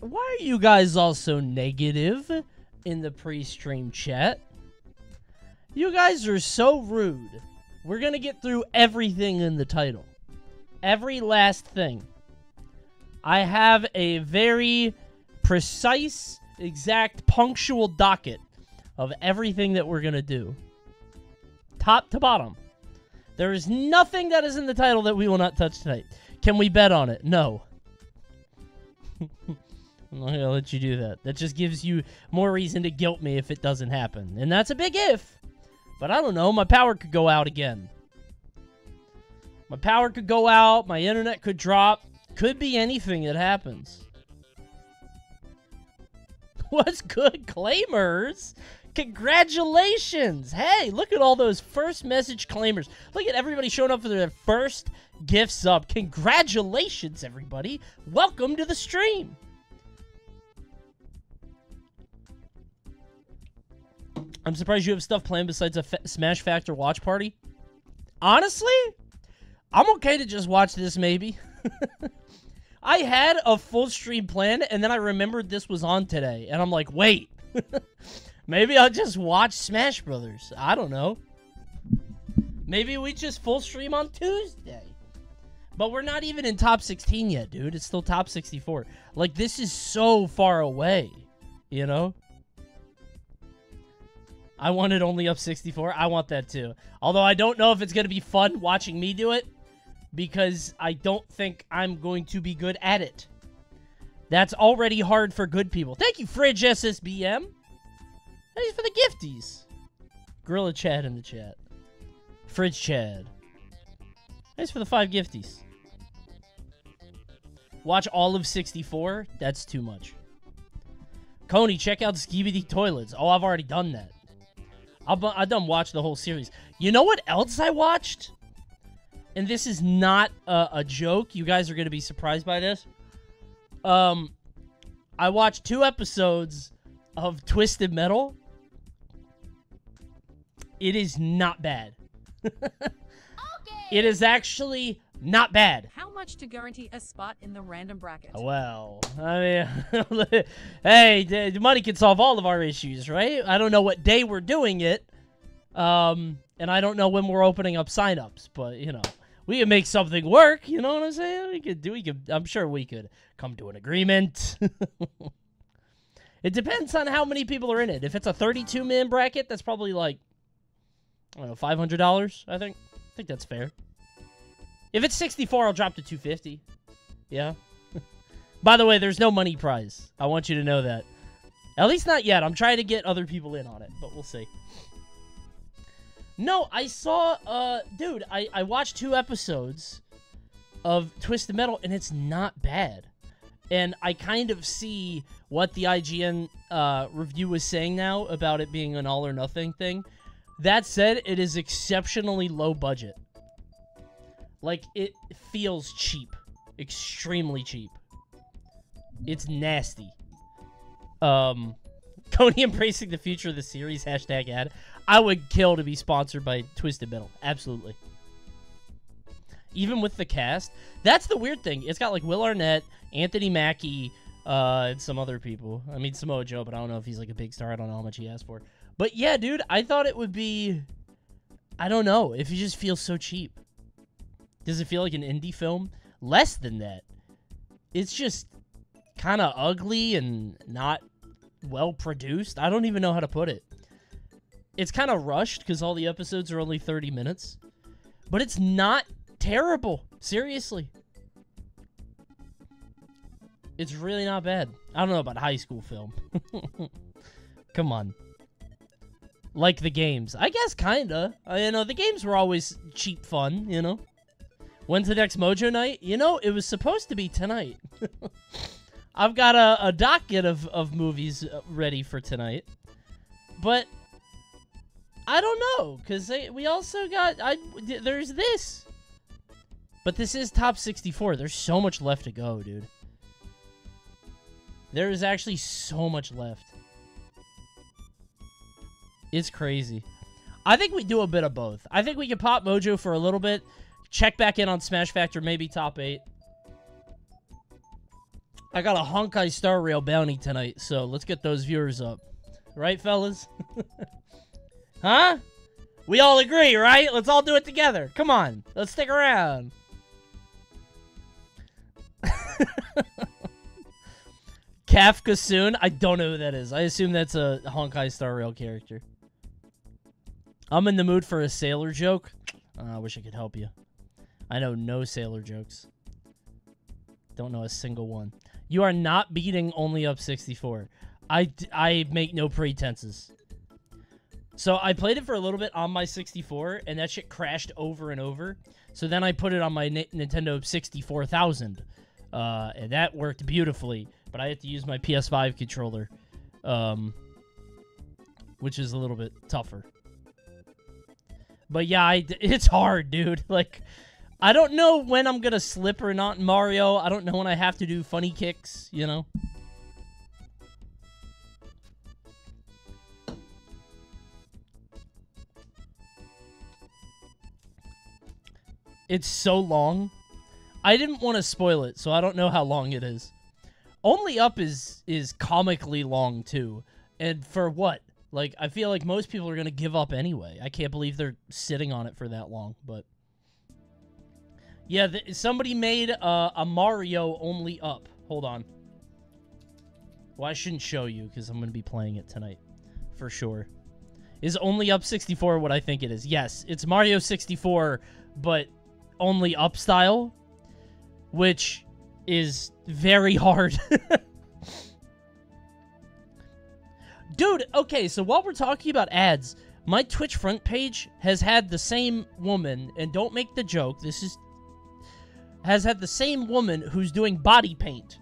Why are you guys all so negative in the pre-stream chat? You guys are so rude. We're to get through everything in the title. Every last thing. I have a very precise, exact, punctual docket of everything that we're to do. Top to bottom. There is nothing that is in the title that we will not touch tonight. Can we bet on it? No. I'm not gonna let you do that. That just gives you more reason to guilt me if it doesn't happen. And that's a big if. But I don't know, my power could go out again. My power could go out, my internet could drop. Could be anything that happens. What's good, claimers? Congratulations! Hey, look at all those first message claimers. Look at everybody showing up for their first gift sub. Congratulations, everybody. Welcome to the stream. I'm surprised you have stuff planned besides a Smash Factor watch party. Honestly, I'm okay to just watch this maybe. I had a full stream plan and then I remembered this was on today and I'm like, wait. maybe I'll just watch Smash Brothers. I don't know. Maybe we just full stream on Tuesday. But we're not even in top 16 yet, dude. It's still top 64. Like this is so far away, you know? I want it only up 64. I want that too. Although I don't know if it's going to be fun watching me do it because I don't think I'm going to be good at it. That's already hard for good people. Thank you, Fridge SSBM. Thanks for the gifties. Gorilla Chad in the chat. Fridge Chad. Thanks for the five gifties. Watch all of 64? That's too much. Coney, check out Skibidi Toilets. Oh, I've already done that. I've, I done watched the whole series. You know what else I watched? And this is not a, a joke. You guys are going to be surprised by this. Um, I watched two episodes of Twisted Metal. It is not bad. It is actually not bad. How much to guarantee a spot in the random bracket? Well, I mean, hey, the money can solve all of our issues, right? I don't know what day we're doing it, um, and I don't know when we're opening up signups, but you know, we can make something work. You know what I'm saying? We could do. We could. I'm sure we could come to an agreement. it depends on how many people are in it. If it's a 32 man bracket, that's probably like, I don't know, five hundred dollars. I think. I think that's fair. If it's 64, I'll drop to 250. Yeah. By the way, there's no money prize. I want you to know that. At least not yet. I'm trying to get other people in on it, but we'll see. No, I saw, uh, dude, I, I watched two episodes of Twisted Metal, and it's not bad. And I kind of see what the IGN uh, review was saying now about it being an all or nothing thing. That said, it is exceptionally low budget. Like, it feels cheap. Extremely cheap. It's nasty. Um, Coney embracing the future of the series, hashtag ad. I would kill to be sponsored by Twisted Metal. Absolutely. Even with the cast. That's the weird thing. It's got, like, Will Arnett, Anthony Mackie, uh, and some other people. I mean, Samoa Joe, but I don't know if he's, like, a big star. I don't know how much he asked for. But, yeah, dude, I thought it would be... I don't know. If it just feels so cheap. Does it feel like an indie film? Less than that. It's just kind of ugly and not well produced. I don't even know how to put it. It's kind of rushed because all the episodes are only 30 minutes. But it's not terrible. Seriously. It's really not bad. I don't know about high school film. Come on. Like the games. I guess kinda. You know, the games were always cheap fun, you know? When's the next Mojo night? You know, it was supposed to be tonight. I've got a, a docket of, of movies uh, ready for tonight. But I don't know, because we also got... I, there's this. But this is top 64. There's so much left to go, dude. There is actually so much left. It's crazy. I think we do a bit of both. I think we can pop Mojo for a little bit, check back in on Smash Factor, maybe top 8. I got a Honkai Star Rail bounty tonight, so let's get those viewers up. Right, fellas? huh? We all agree, right? Let's all do it together. Come on. Let's stick around. Kafka soon? I don't know who that is. I assume that's a Honkai Star Rail character. I'm in the mood for a sailor joke. Uh, I wish I could help you. I know no sailor jokes. Don't know a single one. You are not beating only up 64. I, I make no pretenses. So I played it for a little bit on my 64, and that shit crashed over and over. So then I put it on my N Nintendo 64000, uh, and that worked beautifully. But I had to use my PS5 controller, um, which is a little bit tougher. But yeah, it's hard, dude. Like, I don't know when I'm gonna slip or not in Mario. I don't know when I have to do funny kicks, you know? It's so long. I didn't want to spoil it, so I don't know how long it is. Only Up is is comically long too. And for what? Like I feel like most people are going to give up anyway. I can't believe they're sitting on it for that long, but Yeah, th somebody made uh, a Mario Only Up. Hold on. Well, I shouldn't show you because I'm going to be playing it tonight for sure. Is Only Up 64 what I think it is? Yes, it's Mario 64, but only up style, which is very hard. Dude, okay, so while we're talking about ads, my Twitch front page has had the same woman, and don't make the joke, this is has had the same woman who's doing body paint.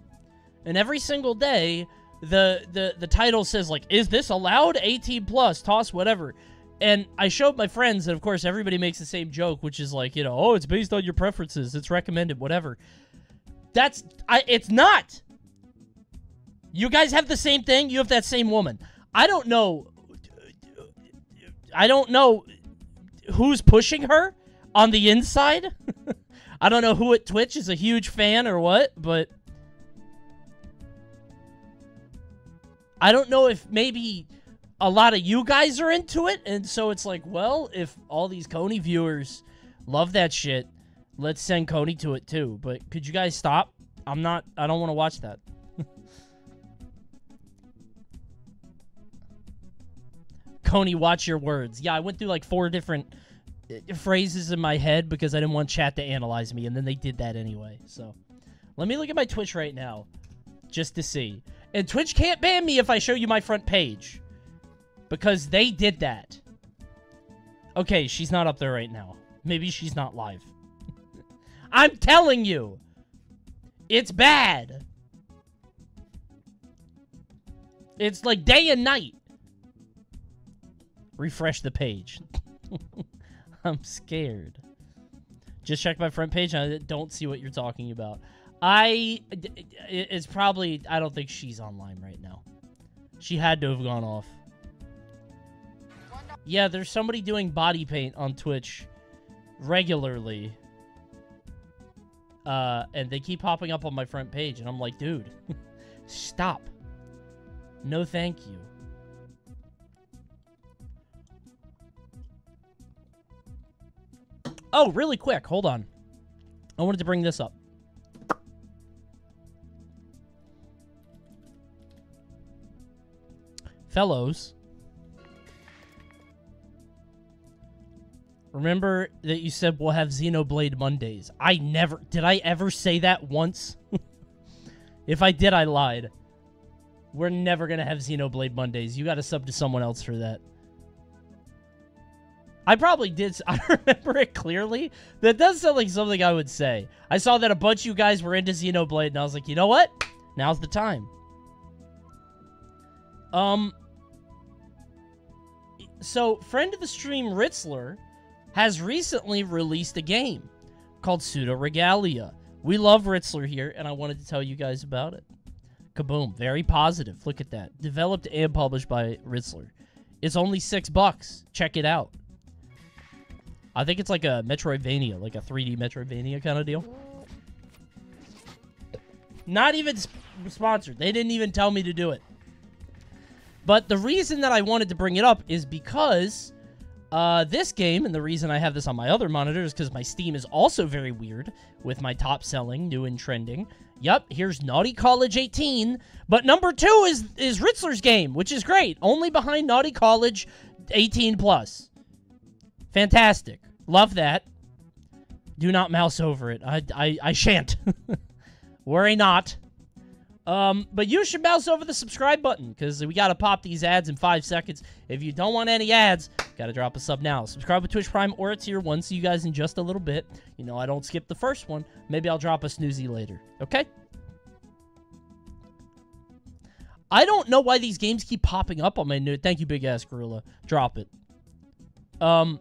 And every single day, the the the title says like, "Is this allowed? 18 plus, toss whatever." And I showed my friends, and of course, everybody makes the same joke, which is like, you know, oh, it's based on your preferences, it's recommended, whatever. That's I. It's not. You guys have the same thing. You have that same woman. I don't know. I don't know who's pushing her on the inside. I don't know who at Twitch is a huge fan or what, but I don't know if maybe a lot of you guys are into it, and so it's like, well, if all these Coney viewers love that shit, let's send Coney to it too. But could you guys stop? I'm not. I don't want to watch that. Coney, watch your words. Yeah, I went through like four different phrases in my head because I didn't want chat to analyze me, and then they did that anyway. So, let me look at my Twitch right now, just to see. And Twitch can't ban me if I show you my front page, because they did that. Okay, she's not up there right now. Maybe she's not live. I'm telling you, it's bad. It's like day and night. Refresh the page. I'm scared. Just check my front page. I don't see what you're talking about. I. It's probably. I don't think she's online right now. She had to have gone off. Yeah, there's somebody doing body paint on Twitch regularly. Uh, and they keep popping up on my front page, and I'm like, dude, stop. No, thank you. Oh, really quick. Hold on. I wanted to bring this up. Fellows, remember that you said we'll have Xenoblade Mondays. I never... Did I ever say that once? if I did, I lied. We're never going to have Xenoblade Mondays. You got to sub to someone else for that. I probably did. I remember it clearly. That does sound like something I would say. I saw that a bunch of you guys were into Xenoblade, and I was like, you know what? Now's the time. Um. So, friend of the stream, Ritzler, has recently released a game called Pseudoregalia. We love Ritzler here, and I wanted to tell you guys about it. Kaboom. Very positive. Look at that. Developed and published by Ritzler. It's only six bucks. Check it out. I think it's like a Metroidvania, like a 3D Metroidvania kind of deal. Not even sponsored. They didn't even tell me to do it. But the reason that I wanted to bring it up is because uh, this game, and the reason I have this on my other monitor is because my Steam is also very weird with my top selling, new and trending. Yep, here's Naughty College 18, but number two is is Ritzler's game, which is great. Only behind Naughty College 18 plus. Fantastic. Love that. Do not mouse over it. I, I, I shan't. Worry not. Um, but you should mouse over the subscribe button because we got to pop these ads in five seconds. If you don't want any ads, got to drop a sub now. Subscribe with Twitch Prime or a tier one. See you guys in just a little bit. You know, I don't skip the first one. Maybe I'll drop a snoozy later. Okay? I don't know why these games keep popping up on my new. Thank you, big ass gorilla. Drop it. Um,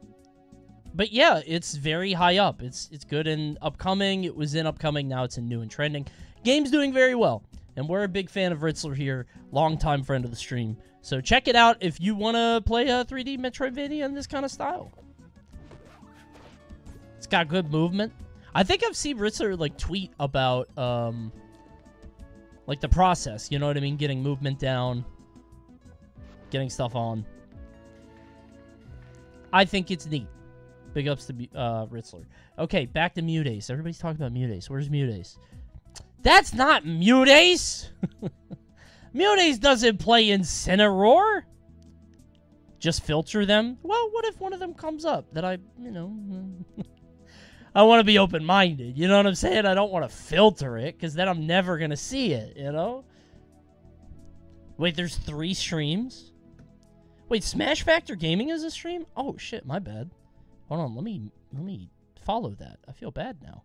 but yeah, it's very high up. It's it's good in upcoming. It was in upcoming. Now it's in new and trending. Game's doing very well. And we're a big fan of Ritzler here, longtime friend of the stream. So check it out if you want to play a 3D Metroidvania in this kind of style. It's got good movement. I think I've seen Ritzler like tweet about um like the process, you know what I mean? Getting movement down, getting stuff on. I think it's neat. Big ups to uh, Ritzler. Okay, back to Muteace. Everybody's talking about Muteace. Where's Muteace? That's not Muteace! Muteace doesn't play Incineroar! Just filter them? Well, what if one of them comes up that I, you know... I want to be open-minded, you know what I'm saying? I don't want to filter it, because then I'm never going to see it, you know? Wait, there's three streams? Wait, Smash Factor Gaming is a stream? Oh, shit, my bad. Hold on, let me, let me follow that. I feel bad now.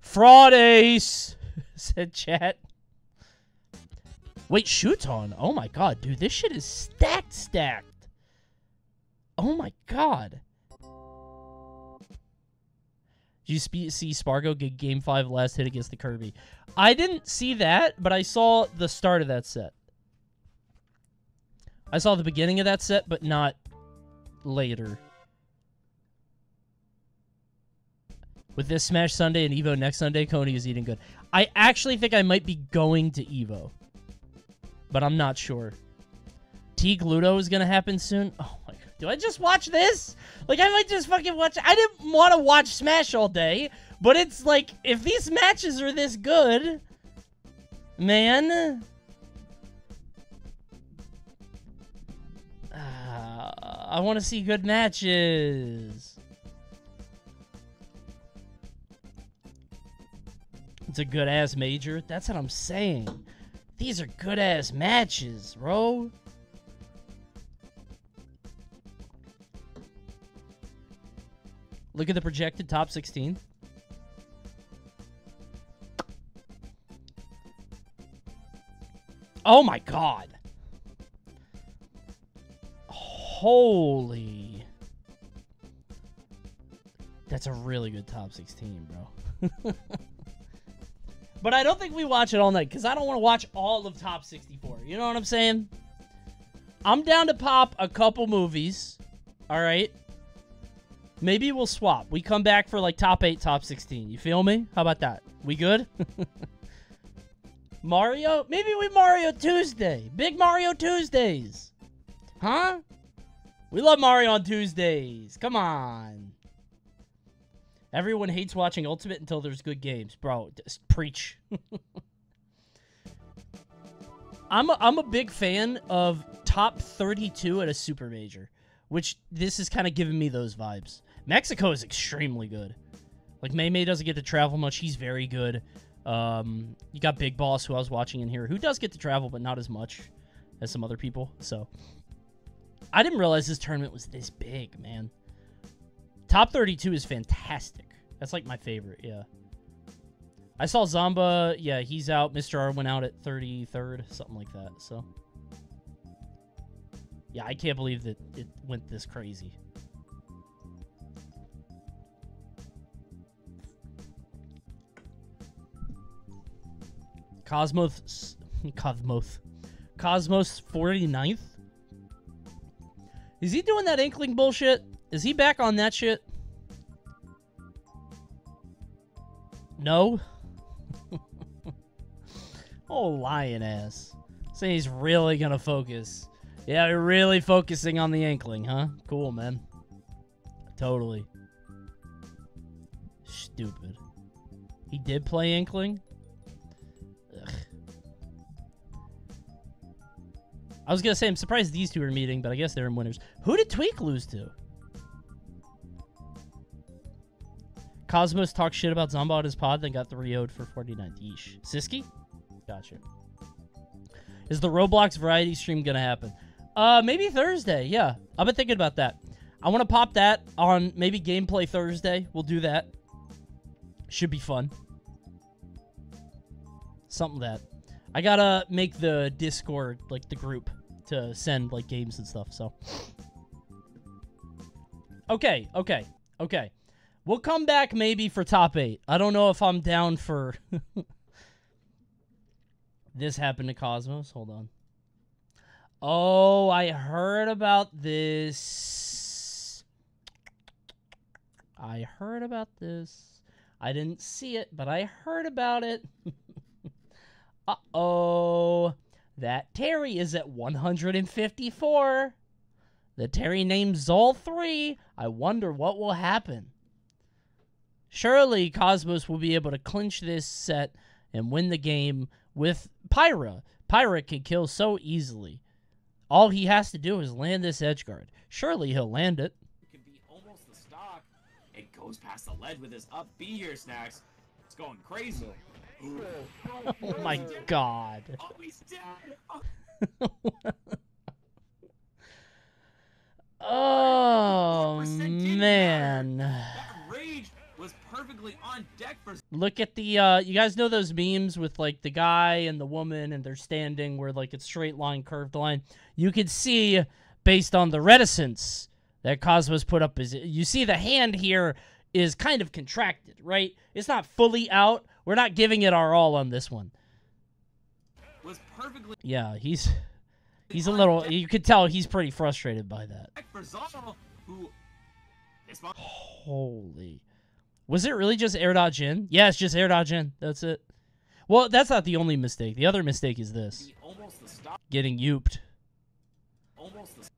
Fraud ace, said chat. Wait, Shuton. Oh my god, dude, this shit is stacked, stacked. Oh my god. Did you see Spargo get Game 5 last hit against the Kirby? I didn't see that, but I saw the start of that set. I saw the beginning of that set, but not later. With this Smash Sunday and Evo next Sunday, Coney is eating good. I actually think I might be going to Evo. But I'm not sure. Teague Ludo is going to happen soon. Oh my god. Do I just watch this? Like, I might just fucking watch... I didn't want to watch Smash all day. But it's like, if these matches are this good... Man... Uh, I want to see good matches. It's a good ass major. That's what I'm saying. These are good ass matches, bro. Look at the projected top 16. Oh my god. Holy. That's a really good top 16, bro. But I don't think we watch it all night because I don't want to watch all of Top 64. You know what I'm saying? I'm down to pop a couple movies. All right. Maybe we'll swap. We come back for like top 8, top 16. You feel me? How about that? We good? Mario? Maybe we Mario Tuesday. Big Mario Tuesdays. Huh? We love Mario on Tuesdays. Come on. Everyone hates watching Ultimate until there's good games. Bro, just preach. I'm a, I'm a big fan of top 32 at a super major, which this is kind of giving me those vibes. Mexico is extremely good. Like, May May doesn't get to travel much. He's very good. Um, you got Big Boss, who I was watching in here, who does get to travel, but not as much as some other people. So, I didn't realize this tournament was this big, man. Top 32 is fantastic. That's like my favorite, yeah. I saw Zomba, yeah, he's out. Mr. R went out at 33rd, something like that, so. Yeah, I can't believe that it went this crazy. Cosmos, Cosmos, Cosmos 49th? Is he doing that Inkling bullshit? Is he back on that shit? No? Oh, lion ass. Saying he's really gonna focus. Yeah, you're really focusing on the Inkling, huh? Cool, man. Totally. Stupid. He did play Inkling? Ugh. I was gonna say I'm surprised these two are meeting, but I guess they're in winners. Who did Tweek lose to? Cosmos talked shit about Zomba at his pod, then got 3 0'd for 49th. Yeesh. Siski? Gotcha. Is the Roblox variety stream gonna happen? Uh, maybe Thursday. Yeah, I've been thinking about that. I want to pop that on maybe gameplay Thursday. We'll do that. Should be fun. Something that I gotta make the Discord like the group to send like games and stuff. So okay, okay, okay. We'll come back maybe for top eight. I don't know if I'm down for. this happened to Cosmos. Hold on. Oh, I heard about this. I heard about this. I didn't see it, but I heard about it. uh oh. That Terry is at 154. The Terry names all 3. I wonder what will happen. Surely Cosmos will be able to clinch this set and win the game with Pyra. Pyra can kill so easily. All he has to do is land this edge guard. Surely he'll land it. Can be almost the stock. It goes past the lead with his up B here, Snacks. It's going crazy. Ooh. Oh my god. Oh, he's dead. Oh, Oh 100% man. That rage was perfectly on deck for Look at the uh you guys know those memes with like the guy and the woman and they're standing where like it's straight line, curved line. You can see based on the reticence that Cosmos put up is you see the hand here is kind of contracted, right? It's not fully out. We're not giving it our all on this one. was perfectly Yeah, he's he's a little you could tell he's pretty frustrated by that. for Zal, who is fine. Holy. Was it really just air dodge in? Yeah, it's just air dodge in. That's it. Well, that's not the only mistake. The other mistake is this. Be almost the stock. Getting yooped.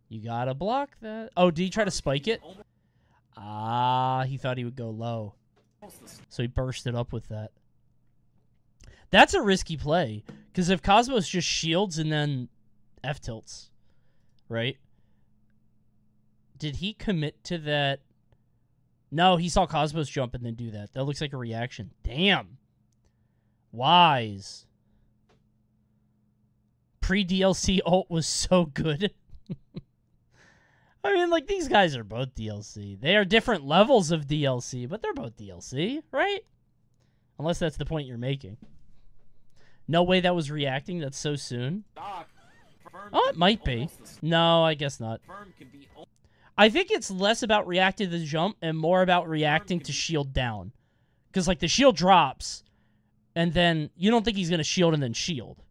You gotta block that. Oh, did he try to spike it? Ah, he thought he would go low. So he burst it up with that. That's a risky play. Because if Cosmos just shields and then F tilts, right? Did he commit to that? No, he saw Cosmos jump and then do that. That looks like a reaction. Damn. Wise. Pre DLC ult was so good. I mean, like, these guys are both DLC. They are different levels of DLC, but they're both DLC, right? Unless that's the point you're making. No way that was reacting. That's so soon. Firm Oh, it might be. almost the stock. No, I guess not. Firm can be al- I think it's less about reacting to the jump and more about reacting to shield down. Because, like, the shield drops, and then you don't think he's going to shield and then shield.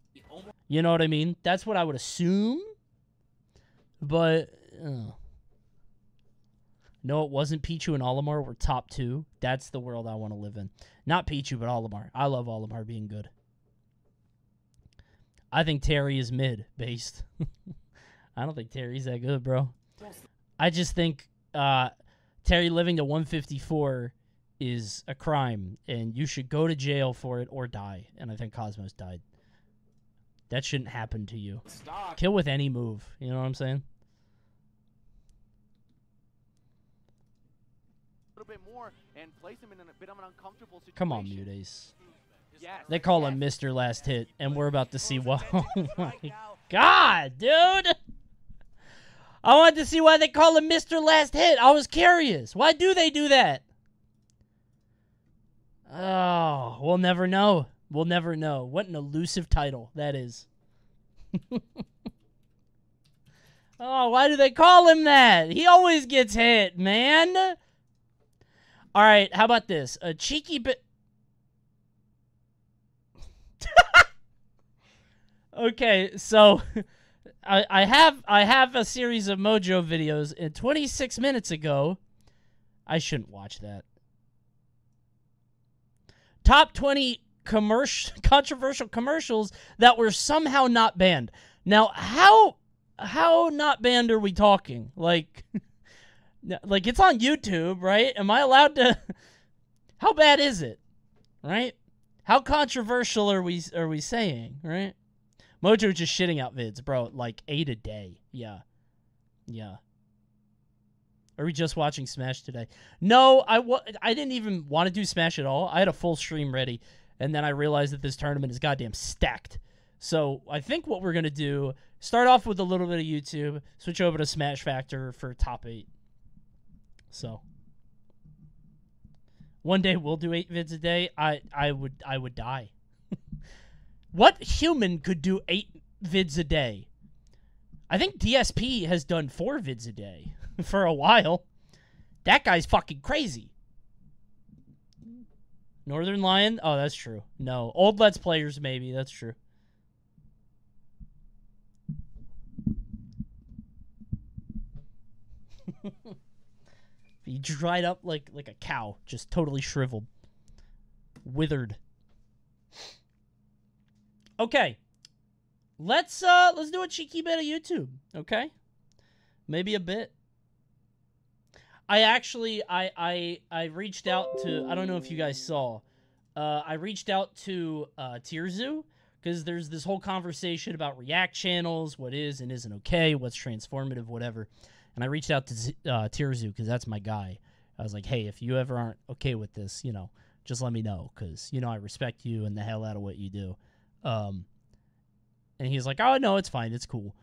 You know what I mean? That's what I would assume. But, uh. no, it wasn't Pichu and Olimar were top two. That's the world I want to live in. Not Pichu, but Olimar. I love Olimar being good. I think Terry is mid based. I don't think Terry's that good, bro. I just think uh, Terry living to 154 is a crime, and you should go to jail for it or die. And I think Cosmos died. That shouldn't happen to you. the stock. Kill with any move. You know what I'm saying? little bit more and place him in a bit of an uncomfortable situation. Come on, Mute Ace. Yes. They call him Mr. Last Hit, and we're about to see what. Oh my God, dude! I wanted to see why they call him Mr. Last Hit. I was curious. Why do they do that? Oh, we'll never know. We'll never know. What an elusive title that is. oh, why do they call him that? He always gets hit, man. All right, how about this? A cheeky bit. okay, so I, I have I have a series of Mojo videos, and 26 minutes ago, I shouldn't watch that. Top 20 commercial controversial commercials that were somehow not banned. Now, how how not banned are we talking? Like like it's on YouTube, right? Am I allowed to How bad is it? Right? How controversial are we are we saying, right? Mojo just shitting out vids, bro, like 8 a day. Yeah. Yeah. Are we just watching Smash today? No, I I didn't even want to do Smash at all. I had a full stream ready, and then I realized that this tournament is goddamn stacked. So I think what we're gonna do start off with a little bit of YouTube, switch over to Smash Factor for top eight. So one day we'll do eight vids a day. I I would I would die. What human could do eight vids a day? I think DSP has done four vids a day for a while. That guy's fucking crazy. Northernlion? Oh, that's true. No. Old Let's Players, maybe. That's true. he dried up like like a cow, just totally shriveled. Withered. Okay. Let's uh let's do a cheeky bit of YouTube, okay? Maybe a bit. I actually I I I reached out to I don't know if you guys saw. Uh I reached out to uh TierZoo because there's this whole conversation about React channels, what is and isn't okay, what's transformative, whatever. And I reached out to uh, TierZoo because that's my guy. I was like, hey, if you ever aren't okay with this, you know, just let me know because you know I respect you and the hell out of what you do. Um, and he's like, oh no, it's fine, it's cool.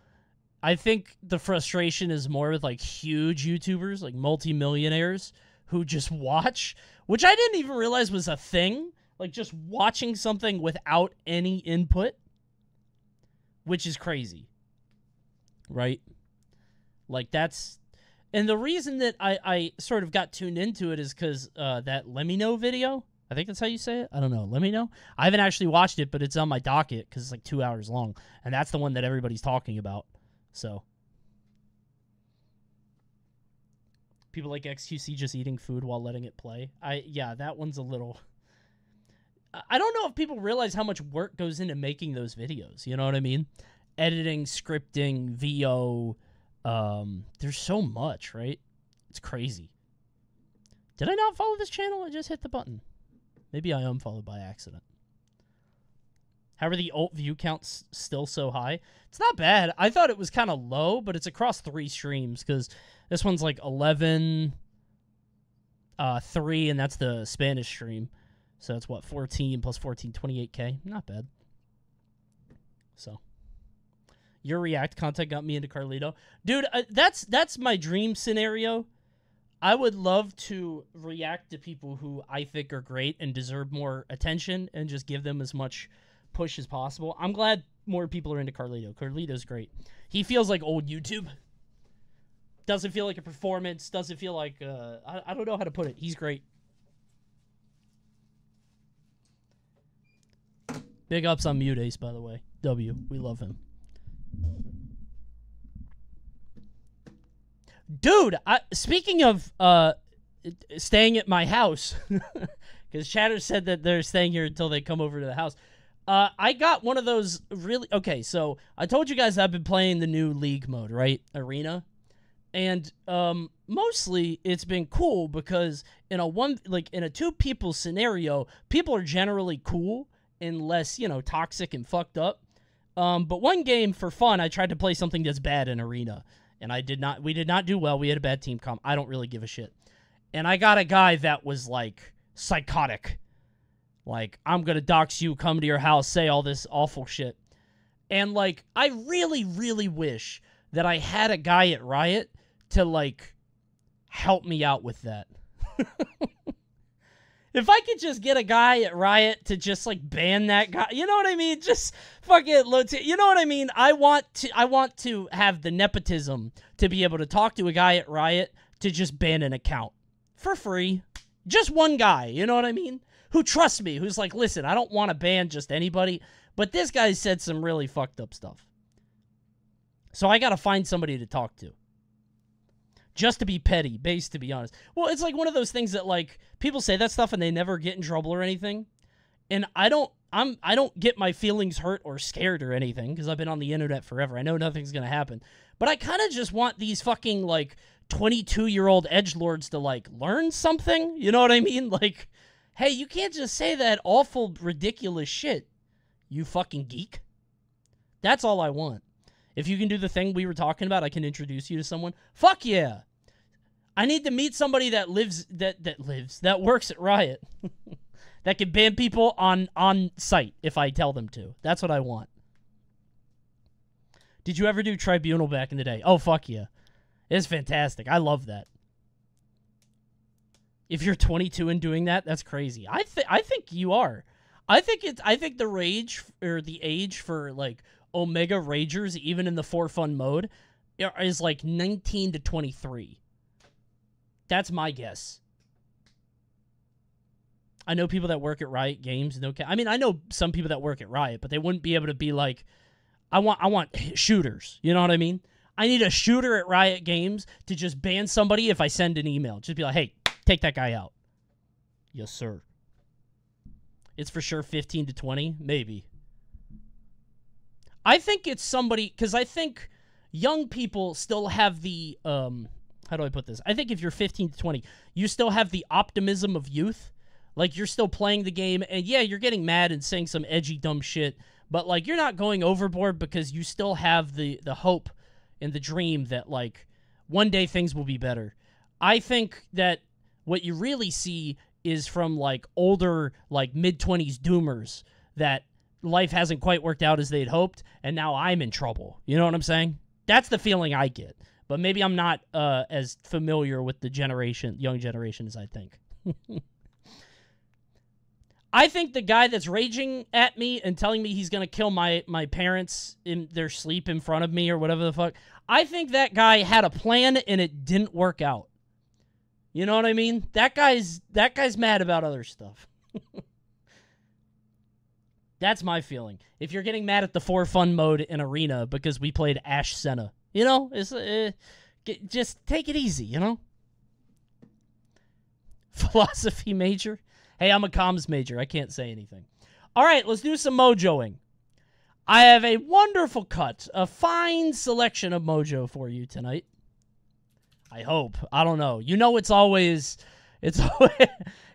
I think the frustration is more with like huge YouTubers, like multimillionaires who just watch, which I didn't even realize was a thing. Like just watching something without any input, which is crazy. Right? Like that's and the reason that I, I sort of got tuned into it is because uh, that Let Me Know video. I think that's how you say it. I don't know. Let me know. I haven't actually watched it, but it's on my docket because it's like two hours long, and that's the one that everybody's talking about. So people like XQC just eating food while letting it play. I yeah, that one's a little. I- don't know if people realize how much work goes into making those videos. You know what I mean? Editing, scripting, VO. Um, there's so much, right? It's crazy. Did I not follow this channel? I just hit the button. Maybe I unfollowed by accident. How are the alt view counts still so high? It's not bad. I thought it was kind of low, but it's across three streams because this one's like 11, uh, 3, and that's the Spanish stream. So that's what, 14 plus 14, 28k. Not bad. So. Your React content got me into Carlito. Dude, uh, that's that's my dream scenario. I would love to react to people who I think are great and deserve more attention and just give them as much push as possible. I'm glad more people are into Carlito. Carlito's great. He feels like old YouTube. Doesn't feel like a performance. Doesn't feel like uh, I, I don't know how to put it. He's great. Big ups on Mute Ace, by the way. W, we love him. Dude, I, speaking of uh, staying at my house, because Chatter said that they're staying here until they come over to the house. Uh, I got one of those really okay. So I told you guys I've been playing the new league mode, right? Arena, and um, mostly it's been cool because in a one like in a two people scenario, people are generally cool unless you know toxic and fucked up. Um, but one game for fun, I tried to play something that's bad in arena, and I did not. We did not do well. We had a bad team comp. I don't really give a shit. And I got a guy that was like psychotic. Like, I'm gonna dox you, come to your house, say all this awful shit. And like, I really, really wish that I had a guy at Riot to like help me out with that. if I could just get a guy at Riot to just like ban that guy, you know what I mean? Just fucking you know what I mean? I want to I want to have the nepotism to be able to talk to a guy at Riot to just ban an account for free. Just one guy, you know what I mean? Who trusts me, who's like, "Listen, I don't want to ban just anybody, but this guy said some really fucked up stuff." So I got to find somebody to talk to just to be petty, base to be honest. Well, it's like one of those things that like people say that stuff and they never get in trouble or anything. and I don't I'm I don't get my feelings hurt or scared or anything because I've been on the internet forever. I know nothing's gonna happen, but I kind of just want these fucking like 22 year old edge lords to like learn something. You know what I mean? Like, hey, you can't just say that awful ridiculous shit. You fucking geek. That's all I want. If you can do the thing we were talking about, I can introduce you to someone. Fuck yeah. I need to meet somebody that lives that that lives that works at Riot. that can ban people on on site if I tell them to. That's what I want. Did you ever do Tribunal back in the day? Oh fuck yeah. It's fantastic. I love that. If you're 22 and doing that, that's crazy. I think I think you are. I think it's I think the rage or the age for like Omega Ragers even in the for fun mode is like 19 to 23. That's my guess. I know people that work at Riot Games. No, I mean I know some people that work at Riot, but they wouldn't be able to be like, I want I want shooters. You know what I mean? I need a shooter at Riot Games to just ban somebody if I send an email. Just be like, hey, take that guy out. Yes, sir. It's for sure 15 to 20, maybe. I think it's somebody because I think young people still have the um how do I put this? I think if you're 15 to 20, you still have the optimism of youth. Like you're still playing the game and yeah, you're getting mad and saying some edgy dumb shit, but like you're not going overboard because you still have the the hope and the dream that like one day things will be better. I think that what you really see is from like older like mid 20s doomers that life hasn't quite worked out as they'd hoped and now I'm in trouble. You know what I'm saying? That's the feeling I get. But maybe I'm not uh, as familiar with the generation, young generation as I think. I think the guy that's raging at me and telling me he's gonna kill my my parents in their sleep in front of me or whatever the fuck. I think that guy had a plan and it didn't work out. You know what I mean? That guy's that guy's mad about other stuff. That's my feeling. If you're getting mad at the for fun mode in arena because we played Ashe Senna, you know, it's uh, get, just take it easy. You know. Philosophy major. Hey, I'm a comms major. I can't say anything. All right, let's do some mojoing. I have a wonderful cut, a fine selection of mojo for you tonight. I hope. I don't know. You know, it's always, it's always,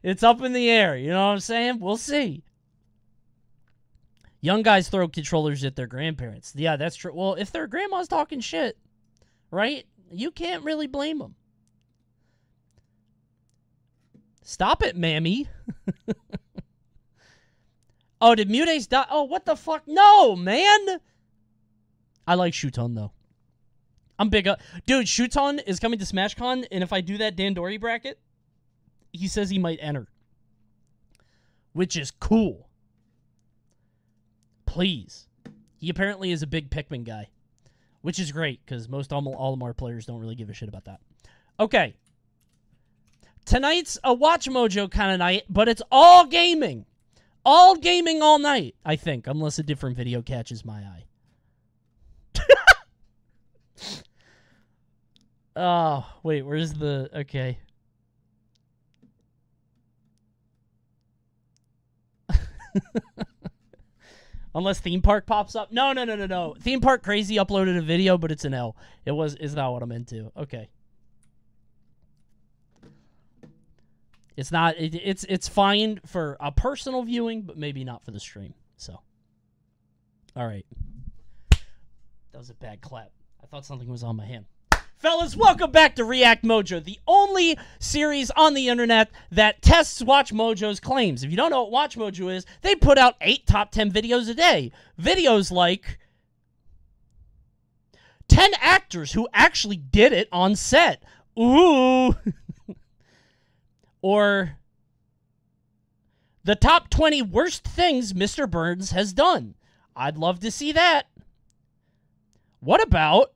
it's up in the air. You know what I'm saying? We'll see. Young guys throw controllers at their grandparents. Yeah, that's true. Well, if their grandma's talking shit, right? You can't really blame them. Stop it, mammy. oh, did Mutates die? Oh, what the fuck? No, man. I like Shuton, though. I'm big up. Dude, Shuton is coming to SmashCon, and if I do that Dandori bracket, he says he might enter. Which is cool. Please. He apparently is a big Pikmin guy. Which is great, because most Olimar players don't really give a shit about that. Okay. Tonight's a Watch Mojo kind of night, but it's all gaming. All gaming all night, I think, unless a different video catches my eye. oh, wait, where's the... Okay. Unless theme park pops up. No, no, no, no, no. Theme park crazy uploaded a video, but it's an L. It was is not what I'm into. Okay. It's not. It, it's it's fine for a personal viewing, but maybe not for the stream. So. All right. That was a bad clap. I thought something was on my hand. Fellas, welcome back to React Mojo, the only series on the internet that tests Watch Mojo's claims. If you don't know what Watch Mojo is, they put out eight top 10 videos a day. Videos like 10 actors who actually did it on set. Ooh. or the top 20 worst things Mr. Burns has done. I'd love to see that. What about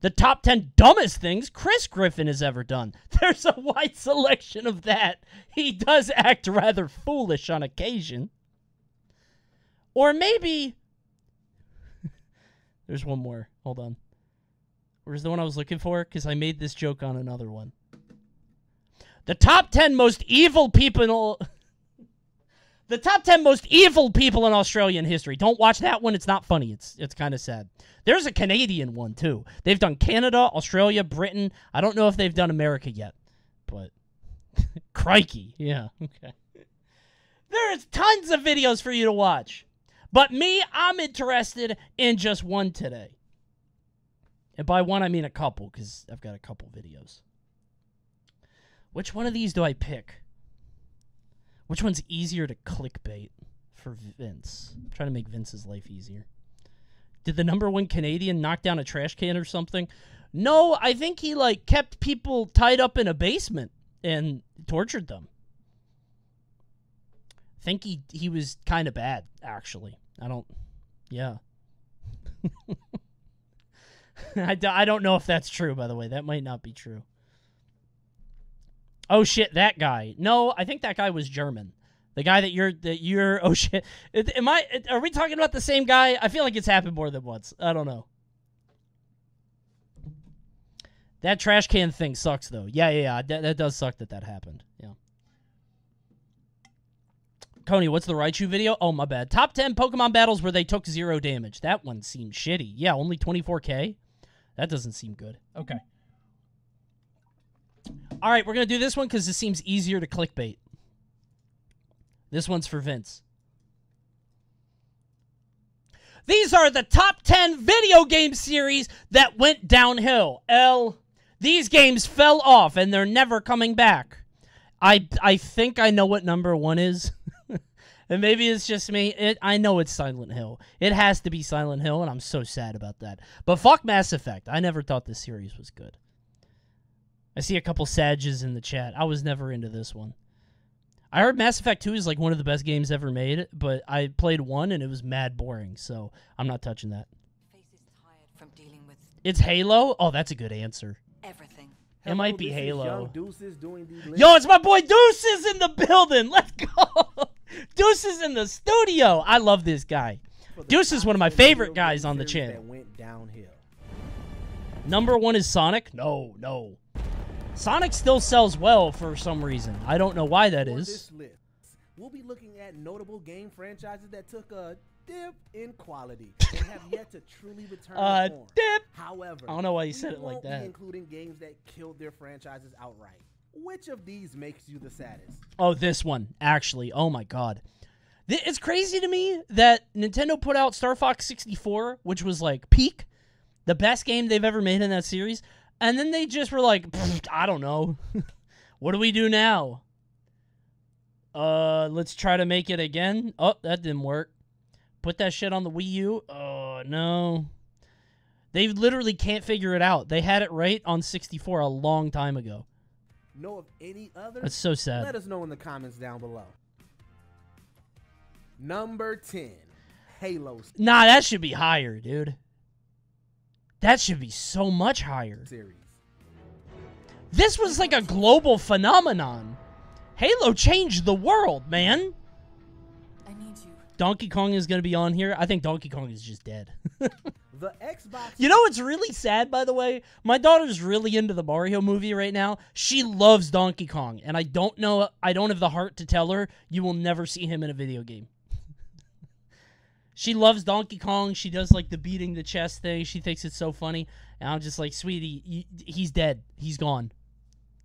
the top 10 dumbest things Chris Griffin has ever done. There's a wide selection of that. He does act rather foolish on occasion. Or maybe. There's one more. Hold on. Where's the one I was looking for? Because I made this joke on another one. The top 10 most evil people. The top 10 most evil people in Australian history. Don't watch that one. It's not funny. It's it's kind of sad. There's a Canadian one too. They've done Canada, Australia, Britain. I don't know if they've done America yet. But crikey. Yeah. Okay. There's tons of videos for you to watch. But me, I'm interested in just one today. And by one I mean a couple cuz I've got a couple videos. Which one of these do I pick? Which one's easier to clickbait for Vince? I'm trying to make Vince's life easier. Did the number one Canadian knock down a trash can or something? No, I think he like kept people tied up in a basement and tortured them. I think he he was kind of bad actually. I don't yeah. I, d- I don't know if that's true by the way. That might not be true. Oh shit, that guy. No, I think that guy was German. The guy that you're that you're. Oh shit, am I? Are we talking about the same guy? I feel like it's happened more than once. I don't know. That trash can thing sucks though. Yeah, yeah, yeah. That, that does suck that that happened. Yeah. Coney, what's the Raichu video? Oh, my bad. Top 10 Pokemon battles where they took zero damage. That one seemed shitty. Yeah, only 24k? That doesn't seem good. Okay. All right, we're going to do this one because it seems easier to clickbait. This one's for Vince. These are the top 10 video game series that went downhill. L. These games fell off and they're never coming back. I I think I know what number 1 is. and maybe it's just me. It I know it's Silent Hill. It has to be Silent Hill and I'm so sad about that. But fuck Mass Effect. I never thought this series was good. I see a couple Sages in the chat. I was never into this one. I heard Mass Effect 2 is like one of the best games ever made, but I played one and it was mad boring, so I'm not touching that. Face is tired from dealing with It's Halo? Oh, that's a good answer. everything. It might be Halo. Deuces doing Yo, it's my boy Deuces in the building. Let's go. Deuces in the studio. I love this guy. for Deuce is one of my favorite guys on the series channel. Went downhill. Number one is Sonic? No, no. Sonic still sells well for some reason. I don't know why that is. List, we'll be looking at notable game franchises that took a dip in quality and have yet to truly return Uh, form. dip. However, I don't know why you said it like that. including games that killed their franchises outright. Which of these makes you the saddest? Oh, this one, actually. Oh my god. It's crazy to me that Nintendo put out Star Fox 64, which was like peak, the best game they've ever made in that series, and then they just were like, I don't know. what do we do now? Uh, let's try to make it again. Oh, that didn't work. Put that shit on the Wii U. Oh, no. They literally can't figure it out. They had it right on 64 a long time ago. Know of any others? That's so sad. Let us know in the comments down below. Number 10, Halo Nah, that should be higher, dude. That should be so much higher. series. This was like a global phenomenon. Halo changed the world, man. I need you. Donkey Kong is going to be on here. I think Donkey Kong is just dead. The Xbox you know what's really sad, by the way? My daughter's really into the Mario movie right now. She loves Donkey Kong, and I don't know, I don't have the heart to tell her you will never see him in a video game. She loves Donkey Kong. She does like the beating the chest thing. She thinks it's so funny. And I'm just like, sweetie, you, he's dead. He's gone.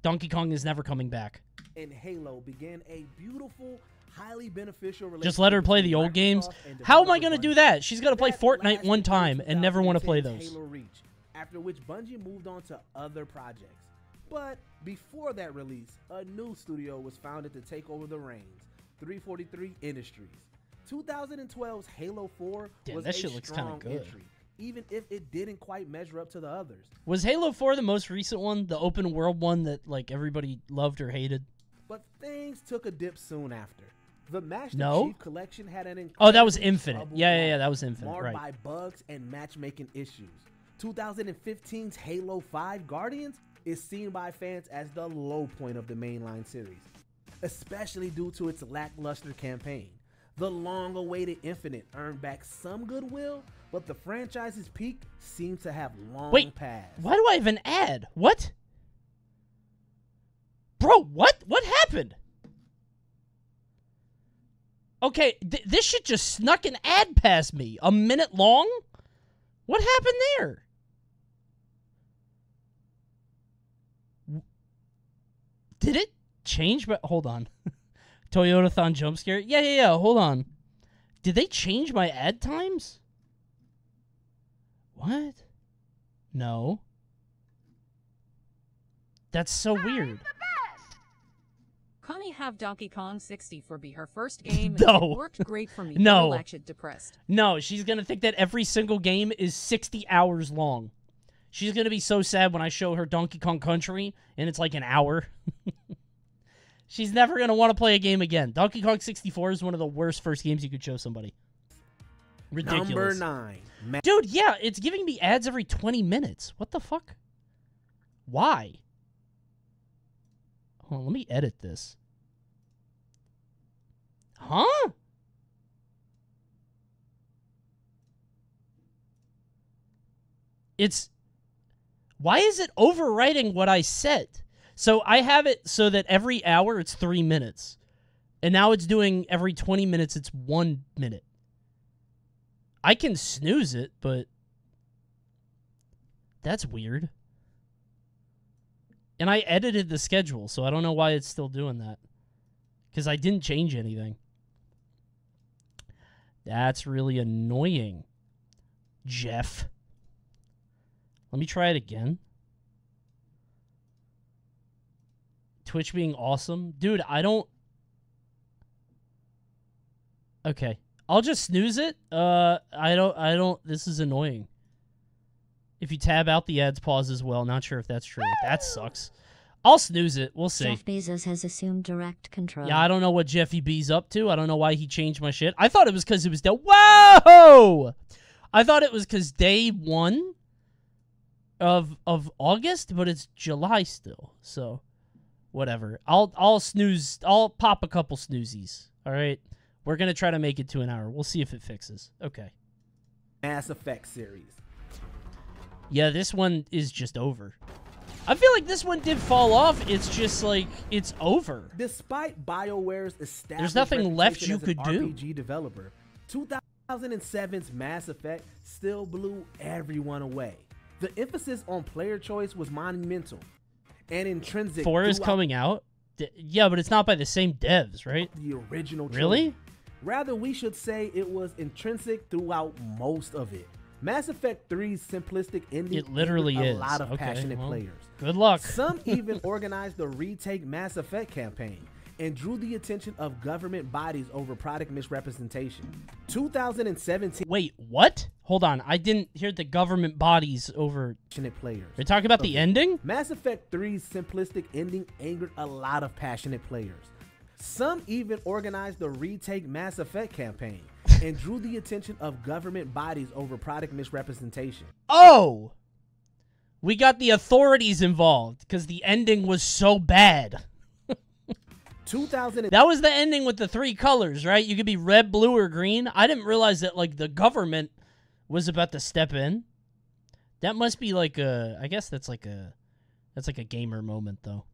Donkey Kong is never coming back. and Halo began a beautiful, highly beneficial relationship. Just let her play the old games. How am I going to do that? She's going to play Fortnite one time and never want to play those. Halo Reach, after which Bungie moved on to other projects. But before that release, a new studio was founded to take over the reins 343 Industries. 2012's Halo 4 Damn, was that a shit looks strong good. entry, even if it didn't quite measure up to the others. Was Halo 4 the most recent one? The open world one that like everybody loved or hated? But things took a dip soon after. The Master No? Chief Collection had an Oh, that was Infinite. Yeah, yeah, yeah, that was Infinite, marred right. by bugs and matchmaking issues. 2015's Halo 5 Guardians is seen by fans as the low point of the mainline series, especially due to its lackluster campaign. The long-awaited Infinite earned back some goodwill, but the franchise's peak seems to have long Wait, passed. Why do I even add? What? Bro, what? What happened? Okay, th- this shit just snuck an ad past me. A minute long? What happened there? Did it change? But hold on. Toyotathon jump scare? Yeah, yeah, yeah. Hold on. Did they change my ad times? What? No. That's so weird. Coney have Donkey Kong 64 be her first game. and No. It worked great for me. No. Depressed. No, she's gonna think that every single game is 60 hours long. She's gonna be so sad when I show her Donkey Kong Country and it's like an hour. she's never gonna want to play a game again. Donkey Kong 64 is one of the worst first games you could show somebody. Ridiculous. Number nine. Ma- Dude, yeah, it's giving me ads every 20 minutes. What the fuck? Why? Hold on, let me edit this. Huh? It's why is it overwriting what I said? So I have it so that every hour it's three minutes. And now it's doing every 20 minutes it's one minute. I can snooze it, but that's weird. And I edited the schedule, so I don't know why it's still doing that. Because I didn't change anything. That's really annoying, Jeff. Let me try it again. Twitch being awesome. Dude, I don't. Okay. I'll just snooze it. Uh I don't I don't this is annoying. If you tab out the ads pause as well, not sure if that's true. That sucks. I'll snooze it. We'll see. Jeff Bezos has assumed direct control. Yeah, I don't know what Jeffy B's up to. I don't know why he changed my shit. I thought it was because it was day. Whoa! I thought it was because day one of of August, but it's July still. So, whatever. I'll I'll snooze. I'll pop a couple snoozies. All right. We're gonna try to make it to an hour. We'll see if it fixes. Okay. Mass Effect series. Yeah, this one is just over. I feel like this one did fall off. It's just like it's over. Despite BioWare's established There's nothing left you could do. RPG developer, 2007's Mass Effect still blew everyone away. The emphasis on player choice was monumental and intrinsic. Four is coming out. Yeah, but it's not by the same devs, right? The original. Really? trilogy. Rather, we should say it was intrinsic throughout most of it. Mass Effect 3's simplistic ending It literally a is. lot of Okay, passionate well, players. Good luck. Some even organized the retake Mass Effect campaign and drew the attention of government bodies over product misrepresentation. 2017 Wait, what? Hold on. I didn't hear the government bodies over. passionate players. They're talking about the ending? Mass Effect 3's simplistic ending angered a lot of passionate players. Some even organized the retake Mass Effect campaign and drew the attention of government bodies over product misrepresentation. Oh! We got the authorities involved because the ending was so bad. 2000 That was the ending with the three colors, right? You could be red, blue, or green. I didn't realize that, like, the government was about to step in. That must be like a. I guess that's like a. That's like a gamer moment, though.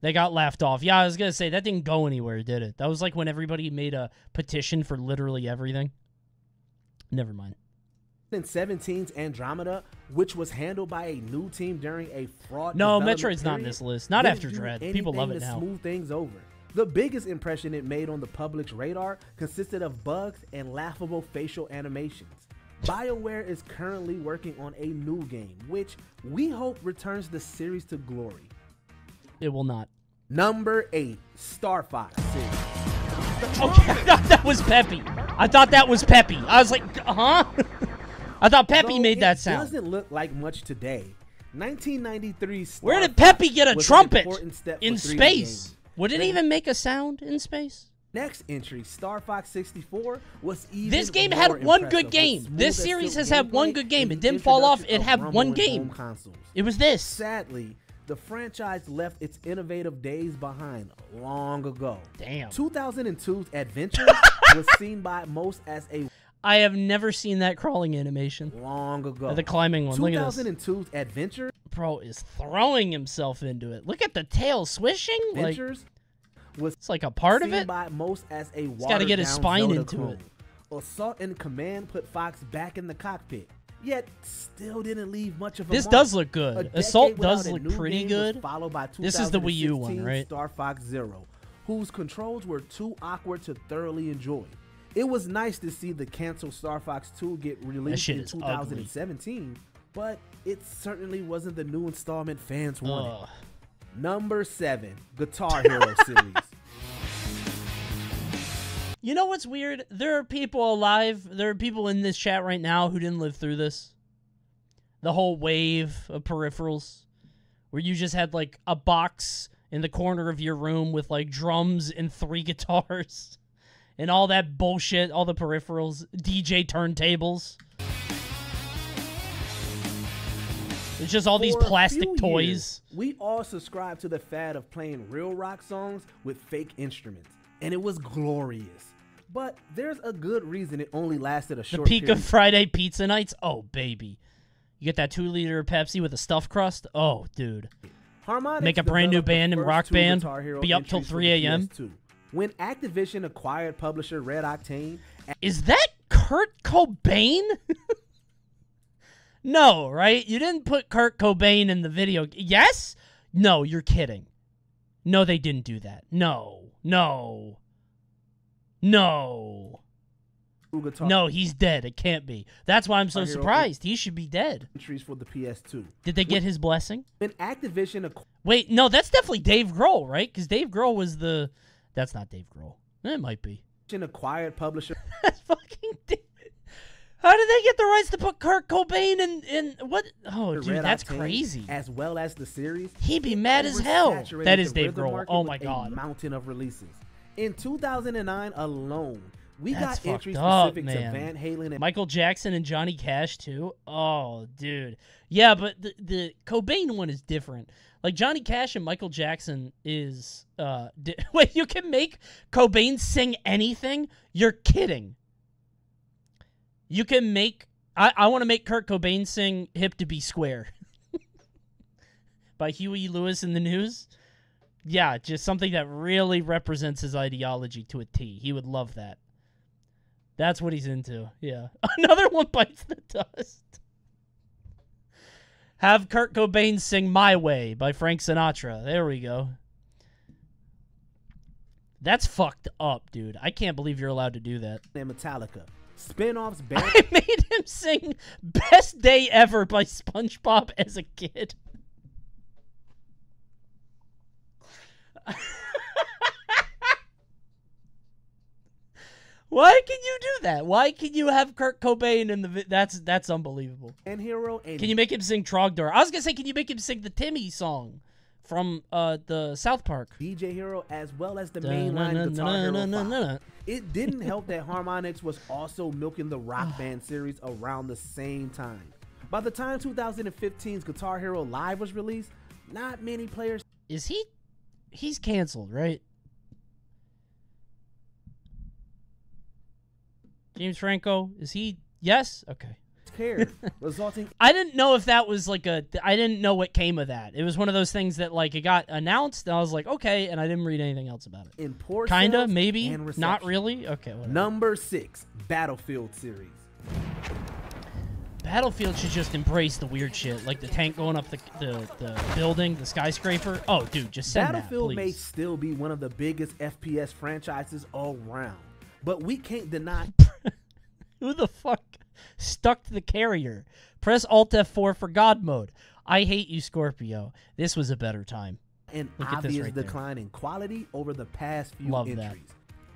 They got laughed off. Yeah, I was gonna say that didn't go anywhere, did it? That was like when everybody made a petition for literally everything. Never mind. 2017's Andromeda, which was handled by a new team during a fraud. No, Metroid's not in this list. Not after Dread. People love it to now. Smooth things over. The biggest impression it made on the public's radar consisted of bugs and laughable facial animations. BioWare is currently working on a new game, which we hope returns the series to glory. It will not. Number 8, Star Fox. Okay, I thought that was Peppy. I thought that was Peppy. I was like, huh? I thought Peppy Though made that sound. doesn't look like much today. 1993 Star Where did Peppy get a trumpet in space? Would it even make a sound in space? Next entry, Star Fox 64, was even This game had one good game. This series has had one good game. It didn't fall off. It had Rumble one game. It was this. Sadly, the franchise left its innovative days behind long ago. Damn. 2002's Adventure was seen by most as a I have never seen that crawling animation. long ago. The climbing one. Look at this. 2002's Adventure Bro is throwing himself into it. Look at the tail swishing. Like, Adventures was It's like a part of it. by most as a gotta get his spine Zelda into clone. it. Assault and Command put Fox back in the cockpit, yet still didn't leave much of a This mark. does look good. Assault does look pretty good. Followed by This is the Wii U one, right? Star Fox Zero, whose controls were too awkward to thoroughly enjoy. It was nice to see the canceled Star Fox 2 get released in is ugly. 2017, but it certainly wasn't the new installment fans wanted. Ugh. Number seven, Guitar Hero series. You know what's weird? There are people alive. There are people in this chat right now who didn't live through this. The whole wave of peripherals, where you just had like a box in the corner of your room with like drums and three guitars, and all that bullshit. All the peripherals, DJ turntables. It's just all these For a plastic toys. years, we all subscribed to the fad of playing real rock songs with fake instruments, and it was glorious. But there's a good reason it only lasted a short. The peak period. of Friday pizza nights. Oh baby, you get that two liter Pepsi with a stuffed crust. Oh dude. Harmonix Make a brand new band and rock band, be up till 3 a.m.. PS2. When Activision acquired publisher Red Octane, Is that Kurt Cobain? no, right? You didn't put Kurt Cobain in the video. Yes? No, you're kidding. No, they didn't do that. No. No. No. No, he's dead. It can't be. That's why I'm so surprised. He should be dead. entries for the PS2. Did they get his blessing? When Activision Wait, no, that's definitely Dave Grohl, right? Because Dave Grohl was the. That's not Dave Grohl. It might be. acquired publisher That's fucking. Dave. How did they get the rights to put Kurt Cobain in in what? Oh, dude, Red that's Octane, crazy. as well as the series, He'd be mad as hell. That is Dave Grohl. Oh my a god. mountain of releases. In 2009 alone, we That's got entries up, specific man. to Van Halen and Michael Jackson and Johnny Cash too. Oh, dude. Yeah, but the the Cobain one is different. Like Johnny Cash and Michael Jackson is uh di- wait, you can make Cobain sing anything? You're kidding. You can make I, I want to make Kurt Cobain sing Hip to Be Square by Huey Lewis in the News. Yeah, just something that really represents his ideology to a T. He would love that. That's what he's into. Yeah. Another one bites the dust. Have Kurt Cobain sing My Way by Frank Sinatra. There we go. That's fucked up, dude. I can't believe you're allowed to do that. and Metallica. Spin-offs banned I made him sing Best Day Ever by SpongeBob as a kid. Why can you do that? Why can you have Kurt Cobain in the vi- that's that's unbelievable. and Hero and Can you make him sing Trogdor? I was gonna say, can you make him sing the Timmy song from uh the South Park? DJ Hero as well as the mainline Guitar Hero It didn't help that Harmonix was also milking the Rock Band series around the same time. By the time 2015's Guitar Hero Live was released, not many players Is he? He's canceled, right? James Franco, is he? Yes. Okay. cared, resulting I didn't know if that was like a. I didn't know what came of that. It was one of those things that like it got announced, and I was like, okay, and I didn't read anything else about it. in poor Kinda, sales maybe, and not really. Okay, whatever. Number six, Battlefield series. Battlefield should just embrace the weird shit, like the tank going up the the, the building, the skyscraper. Oh, dude, just send Battlefield that, may still be one of the biggest FPS franchises all around, but we can't deny Who the fuck stuck to the carrier? Press Alt F4 for God mode. I hate you, Scorpio. This was a better time. an Look obvious right there. decline in quality over the past few Love that. entries.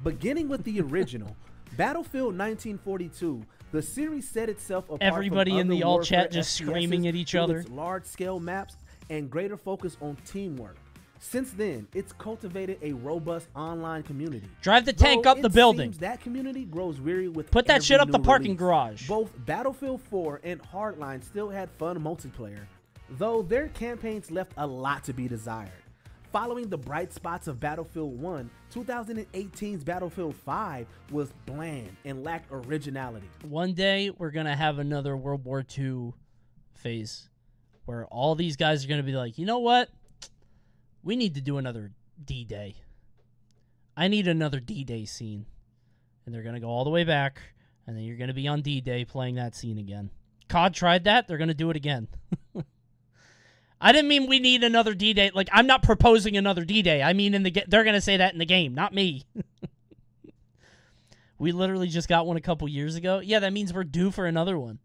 Beginning with the original, Battlefield 1942, the series set itself apart Everybody in the alt chat just FPSs screaming at each other. large-scale maps and greater focus on teamwork. Since then, it's cultivated a robust online community. Drive the tank Though up the building. that community grows weary with Put that shit up the parking release. garage. Both Battlefield 4 and Hardline still had fun multiplayer, though their campaigns left a lot to be desired. Following the bright spots of Battlefield 1, 2018's Battlefield 5 was bland and lacked originality. One day we're gonna have another World War II phase where all these guys are gonna be like, you know what? We need to do another D Day. I need another D-Day scene. And they're going to go all the way back and then you're going to be on D-Day playing that scene again. COD tried that, they're going to do it again. I didn't mean we need another D-Day. Like I'm not proposing another D-Day. I mean in the they're going to say that in the game, not me. we literally just got one a couple years ago. Yeah, that means we're due for another one.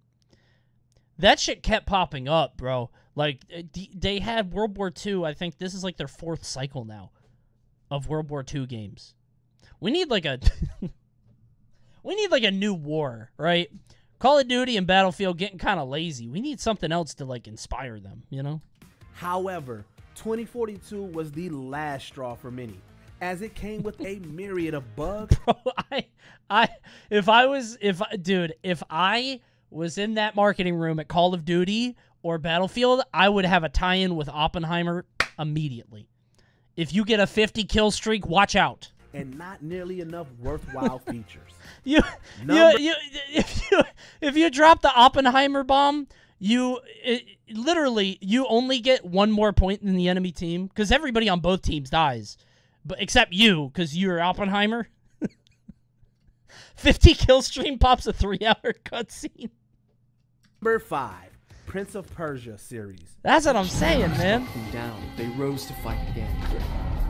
That shit kept popping up, bro. Like uh, they had World War II. I think this is like their fourth cycle now of World War II games. We need like a we need like a new war, right? Call of Duty and Battlefield getting kind of lazy. We need something else to like inspire them, you know? However, 2042 was the last straw for many, as it came with a myriad of bugs Bro, I I if I was if dude, if I was in that marketing room at Call of Duty or Battlefield, I would have a tie-in with Oppenheimer immediately. If you get a 50 kill streak, watch out. and not nearly enough worthwhile features. You, Number- you, you, if you, if you drop the Oppenheimer bomb, you it, literally you only get one more point than the enemy team because everybody on both teams dies, but except you because you're Oppenheimer. Fifty kill stream pops a three-hour cutscene. Number five, Prince of Persia series. That's what I'm saying, man. them down, they rose to fight again.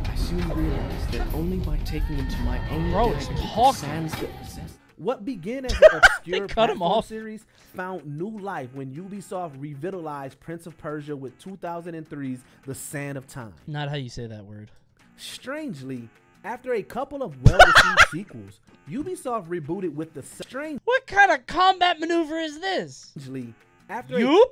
I soon realized that only by taking into my own Bro, it's talking. sands that possess What began as an obscure cut him off. series found new life when Ubisoft revitalized Prince of Persia with 2003's The Sand of Time. Not how you say that word. Strangely, after a couple of well-received sequels, Ubisoft rebooted with the strange What kind of combat maneuver is this? Strangely, after a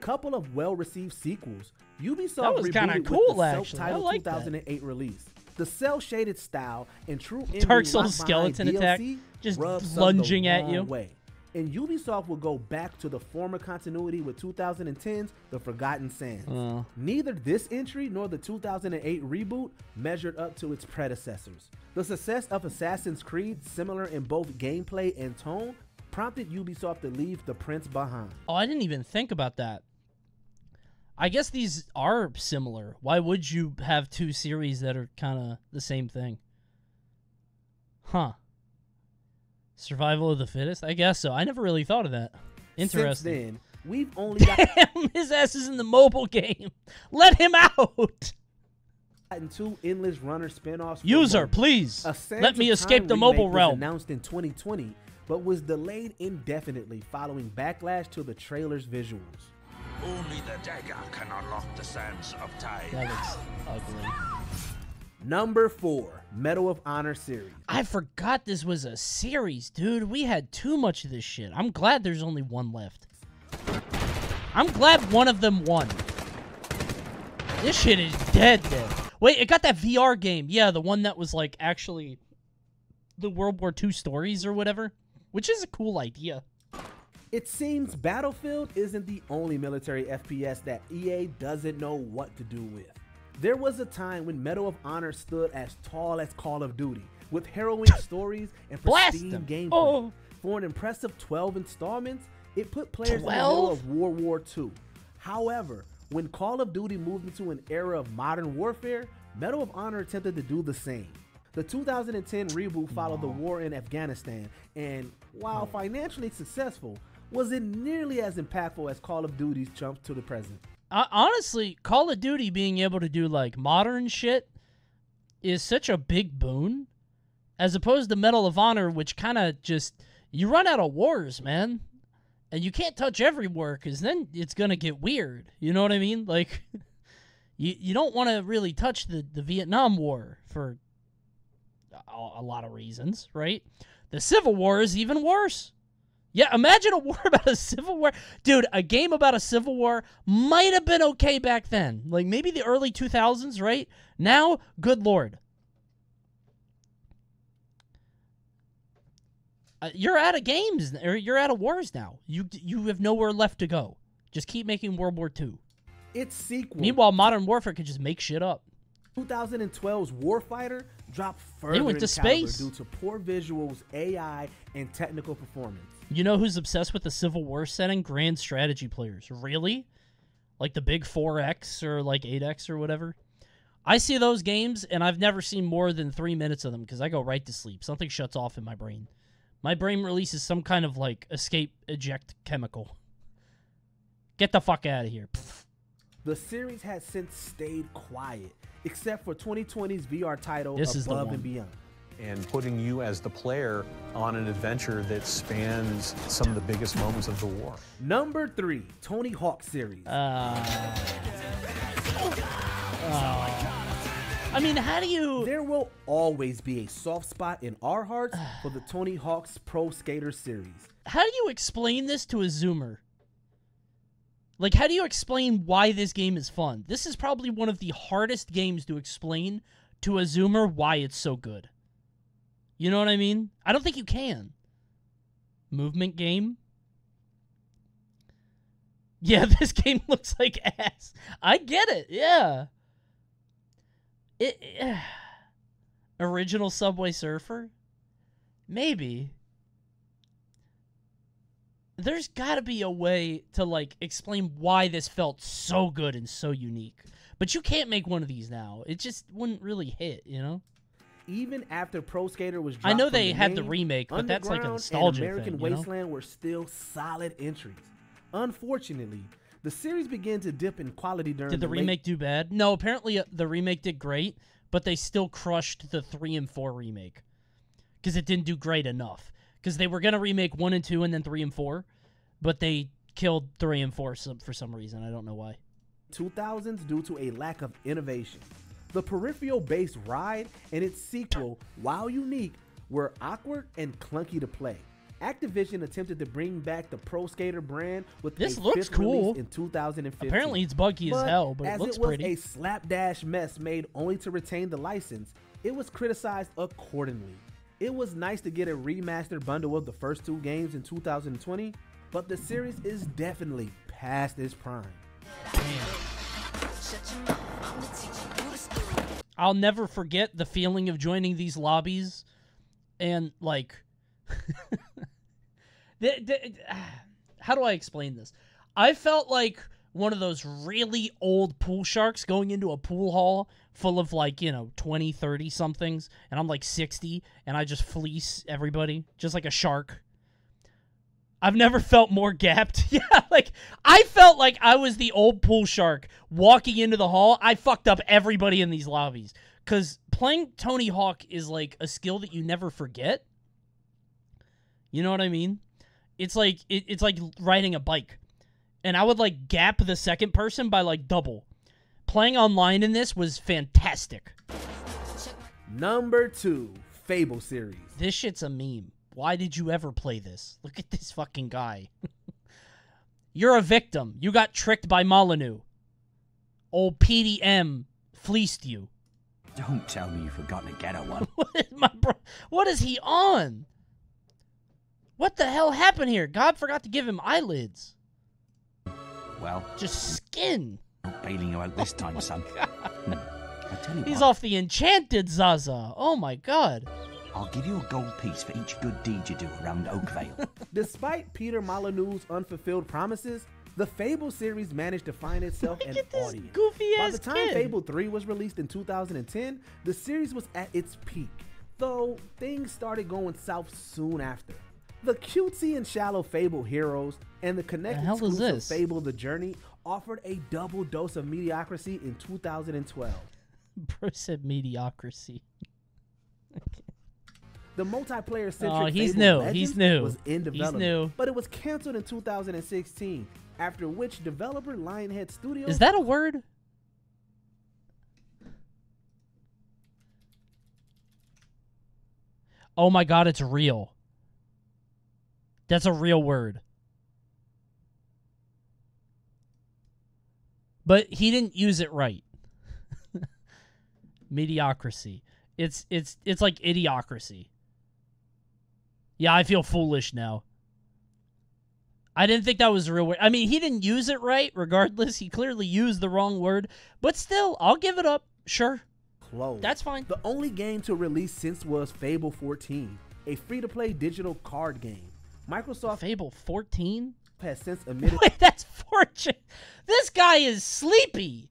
couple of well-received sequels, Ubisoft That rebooted cool, with the self-titled like that. 2008 release. The cel-shaded style and true Dark Souls skeleton attack, just lunging at you. Way. And Ubisoft will go back to the former continuity with 2010's The Forgotten Sands. Oh. Neither this entry nor the 2008 reboot measured up to its predecessors. The success of Assassin's Creed, similar in both gameplay and tone, prompted Ubisoft to leave the Prince behind. Oh, I didn't even think about that. I guess these are similar. Why would you have two series that are kind of the same thing? Huh. Survival of the fittest? I guess so. I never really thought of that. Since Interesting. then, we've only got- Damn, his ass is in the mobile game. Let him out. gotten two Endless Runner spin-offs. User, please. Let me escape the mobile realm. announced in 2020, but was delayed indefinitely following backlash to the trailer's visuals. Only the dagger can unlock the sands of time. That looks ugly. Number four, Medal of Honor series. I forgot this was a series, dude. We had too much of this shit. I'm glad there's only one left. I'm glad one of them won. This shit is dead, dead. Wait, it got that VR game. Yeah, the one that was like actually the World War II stories or whatever, which is a cool idea. It seems Battlefield isn't the only military FPS that EA doesn't know what to do with. There was a time when Medal of Honor stood as tall as Call of Duty, with harrowing stories and pristine gameplay. Oh. For an impressive 12 installments, it put players in the 12? middle of World War II. However, when Call of Duty moved into an era of modern warfare, Medal of Honor attempted to do the same. The 2010 reboot followed the war in Afghanistan, and while financially successful, wasn't nearly as impactful as Call of Duty's jump to the present. Uh, honestly, Call of Duty being able to do like modern shit is such a big boon, as opposed to Medal of Honor, which kind of just you run out of wars, man, and you can't touch every war because then it's gonna get weird. You know what I mean? Like, you you don't want to really touch the the Vietnam War for a, a lot of reasons, right? The Civil War is even worse. Yeah, imagine a war about a civil war. Dude, a game about a civil war might have been okay back then. Like maybe the early 2000s, right? Now, good lord. Uh, you're out of games or you're out of wars now. You you have nowhere left to go. Just keep making World War II. Its sequel, Meanwhile, modern warfare could just make shit up. 2012's Warfighter, dropped further went in to space. due to poor visuals, AI, and technical performance. You know who's obsessed with the Civil War setting? Grand strategy players. Really? Like the big 4X or like 8X or whatever? I see those games and I've never seen more than three minutes of them because I go right to sleep. Something shuts off in my brain. My brain releases some kind of like escape eject chemical. Get the fuck out of here. Pfft. The series has since stayed quiet, except for 2020's VR title This is the Above one. and Beyond. and putting you as the player on an adventure that spans some of the biggest moments of the war. Number three, Tony Hawk series. Uh, uh, I mean, how do you? There will always be a soft spot in our hearts for the Tony Hawk's Pro Skater series. How do you explain this to a Zoomer? Like, how do you explain why this game is fun? This is probably one of the hardest games to explain to a Zoomer why it's so good. You know what I mean? I don't think you can. Movement game? Yeah, this game looks like ass. I get it. Yeah. It, original Subway Surfer? Maybe there's got to be a way to like explain why this felt so good and so unique. But you can't make one of these now. It just wouldn't really hit, you know? Even after Pro Skater was dropped I know they the had the remake, but that's like a nostalgia and American thing, you know? Wasteland were still solid entries. Unfortunately, the series began to dip in quality during Did the late- remake do bad? No, apparently uh, the remake did great, but they still crushed the 3 and 4 remake cuz it didn't do great enough. Cuz they were going to remake 1 and 2 and then 3 and 4, but they killed 3 and 4 some, for some reason. I don't know why. 2000s due to a lack of innovation. The peripheral based ride and its sequel, while unique, were awkward and clunky to play. Activision attempted to bring back the Pro Skater brand with This looks cool. in 2015. Apparently it's buggy as hell, but it as looks it was pretty. a slapdash mess made only to retain the license, it was criticized accordingly. It was nice to get a remastered bundle of the first two games in 2020, but the series is definitely past its prime. I'll never forget the feeling of joining these lobbies and like how do I explain this? I felt like one of those really old pool sharks going into a pool hall full of like, you know, 20, 30 somethings and I'm like 60 and I just fleece everybody just like a shark. I've never felt more gapped. yeah, like I felt like I was the old pool shark walking into the hall. I fucked up everybody in these lobbies cuz playing Tony Hawk is like a skill that you never forget. You know what I mean? It's like it, it's like riding a bike. And I would like gap the second person by like double. Playing online in this was fantastic. Number two, Fable series. This shit's a meme. Why did you ever play this? Look at this fucking guy. You're a victim. You got tricked by Molyneux. Old PDM fleeced you. Don't tell me you've forgotten to get a one. What is my bro? What is he on? What the hell happened here? God forgot to give him eyelids. well, Just skin. Not bailing you out this time, son. Hmm. I tell you He's what, off the enchanted Zaza. Oh my god. I'll give you a gold piece for each good deed you do around Oakvale. Despite Peter Molyneux's unfulfilled promises, the Fable series managed to find itself Look an at this audience. goofy By ass the time kid. Fable 3 was released in 2010, the series was at its peak, though things started going south soon after. The cutesy and shallow Fable heroes and the connected hell is exclusive? Fable The Journey offered a double dose of mediocrity in 2012. Bro said mediocrity. The multiplayer oh, centric Oh, he's Fable new. Legends He's new. was in development, He's new. but it was canceled in 2016. After which developer Lionhead Studios Is that a word? Oh my god, it's real. That's a real word. But he didn't use it right. Mediocrity. It's it's it's like idiocracy. Yeah, I feel foolish now. I didn't think that was a real word. I mean, he didn't use it right, regardless. He clearly used the wrong word. But still, I'll give it up. Sure. Close. That's fine. The only game to release since was Fable Fortune, a free-to-play digital card game. Microsoft Fable Fortune? has since admitted Wait, that's This guy is sleepy.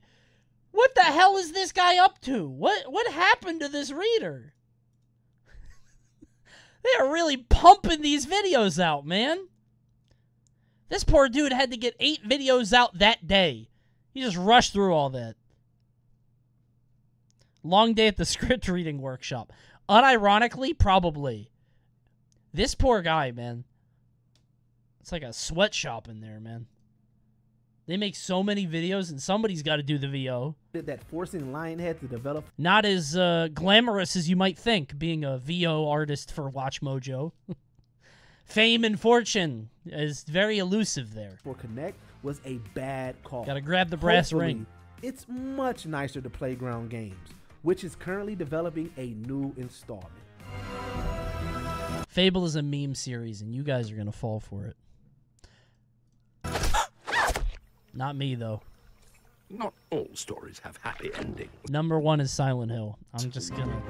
What the hell is this guy up to? What what happened to this reader? they are really pumping these videos out, man. This poor dude had to get eight videos out that day. He just rushed through all that. Long day at the script reading workshop. Unironically, probably. This poor guy, man. It's like a sweatshop in there, man. They make so many videos, and somebody's got to do the VO. That forcing Lionhead to develop Not as uh, glamorous as you might think, being a VO artist for WatchMojo. Fame and fortune is very elusive there. for Kinect was a bad call. Gotta grab the brass Hopefully, ring. It's much nicer to Playground Games, which is currently developing a new installment. Fable is a meme series, and you guys are gonna fall for it. Not me though. Not all stories have happy endings. Number one is Silent Hill. I'm just gonna.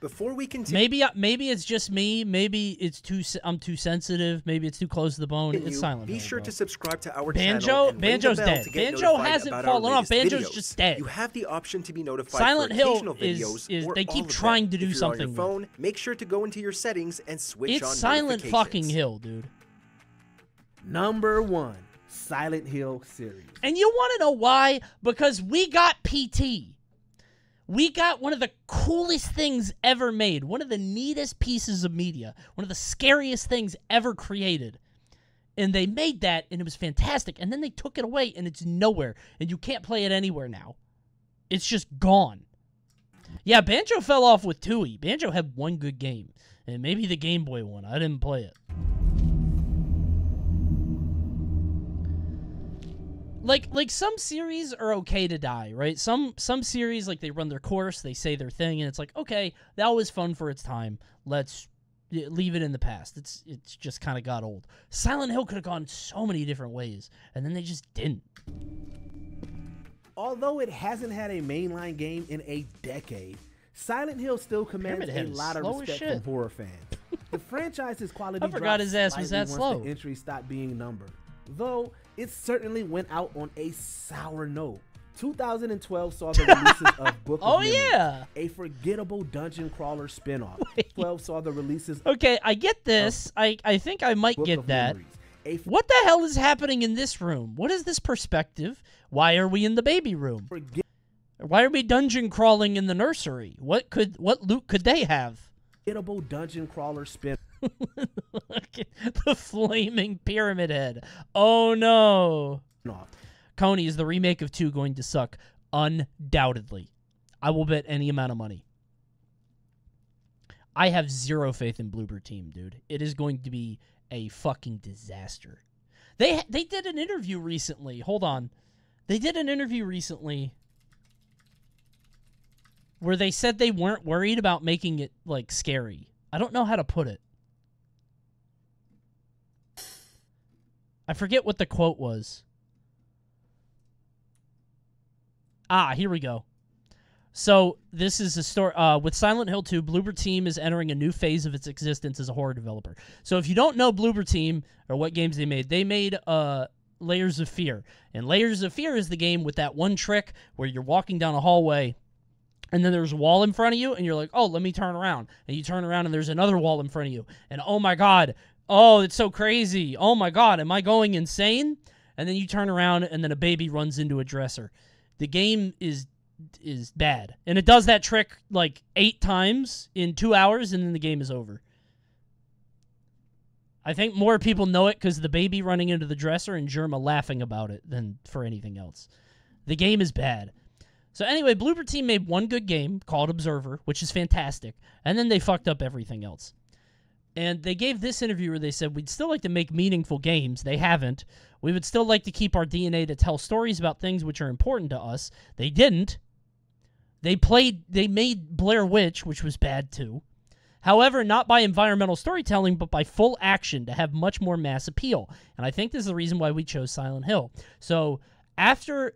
Before we continue, Maybe maybe it's just me. Maybe it's too. I'm too sensitive. Maybe it's too close to the bone. It's Silent be Hill. sure bro. to subscribe to our Banjo- channel. and ring the Banjo's dead. Banjo hasn't fallen off. Banjo's videos. just dead. You have the option to be notified Silent for Hill is- videos is- or they all keep of trying to do if something On your phone, make sure to go into your settings and switch It's on Silent fucking Hill, dude. Number one, Silent Hill series. And you want to know why? Because we got PT. We got one of the coolest things ever made, one of the neatest pieces of media, one of the scariest things ever created. And they made that, and it was fantastic. And then they took it away, and it's nowhere. And you can't play it anywhere now. It's just gone. Yeah, Banjo fell off with Tooie. Banjo had one good game, and maybe the Game Boy one. I didn't play it. Like like some series are okay to die, right? Some some series like they run their course, they say their thing, and it's like okay, that was fun for its time. Let's leave it in the past. It's it's just kind of got old. Silent Hill could have gone so many different ways, and then they just didn't. Although it hasn't had a mainline game in a decade, Silent Hill still commands a lot of respect from horror fans. the franchise's quality I forgot his ass was that slow. The entry stopped being numbered, though it certainly went out on a sour note. 2012 saw the releases of Book of Oh, Memories, yeah. a forgettable dungeon crawler spin-off. 12 saw the releases Okay, I get this. I I think I might Book get that. Memories, What the hell is happening in this room? What is this perspective? Why are we in the baby room? Why are we dungeon crawling in the nursery? What could what loot could they have? forgettable dungeon crawler spin the flaming pyramid head. Oh no. off. Coney is the remake of 2 going to suck? Undoubtedly. I will bet any amount of money. I have zero faith in Bloober Team, dude. It is going to be a fucking disaster. They they did an interview recently. Hold on. They did an interview recently where they said they weren't worried about making it like scary. I don't know how to put it. I forget what the quote was. Ah, here we go. So this is a story uh, with Silent Hill 2. Bloober Team is entering a new phase of its existence as a horror developer. So if you don't know Bloober Team or what games they made, they made uh, Layers of Fear, and Layers of Fear is the game with that one trick where you're walking down a hallway, and then there's a wall in front of you, and you're like, oh, let me turn around, and you turn around, and there's another wall in front of you, and oh my god, oh, it's so crazy, oh my god, am I going insane? And then you turn around, and then a baby runs into a dresser. The game is is bad, and it does that trick like eight times in two hours, and then the game is over. I think more people know it because the baby running into the dresser and Jerma laughing about it than for anything else. The game is bad. So anyway, Bloober Team made one good game called Observer, which is fantastic, and then they fucked up everything else. And they gave this interview where they said, We'd still like to make meaningful games. They haven't. We would still like to keep our DNA to tell stories about things which are important to us. They didn't. They played, they made Blair Witch, which was bad too. However, not by environmental storytelling, but by full action to have much more mass appeal. And I think this is the reason why we chose Silent Hill. So after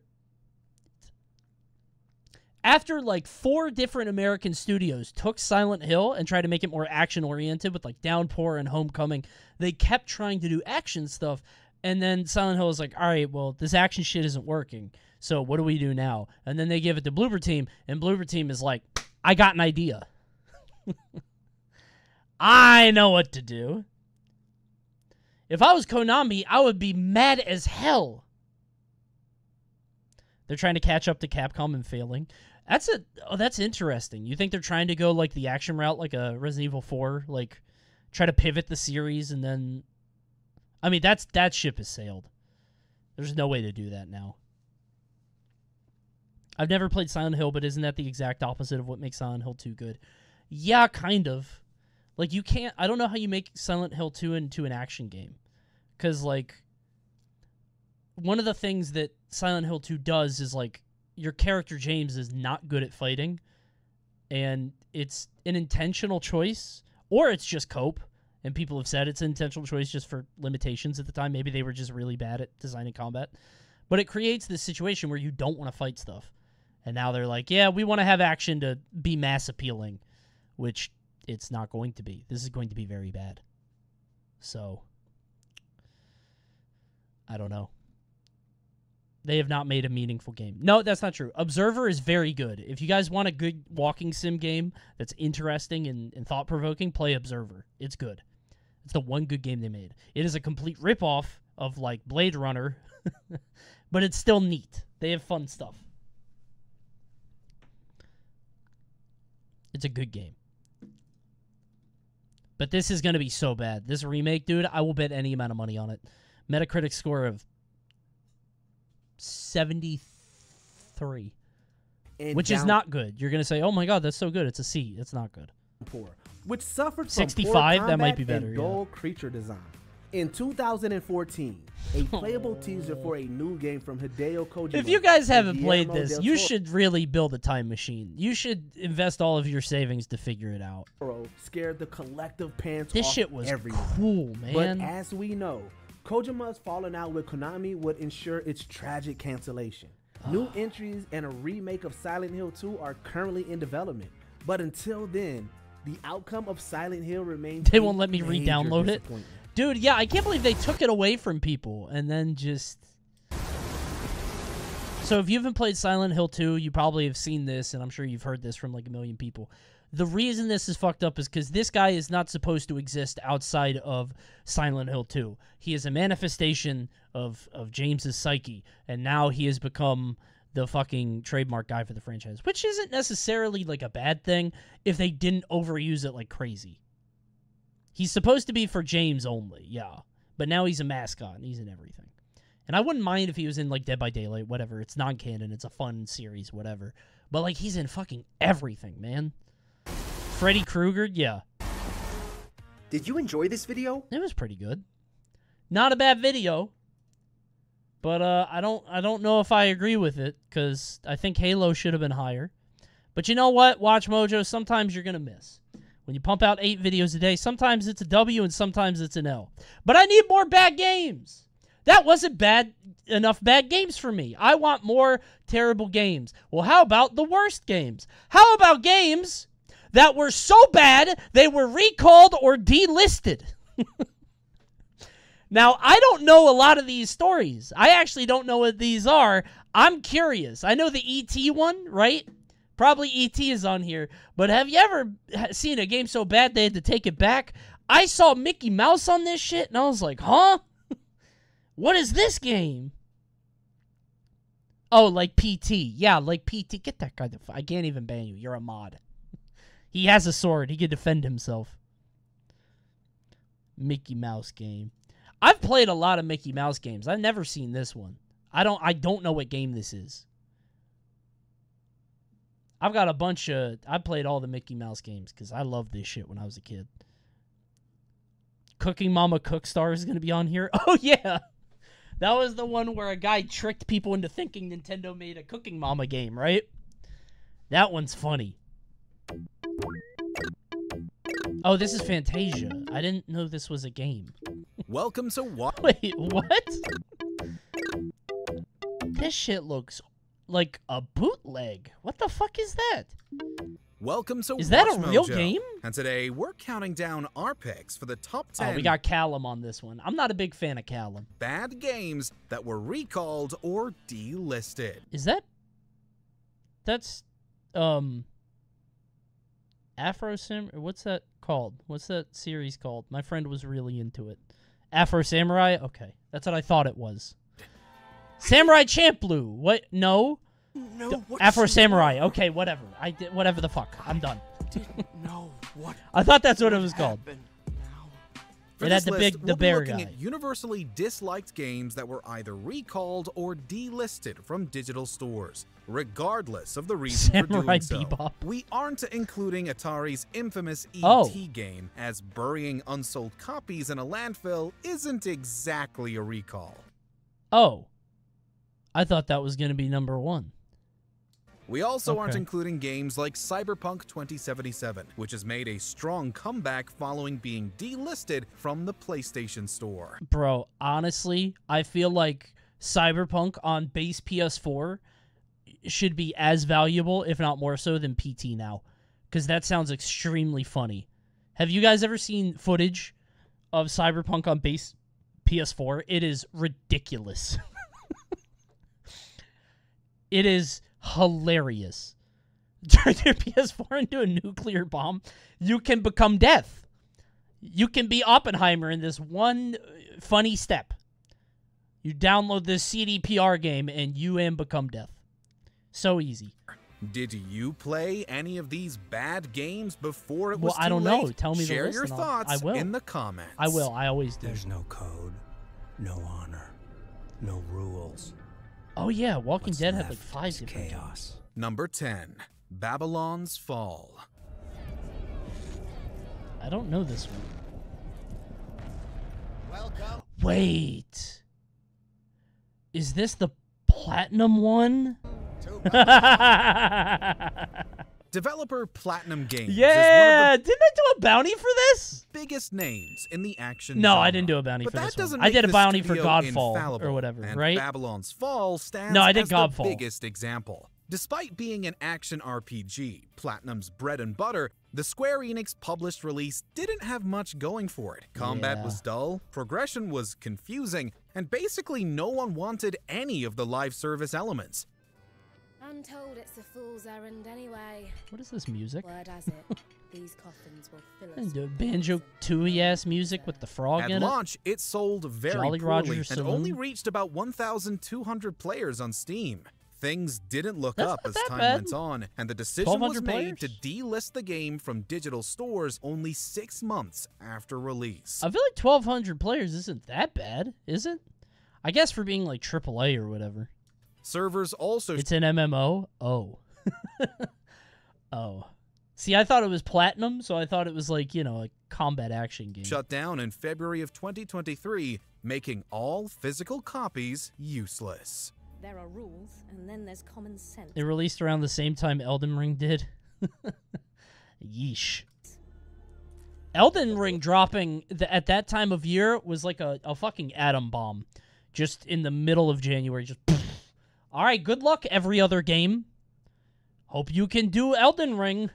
after like four different American studios took Silent Hill and tried to make it more action oriented with like Downpour and Homecoming, they kept trying to do action stuff. And then Silent Hill was like, all right, well, this action shit isn't working. So what do we do now? And then they give it to Bloober Team, and Bloober Team is like, I got an idea. I know what to do. If I was Konami, I would be mad as hell. They're trying to catch up to Capcom and failing. That's a oh, that's interesting. You think they're trying to go like the action route, like a Resident Evil Four, like try to pivot the series and then. I mean, that's that ship has sailed. There's no way to do that now. I've never played Silent Hill, but isn't that the exact opposite of what makes Silent Hill 2 good? Yeah, kind of. Like you can't I don't know how you make Silent Hill 2 into an action game. Cuz like one of the things that Silent Hill 2 does is like your character James is not good at fighting and it's an intentional choice or it's just cope and people have said it's an intentional choice just for limitations at the time. Maybe they were just really bad at designing combat. But it creates this situation where you don't want to fight stuff. And now they're like yeah we want to have action to be mass appealing which it's not going to be. This is going to be very bad. So i don't know they have not made a meaningful game. No, that's not true. Observer is very good. If you guys want a good walking sim game that's interesting and, and thought provoking, play Observer. It's good. It's the one good game they made. It is a complete ripoff of like Blade Runner, but it's still neat. They have fun stuff. It's a good game. But this is going to be so bad. This remake, dude, I will bet any amount of money on it. Metacritic score of 73 And which is not good you're gonna say oh my god that's so good it's a c it's not good poor, which suffered from 65? That might be better, and yeah. dull creature design. In 2014, a playable teaser for a new game from Hideo Kojima. if you guys haven't played this you should really build a time machine you should invest all of your savings to figure it out Bro, scared the collective pants this shit was everyone. cool man But as we know, Kojima's falling out with Konami would ensure its tragic cancellation. New ah. entries and a remake of Silent Hill 2 are currently in development. But until then, the outcome of Silent Hill remains. they won't let me re-download it dude yeah i can't believe they took it away from people and then just so if you haven't played silent hill 2 you probably have seen this and i'm sure you've heard this from like a million people the reason this is fucked up is because this guy is not supposed to exist outside of silent hill 2 he is a manifestation of of james's psyche and now he has become the fucking trademark guy for the franchise which isn't necessarily like a bad thing if they didn't overuse it like crazy He's supposed to be for James only, yeah. But now he's a mascot and he's in everything. And I wouldn't mind if he was in like Dead by Daylight, whatever. It's non-canon, it's a fun series, whatever. But like he's in fucking everything, man. Freddy Krueger, yeah. Did you enjoy this video? It was pretty good. Not a bad video. But uh I don't I don't know if I agree with it cuz I think Halo should have been higher. But you know what? Watch Mojo, sometimes you're going to miss. When you pump out 8 videos a day, sometimes it's a W and sometimes it's an L. But I need more bad games. That wasn't bad enough bad games for me. I want more terrible games. Well, how about the worst games? How about games that were so bad they were recalled or delisted? now, I don't know a lot of these stories. I actually don't know what these are. I'm curious. I know the ET one, right? Probably ET is on here. But have you ever seen a game so bad they had to take it back? I saw Mickey Mouse on this shit and I was like, huh? what is this game? Oh, like PT. Yeah, like PT. Get that guy I can't even ban you. You're a mod. He has a sword. He can defend himself. Mickey Mouse game. I've played a lot of Mickey Mouse games. I've never seen this one. I don't I don't know what game this is. I've got a bunch of I played all the Mickey Mouse games cuz I loved this shit when I was a kid. Cooking Mama Cookstar is going to be on here. Oh yeah. That was the one where a guy tricked people into thinking Nintendo made a Cooking Mama game, right? That one's funny. Oh, this is Fantasia. I didn't know this was a game. Welcome to what? Wait, what? This shit looks like a bootleg. What the fuck is that? Welcome to Is that a real Mojo. game? And today, we're counting down our picks for the top 10 Oh, we got Callum on this one. I'm not a big fan of Callum. bad games that were recalled or delisted. Is that that's um Afro Sim or what's that called? What's that series called? My friend was really into it. Afro Samurai? Okay. That's what I thought it was. Samurai Champloo. What no? No, D- what Afro Samurai. Okay, whatever. I did whatever the fuck. I'm done. No, what? I thought that's what it was called. For It had this the list, big- the we'll be bear looking guy. at universally disliked games that were either recalled or delisted from digital stores, regardless of the reason for Samurai doing so. Bebop. We aren't including Atari's infamous ET Oh. game, as burying unsold copies in a landfill isn't exactly a recall. Oh. I thought that was going to be number 1. We also aren't including games like Cyberpunk 2077, which has made a strong comeback following being delisted from the PlayStation Store. Bro, honestly, I feel like Cyberpunk on base PS4 should be as valuable, if not more so, than PT now. Because that sounds extremely funny. Have you guys ever seen footage of Cyberpunk on base PS4? It is ridiculous. it is hilarious. Turn your PS4 into a nuclear bomb, you can become death. You can be Oppenheimer in this one uh, funny step. You download this CDPR game and you and become death. So easy. Did you play any of these bad games before it Well, was I don't know. Tell me the list your thoughts I will. in the comments. I will. I always do. There's no code, no honor, no rules. Oh yeah, Walking What's Dead had like five different chaos. Number 10, Babylon's Fall. I don't know this one. Welcome. Wait. Is this the platinum one? Developer Platinum Games yeah, is one of the didn't I do a bounty for this? biggest names in the action No, I didn't do a bounty but for that this one. doesn't I did a bounty for Godfall or whatever, and right? Babylon's Fall stands No, I did as the Godfall. biggest example. Despite being an action RPG, Platinum's bread and butter, the Square Enix published release didn't have much going for it. Combat Yeah. was dull, progression was confusing, and basically no one wanted any of the live service elements. I'm told it's a fool's errand anyway. What is this music? Word has it, these coffins will fill us. And the banjo tooey ass music with the frog At in it. At launch, it sold very Jolly poorly Roger and only reached about 1,200 players on Steam. Things didn't look That's up as time bad. went on, and the decision was made players? to delist the game from digital stores only six months after release. I feel like 1,200 players isn't that bad, is it? I guess for being like AAA or whatever. Servers also It's an MMO? Oh. oh. See, I thought it was platinum, so I thought it was like, you know, a combat action game. shut down in February of 2023, making all physical copies useless. There are rules, and then there's common sense. It released around the same time Elden Ring did. Yeesh. Elden Ring dropping th- at that time of year was like a, a fucking atom bomb. Just in the middle of January. Just. All right, good luck, every other game. Hope you can do Elden Ring.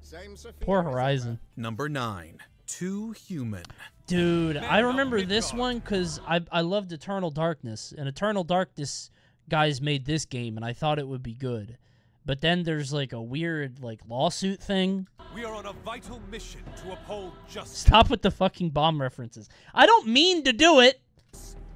Same Poor. Horizon. Number 9. Too Human. Dude, I remember this one because I, I loved Eternal Darkness. And Eternal Darkness guys made this game, and I thought it would be good. But then there's like a weird like lawsuit thing. We are on a vital mission to uphold justice. Stop with the fucking bomb references. I don't mean to do it.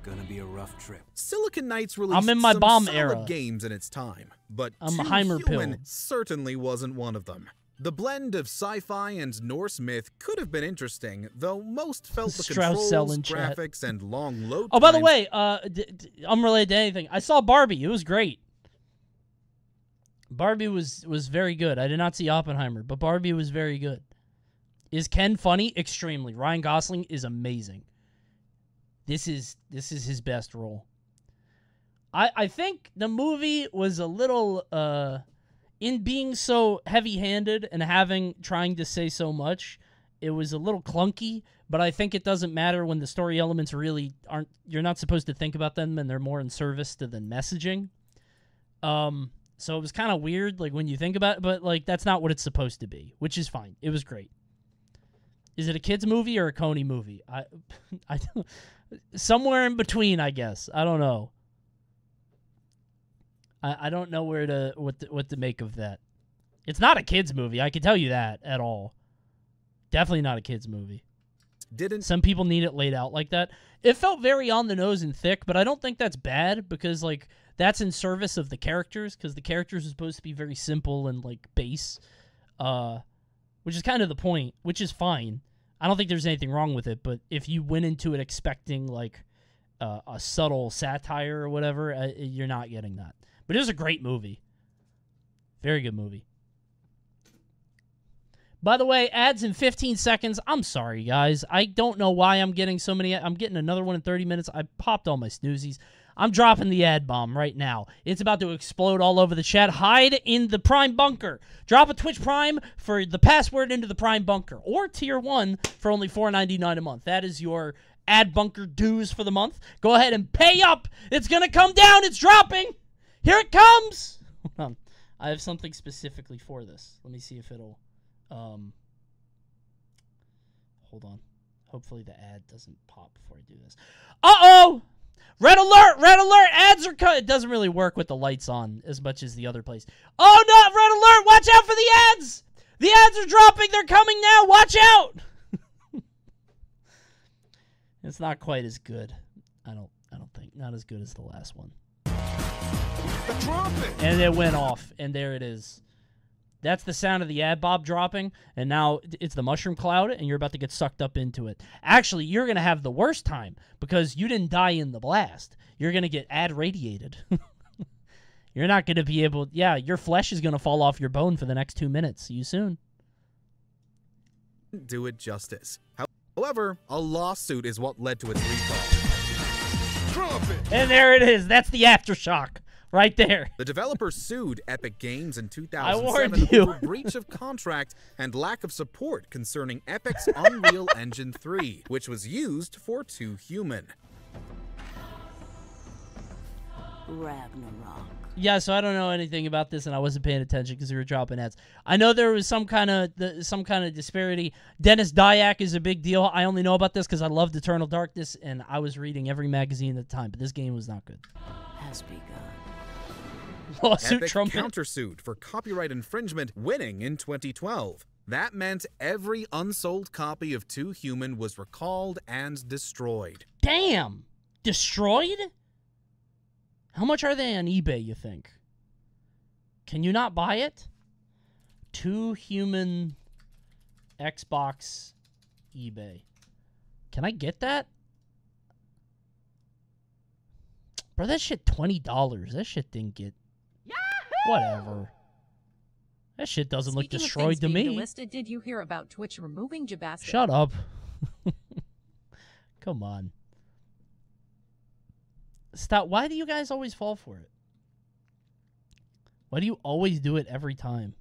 Gonna be a rough trip. Silicon Knights released I'm in my some bomb solid era. games in its time, but I'm a Too Heimer Human pill. certainly wasn't one of them. The blend of sci-fi and Norse myth could have been interesting, though most felt the Strauss controls, selling chat. graphics, and long load Oh, by the way, uh, d- d- unrelated to anything, I saw Barbie. It was great. Barbie was was very good. I did not see Oppenheimer, but Barbie was very good. Is Ken funny? Extremely. Ryan Gosling is amazing. This is this is his best role. I I think the movie was a little uh in being so heavy-handed and having trying to say so much, it was a little clunky, but I think it doesn't matter when the story elements really aren't you're not supposed to think about them and they're more in service to the messaging. Um So it was kind of weird, like when you think about it, but like that's not what it's supposed to be, which is fine. It was great. Is it a kids movie or a Coney movie? I, I, somewhere in between, I guess. I don't know. I, I don't know where to what to, what to make of that. It's not a kids movie. I can tell you that at all. Definitely not a kids movie. Didn't some people need it laid out like that? It felt very on the nose and thick, but I don't think that's bad because like that's in service of the characters because the characters are supposed to be very simple and like base, uh, which is kind of the point, which is fine. I don't think there's anything wrong with it, but if you went into it expecting like uh, a subtle satire or whatever, uh, you're not getting that. But it was a great movie. Very good movie. By the way, ads in 15 seconds. I'm sorry, guys. I don't know why I'm getting so many. I'm getting another one in 30 minutes. I popped all my snoozies. I'm dropping the ad bomb right now. It's about to explode all over the chat. Hide in the Prime Bunker. Drop a Twitch Prime for the password into the Prime Bunker, or Tier 1 for only $4.99 a month. That is your ad bunker dues for the month. Go ahead and pay up. It's going to come down. It's dropping. Here it comes. I have something specifically for this. Let me see if it'll. Um, hold on. Hopefully the ad doesn't pop before I do this. Uh oh! Red alert! Red alert! Ads are cut. It doesn't really work with the lights on as much as the other place. Oh no! Red alert! Watch out for the ads! The ads are dropping. They're coming now. Watch out! it's not quite as good. I don't. I don't think not as good as the last one. The trumpet! And it went off, and there it is. That's the sound of the ad bob dropping, and now it's the mushroom cloud, and you're about to get sucked up into it. Actually, you're going to have the worst time because you didn't die in the blast. You're going to get ad radiated. you're not going to be able. Yeah, your flesh is going to fall off your bone for the next two minutes. See you soon. Do it justice. However, a lawsuit is what led to its recall. Trumpet! And there it is. That's the aftershock right there. The developer sued Epic Games in I 2007 you. over breach of contract and lack of support concerning Epic's Unreal Engine 3, which was used for Too Human. Ragnarok. Yeah, so I don't know anything about this, and I wasn't paying attention because we were dropping ads. I know there was some kind of the, some kind of disparity. Denis Dyack is a big deal. I only know about this because I loved Eternal Darkness, and I was reading every magazine at the time. But this game was not good. Has begun. Lawsuit Epic trumpet. countersued for copyright infringement, winning in 2012. That meant every unsold copy of Too Human was recalled and destroyed. Damn, destroyed. How much are they on eBay? You think? Can you not buy it? Too human Xbox eBay. Can I get that? Bro, that shit twenty dollars. That shit didn't get. Whatever. That shit doesn't look Speaking of destroyed to me. delisted, did you hear about Twitch removing Jabastic? Shut up. Come on. Stop. Why do you guys always fall for it? Why do you always do it every time?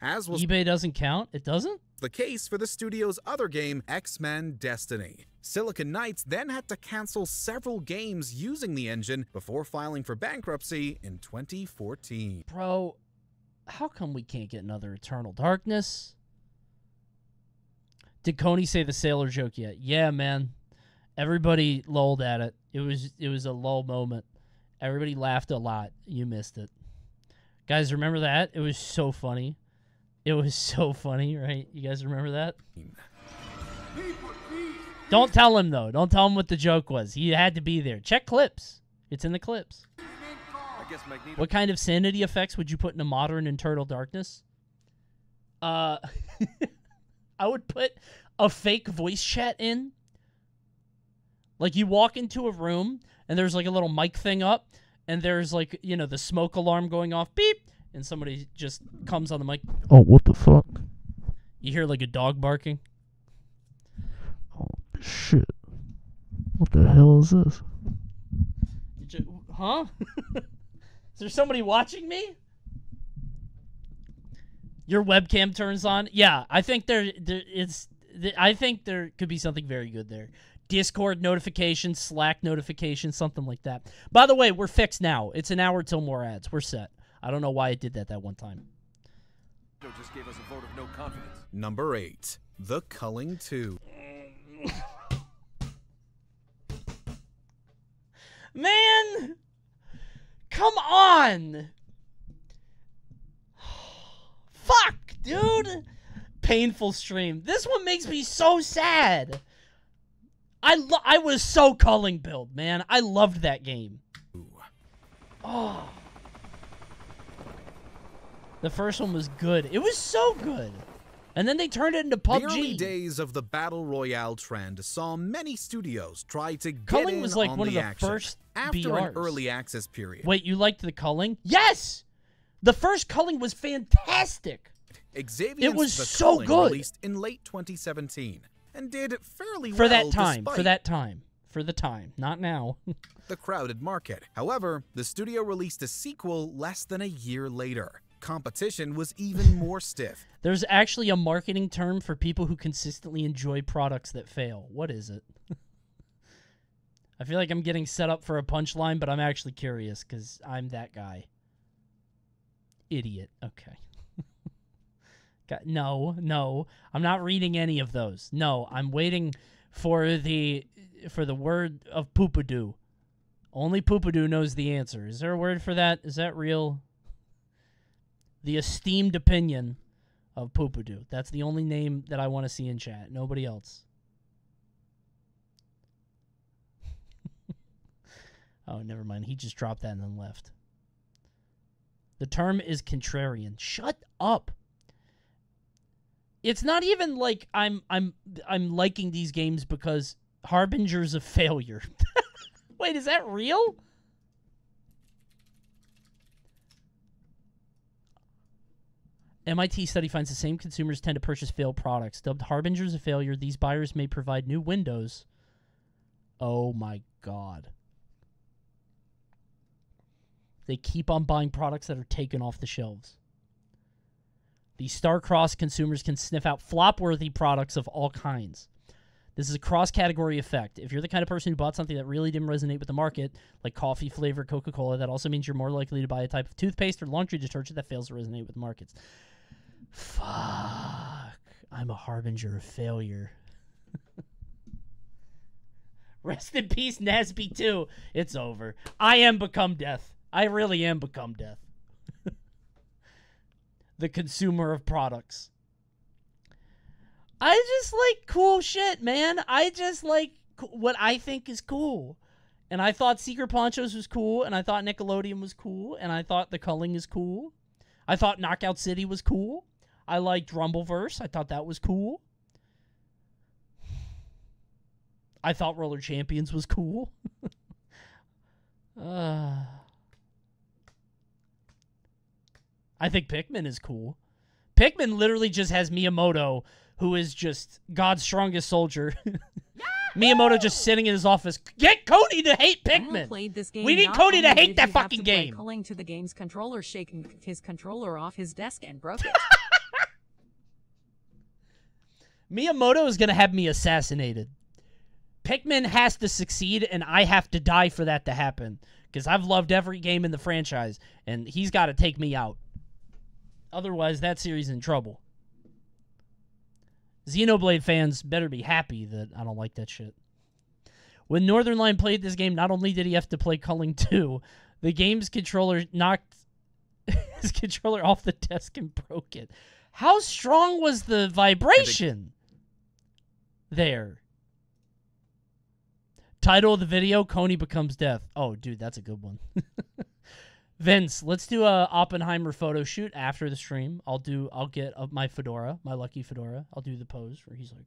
As was eBay doesn't count? It doesn't? The case for the studio's other game, X Men Destiny. Silicon Knights then had to cancel several games using the engine before filing for bankruptcy in 2014. Bro, how come we can't get another Eternal Darkness? Did Coney say the sailor joke yet? Yeah, man. Everybody lulled at it. It was it was a lull moment. Everybody laughed a lot. You missed it. Guys, remember that? It was so funny. It was so funny, right? You guys remember that? Don't tell him though. Don't tell him what the joke was. He had to be there. Check clips. It's in the clips. I guess Magneto. What kind of sanity effects would you put in a modern Eternal Darkness? Uh, I would put a fake voice chat in. Like you walk into a room and there's like a little mic thing up, and there's like you know the smoke alarm going off, beep, and somebody just comes on the mic. Oh, what the fuck? You hear like a dog barking. Oh shit! What the hell is this? Huh? Is there somebody watching me? Your webcam turns on. Yeah, I think there, there it's. I think there could be something very good there. Discord notifications, Slack notifications, something like that. By the way, we're fixed now. It's an hour till more ads. We're set. I don't know why it did that that one time. just gave us a vote of no confidence. Number 8. The Culling 2. Man! Come on! Fuck, dude! Painful stream. This one makes me so sad. I lo- I was so culling build, man. I loved that game. Oh. The first one was good. It was so good. And then they turned it into PUBG. The early days of the battle royale trend saw many studios try to get Culling in was like on one of the action. first after an early access period. Wait, you liked the culling? Yes! The first culling was fantastic. Xaviant's It was The so good. released in late 2017 and did fairly For well that time. For that time. For the time. Not now. the crowded market. However, the studio released a sequel less than a year later. Competition was even more stiff. There's actually a marketing term for people who consistently enjoy products that fail. What is it? I feel like I'm getting set up for a punchline, but I'm actually curious because I'm that guy. Idiot. Okay. Got- no, no. I'm not reading any of those. No, I'm waiting for the for the word of poopadoo. Only poopadoo knows the answer. Is there a word for that? Is that real? The esteemed opinion of Poopadoo. That's the only name that I want to see in chat. Nobody else. oh, never mind. He just dropped that and then left. The term is contrarian. Shut up. It's not even like I'm I'm I'm liking these games because harbingers a failure. Wait, is that real? MIT study finds the same consumers tend to purchase failed products. Dubbed harbingers of failure, these buyers may provide new windows. Oh my god. They keep on buying products that are taken off the shelves. These star-crossed consumers can sniff out flop-worthy products of all kinds. This is a cross-category effect. If you're the kind of person who bought something that really didn't resonate with the market, like coffee flavored Coca-Cola, that also means you're more likely to buy a type of toothpaste or laundry detergent that fails to resonate with markets. Fuck. I'm a harbinger of failure. Rest in peace, Nasby 2. It's over. I am become death. I really am become death. the consumer of products. I just like cool shit, man. I just like what I think is cool. And I thought Secret Ponchos was cool, and I thought Nickelodeon was cool, and I thought The Culling is cool. I thought Knockout City was cool. I liked Rumbleverse. I thought that was cool. I thought Roller Champions was cool. uh, I think Pikmin is cool. Pikmin literally just has Miyamoto, who is just God's strongest soldier. Miyamoto just sitting in his office. Get Cody to hate Pikmin. played this game we need Cody to hate that fucking to game. Culling 2 the game's controller, shaking his controller off his desk and broke it. Miyamoto is going to have me assassinated. Pikmin has to succeed, and I have to die for that to happen. Because I've loved every game in the franchise, and he's got to take me out. Otherwise, that series in trouble. Xenoblade fans better be happy that I don't like that shit. When Northernlion played this game, not only did he have to play Culling 2, the game's controller knocked his controller off the desk and broke it. How strong was the vibration there? Title of the video: Coney becomes death. Oh, dude, that's a good one. Vince, let's do a Oppenheimer photo shoot after the stream. I'll do. I'll get my fedora, my lucky fedora. I'll do the pose where he's like,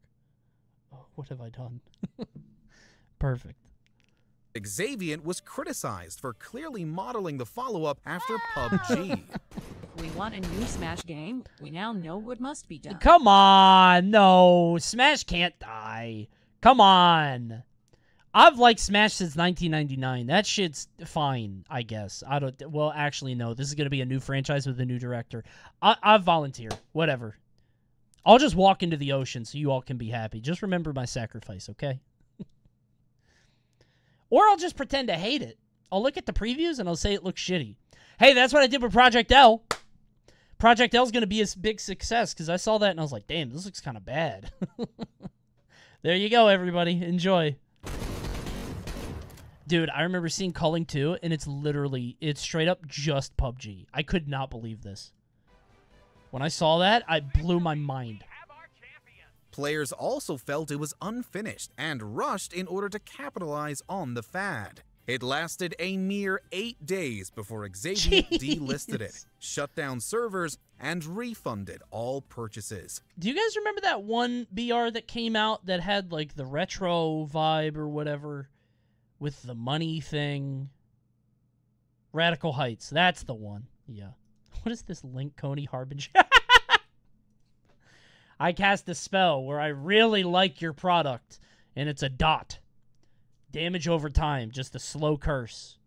"Oh, what have I done?" Perfect. Xaviant was criticized for clearly modeling the follow-up after PUBG. we want a new Smash game. We now know what must be done. Come on, no, Smash can't die. Come on. I've liked Smash since 1999. That shit's fine, I guess. I don't. Well, actually, no. This is gonna be a new franchise with a new director. I, I volunteer. Whatever. I'll just walk into the ocean so you all can be happy. Just remember my sacrifice, okay? Or I'll just pretend to hate it. I'll look at the previews and I'll say it looks shitty. Hey, that's what I did with Project L. Project L is going to be a big success because I saw that and I was like, damn, this looks kind of bad. there you go, everybody. Enjoy. Dude, I remember seeing Culling 2, and it's literally, it's straight up just PUBG. I could not believe this. When I saw that, I blew my mind. Players also felt it was unfinished and rushed in order to capitalize on the fad. It lasted a mere eight days before Xaviant delisted it, shut down servers, and refunded all purchases. Do you guys remember that one BR that came out that had like the retro vibe or whatever with the money thing? Radical Heights. That's the one. Yeah. What is this link, Coney Harbinger? I cast a spell where I really like your product, and it's a dot. Damage over time, just a slow curse.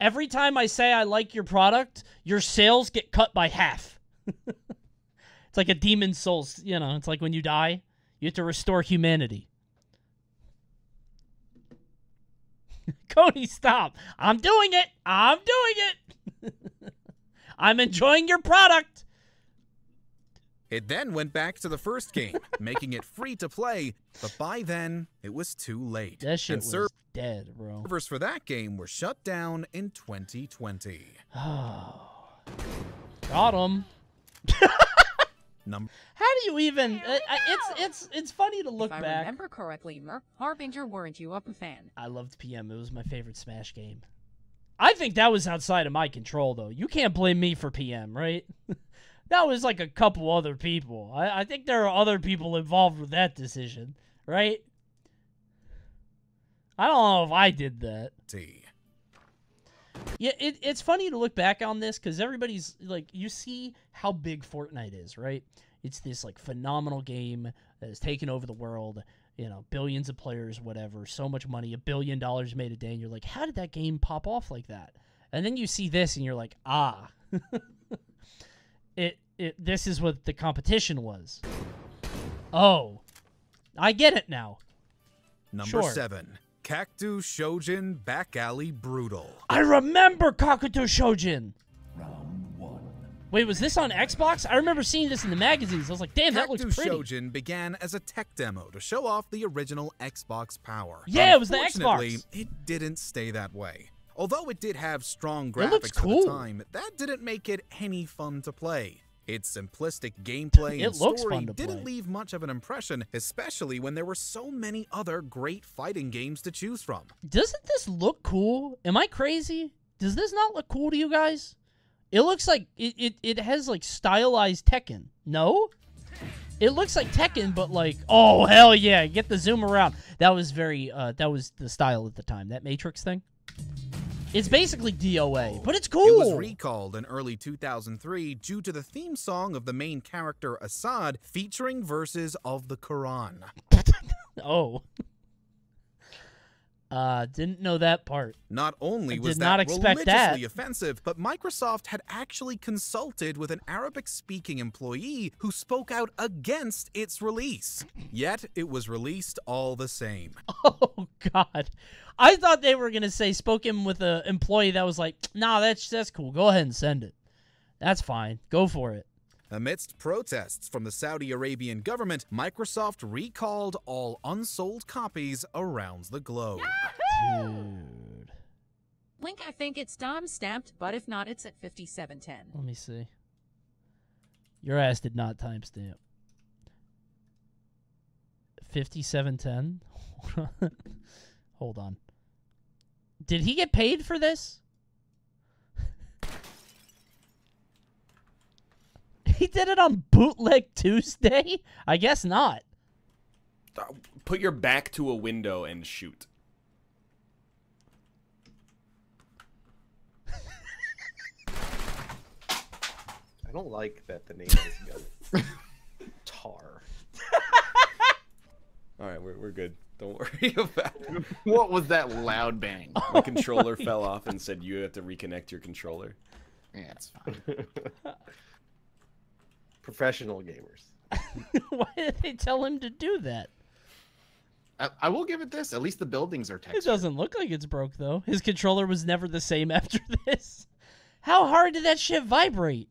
Every time I say I like your product, your sales get cut by half. It's like a Demon's Souls, you know, it's like when you die, you have to restore humanity. Cody, stop. I'm doing it. I'm doing it. I'm enjoying your product. It then went back to the first game, making it free to play, but by then, it was too late. That shit and was servers dead, bro. for that game were shut down in 2020. Got him. Number How do you even? uh, uh, it's it's it's funny to look if I back. remember correctly, Mer Harbinger, weren't you up a fan? I loved PM. It was my favorite Smash game. I think that was outside of my control, though. You can't blame me for PM, right? that was like a couple other people. I, I think there are other people involved with that decision, right? I don't know if I did that. Yeah, it, it's funny to look back on this because everybody's like, you see how big Fortnite is, right? It's this like phenomenal game that has taken over the world. You know, billions of players, whatever, so much money, a billion dollars made a day, and you're like, how did that game pop off like that? And then you see this, and you're like, ah, it it this is what the competition was. Oh, I get it now. Number Sure. seven, Kakuto Chojin Back Alley Brutal. I remember Kakuto Chojin. Wait, was this on Xbox? I remember seeing this in the magazines. I was like, damn, that looks Kakuto pretty. Chojin began as a tech demo to show off the original Xbox power. Yeah, it was the Unfortunately, Xbox. It didn't stay that way. Although it did have strong graphics for cool. the time, that didn't make it any fun to play. Its simplistic gameplay It and looks story didn't play. leave much of an impression, especially when there were so many other great fighting games to choose from. Doesn't this look cool? Am I crazy? Does this not look cool to you guys? It looks like it, it, it has like stylized Tekken. No? It looks like Tekken, but like, oh hell yeah, get the zoom around. That was very uh that was the style at the time, that Matrix thing. It's basically DOA, but it's cool. It was recalled in early 2003 due to the theme song of the main character Assad featuring verses of the Quran. oh. Uh didn't know that part. Not only I was that not religiously that. offensive, but Microsoft had actually consulted with an Arabic-speaking employee who spoke out against its release. Yet it was released all the same. Oh God, I thought they were gonna say spoken with an employee that was like, "Nah, that's that's cool. Go ahead and send it. That's fine. Go for it." Amidst protests from the Saudi Arabian government, Microsoft recalled all unsold copies around the globe. Dude, Link, I think it's time stamped, but if not, it's at 5710. let me see. Your ass did not timestamp. Fifty-seven ten. Hold on. Did he get paid for this? He did it on Bootleg Tuesday? I guess not. Put your back to a window and shoot. I don't like that the name is Gun- Tar. All right, we're, we're good. Don't worry about it. What was that loud bang? My controller fell off and said you have to reconnect your controller. Yeah, it's fine. Professional gamers. Why did they tell him to do that? I, I will give it this. At least the buildings are It textured. doesn't look like it's broke though. His controller was never the same after this. How hard did that shit vibrate?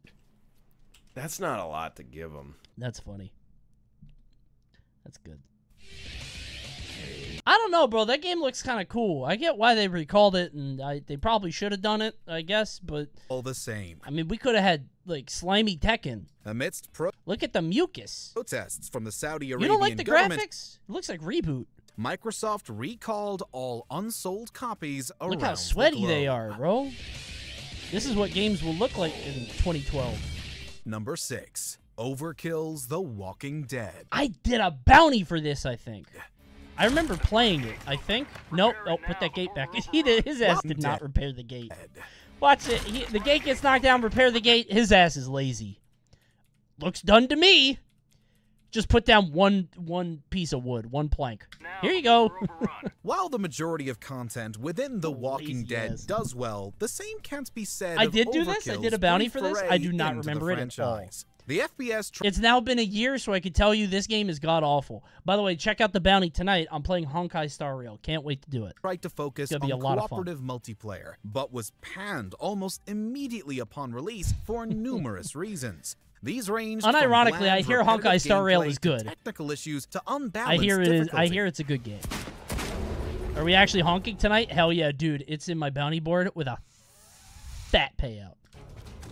That's not a lot to give him. That's funny. That's good. I don't know, bro. That game looks kind of cool. I get why they recalled it, and I, they probably should have done it, I guess. But all the same, I mean, we could have had like slimy Tekken. amidst pro- Look at the mucus. protests from the Saudi You Arabian don't like the graphics? It looks like reboot. Microsoft recalled all unsold copies around Look how the sweaty they are, bro. This is what games will look like in 2012. Number six, Overkill's The Walking Dead. I did a bounty for this, I think. I remember playing it, I think. Nope. Oh, put that gate back. He did, his ass did not repair the gate. Watch it. He, the gate gets knocked down, repair the gate. His ass is lazy. Looks done to me. Just put down one one piece of wood, one plank. Here you go. While the majority of content within The Walking Dead does well, the same can't be said I of did do this. I did a bounty for this. I do not remember it at all. The FPS tr- It's now been a year, so I could tell you this game is god awful. By the way, check out the bounty tonight. I'm playing Honkai Star Rail. Can't wait to do it. tried to focus on gonna be a lot of cooperative multiplayer, but was panned almost immediately upon release for numerous reasons. These ranged from Unironically, I hear Honkai Star Rail is good. Technical issues to I hear it is. I hear it's a good game. Are we actually honking tonight? Hell yeah, dude! It's in my bounty board with a fat payout.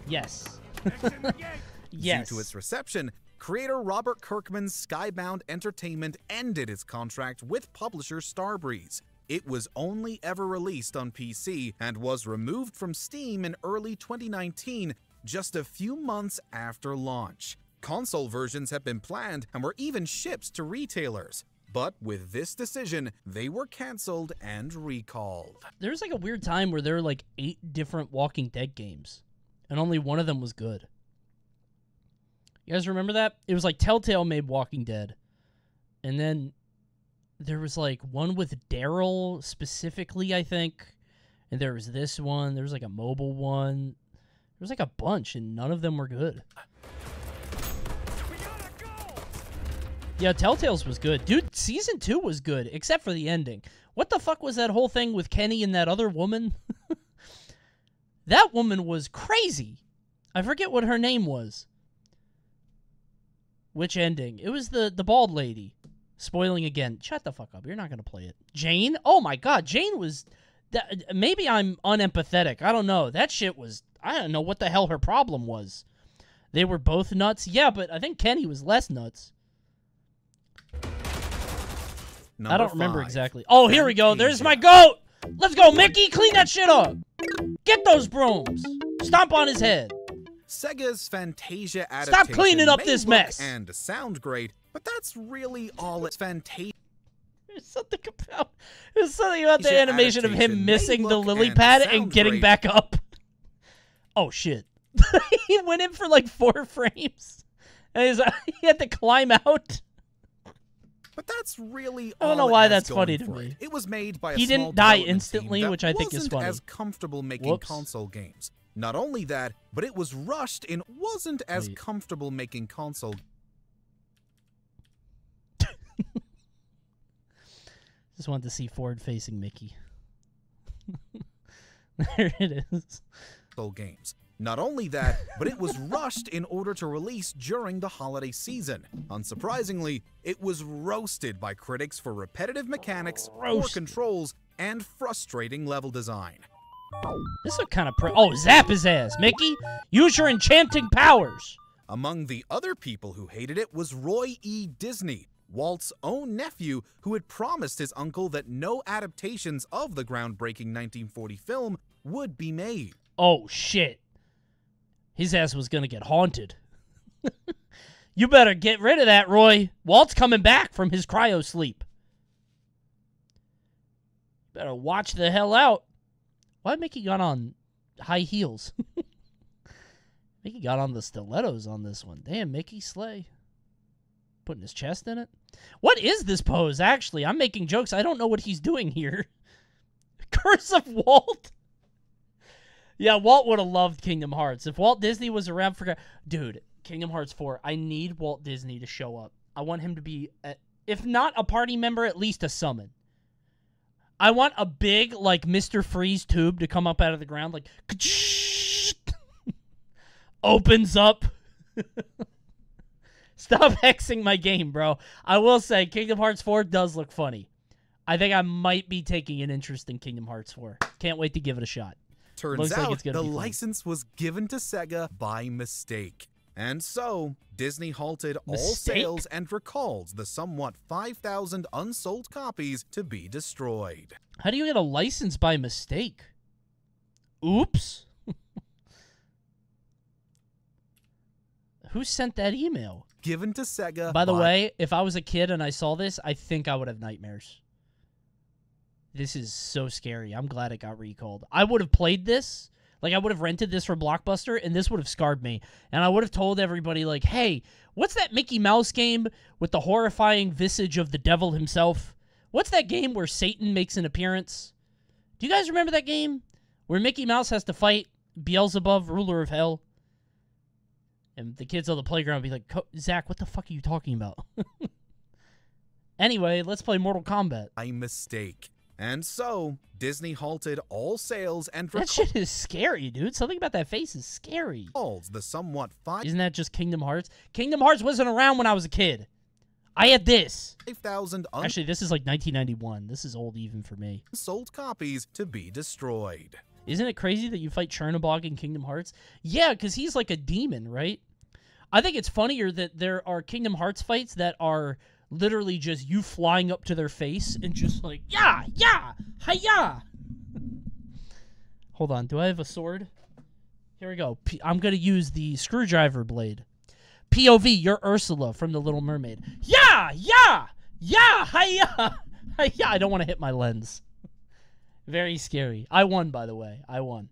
Yes. yes. Due to its reception, creator Robert Kirkman's Skybound Entertainment ended its contract with publisher Starbreeze. It was only ever released on PC and was removed from Steam in early 2019, just a few months after launch. Console versions have been planned and were even shipped to retailers. But with this decision, they were cancelled and recalled. There was like a weird time where there were like eight different Walking Dead games, and only one of them was good. You guys remember that? It was like Telltale made Walking Dead, and then there was like one with Daryl specifically, I think, and there was this one. There was like a mobile one. There was like a bunch, and none of them were good. Yeah, Telltale's was good. Dude, season two was good, except for the ending. What the fuck was that whole thing with Kenny and that other woman? that woman was crazy. I forget what her name was. Which ending? It was the the bald lady. Spoiling again. Shut the fuck up. You're not gonna play it. Jane? Oh my god, Jane was. That, maybe I'm unempathetic. I don't know. That shit was. I don't know what the hell her problem was. They were both nuts. Yeah, but I think Kenny was less nuts. I don't remember five, exactly. Oh, here we go. There's my goat. Let's go, Mickey. Clean that shit up. Get those brooms. Stomp on his head. Sega's Fantasia adaptation cleaning up this mess. and sound great, but that's really all it's Fantasia. There's something about there's something about the animation of him missing the lily and pad and getting great. back up. Oh shit! he went in for like four frames, and he's, he had to climb out. But that's really I don't know why that's funny to me. It. It was made by a He didn't die instantly, which I think is funny. as comfortable making Whoops. console games. Not only that, but it was rushed and wasn't as comfortable making console. Just wanted to see forward-facing Mickey. there it is. games. Not only that, but it was rushed in order to release during the holiday season. Unsurprisingly, it was roasted by critics for repetitive mechanics, poor controls, and frustrating level design. This is kind of pre- Oh, zap his ass, Mickey. Use your enchanting powers. Among the other people who hated it was Roy E. Disney, Walt's own nephew, who had promised his uncle that no adaptations of the groundbreaking 1940 film would be made. Oh shit. His ass was gonna get haunted. you better get rid of that, Roy. Walt's coming back from his cryo sleep. Better watch the hell out. Why Mickey got on high heels? Mickey got on the stilettos on this one. Damn, Mickey Slay. Putting his chest in it. What is this pose, actually? I'm making jokes. I don't know what he's doing here. Curse of Walt? Yeah, Walt would have loved Kingdom Hearts. If Walt Disney was around for. Dude, Kingdom Hearts 4, I need Walt Disney to show up. I want him to be, a, if not a party member, at least a summon. I want a big, like, Mr. Freeze tube to come up out of the ground, like, opens up. Stop hexing my game, bro. I will say Kingdom Hearts 4 does look funny. I think I might be taking an interest in Kingdom Hearts 4. Can't wait to give it a shot. Turns Looks like out it's the license was given to Sega by mistake. And so, Disney halted all sales and recalled the somewhat 5,000 unsold copies to be destroyed. How do you get a license by mistake? Oops. Who sent that email? Given to Sega By the way, if I was a kid and I saw this, I think I would have nightmares. This is so scary. I'm glad it got recalled. I would have played this. Like I would have rented this for Blockbuster and this would have scarred me. And I would have told everybody like, "Hey, what's that Mickey Mouse game with the horrifying visage of the devil himself? What's that game where Satan makes an appearance? Do you guys remember that game where Mickey Mouse has to fight Beelzebub, ruler of hell?" And the kids on the playground be like, "Zach, what the fuck are you talking about?" anyway, let's play Mortal Kombat. I mistake. And so, Disney halted all sales and That shit is scary, dude. Something about that face is scary. the somewhat 5,000 Isn't that just Kingdom Hearts? Kingdom Hearts wasn't around when I was a kid. I had this. un- Actually, this is like 1991. This is old even for me. Sold copies to be destroyed. Isn't it crazy that you fight Chernobog in Kingdom Hearts? Yeah, because he's like a demon, right? I think it's funnier that there are Kingdom Hearts fights that are literally just you flying up to their face and just like, yeah, yeah, hiya. Hold on, do I have a sword? Here we go. I'm to use the screwdriver blade. POV, you're Ursula from The Little Mermaid. Yeah, yeah, yeah, hiya, hiya. I don't want to hit my lens. Very scary. I won, by the way. I won.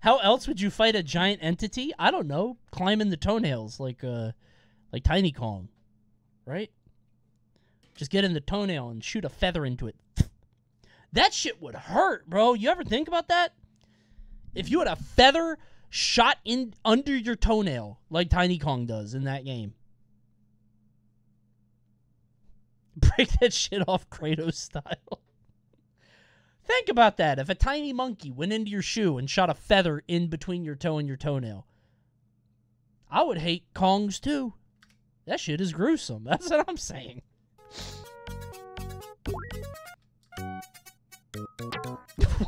How else would you fight a giant entity? I don't know. Climbing the toenails like uh like Tiny Kong. Right? Just get in the toenail and shoot a feather into it. That shit would hurt, bro. You ever think about that? If you had a feather shot in under your toenail like Tiny Kong does in that game. Break that shit off Kratos style. Think about that. If a tiny monkey went into your shoe and shot a feather in between your toe and your toenail, I would hate Kongs too. That shit is gruesome. That's what I'm saying.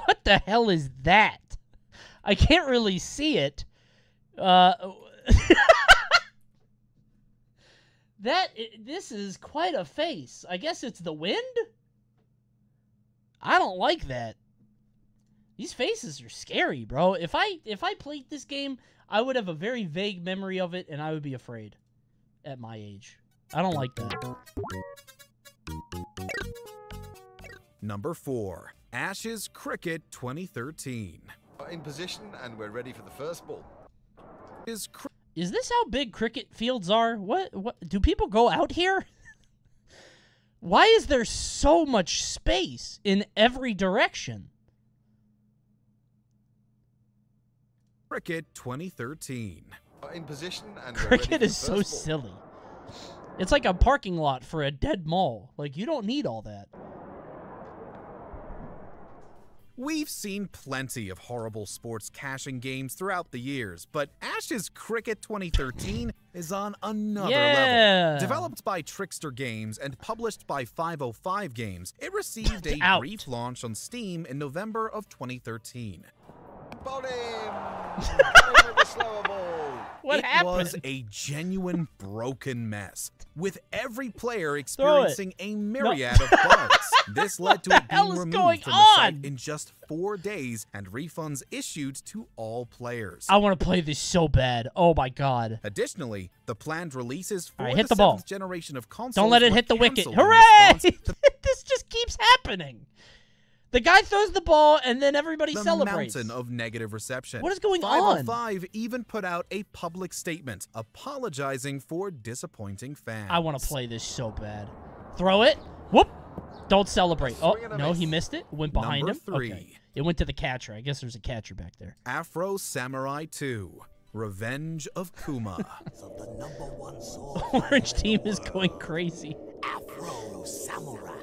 what the hell is that? I can't really see it. Uh, that this is quite a face. I guess it's the wind. I don't like that. These faces are scary, bro. If I if I played this game, I would have a very vague memory of it, and I would be afraid. At my age, I don't like that. Number 4. Ashes Cricket 2013. In position, and we're ready for the first ball. Is cr- Is this how big cricket fields are? What what do people go out here? Why is there so much space in every direction? Cricket 2013. In position, and we're ready for Cricket is so ball. silly. It's like a parking lot for a dead mall. Like you don't need all that. We've seen plenty of horrible sports cashing games throughout the years, but Ashes Cricket 2013 is on another Yeah. level. Developed by Trickstar Games and published by 505 Games, it received a Out. brief launch on Steam in November of 2013. What it happened? was a genuine broken mess, with every player experiencing a myriad of bugs. This led to it the being removed going from the site in just four days and refunds issued to all players. I want to play this so bad. Oh my god. Additionally, the planned releases for right, the, hit the ball. seventh generation of consoles Don't let it hit the wicket. Hooray! this just keeps happening. The guy throws the ball and then everybody the celebrates. mountain of negative reception. What is going on? 505 even put out a public statement apologizing for disappointing fans. I want to play this so bad. Throw it. Whoop. Don't celebrate. Oh, Swing and a no, miss. he missed it. Went behind Number him. three. Okay. It went to the catcher. I guess there's a catcher back there. Afro Samurai 2 Revenge of Kuma. Orange team is going crazy. Afro Samurai.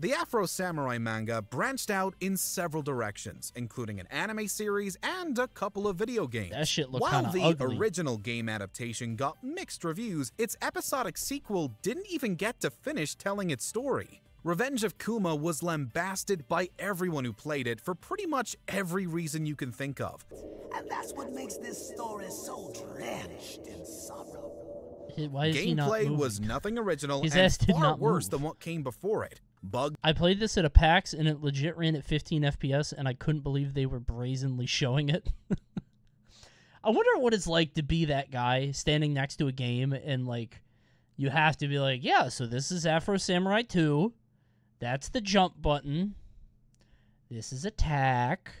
The Afro Samurai manga branched out in several directions, including an anime series and a couple of video games. That shit looked While kinda the ugly. original game adaptation got mixed reviews, its episodic sequel didn't even get to finish telling its story. Revenge of Kuma was lambasted by everyone who played it for pretty much every reason you can think of. And that's what makes this story so drenched in sorrow. Why is he not Gameplay was nothing original His and far not worse move. than what came before it. Bug I played this at a PAX and it legit ran at 15 FPS, and I couldn't believe they were brazenly showing it. I wonder what it's like to be that guy standing next to a game and like you have to be like, yeah, so this is Afro Samurai 2. That's the jump button. This is attack.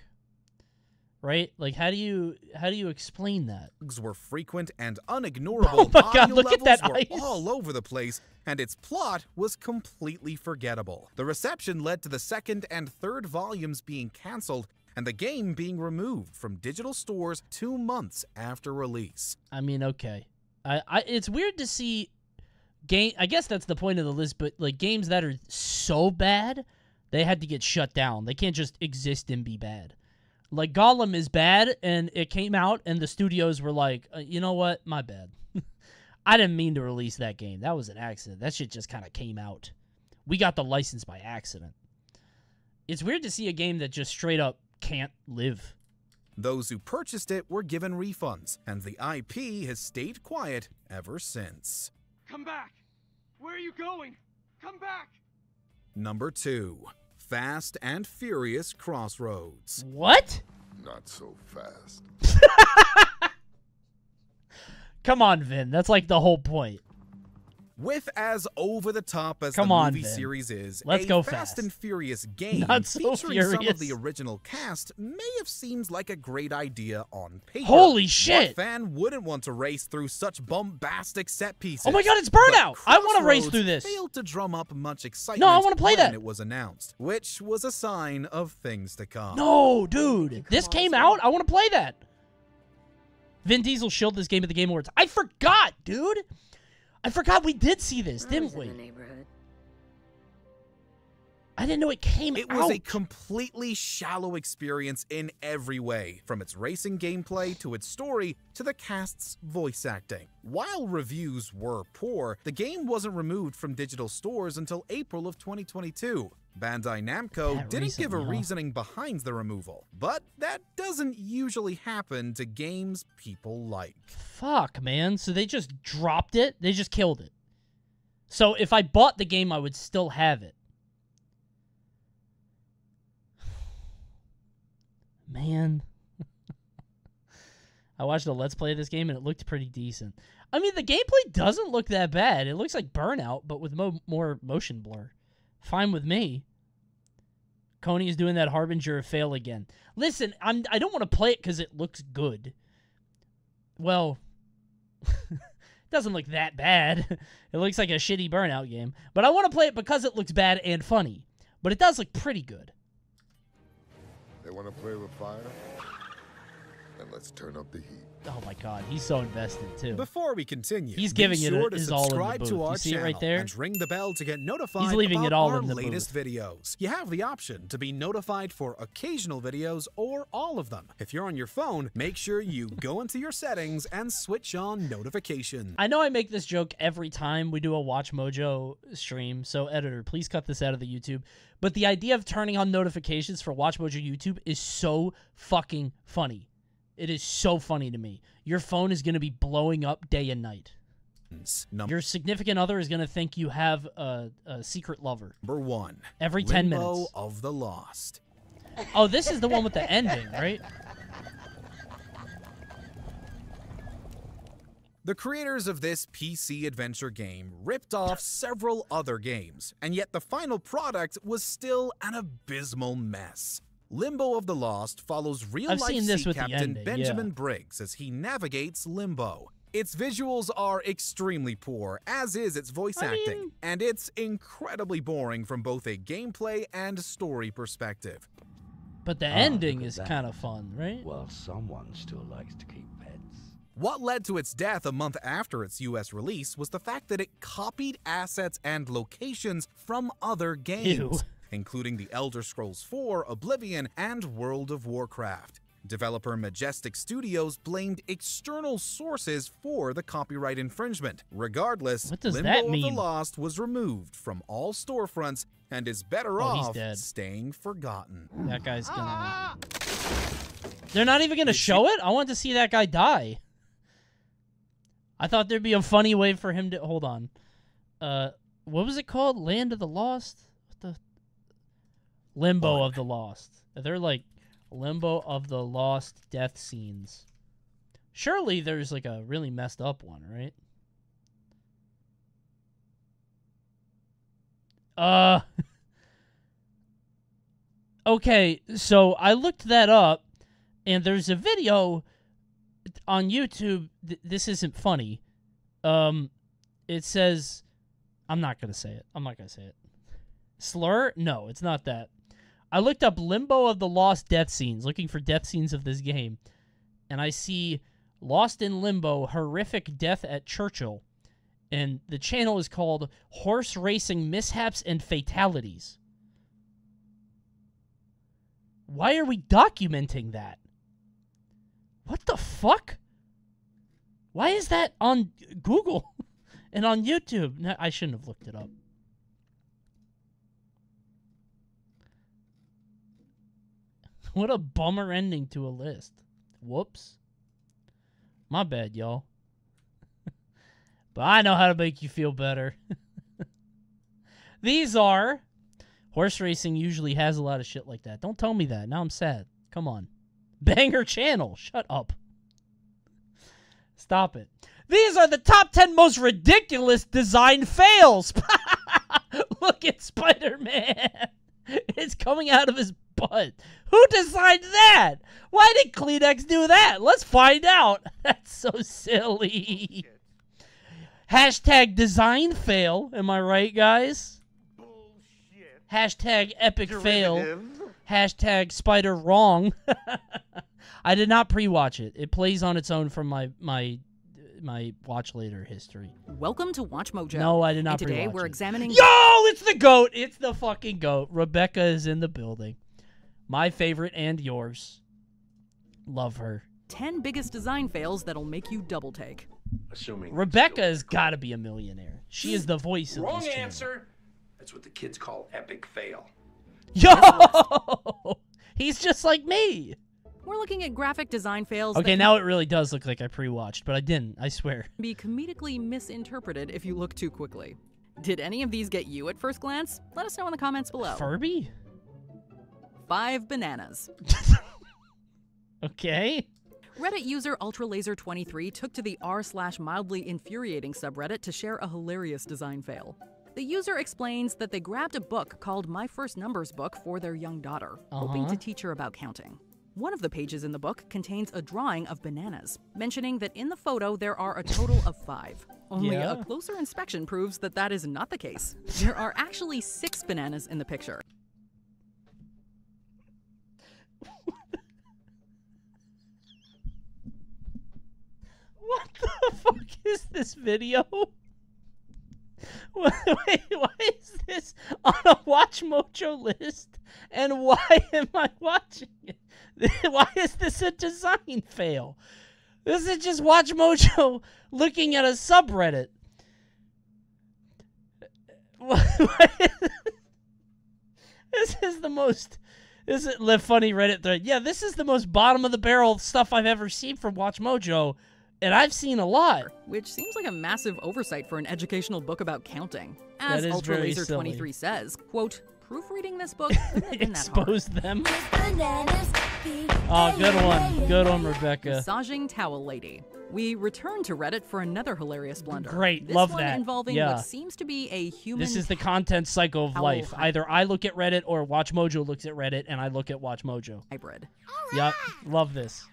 Right? Like how do you how do you explain that? bugs were frequent and oh unignorable. Oh my God, look at that ice. all over the place, and its plot was completely forgettable. The reception led to the second and third volumes being cancelled, and the game being removed from digital stores two months after release. I mean, okay. I, I it's weird to see game I guess that's the point of the list, but like games that are so bad, they had to get shut down. They can't just exist and be bad. Like Gollum is bad and it came out and the studios were like, uh, "You know what? My bad. I didn't mean to release that game. That was an accident. That shit just kind of came out. We got the license by accident." It's weird to see a game that just straight up can't live. Those who purchased it were given refunds, and the IP has stayed quiet ever since. Come back! Where are you going? Come back! Number 2 Fast and Furious Crossroads. What? Not so fast. Come on, Vin. That's like the whole point. With as over the top as Come the on, movie Vin. series is, Let's a go Fast fast. and Furious game Not so featuring some of the original cast may have seemed like a great idea on paper. Holy shit! What shit. fan wouldn't want to race through such bombastic set pieces? Oh my God, it's Burnout! I wanna race through this. Failed to drum up much excitement. No, I wanna play when that. It was announced, which was a sign of things to come. No, dude. This came out. I want to play that. Vin Diesel showed this game at the Game Awards. I forgot, dude. I forgot we did see this, didn't we? I didn't know it came It out. was a completely shallow experience in every way, from its racing gameplay to its story to the cast's voice acting. While reviews were poor, the game wasn't removed from digital stores until April of 2022. Bandai Namco That didn't give a huh? reasoning behind the removal, but that doesn't usually happen to games people like. Fuck, man. So they just dropped it. They just killed it. So if I bought the game, I would still have it. Man. I watched a Let's Play of this game and it looked pretty decent. I mean, the gameplay doesn't look that bad. It looks like Burnout, but with mo- more motion blur. Fine with me. Coney is doing that Harbinger of fail again. Listen, I'm I don't want to play it because it looks good. Well, it doesn't look that bad. It looks like a shitty Burnout game, but I want to play it because it looks bad and funny. But it does look pretty good. They want to play with fire? Then let's turn up the heat. Oh my god, he's so invested too. Before we continue, He's giving it sure to his all in the subscribe booth. to You our see it right there? and ring the bell to get notified he's leaving about it all our in the latest videos. You have the option to be notified for occasional videos or all of them. If you're on your phone, make sure you go into your settings and switch on notifications. I know I make this joke every time we do a WatchMojo stream, so editor, please cut this out of the YouTube. But the idea of turning on notifications for WatchMojo YouTube is so fucking funny. It is so funny to me. Your phone is going to be blowing up day and night. Your significant other is going to think you have a, a secret lover. Number one. Every 10 Limbo minutes. of the Lost. Oh, this is the one with the ending, right? The creators of this PC adventure game ripped off several other games, and yet the final product was still an abysmal mess. Limbo of the Lost follows real I've life this sea with captain ending, Benjamin yeah. Briggs as he navigates Limbo. Its visuals are extremely poor, as is its voice acting, and it's incredibly boring from both a gameplay and story perspective. But the Ah, ending is kind of fun, right? Well, someone still likes to keep pets. What led to its death a month after its US release was the fact that it copied assets and locations from other games, Ew. including The Elder Scrolls IV, Oblivion, and World of Warcraft. Developer Majestic Studios blamed external sources for the copyright infringement. Regardless, What does Limbo that of the Lost was removed from all storefronts and is better Oh, off dead. staying forgotten. That guy's gonna. They're not even gonna show it. I want to see that guy die. I thought there'd be a funny way for him to hold on. Uh, what was it called? Land of the Lost. Limbo of the Lost. They're like Limbo of the Lost death scenes. Surely there's like a really messed up one, right? Uh. Okay, so I looked that up, and there's a video on YouTube. Th- this isn't funny. Um, it says, I'm not gonna say it. I'm not gonna say it. Slur? No, it's not that. I looked up Limbo of the Lost death scenes, looking for death scenes of this game, and I see Lost in Limbo horrific death at Churchill, and the channel is called Horse Racing Mishaps and Fatalities. Why are we documenting that? What the fuck? Why is that on Google and on YouTube? No, I shouldn't have looked it up. What a bummer ending to a list. Whoops. My bad, y'all. but I know how to make you feel better. These are horse racing usually has a lot of shit like that. Don't tell me that. Now I'm sad. Come on. Banger channel. Shut up. Stop it. These are the top 10 most ridiculous design fails. Look at Spider-Man. It's coming out of his butt. Who designed that? Why did Kleenex do that? Let's find out. That's so silly. Hashtag design fail. Am I right, guys? Hashtag epic fail. Hashtag spider wrong. I did not pre-watch it. It plays on its own from my my my watch later history. Welcome to WatchMojo. No, I did not And today pre-watch we're it. examining. Yo, it's the goat. It's the fucking goat. Rebecca is in the building. My favorite and yours. Love her. 10 biggest design fails that'll make you double take. Assuming. Rebecca has got to be a millionaire. She is the voice of Wrong this channel. answer. That's what the kids call epic fail. Yo, he's just like me. We're looking at graphic design fails Okay, now it really does look like I pre-watched, but I didn't. I swear. be comedically misinterpreted if you look too quickly. Did any of these get you at first glance? Let us know in the comments below. Furby? Five bananas. Okay. Reddit user UltraLaser23 took to the r slash mildly infuriating subreddit to share a hilarious design fail. The user explains that they grabbed a book called My First Numbers Book for their young daughter, hoping Uh-huh. to teach her about counting. One of the pages in the book contains a drawing of bananas, mentioning that in the photo there are a total of five. Only Yeah. a closer inspection proves that that is not the case. There are actually six bananas in the picture. What the fuck is this video? Wait, why is this on a WatchMojo list? And why am I watching it? Why is this a design fail? This is just WatchMojo looking at a subreddit. this is the most. This is the funny Reddit thread. Yeah, this is the most bottom of the barrel stuff I've ever seen from WatchMojo, and I've seen a lot. which seems like a massive oversight for an educational book about counting. That As is very silly. UltraLaser23 says, quote, proofreading this book couldn't have been that hard. Expose them. Oh, good one. Good one, Rebecca. Massaging towel lady. We return to Reddit for another hilarious blunder. Great, this love one that. involving Yeah. what seems to be a human This is the content cycle of life. hy- Either I look at Reddit or WatchMojo looks at Reddit, and I look at WatchMojo. hybrid. Yep, love this.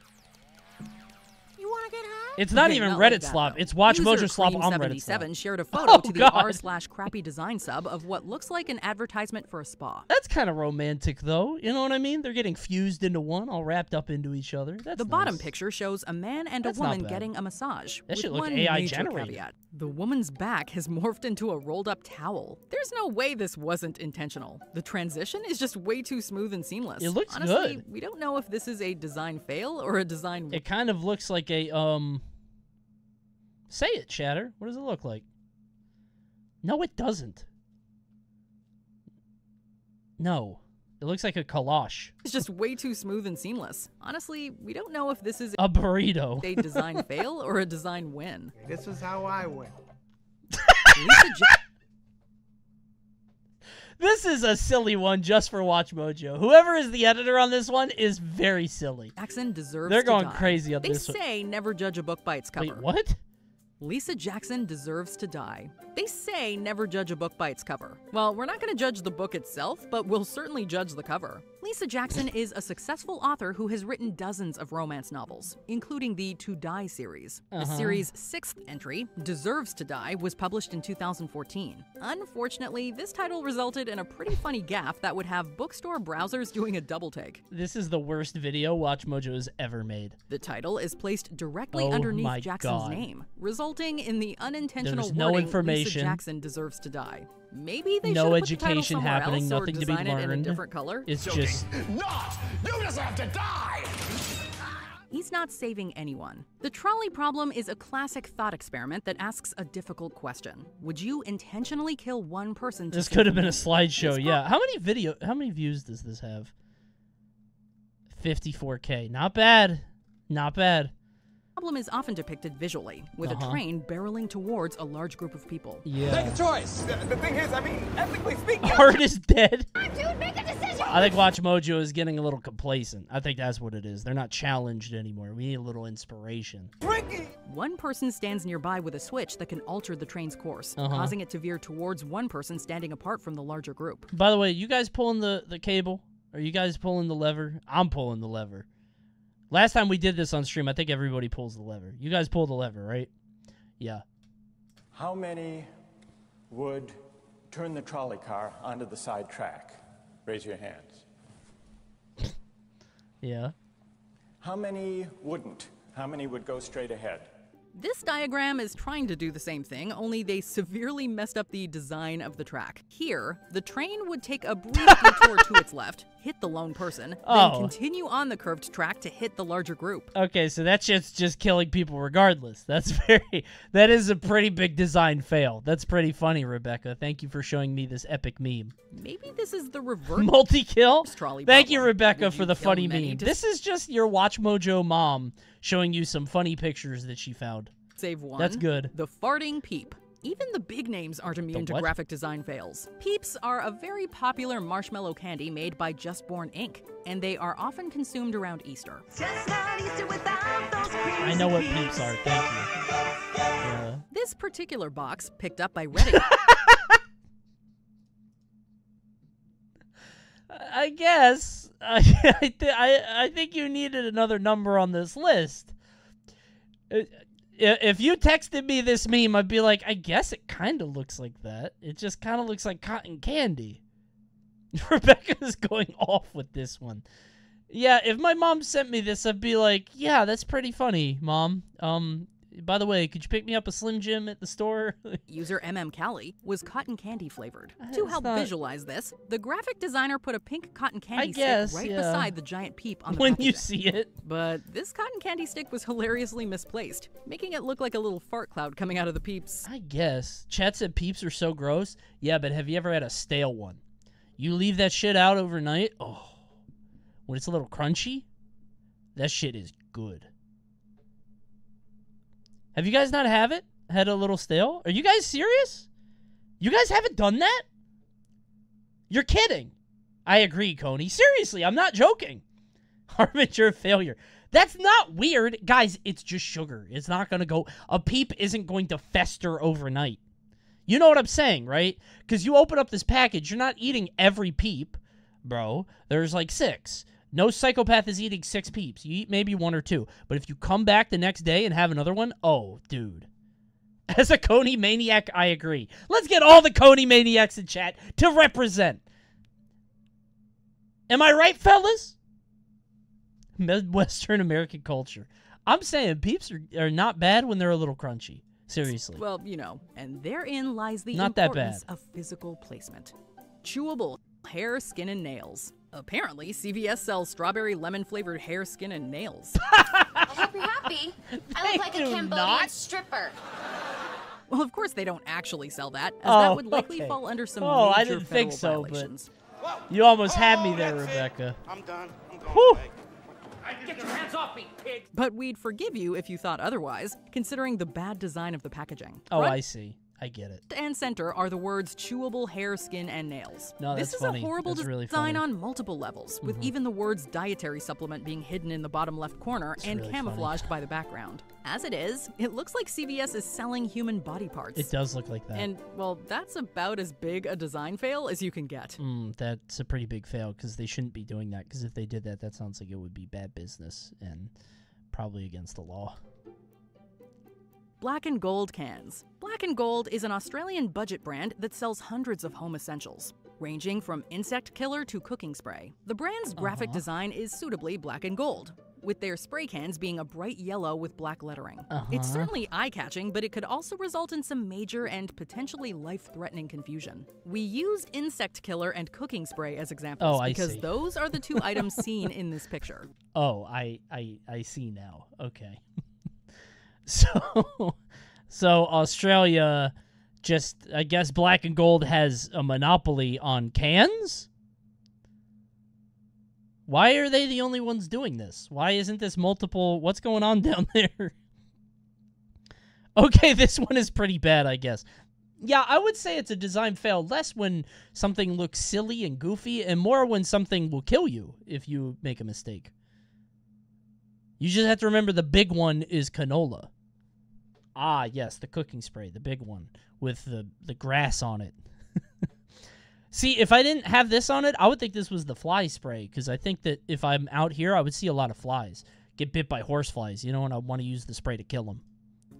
You wanna get high? It's not even not Reddit like that, slop. though. It's Watch User Mojo slop on Reddit slop. Cream77 shared a photo Oh, to the r slash crappy design sub of what looks like an advertisement for a spa. That's kind of romantic, though. You know what I mean? They're getting fused into one, all wrapped up into each other. That's the bottom picture shows a man and That's a woman getting a massage. That shit look AI generated. caveat. The woman's back has morphed into a rolled up towel. There's no way this wasn't intentional. The transition is just way too smooth and seamless. It looks Honestly, good. we don't know if this is a design fail or a design It kind of looks like a um. Say it, Chatter. What does it look like? No, it doesn't. No, it looks like a kalosh. It's just way too smooth and seamless. Honestly, we don't know if this is A burrito. a design fail or a design win. This is how I win. This is a silly one just for WatchMojo. Whoever is the editor on this one is very silly. Jackson deserves They're to going die. crazy on they this one. say never judge a book by its cover. Wait, what? Lisa Jackson deserves to die. They say never judge a book by its cover. Well, we're not going to judge the book itself, but we'll certainly judge the cover. Lisa Jackson is a successful author who has written dozens of romance novels, including the To Die series. The Uh-huh. series' sixth entry, Deserves to Die, was published in 2014. Unfortunately, this title resulted in a pretty funny gaffe that would have bookstore browsers doing a double take. This is the worst video WatchMojo has ever made. The title is placed directly Oh underneath Jackson's God. name, resulting in the unintentional There's no wording information. Lisa Jackson deserves to die. Maybe they No should the education happening, nothing to be design in a learned. different color. It's just Not! You deserve to die! He's not saving anyone. The trolley problem is a classic thought experiment that asks a difficult question. Would you intentionally kill one person to this could have been a slideshow. Yeah. How many video? How many views does this have? 54k. Not bad. Not bad. Problem is often depicted visually, with Uh-huh. a train barreling towards a large group of people. Yeah. Make a choice. The, the thing is, I mean, ethically speaking. Art is dead. On, Dude, make a decision! I think Watch Mojo is getting a little complacent. I think that's what it is. They're not challenged anymore. We need a little inspiration. One person stands nearby with a switch that can alter the train's course, Uh-huh. causing it to veer towards one person standing apart from the larger group. By the way, you guys pulling the, the cable? Are you guys pulling the lever? I'm pulling the lever. Last time we did this on stream, I think everybody pulls the lever. You guys pull the lever, right? Yeah. How many would turn the trolley car onto the side track? Raise your hands. Yeah. How many wouldn't? How many would go straight ahead? This diagram is trying to do the same thing, only they severely messed up the design of the track. Here, the train would take a brief detour to its left, hit the lone person, Oh. then continue on the curved track to hit the larger group. Okay, so that shit's just killing people regardless. That's very that is a pretty big design fail. That's pretty funny, Rebecca. Thank you for showing me this epic meme. Maybe this is the reverse Multi kill? trolley Thank you. Rebecca, for the funny meme. This is just your WatchMojo mom showing you some funny pictures that she found. Save one. That's good. The farting peep. Even the big names aren't immune to graphic design fails. Peeps are a very popular marshmallow candy made by Just Born Inc., and they are often consumed around Easter. I know what peeps are. Thank you. Yeah. This particular box, picked up by Reddit, I guess I I, th- I I think you needed another number on this list. Uh, If you texted me this meme, I'd be like, I guess it kind of looks like that. It just kind of looks like cotton candy. Rebecca's going off with this one. Yeah, if my mom sent me this, I'd be like, yeah, that's pretty funny, mom. Um, by the way, could you pick me up a Slim Jim at the store? user MM Cali, was cotton candy flavored. To help not- visualize this, the graphic designer put a pink cotton candy guess, stick right yeah. beside the giant peep on the when you see it. But this cotton candy stick was hilariously misplaced, making it look like a little fart cloud coming out of the peeps. I guess. Chat said peeps are so gross. Yeah, but have you ever had a stale one? You leave that shit out overnight. Oh, when it's a little crunchy, that shit is good. Have you guys not have it? Had a little stale? Are you guys serious? You guys haven't done that? You're kidding. I agree, Coney. Seriously, I'm not joking. Harbinger failure. That's not weird. Guys, it's just sugar. It's not going to go. A peep isn't going to fester overnight. You know what I'm saying, right? Because you open up this package, you're not eating every peep, bro. There's like six. No psychopath is eating six peeps. You eat maybe one or two. But if you come back the next day and have another one, oh, dude. As a Coney maniac, I agree. Let's get all the Coney maniacs in chat to represent. Am I right, fellas? Midwestern American culture. I'm saying peeps are, are not bad when they're a little crunchy. Seriously. Well, you know, and therein lies the Not that importance bad. of physical placement. Chewable hair, skin, and nails. Apparently, CVS sells strawberry lemon flavored hair, skin, and nails. I hope you're happy. I look like a Cambodian not. stripper. well, of course, they don't actually sell that, as Oh, that would likely okay. fall under some Oh, I didn't think federal so, but you almost had me oh, there, Rebecca. I'm done. I'm going Get your hands off me, pig! But we'd forgive you if you thought otherwise, considering the bad design of the packaging. Oh, Front I see. I get it. and center are the words chewable hair, skin, and nails. No, this is funny. a horrible That's really design funny. on multiple levels, with Mhm. even the words dietary supplement being hidden in the bottom left corner It's and really camouflaged by the background. As it is, it looks like CVS is selling human body parts. It does look like that. And, well, that's about as big a design fail as you can get. Mm, that's a pretty big fail because they shouldn't be doing that. Because if they did that, that sounds like it would be bad business and probably against the law. Black and Gold cans. Black and Gold is an Australian budget brand that sells hundreds of home essentials, ranging from insect killer to cooking spray. The brand's graphic Uh-huh. design is suitably black and gold, with their spray cans being a bright yellow with black lettering. It's Uh-huh. certainly eye catching, but it could also result in some major and potentially life threatening confusion. We use insect killer and cooking spray as examples Oh, because see. those are the two items seen in this picture. Oh, I I I see now. Okay. So so Australia just I guess black and gold has a monopoly on cans? Why are they the only ones doing this? Why isn't this multiple what's going on down there? Okay, this one is pretty bad, I guess. Yeah, I would say it's a design fail less when something looks silly and goofy and more when something will kill you if you make a mistake. You just have to remember the big one is canola. Ah, yes, the cooking spray, the big one with the the grass on it. see, if I didn't have this on it, I would think this was the fly spray because I think that if I'm out here, I would see a lot of flies get bit by horse flies, you know, and I want to use the spray to kill them.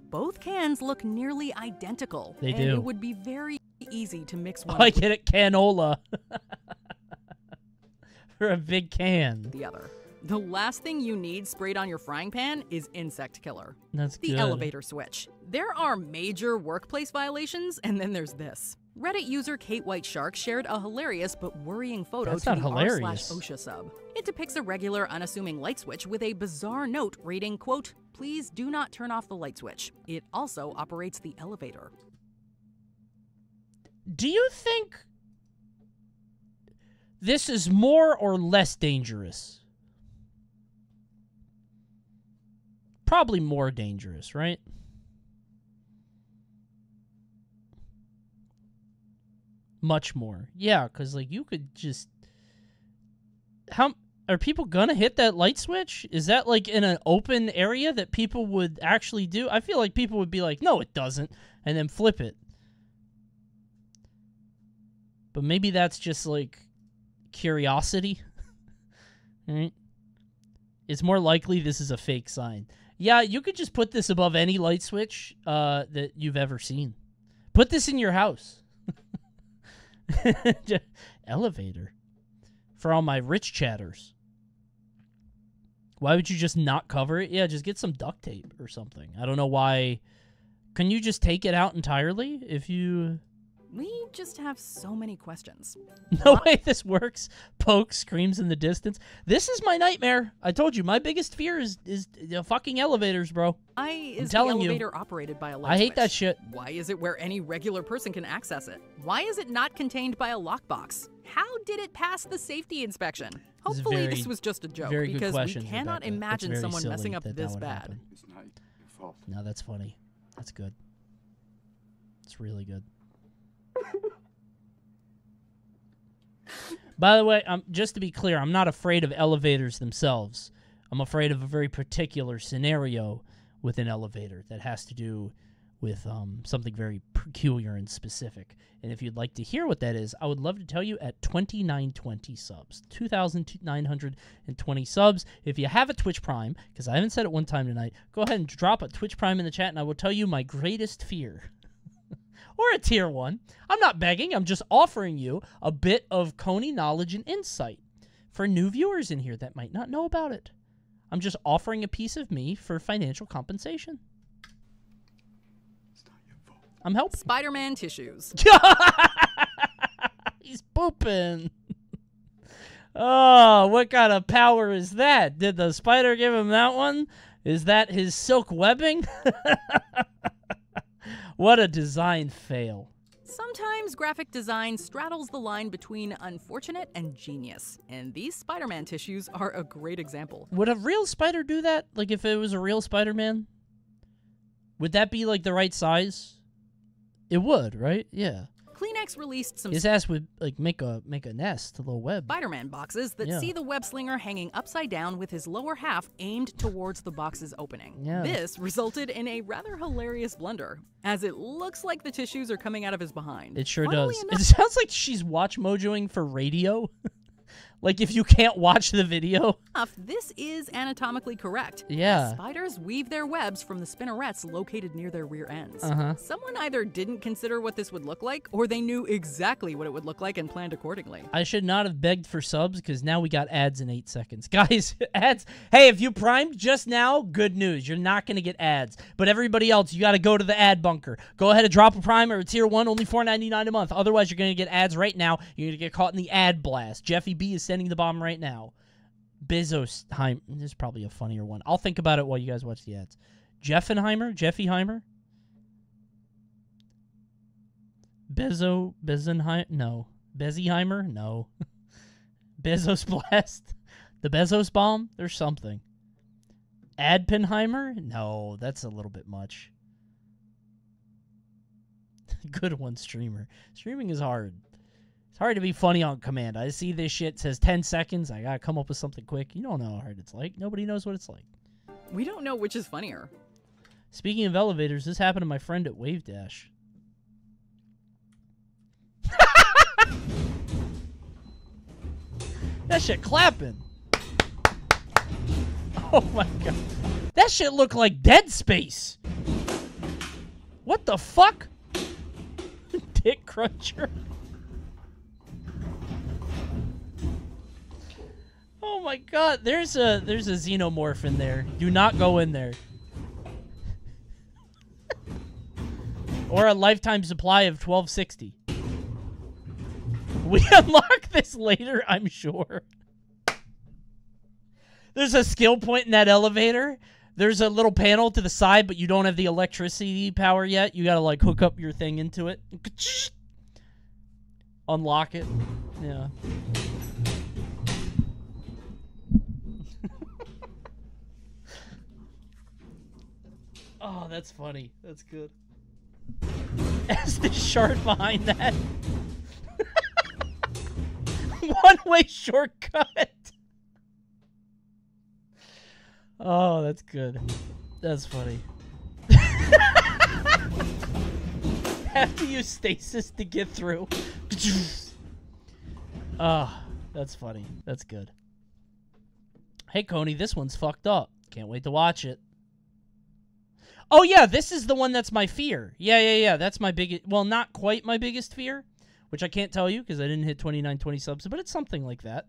Both cans look nearly identical. They and do. It would be very easy to mix one Oh, I get it, canola for a big can. the other. The last thing you need sprayed on your frying pan is insect killer. That's the good. elevator switch. There are major workplace violations, and then there's this. Reddit user Kate White Shark shared a hilarious but worrying photo That's to the r slash. OSHA sub. It depicts a regular, unassuming light switch with a bizarre note reading, quote, Please do not turn off the light switch. It also operates the elevator. Do you think this is more or less dangerous? Probably more dangerous, right? Much more. Yeah, cuz like you could just How are people to hit that light switch? Is that like in an open area that people would actually do? I feel like people would be like, "No, it doesn't," and then flip it. But maybe that's just like curiosity. right? It's more likely this is a fake sign. Yeah, you could just put this above any light switch uh, that you've ever seen. Put this in your house. Elevator. For all my rich chatters. Why would you just not cover it? Yeah, just get some duct tape or something. I don't know why. Can you just take it out entirely if you We just have so many questions. No way this works. Poke screams in the distance. This is my nightmare. I told you, my biggest fear is is uh, fucking elevators, bro. Why I'm is telling the you. elevator operated by a light I hate switch? that shit. Why is it where any regular person can access it? Why is it not contained by a lockbox? How did it pass the safety inspection? Hopefully, very- this was just a joke very good because we cannot Rebecca. Imagine someone messing up that that this would bad. happen. It's not your fault. No, that's funny. That's good. It's really good. By the way, um, just to be clear, I'm not afraid of elevators themselves. I'm afraid of a very particular scenario with an elevator that has to do with um, something very peculiar and specific. And if you'd like to hear what that is, I would love to tell you at 2920 subs. 2,920 subs. If you have a Twitch Prime, because I haven't said it one time tonight, go ahead and drop a Twitch Prime in the chat and I will tell you my greatest fear. Or a tier one. I'm not begging, I'm just offering you a bit of Coney knowledge and insight for new viewers in here that might not know about it. I'm just offering a piece of me for financial compensation. I'm helping. Spider Man tissues. He's pooping. oh, what kind of power is that? Did the spider give him that one? Is that his silk webbing? what a design fail. Sometimes graphic design straddles the line between unfortunate and genius, and these Spider Man tissues are a great example. Would a real spider do that? Like if it was a real Spider Man? Would that be like the right size? It would, right? Yeah. Kleenex released some His ass would like make a make a nest, a little web. Spider-Man boxes that Yeah. see the web slinger hanging upside down with his lower half aimed towards the box's opening. Yeah. This resulted in a rather hilarious blunder, as it looks like the tissues are coming out of his behind. It sure Funnily does. enough- It sounds like she's watch mojoing for radio. like if you can't watch the video. this is anatomically correct. Yeah. Spiders weave their webs from the spinnerets located near their rear ends. Uh-huh. Someone either didn't consider what this would look like, or they knew exactly what it would look like and planned accordingly. I should not have begged for subs because now we got ads in eight seconds. Guys, ads. Hey, if you primed just now, good news. You're not going to get ads. But everybody else, you got to go to the ad bunker. Go ahead and drop a prime or a tier one, only $4.99 a month. Otherwise, you're going to get ads right now. You're going to get caught in the ad blast. Jeffy B is sending the bomb right now. Bezos. Heim. This is probably a funnier one. I'll think about it while you guys watch the ads. Jeffenheimer? Jeffyheimer? Bezo Bezenheim? No. Beziheimer? No. Bezos Blast? The Bezos Bomb? There's something. Adpenheimer? No, that's a little bit much. Good one, streamer. Streaming is hard. It's hard to be funny on command. I see this shit says 10 seconds. I gotta come up with something quick. You don't know how hard it's like. Nobody knows what it's like. We don't know which is funnier. Speaking of elevators, this happened to my friend at Wave Dash. that shit clapping. Oh my god. That shit looked like Dead Space. What the fuck? Dick Cruncher. Oh my god, there's a there's a xenomorph in there. Do not go in there. or a lifetime supply of 1260. We unlock this later, I'm sure. There's a skill point in that elevator. There's a little panel to the side, but you don't have the electricity power yet. You gotta like hook up your thing into it. Unlock it. Yeah. Oh, that's funny. That's good. As the shard behind that. One way shortcut. Oh, that's good. That's funny. Have to use stasis to get through. Ah, that's funny. That's good. Hey, Coney, this one's fucked up. Can't wait to watch it. Oh, yeah, this is the one that's my fear. Yeah, yeah, yeah. That's my biggest. Well, not quite my biggest fear, which I can't tell you because I didn't hit 29, 20 subs, but it's something like that.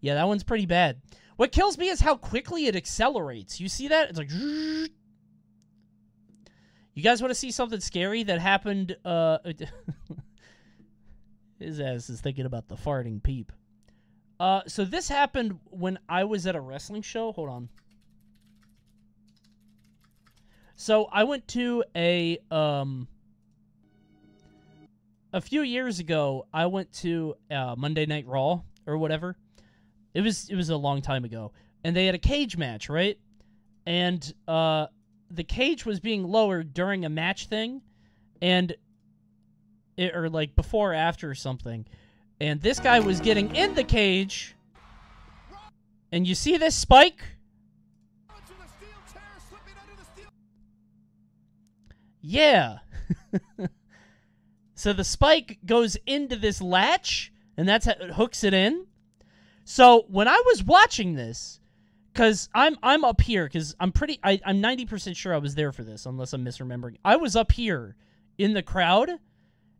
Yeah, that one's pretty bad. What kills me is how quickly it accelerates. You see that? It's like. You guys want to see something scary that happened? Uh, his ass is thinking about the farting peep. Uh, so this happened when I was at a wrestling show. Hold on. So I went to a um a few years ago. I went to uh, Monday Night Raw or whatever. It was it was a long time ago, and they had a cage match, right? And uh, the cage was being lowered during a match thing, and it, or like before or after or something, and this guy was getting in the cage, and you see this spike. Yeah. so the spike goes into this latch, and that's how it hooks it in. So when I was watching this, because I'm I'm up here, because I'm pretty I, I'm ninety percent sure I was there for this, unless I'm misremembering. I was up here in the crowd,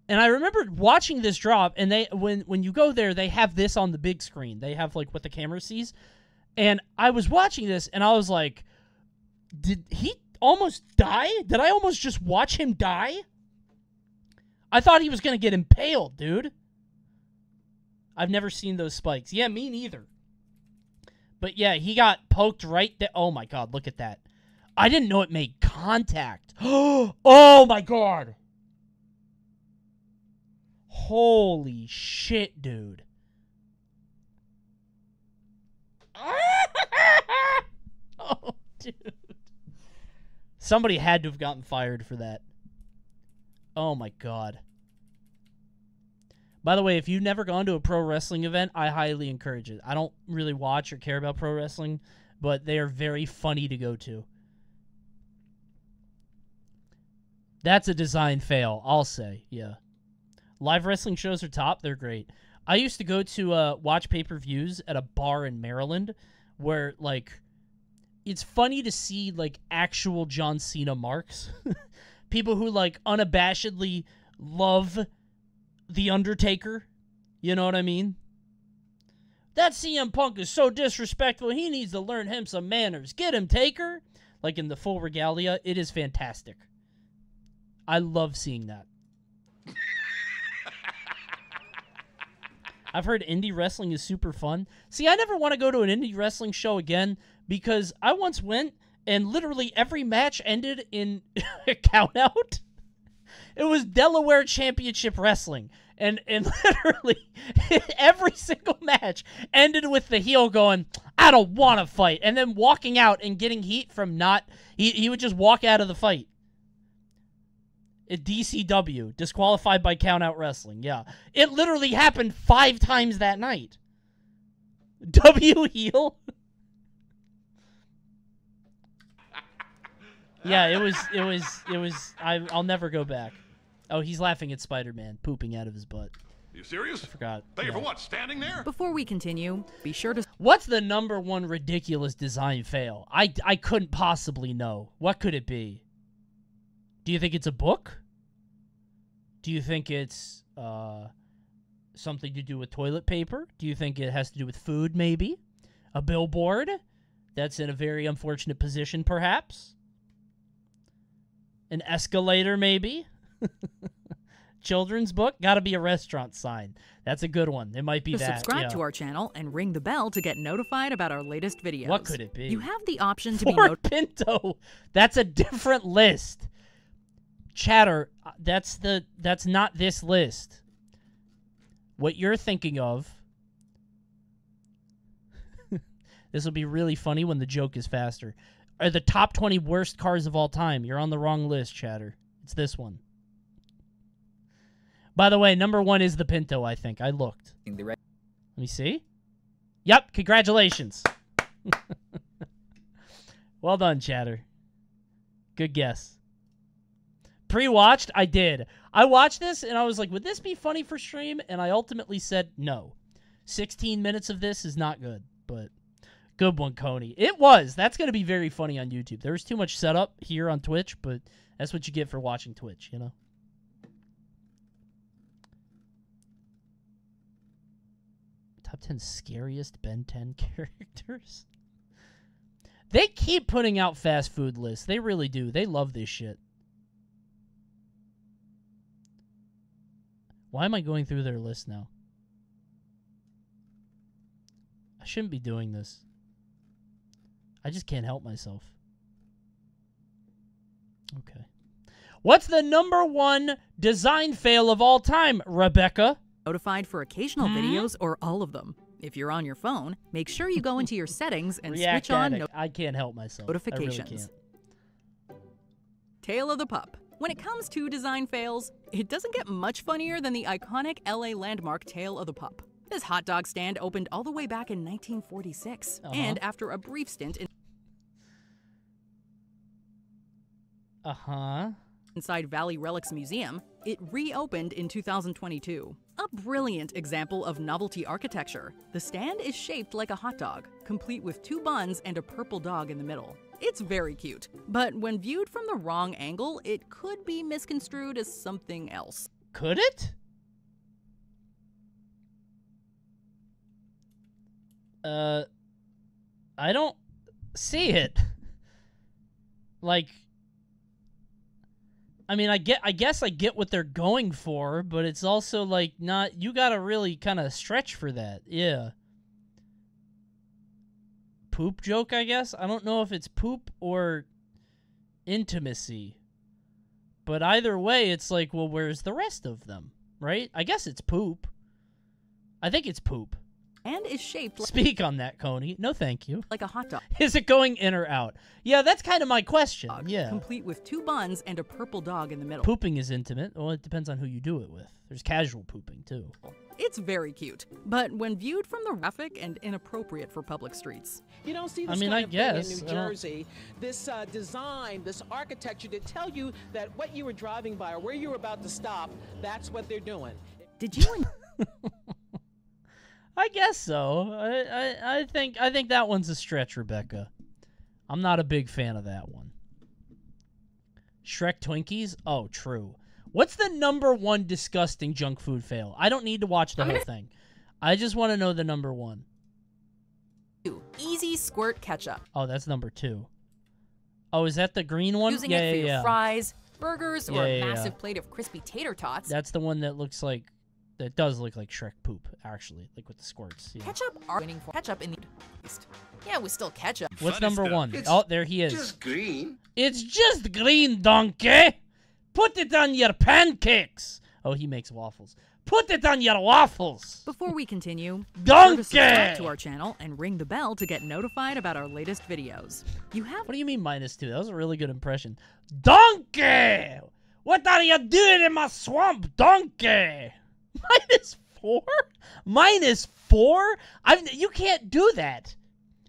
and I remember watching this drop. And they when when you go there, they have this on the big screen. They have like what the camera sees, and I was watching this, and I was like, did he almost die? Did I almost just watch him die? I thought he was gonna get impaled, dude. I've never seen those spikes. Yeah, me neither. But yeah, he got poked right there. Oh my god, look at that. I didn't know it made contact. oh my god. Holy shit, dude. oh, dude. Somebody had to have gotten fired for that. Oh my god. By the way, if you've never gone to a pro wrestling event, I highly encourage it. I don't really watch or care about pro wrestling, but they are very funny to go to. That's a design fail, I'll say. Yeah. Live wrestling shows are top. They're great. I used to go to uh, watch pay per views at a bar in Maryland where, like, it's funny to see, like, actual John Cena marks. People who, like, unabashedly love The Undertaker. You know what I mean? That CM Punk is so disrespectful. He needs to learn him some manners. Get him, Taker. Like in the full regalia. It is fantastic. I love seeing that. I've heard indie wrestling is super fun. See, I never want to go to an indie wrestling show again because I once went and literally every match ended in a count out. It was Delaware Championship Wrestling. And and literally every single match ended with the heel going, I don't want to fight. And then walking out and getting heat from not he, he would just walk out of the fight. At DCW, disqualified by count out wrestling. Yeah. It literally happened five times that night. W heel? Yeah, it was it was it was I I'll never go back. Oh, he's laughing at Spider-Man pooping out of his butt. You serious? I forgot. Thank you for what? Standing there? Before we continue, be sure to What's the number one ridiculous design fail? I, I couldn't possibly know. What could it be? Do you think it's a book? Do you think it's uh, something to do with toilet paper? Do you think it has to do with food, maybe? A billboard that's in a very unfortunate position, perhaps? An escalator, maybe? Children's book? Gotta be a restaurant sign. That's a good one. It might be to that. subscribe yeah. to our channel and ring the bell to get notified about our latest videos. What could it be? You have the option to be Ford notified. Pinto. That's a different list. Chatter. uh, That's the. That's not this list. What you're thinking of. this will be really funny when the joke is faster. Are the top 20 worst cars of all time? You're on the wrong list, Chatter. It's this one. By the way, number one is the Pinto. I think I looked. Let me see. Yep. Congratulations. well done, Chatter. Good guess. Pre-watched, I did. I watched this and I was like, would this be funny for stream? And I ultimately said no. 16 minutes of this is not good, but good one, Coney. It was. That's going to be very funny on YouTube. There was too much setup here on Twitch, but that's what you get for watching Twitch, you know? Top 10 scariest Ben 10 characters? They keep putting out fast food lists. They really do. They love this shit. Why am I going through their list now? I shouldn't be doing this. I just can't help myself. Okay. What's the number one design fail of all time, Rebecca? notified for occasional Hmm? videos or all of them. If you're on your phone, make sure you go into your settings and React switch on Addict. I can't help myself. I really notifications. Tail of the Pup. When it comes to design fails, it doesn't get much funnier than the iconic LA landmark Tail of the Pup. This hot dog stand opened all the way back in 1946, Uh-huh. and after a brief stint in Uh huh. inside Valley Relics Museum, it reopened in 2022. A brilliant example of novelty architecture. The stand is shaped like a hot dog, complete with two buns and a purple dog in the middle. It's very cute, but when viewed from the wrong angle, it could be misconstrued as something else. Could it? Uh, I don't see it. Like, I mean, I get, I guess I get what they're going for, but it's also like not. You gotta really kind of stretch for that. Yeah. Poop joke, I guess. I don't know if it's poop or intimacy. But either way, it's like, well, where's the rest of them? Right? I guess it's poop. I think it's poop. And is shaped like, Speak on that, Coney. No, thank you. like a hot dog. Is it going in or out? Yeah, that's kind of my question. Yeah. Complete with two buns and a purple dog in the middle. Pooping is intimate. Well, it depends on who you do it with. There's casual pooping, too. It's very cute, but when viewed from the graphic and inappropriate for public streets. You don't see I this mean, kind I of guess. thing in New don't- Jersey. This uh, design, this architecture to tell you that what you were driving by or where you were about to stop, that's what they're doing. Did you? I guess so. I, I, I think I think that one's a stretch, Rebecca. I'm not a big fan of that one. Shrek Twinkies? Oh, true. What's the number one disgusting junk food fail? I don't need to watch the whole thing. I just want to know the number one. Easy squirt ketchup. Oh, that's number two. Oh, is that the green one? Using yeah, it for yeah, your yeah. fries, burgers, or a massive plate of crispy tater tots. That's the one that looks like that does look like Shrek poop, actually, like with the squirts. Yeah. Ketchup are winning for ketchup in the East. Yeah, it was still ketchup. What's number one? It's oh, there he is. just green. It's just green, donkey. Put it on your pancakes. Oh, he makes waffles. Put it on your waffles. Before we continue, be sure Donkey! to subscribe to our channel and ring the bell to get notified about our latest videos. You have What do you mean minus two? That was a really good impression. Donkey! What are you doing in my swamp, donkey? Minus four? Minus four? I you can't do that.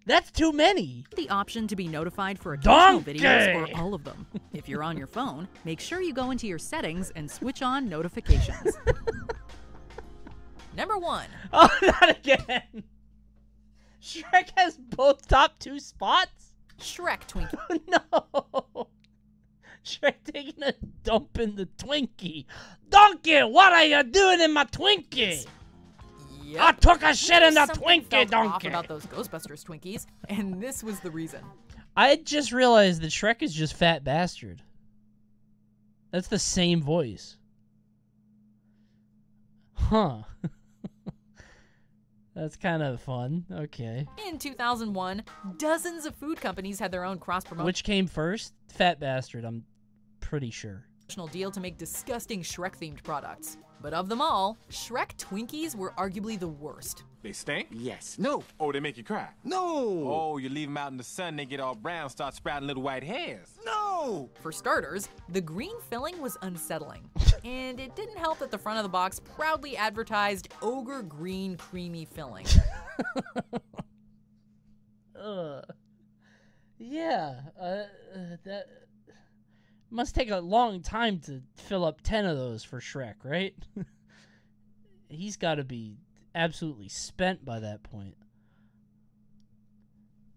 That's too many. the option to be notified for videos Donkey! or all of them. If you're on your phone, make sure you go into your settings and switch on notifications. Number one. Oh, not again. Shrek has both top two spots? Shrek Twinkie. no. Shrek taking a dump in the Twinkie. Donkey, what are you doing in my Twinkie? Yep. I took a shit in the Something Twinkie, felt off donkey. about those Ghostbusters Twinkies, and this was the reason. I just realized that Shrek is just fat bastard. That's the same voice. Huh. That's kind of fun. Okay. In 2001, dozens of food companies had their own cross promotion Which came first? Fat bastard, I'm pretty sure. deal to make disgusting Shrek themed products. But of them all, Shrek Twinkies were arguably the worst. They stink? Yes. No. Oh, they make you cry? No. Oh, you leave them out in the sun, they get all brown, start sprouting little white hairs. No. For starters, the green filling was unsettling. and it didn't help that the front of the box proudly advertised ogre green creamy filling. Ugh. Yeah, uh, uh, that must take a long time to fill up 10 of those for Shrek, right? He's got to be absolutely spent by that point.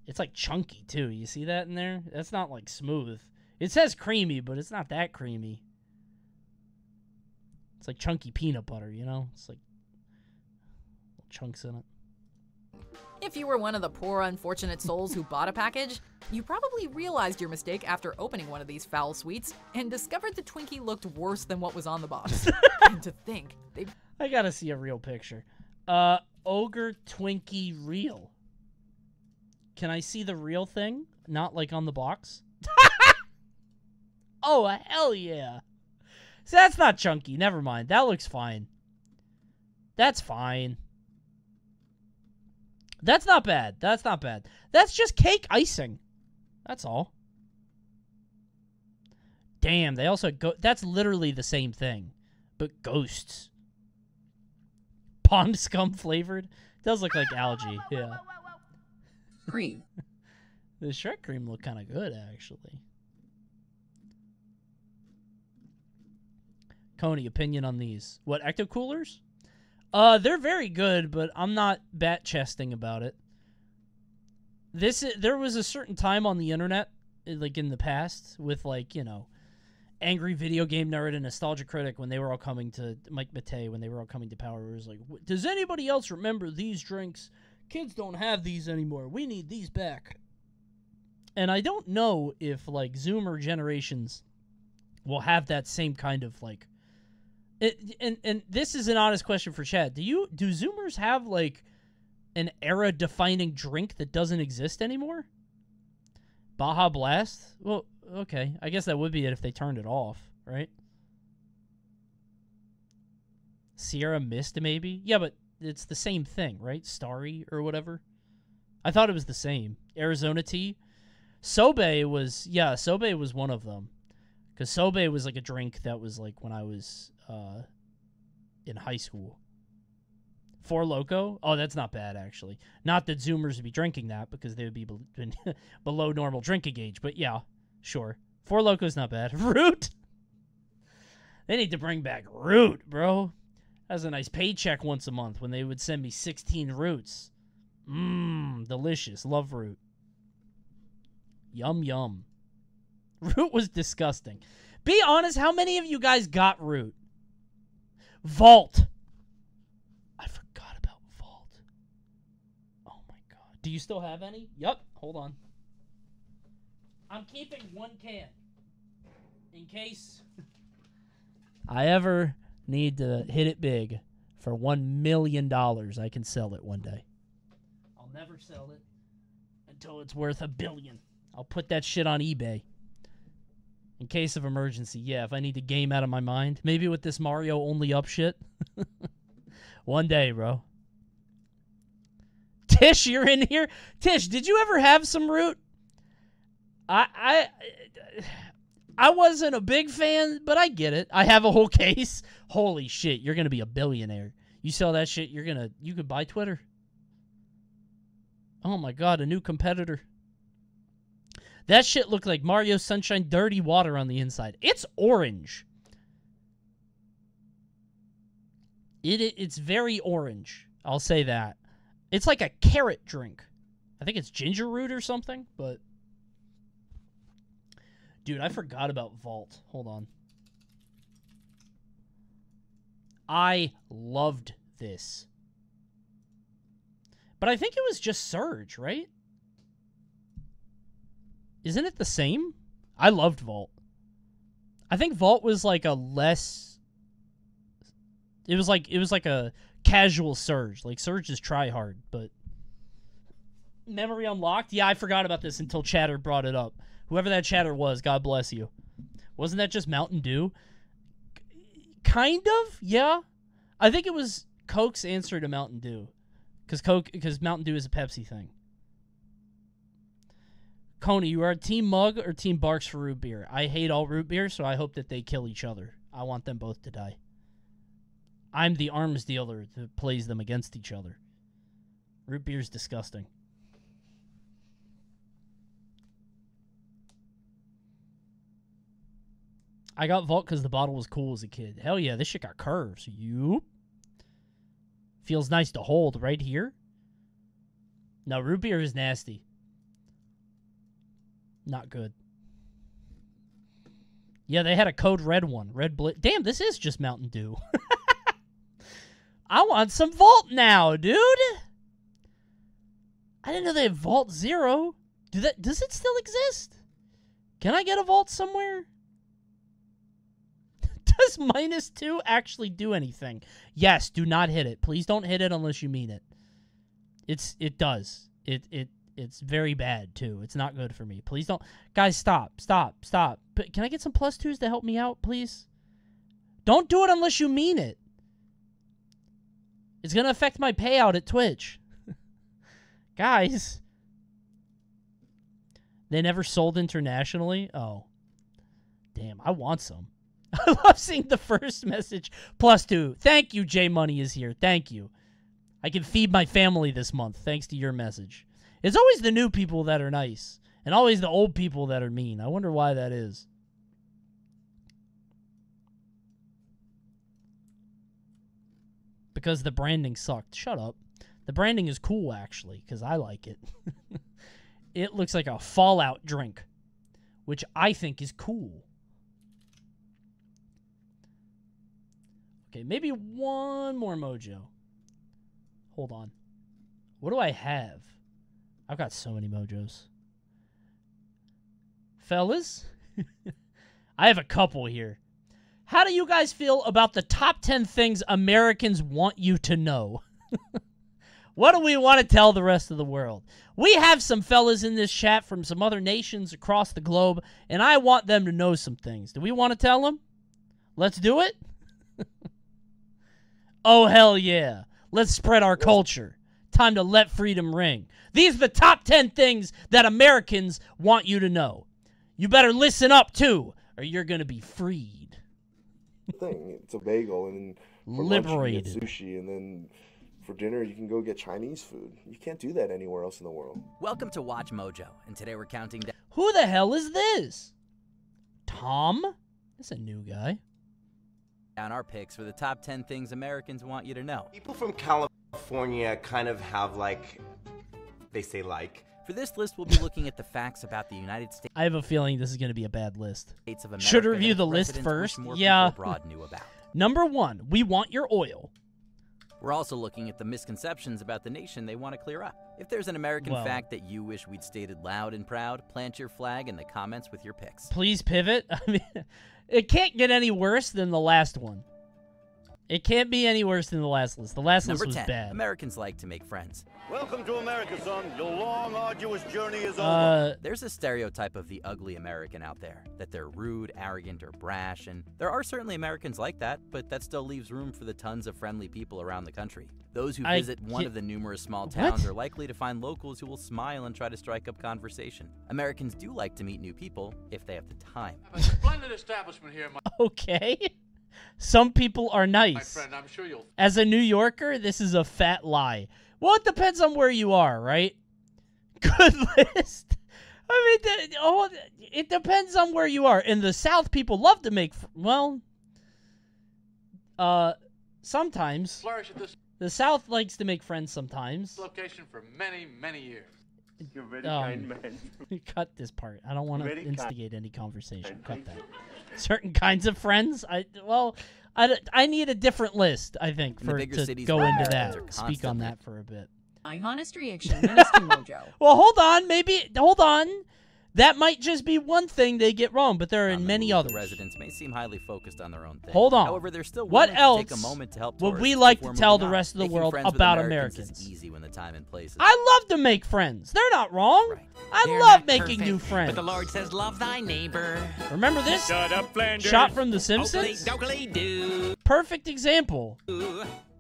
It's like chunky too. You see that in there? That's not like smooth. It says creamy, but it's not that creamy. It's like chunky peanut butter, you know? It's like chunks in it. If you were one of the poor, unfortunate souls who bought a package, you probably realized your mistake after opening one of these foul sweets and discovered the Twinkie looked worse than what was on the box. and to think, they I gotta see a real picture. Uh, ogre Twinkie real. Can I see the real thing? Not like on the box. oh hell yeah! So that's not chunky. Never mind. That looks fine. That's fine. That's not bad. That's not bad. That's just cake icing. That's all. Damn, they also go. That's literally the same thing, but ghosts. Pond scum flavored. Does look like algae. Yeah. Cream. The Shrek cream looked kind of good actually. Coney, opinion on these? What ecto coolers? Uh, they're very good, but I'm not bat chesting about it. This is, there was a certain time on the internet, like in the past, with like you know, angry video game nerd and nostalgia critic when they were all coming to Mike Matei when they were all coming to Power. It was like, does anybody else remember these drinks? Kids don't have these anymore. We need these back. And I don't know if like Zoomer generations will have that same kind of like and and this is an honest question for Chad. Do you do Zoomers have like an era defining drink that doesn't exist anymore? Baja Blast? Well, okay. I guess that would be it if they turned it off, right? Sierra Mist maybe? Yeah, but it's the same thing, right? Starry or whatever. I thought it was the same. Arizona tea. Sobe was yeah, Sobe was one of them. Cuz Sobe was like a drink that was like when I was uh in high school. Four Loco? Oh, that's not bad actually. Not that Zoomers would be drinking that because they would be be- below normal drinking age, but yeah, sure. Four Loco's not bad. Root. They need to bring back Root, bro. That's a nice paycheck once a month when they would send me 16 roots. Mmm, delicious. Love root. Yum yum. Root was disgusting. Be honest, how many of you guys got root? Vault. I forgot about Vault. Oh my god. Do you still have any? Yup. Hold on. I'm keeping one can. In case I ever need to hit it big for one million dollars, I can sell it one day. I'll never sell it until it's worth a billion. I'll put that shit on eBay. In case of emergency, yeah, if I need to game out of my mind. Maybe with this Mario only up shit. One day, bro. Tish, you're in here? Tish, did you ever have some root? I I I wasn't a big fan, but I get it. I have a whole case. Holy shit, you're gonna be a billionaire. You sell that shit, you're gonna you could buy Twitter. Oh my god, a new competitor. That shit looked like Mario Sunshine dirty water on the inside. It's orange. It it- it's very orange. I'll say that. It's like a carrot drink. I think it's ginger root or something, but Dude, I forgot about Vault. Hold on. I loved this. But I think it was just Surge, right? Isn't it the same? I loved Vault. I think Vault was like a less it was like it was like a casual Surge. Like Surge is try hard, but memory unlocked. Yeah, I forgot about this until Chatter brought it up. Whoever that Chatter was, God bless you. Wasn't that just Mountain Dew? Kind of, yeah. I think it was Coke's answer to Mountain Dew, because Coke, because Mountain Dew is a Pepsi thing. Coney, you are Team Mug or Team Barq's for root beer? I hate all root beer, so I hope that they kill each other. I want them both to die. I'm the arms dealer that plays them against each other. Root beer's disgusting. I got Vault because the bottle was cool as a kid. Hell yeah, this shit got curves. You feels nice to hold right here. No, root beer is nasty. Not good. Yeah, they had a code red one. Red Blit. Damn, this is just Mountain Dew. I want some Vault now, dude. I didn't know they had Vault Zero. Do that? Does it still exist? Can I get a Vault somewhere? Does minus two actually do anything? Yes. Do not hit it. Please don't hit it unless you mean it. It's it does. It it it's very bad too. It's not good for me. Please don't, guys. Stop. Stop. Stop. But can I get some plus twos to help me out, please? Don't do it unless you mean it. It's gonna affect my payout at Twitch. Guys. They never sold internationally? Oh. Damn, I want some. I love seeing the first message. Plus two. Thank you, J Money is here. Thank you. I can feed my family this month thanks to your message. It's always the new people that are nice, and always the old people that are mean. I wonder why that is. because the branding sucked. Shut up. The branding is cool actually because I like it. it looks like a Fallout drink, which I think is cool. Okay, maybe one more mojo. Hold on. What do I have? I've got so many mojos. Fellas, I have a couple here. How do you guys feel about the top 10 things Americans want you to know? what do we want to tell the rest of the world? We have some fellas in this chat from some other nations across the globe, and I want them to know some things. Do we want to tell them? Let's do it? oh, hell yeah. Let's spread our culture. Time to let freedom ring. These are the top 10 things that Americans want you to know. You better listen up, too, or you're going to be freed. thing. It's a bagel, and for lunch you get sushi, and then for dinner you can go get Chinese food. You can't do that anywhere else in the world. Welcome to Watch Mojo, and today we're counting down. Who the hell is this? Tom? That's a new guy. down our picks for the top 10 things Americans want you to know. People from California kind of have like, they say like. For this list, we'll be looking at the facts about the United States I have a feeling this is going to be a bad list. of America. Should review the list first. Yeah. abroad knew about. Number one, we want your oil. We're also looking at the misconceptions about the nation they want to clear up. If there's an American Well- fact that you wish we'd stated loud and proud, plant your flag in the comments with your picks. Please pivot. I mean, it can't get any worse than the last one. It can't be any worse than the last list. The last Number list was 10. bad. Americans like to make friends. Welcome to America, son. Your long, arduous journey is over. Uh, There's a stereotype of the ugly American out there that they're rude, arrogant, or brash, and there are certainly Americans like that, but that still leaves room for the tons of friendly people around the country. Those who I visit one ca- of the numerous small What? towns are likely to find locals who will smile and try to strike up conversation. Americans do like to meet new people if they have the time. Have a Splendid establishment here, my, okay. Some people are nice. my friend. I'm sure you'll. As a New Yorker, this is a fat lie. Well, it depends on where you are, right? Good list. I mean, the, oh, it depends on where you are. In the South, people love to make fr- well. Uh, sometimes Flourish at this the South likes to make friends. Sometimes. location for many, many years. You're a very Um, kind man. Cut this part. I don't want to Very kind. instigate any conversation. Cut that. You. Certain kinds of friends. I well, I, I need a different list. I think for to cities, go into that. Speak on that for a bit. My honest reaction, Mojo. Well, hold on. Maybe hold on. That might just be one thing they get wrong, but there are On the many move, others. The residents may seem highly focused on their own thing. Hold on. However, they're still What willing to else take a moment to help would we like to tell the rest of the world about Americans? Americans? Easy when the time and place is I love to make friends. They're not wrong. I love making new friends. But the Lord says, love thy neighbor. Remember this? Shut up, Flanders. Shot from The Simpsons? do. Perfect example.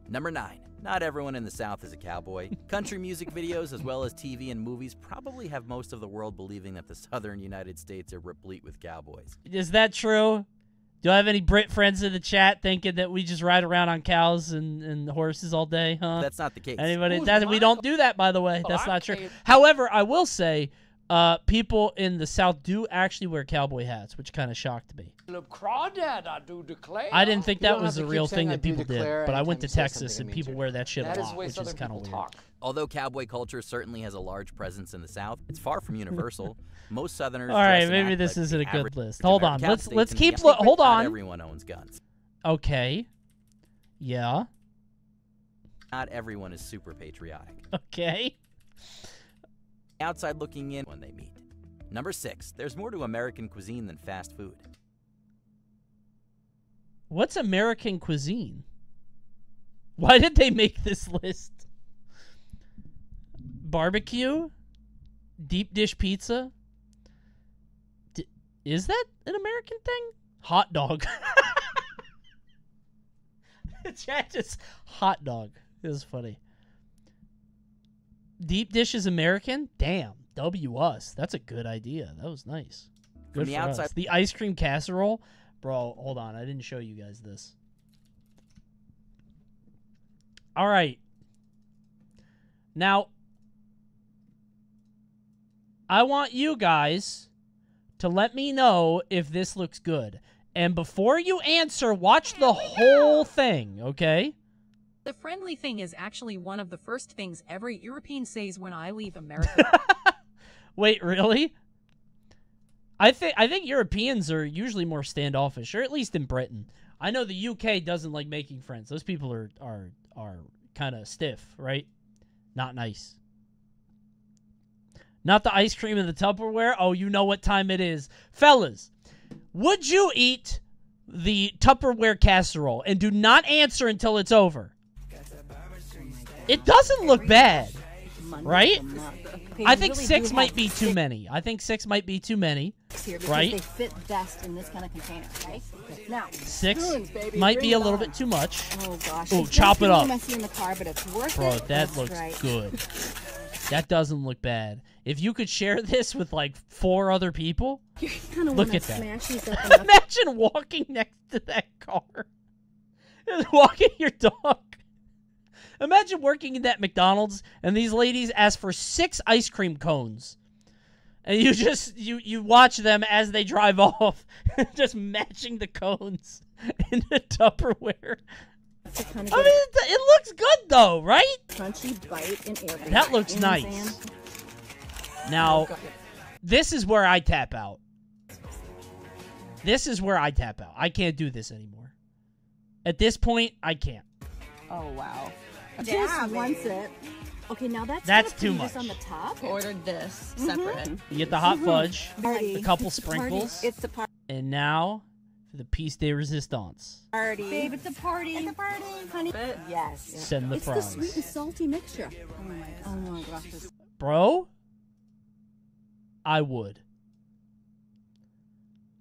Number nine. Not everyone in the South is a cowboy. Country music videos, as well as TV and movies, probably have most of the world believing that the southern United States are replete with cowboys. Is that true? Do I have any Brit friends in the chat thinking that we just ride around on cows and, and horses all day? Huh? That's not the case. Anybody? That, we don't do that, by the way. That's I'm not true. However, I will say, uh, people in the South do actually wear cowboy hats, which kind of shocked me. Crawdad, I do declare. I didn't think that was have a real thing that people did, but I went to Texas and people wear that shit That a the lot, way which is kind of people weird. talk. Although cowboy culture certainly has a large presence in the South, it's far from universal. Most Southerners. All right, maybe this like isn't a good list. Hold on, let's let's keep. beyond. Hold on. everyone owns guns. Okay. Yeah. Not everyone is super patriotic. Okay. Outside looking in when they meet. Number six. There's more to American cuisine than fast food. What's American cuisine? Why did they make this list? Barbecue? Deep dish pizza? D- is that an American thing? Hot dog. Chat just hot dog. This is funny. Deep dish is American? Damn. W us. That's a good idea. That was nice. From Good the for us. The ice cream casserole? Bro, hold on. I didn't show you guys this. All right. Now, I want you guys to let me know if this looks good. And before you answer, watch the whole thing, okay? The friendly thing is actually one of the first things every European says when I leave America. Wait, really? I think I think Europeans are usually more standoffish, or at least in Britain. I know the UK doesn't like making friends. Those people are are are kind of stiff, right? Not nice. Not the ice cream in the Tupperware. Oh, you know what time it is, fellas. Would you eat the Tupperware casserole? And do not answer until it's over. It doesn't look bad, right? I think six might be too many. I think six might be too many, right? they fit best in this kind of container, right? Now, Six might be a little bit too much. Oh gosh. Oh, chop it up. Messy in the car, but it's worth Bro, that looks right. good. That doesn't look bad. If you could share this with like four other people, look at that. smash these up enough- Imagine walking next to that car. Just walking your dog. Imagine working in that McDonald's and these ladies ask for six ice cream cones. And you just you you watch them as they drive off, just matching the cones in the Tupperware. I mean, it, it looks good though, right? crunchy bite in everything. That looks You know what I'm nice. Now, this is where I tap out. This is where I tap out. I can't do this anymore. At this point, I can't. Oh wow. Yeah, Just one baby. sip. Okay, now that's That's too be just much. on the top. Ordered this Mhm. separate. You get the hot Mhm. fudge, Party. a couple It's the party. sprinkles, It's the party. and now for the piece de resistance. Party. Babe, it's a party. It's a party. Honey. Yes. yes. Send the it's fries. the sweet and salty mixture. Oh my, oh my gosh. This Bro, I would.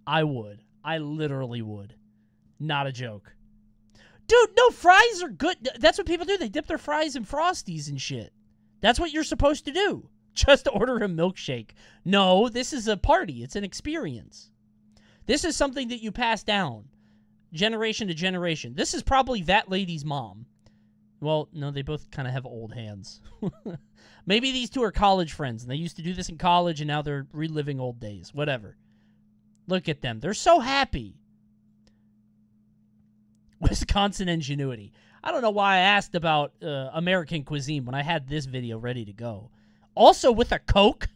I would. I literally would. Not a joke. Dude, no, fries are good. That's what people do. They dip their fries in Frosties and shit. That's what you're supposed to do. Just order a milkshake. No, this is a party. It's an experience. This is something that you pass down generation to generation. This is probably that lady's mom. Well, no, they both kind of have old hands. Maybe these two are college friends and they used to do this in college and now they're reliving old days. Whatever. Look at them. They're so happy. Wisconsin ingenuity. I don't know why I asked about uh, American cuisine when I had this video ready to go. Also with a Coke.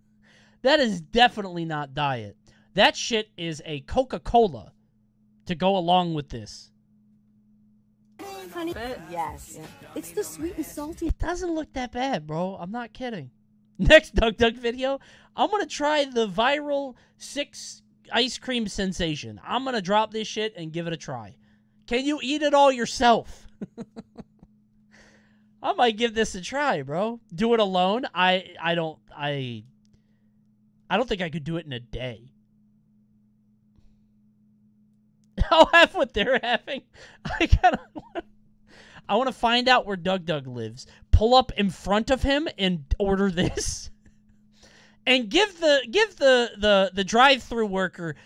that is definitely not diet. That shit is a Coca-Cola to go along with this. honey. Yes. It's the sweet and salty. It doesn't look that bad, bro. I'm not kidding. Next Doug Doug video, I'm gonna try the viral six ice cream sensation. I'm gonna drop this shit and give it a try. Can you eat it all yourself? I might give this a try, bro. Do it alone? I I don't I I don't think I could do it in a day. I'll have what they're having. I of I want to find out where Doug Doug lives. Pull up in front of him and order this. and give the give the the the drive-through worker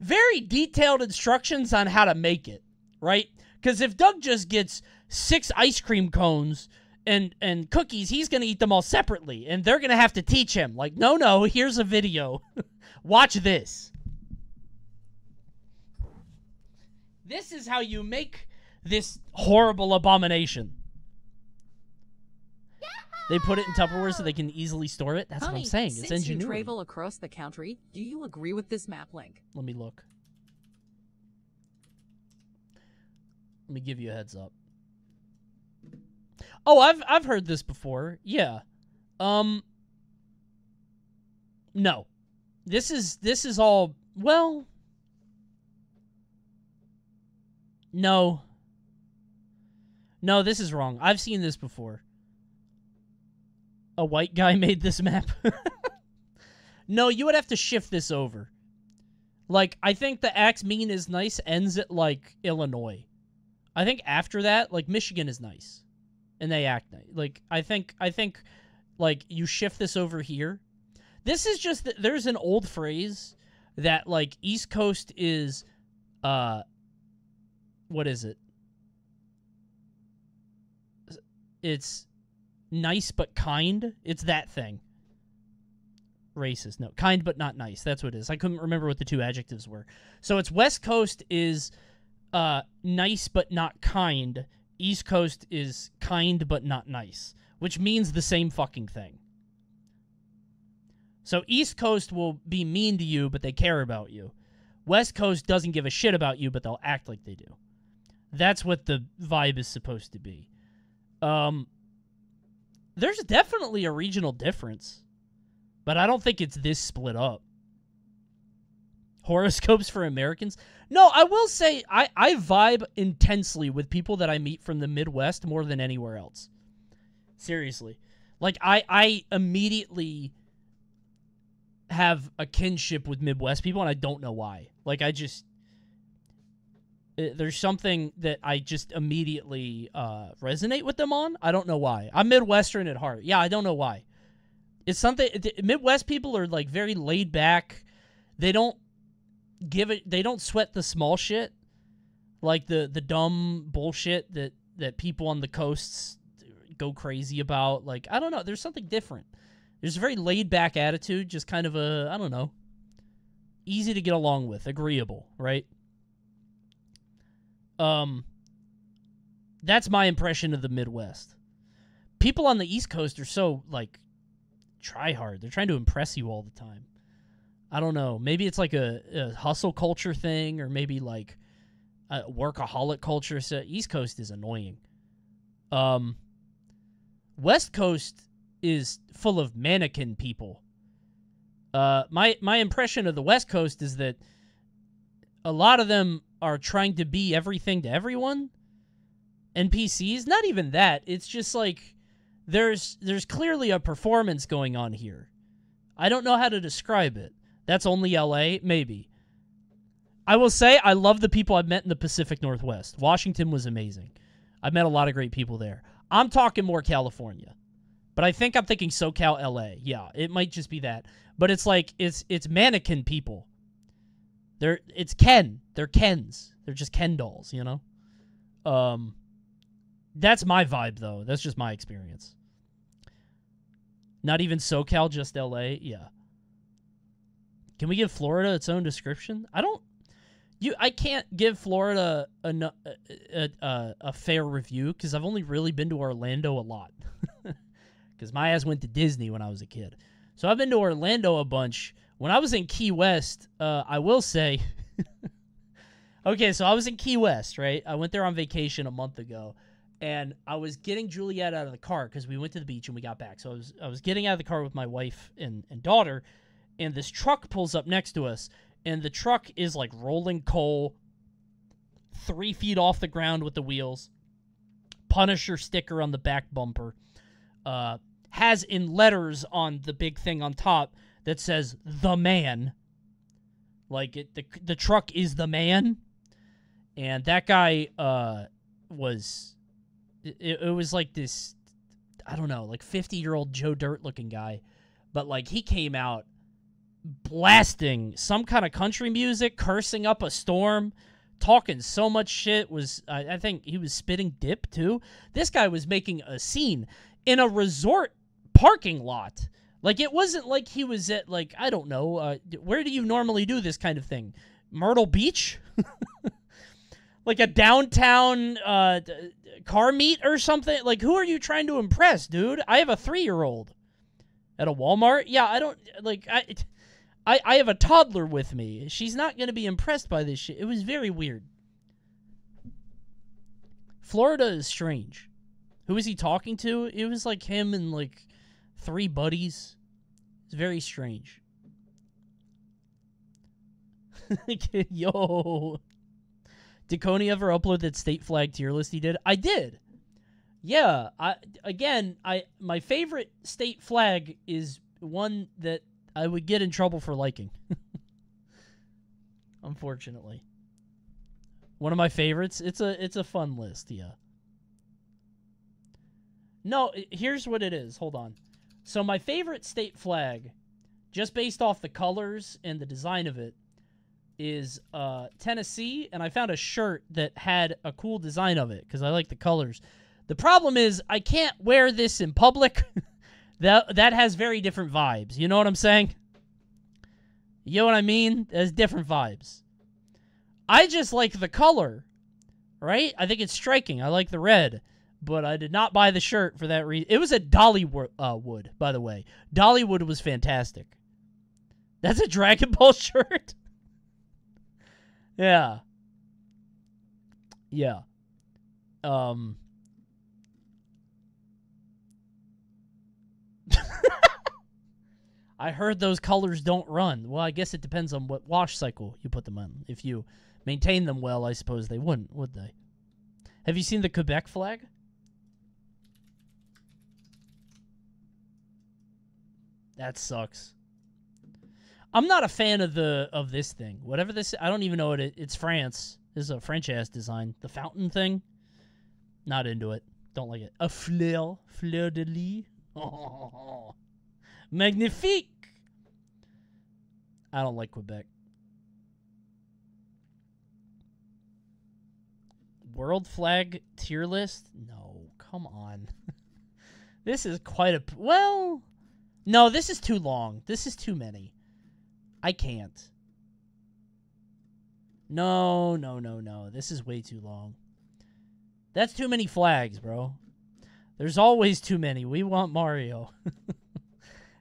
very detailed instructions on how to make it, right? Cuz if Doug just gets 6 ice cream cones and and cookies, he's going to eat them all separately and they're going to have to teach him like, "No, no, here's a video. Watch this." This is how you make this horrible abomination. They put it in Tupperware so they can easily store it. That's what I'm saying. It's engineering. since you travel across the country, do you agree with this map link? Let me look. Let me give you a heads up. Oh, I've I've heard this before. Yeah. Um No. This is this is all well No. No, this is wrong. I've seen this before. A white guy made this map. no, you would have to shift this over. Like, I think the Axe Mean is nice ends at, like, Illinois. I think after that, like, Michigan is nice. And they act nice. Like, I think, I think, like, you shift this over here. This is just, there's an old phrase that, like, East Coast is, uh, what is it? It's nice but kind. It's that thing. Racist. No, kind but not nice. That's what it is. I couldn't remember what the two adjectives were. So it's West Coast is uh nice but not kind East Coast is kind but not nice, which means the same fucking thing. So East Coast will be mean to you, but they care about you. West Coast doesn't give a shit about you, but they'll act like they do. That's what the vibe is supposed to be. Um, there's definitely a regional difference, but I don't think it's this split up. Horoscopes for Americans? No, I will say I, I vibe intensely with people that I meet from the Midwest more than anywhere else. Seriously. Like I I immediately have a kinship with Midwest people and I don't know why. Like I just uh, there's something that I just immediately uh, resonate with them on. I don't know why. I'm Midwestern at heart. Yeah, I don't know why. It's something Midwest people are like very laid back. They don't give it they don't sweat the small shit like the the dumb bullshit that that people on the coasts go crazy about. Like i don't know there's something different. There's a very laid back attitude just kind of a i don't know easy to get along with agreeable right? Um that's my impression of the midwest. People on the east coast are so like try hard. They're trying to impress you all the time I don't know. Maybe it's like a, a hustle culture thing, or maybe like a workaholic culture. So East Coast is annoying. Um, West Coast is full of mannequin people. Uh, my my impression of the West Coast is that a lot of them are trying to be everything to everyone. NPCs, not even that. It's just like there's there's clearly a performance going on here. I don't know how to describe it. That's only LA? Maybe. I will say I love the people I've met in the Pacific Northwest. Washington was amazing. I've met a lot of great people there. I'm talking more California. But I think I'm thinking SoCal LA. Yeah, it might just be that. But it's like it's it's mannequin people. They're it's Ken. They're Kens. They're just Ken dolls, you know? Um that's my vibe though. That's just my experience. Not even SoCal, just LA. Yeah. Can we give Florida its own description? I don't. You, I can't give Florida a a, a, a fair review because I've only really been to Orlando a lot. Because my ass went to Disney when I was a kid, so I've been to Orlando a bunch. When I was in Key West, uh, I will say. okay, so I was in Key West, right? I went there on vacation a month ago, and I was getting Juliet out of the car because we went to the beach and we got back. So I was I was getting out of the car with my wife and, and daughter, and this truck pulls up next to us, and the truck is like rolling coal, three feet off the ground with the wheels, Punisher sticker on the back bumper, uh, has in letters on the big thing on top that says "the man." Like it, the the truck is the man, and that guy uh, was. It, it was like this, I don't know, like fifty year old Joe Dirt looking guy, but like he came out blasting some kind of country music, cursing up a storm, talking so much shit. Was I, I think he was spitting dip too. This guy was making a scene in a resort parking lot. Like it wasn't like he was at like I don't know uh, where do you normally do this kind of thing? Myrtle Beach, like a downtown uh, car meet or something. Like who are you trying to impress, dude? I have a three year old at a Walmart. Yeah, I don't like I. I, I have a toddler with me. She's not going to be impressed by this shit. It was very weird. Florida is strange. Who is he talking to? It was like him and like three buddies. It's very strange. Yo. Did Coney ever upload that state flag tier list he did? I did. Yeah, I again, I my favorite state flag is one that I would get in trouble for liking. Unfortunately. One of my favorites. It's a it's a fun list, yeah. No, here's what it is. Hold on. So my favorite state flag, just based off the colors and the design of it, is uh, Tennessee, and I found a shirt that had a cool design of it because I like the colors. The problem is I can't wear this in public. that that has very different vibes. You know what I'm saying? You know what I mean? There's different vibes. I just like the color Right? I think it's striking. I like the red, but I did not buy the shirt for that reason. It was a Dollywood, uh, wood, by the way. Dollywood was fantastic. That's a Dragon Ball shirt. yeah. Yeah. Um. I heard those colors don't run. Well, I guess it depends on what wash cycle you put them on. If you maintain them well, I suppose they wouldn't, would they? Have you seen the Quebec flag? That sucks. I'm not a fan of the of this thing. Whatever this, I don't even know what it. It's France. This is a French ass design. The fountain thing. Not into it. Don't like it. A fleur, fleur de lis. Magnifique. I don't like Quebec. World flag tier list? No, come on. this is quite a well. No, this is too long. This is too many. I can't. No, no, no, no. This is way too long. That's too many flags, bro. There's always too many. We want Mario.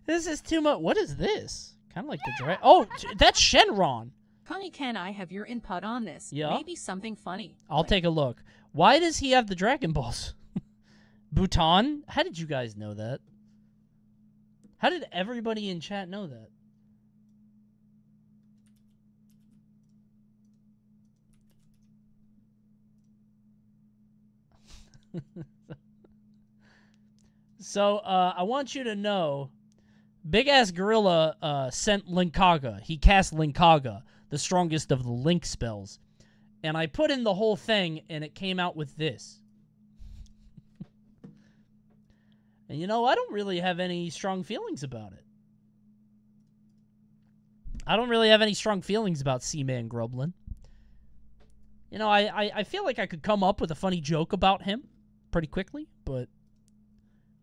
this is too much. What is this? Kind of like the dra- Oh, that's Shenron. Connie, can I have your input on this? Yeah. Maybe something funny. I'll take a look. Why does he have the Dragon Balls? Bhutan? How did you guys know that? How did everybody in chat know that? so uh, I want you to know, Big Ass Gorilla uh, sent Linkaga. He cast Linkaga, the strongest of the Link spells, and I put in the whole thing, and it came out with this. and you know, I don't really have any strong feelings about it. I don't really have any strong feelings about Seaman Grublin. You know, I, I, I feel like I could come up with a funny joke about him pretty quickly, but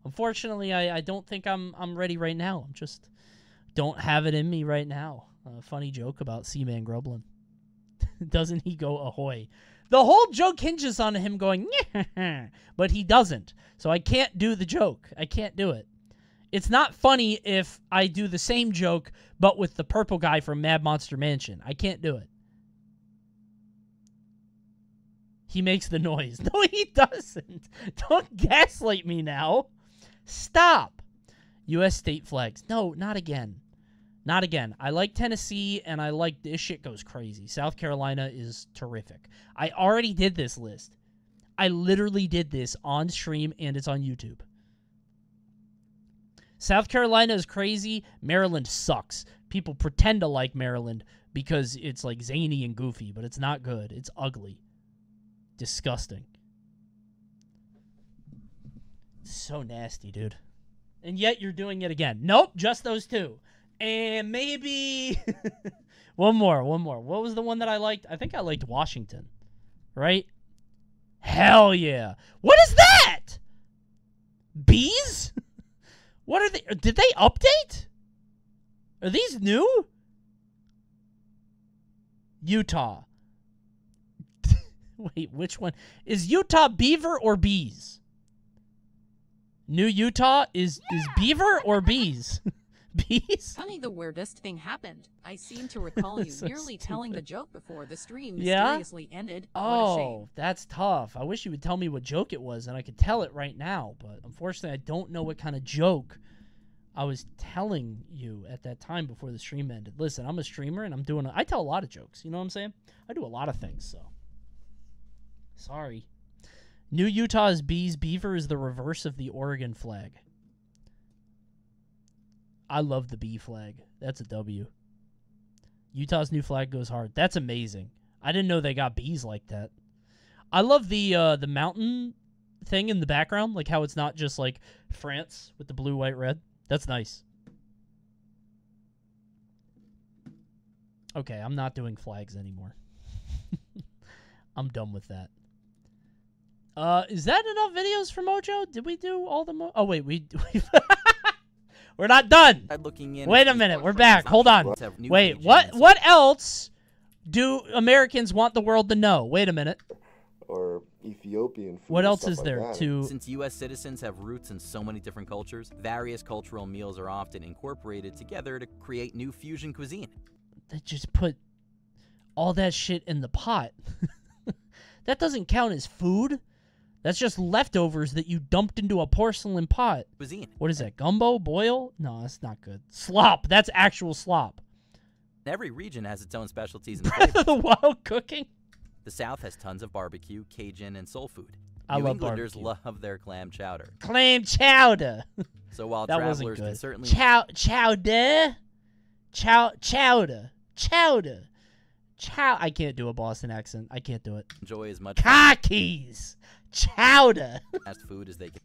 unfortunately, I, I don't think I'm I'm ready right now. I'm just don't have it in me right now. Funny joke about Seaman Grublin. doesn't he go ahoy? The whole joke hinges on him going, but he doesn't. So I can't do the joke. I can't do it. It's not funny if I do the same joke, but with the purple guy from Mad Monster Mansion. I can't do it. He makes the noise. No, he doesn't. Don't gaslight me now. Stop. U.S. state flags. No, not again. Not again. I like Tennessee, and I like this shit goes crazy. South Carolina is terrific. I already did this list. I literally did this on stream, and it's on YouTube. South Carolina is crazy. Maryland sucks. People pretend to like Maryland because it's like zany and goofy, but it's not good. It's ugly. Disgusting. So nasty, dude. And yet you're doing it again. Nope, just those two. And maybe one more, one more. What was the one that I liked? I think I liked Washington. Right? Hell yeah. What is that? Bees? What are they? Did they update? Are these new? Utah. Wait, which one? Is Utah beaver or bees? New Utah is is beaver or bees? bees? Funny, the weirdest thing happened. I seem to recall you So nearly telling the joke before the stream Yeah? mysteriously ended. What a oh, shame. Oh, that's tough. I wish you would tell me what joke it was and I could tell it right now, but unfortunately I don't know what kind of joke I was telling you at that time before the stream ended. Listen, I'm a streamer and I'm doing a, I tell a lot of jokes, you know what I'm saying? I do a lot of things, so sorry. New Utah's bees beaver is the reverse of the Oregon flag. I love the bee flag. That's a W. Utah's new flag goes hard. That's amazing. I didn't know they got bees like that. I love the uh, the mountain thing in the background, like how it's not just like France with the blue, white, red. That's nice. Okay, I'm not doing flags anymore. I'm done with that. Uh, is that enough videos for Mojo? Did we do all the mo? Oh wait, we we're not done. Looking in Wait a minute, we're back. Hold on. Wait, what? What else do Americans want the world to know? Wait a minute. or Ethiopian food. What else is like there that. to- Since U.S. citizens have roots in so many different cultures, various cultural meals are often incorporated together to create new fusion cuisine. They just put all that shit in the pot. that doesn't count as food. That's just leftovers that you dumped into a porcelain pot. Cuisine. What is that? Gumbo? Boil? No, that's not good. Slop. That's actual slop. Every region has its own specialties and flavors. the wild cooking. The South has tons of barbecue, Cajun, and soul food. I New love Englanders barbecue. love their clam chowder. Clam chowder. So while that travelers can certainly Chow chowder, chow chowder, chowder, chow. I can't do a Boston accent. I can't do it. enjoy as much Cockies, chowder. fast food as they can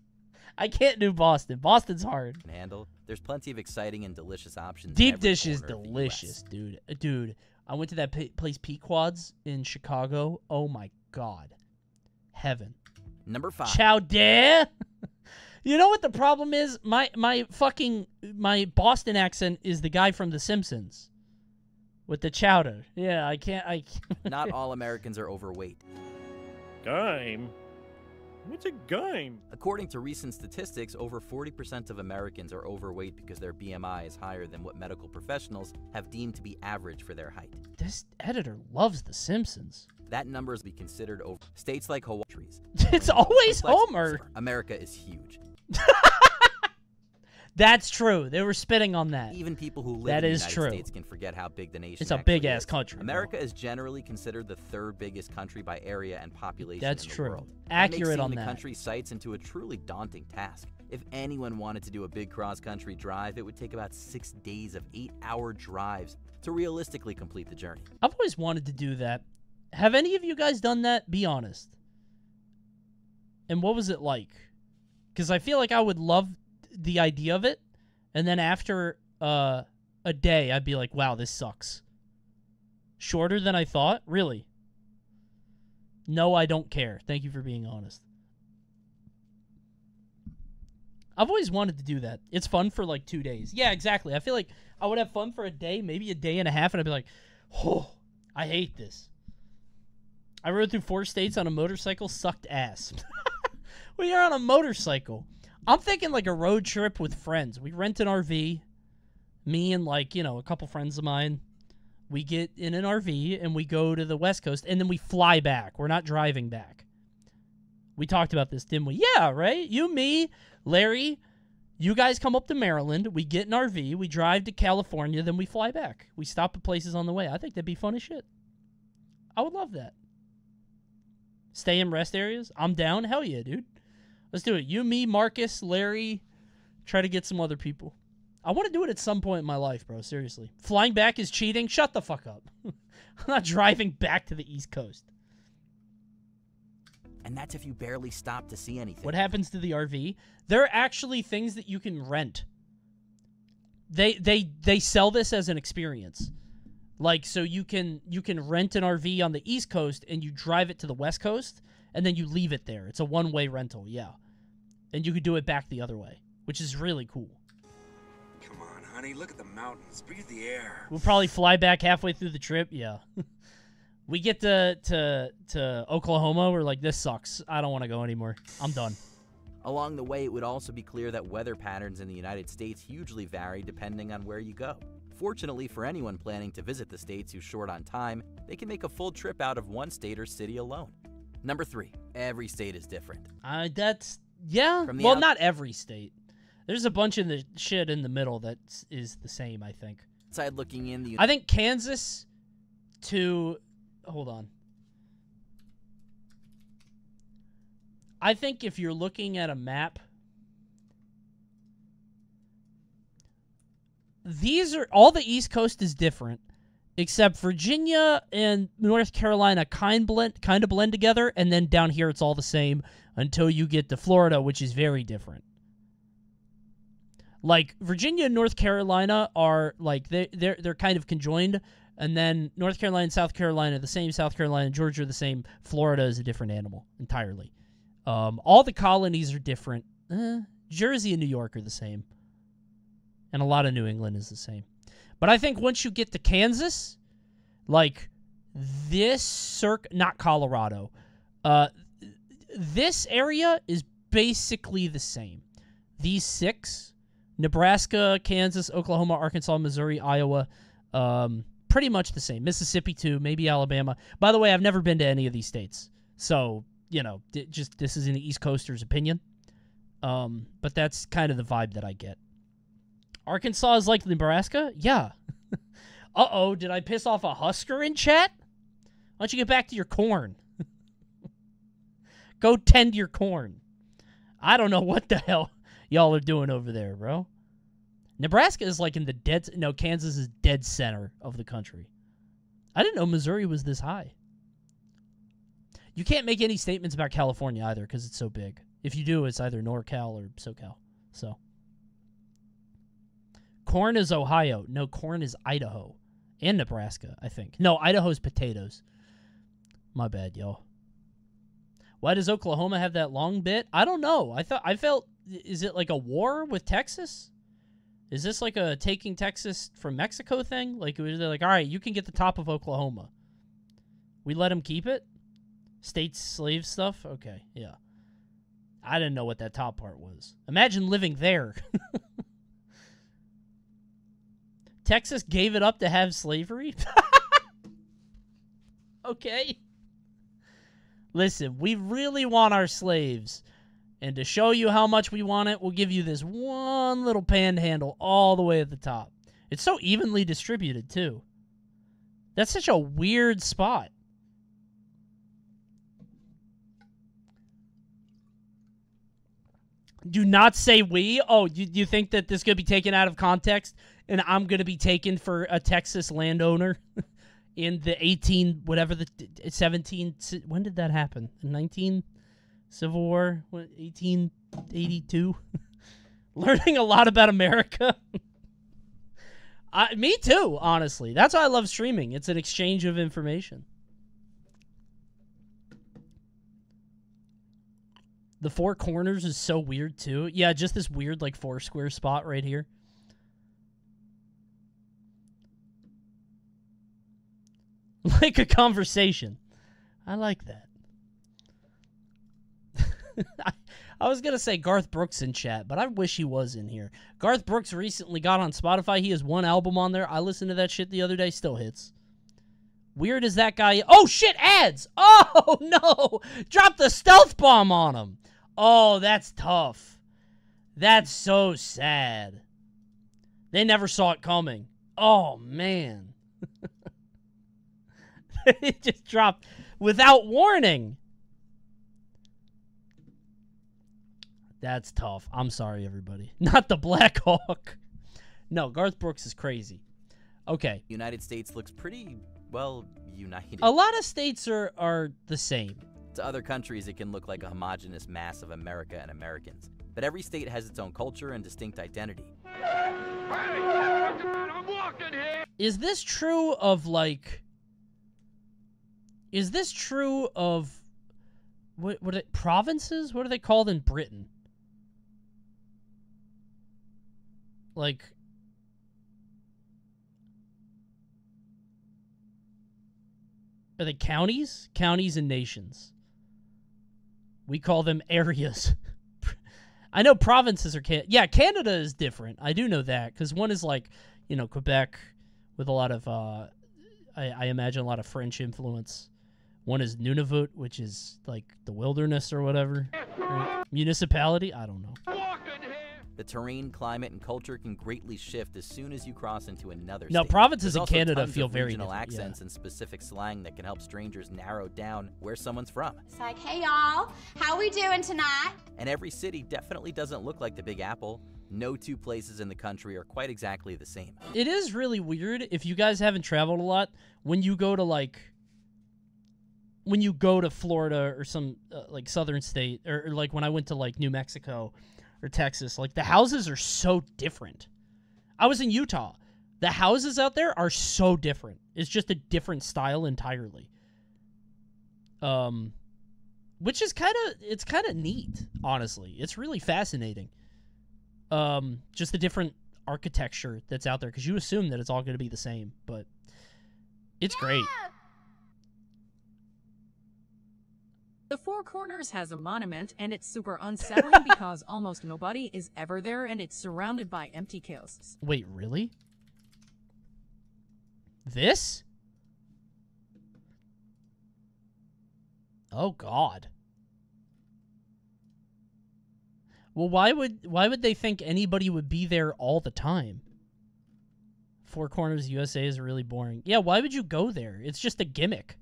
I can't do Boston. Boston's hard. handle, there's plenty of exciting and delicious options. in Deep every dish is corner of the delicious, dude. Uh, Dude, I went to that place Pequods in Chicago. Oh my god, heaven. Number five. Chowder. you know what the problem is? My my fucking my Boston accent is the guy from The Simpsons with the chowder. Yeah, I can't. I. Can't. Not all Americans are overweight. Game? What's a game? According to recent statistics, over 40% of Americans are overweight because their BMI is higher than what medical professionals have deemed to be average for their height. This editor loves The Simpsons. That number is be considered over states like Hawaii. It's always Homer. America is huge. That's true. They were spitting on that. Even people who live That in the United true. States can forget how big the nation It's a big-ass is. country, bro. America is generally considered the third biggest country by area and population That's in the true. world. Accurate that on the that. country's sites into a truly daunting task. If anyone wanted to do a big cross-country drive, it would take about six days of eight-hour drives to realistically complete the journey. I've always wanted to do that. Have any of you guys done that? Be honest. And what was it like? Because I feel like I would love the idea of it, and then after uh, a day, I'd be like, "Wow, this sucks." Shorter than I thought, really. No, I don't care. Thank you for being honest. I've always wanted to do that. It's fun for like two days. Yeah, exactly. I feel like I would have fun for a day, maybe a day and a half, and I'd be like, "Oh, I hate this." I rode through four states on a motorcycle, sucked ass. when you're on a motorcycle, I'm thinking like a road trip with friends. We rent an RV, me and like, you know, a couple friends of mine. We get in an RV and we go to the West Coast and then we fly back. We're not driving back. We talked about this, didn't we? Yeah, right? You, me, Larry, you guys come up to Maryland. We get an RV. We drive to California. Then we fly back. We stop at places on the way. I think that'd be fun as shit. I would love that. Stay in rest areas. I'm down. Hell yeah, dude. Let's do it. You, me, Marcus, Larry. Try to get some other people. I want to do it at some point in my life, bro. Seriously. Flying back is cheating. Shut the fuck up. I'm not driving back to the East Coast. And that's if you barely stop to see anything. What happens to the RV? There are actually things that you can rent. They they they sell this as an experience. Like so you can you can rent an RV on the East Coast and you drive it to the West Coast and then you leave it there. It's a one-way rental, yeah. And you could do it back the other way, which is really cool. Come on, honey, look at the mountains. Breathe the air. We'll probably fly back halfway through the trip, yeah. we get to to to Oklahoma, we're like this sucks. I don't want to go anymore. I'm done. Along the way, it would also be clear that weather patterns in the United States hugely vary depending on where you go. Fortunately for anyone planning to visit the states who's short on time, they can make a full trip out of one state or city alone. Number three, every state is different. Uh, that's yeah. Well, out- not every state. There's a bunch of the shit in the middle that is the same. I think. Outside looking in, the I think Kansas to hold on. I think if you're looking at a map, these are all the East Coast is different, except Virginia and North Carolina kind blend kind of blend together, and then down here it's all the same until you get to Florida, which is very different. Like Virginia and North Carolina are like they they're they're kind of conjoined, and then North Carolina and South Carolina the same. South Carolina Georgia the same. Florida is a different animal entirely. Um, all the colonies are different. Eh, Jersey and New York are the same, and a lot of New England is the same. But I think once you get to Kansas, like this circ, not Colorado, Uh, this area is basically the same. These six Nebraska, Kansas, Oklahoma, Arkansas, Missouri, Iowa um, pretty much the same. Mississippi, too, maybe Alabama. By the way, I've never been to any of these states. So, you know, just this is an East Coaster's opinion. Um, but that's kind of the vibe that I get. Arkansas is like Nebraska? Yeah. uh oh, did I piss off a Husker in chat? Why don't you get back to your corn? Go tend your corn. I don't know what the hell y'all are doing over there, bro. Nebraska is like in the dead. No, Kansas is dead center of the country. I didn't know Missouri was this high. You can't make any statements about California either because it's so big. If you do, it's either NorCal or SoCal. So. Corn is Ohio. No, corn is Idaho and Nebraska, I think. No, Idaho's potatoes. My bad, y'all. Why does Oklahoma have that long bit? I don't know. I thought I felt is it like a war with Texas? Is this like a taking Texas from Mexico thing? Like they're like, all right, you can get the top of Oklahoma. We let them keep it. State slave stuff. Okay, yeah. I didn't know what that top part was. Imagine living there. Texas gave it up to have slavery. okay. Listen, we really want our slaves. And to show you how much we want it, we'll give you this one little panhandle all the way at the top. It's so evenly distributed, too. That's such a weird spot. Do not say we. Oh, you, you think that this could be taken out of context and I'm going to be taken for a Texas landowner in the 18, whatever the 17, when did that happen? 19 Civil War, 1882? Learning a lot about America. I, me too, honestly. That's why I love streaming. It's an exchange of information. The four corners is so weird too. Yeah, just this weird like four square spot right here. Like a conversation. I like that. I, was gonna say Garth Brooks in chat, but I wish he was in here. Garth Brooks recently got on Spotify. He has one album on there. I listened to that shit the other day. Still hits. Weird as that guy. Oh shit! Ads. Oh no! Drop the stealth bomb on him. Oh, that's tough. That's so sad. They never saw it coming. Oh man. it just dropped without warning. That's tough. I'm sorry, everybody. Not the Black Hawk. No, Garth Brooks is crazy. Okay. United States looks pretty well united. A lot of states are are the same. To other countries, it can look like a homogenous mass of America and Americans. But every state has its own culture and distinct identity. Is this true of like Is this true of what what it provinces? What are they called in Britain? Like Are they counties? Counties and nations. We call them areas. I know provinces are can yeah, Canada is different. I do know that because one is like, you know, Quebec with a lot of uh I, I imagine a lot of French influence. One is Nunavut, which is like the wilderness or whatever. Right? Municipality? I don't know. The terrain, climate, and culture can greatly shift as soon as you cross into another No, state. provinces There's in also Canada tons feel of very regional different, yeah. accents and specific slang that can help strangers narrow down where someone's from. It's like, hey y'all, how we doing tonight? And every city definitely doesn't look like the Big Apple. No two places in the country are quite exactly the same. It is really weird if you guys haven't traveled a lot when you go to like when you go to Florida or some uh, like southern state or, or like when I went to like New Mexico or Texas, like the houses are so different. I was in Utah. The houses out there are so different. It's just a different style entirely. Um which is kind of it's kind of neat, honestly. It's really fascinating. Um just the different architecture that's out there cuz you assume that it's all going to be the same, but it's great. The Four Corners has a monument, and it's super unsettling because almost nobody is ever there, and it's surrounded by empty kiosks. Wait, really? This? Oh God. Well, why would why would they think anybody would be there all the time? Four Corners USA is really boring. Yeah, why would you go there? It's just a gimmick.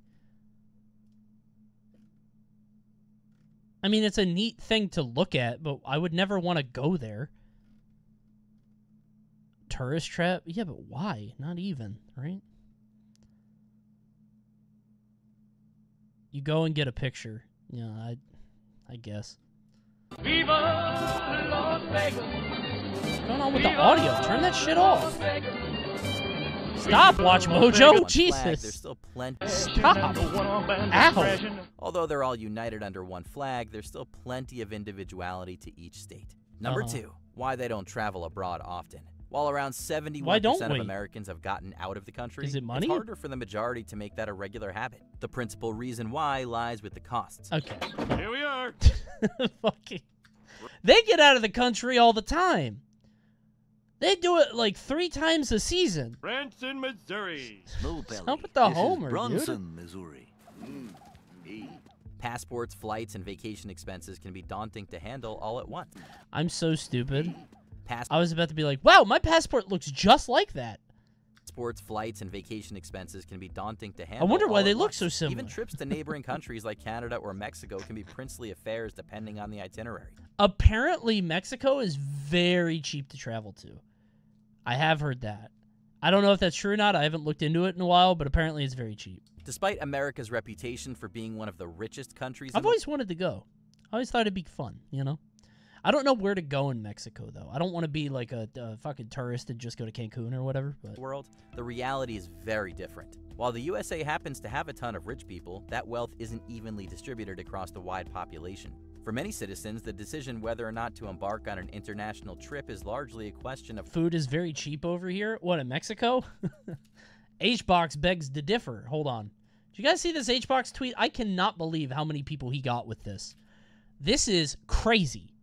I mean, it's a neat thing to look at, but I would never want to go there. Tourist trap? Yeah, but why? Not even, right? You go and get a picture. Yeah, I I guess. Viva Las Vegas. What's going on with the audio? Turn that shit off. Stop, Watch Mojo. Jesus. there's still plenty. Stop. Ow. Although they're all united under one flag, there's still plenty of individuality to each state. Number Uh-huh. two, why they don't travel abroad often. While around 71% of? Americans have gotten out of the country, Is it money? it's harder for the majority to make that a regular habit. The principal reason why lies with the costs. Okay. Here we are. Fucking. They get out of the country all the time. They do it like three times a season. Branson, Missouri. What's up with the this homer, is dude? Bronson, Missouri. Mm, me. Passports, flights, and vacation expenses can be daunting to handle all at once. I'm so stupid. Pass- I was about to be like, wow, my passport looks just like that. Sports, flights, and vacation expenses can be daunting to handle. I wonder why they look so similar. Even trips to neighboring countries like Canada or Mexico can be princely affairs depending on the itinerary. Apparently, Mexico is very cheap to travel to. I have heard that. I don't know if that's true or not. I haven't looked into it in a while, but apparently it's very cheap. Despite America's reputation for being one of the richest countries I've always wanted to go. I always thought it'd be fun, you know? I don't know where to go in Mexico, though. I don't want to be like a, a fucking tourist and just go to Cancun or whatever, but world, the reality is very different. While the USA happens to have a ton of rich people, that wealth isn't evenly distributed across the wide population. For many citizens, the decision whether or not to embark on an international trip is largely a question of food is very cheap over here. What, in Mexico? HBox begs to differ. Hold on. Did you guys see this HBox tweet? I cannot believe how many people he got with this. This is crazy.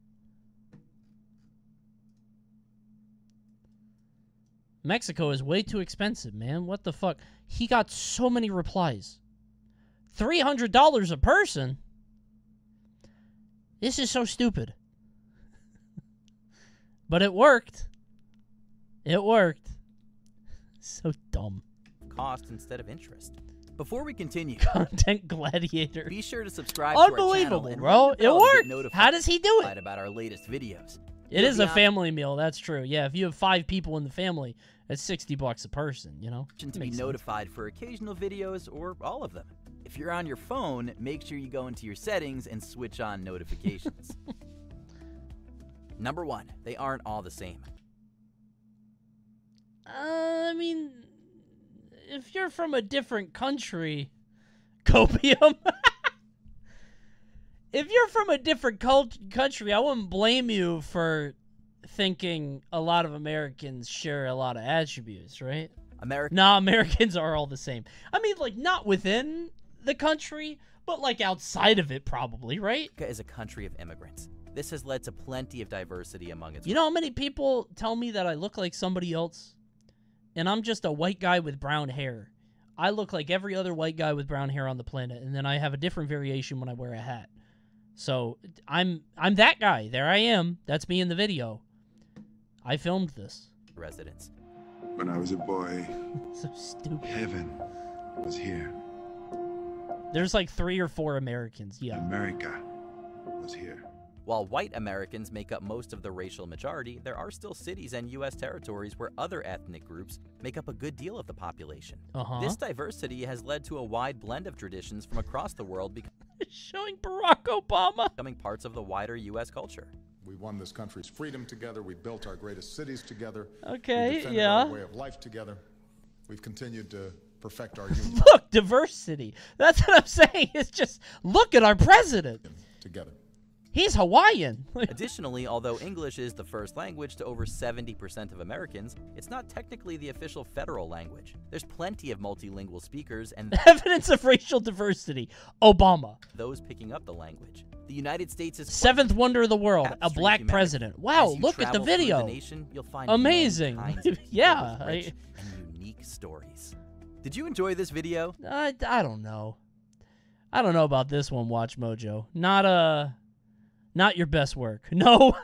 Mexico is way too expensive, man. What the fuck? He got so many replies. $300 a person? This is so stupid. but it worked. It worked. So dumb. cost instead of interest. Before we continue, Content gladiator. be sure to subscribe to our channel Unbelievable, bro. It bell to get worked. How does he do it? about our latest videos. It You'll is be a on family meal. That's true. Yeah, if you have five people in the family, it's 60 bucks a person, you know? to be Makes sense. notified for occasional videos or all of them. If you're on your phone, make sure you go into your settings and switch on notifications. Number one, they aren't all the same. Uh, I mean, if you're from a different country, copium. If you're from a different cult- country, I wouldn't blame you for thinking a lot of Americans share a lot of attributes, right? America. Nah, Americans are all the same. I mean, like not within the country, but like outside of it, probably, right? America is a country of immigrants. This has led to plenty of diversity among its. You know how many people tell me that I look like somebody else? And I'm just a white guy with brown hair. I look like every other white guy with brown hair on the planet, and then I have a different variation when I wear a hat. So I'm I'm that guy. There I am. That's me in the video. I filmed this. residents. When I was a boy, So stupid. heaven was here. There's like three or four Americans. Yeah. America was here. While white Americans make up most of the racial majority, there are still cities and U.S. territories where other ethnic groups make up a good deal of the population. Uh-huh. This diversity has led to a wide blend of traditions from across the world Showing Barack Obama. becoming parts of the wider U.S. culture. We won this country's freedom together. We built our greatest cities together. Okay, we defended yeah. Our way of life together. We've continued to perfect our union Look, diversity. That's what I'm saying. It's just look at our president. together. He's Hawaiian. Additionally, although English is the first language to over 70% of Americans, it's not technically the official federal language. There's plenty of multilingual speakers and Evidence of racial diversity. Obama. those picking up the language. The United States is Seventh wonder of the world. A black humanity. president. Wow, look at the video. The nation, you'll find Amazing. many kinds of people yeah. I, and unique stories. Did you enjoy this video? I, I don't know. I don't know about this one, Watch Mojo. Not uh not your best work. No.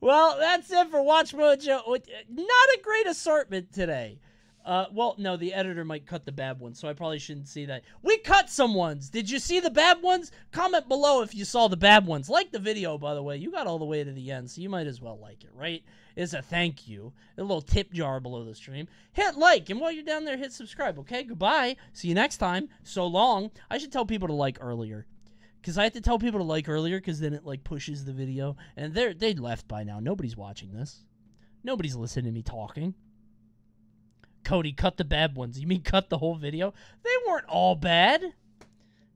well, that's it for Watch Mojo. Not a great assortment today. Uh, well, no, the editor might cut the bad ones, so I probably shouldn't see that. We cut some ones. Did you see the bad ones? Comment below if you saw the bad ones. Like the video, by the way. You got all the way to the end, so you might as well like it, right? It's a thank you. A little tip jar below the stream. Hit like, and while you're down there, hit subscribe, okay? Goodbye. See you next time. So long. I should tell people to like earlier. Because I had to tell people to like earlier, because then it, like, pushes the video. And they're, they left by now. Nobody's watching this. Nobody's listening to me talking. Cody, cut the bad ones. You mean cut the whole video? They weren't all bad.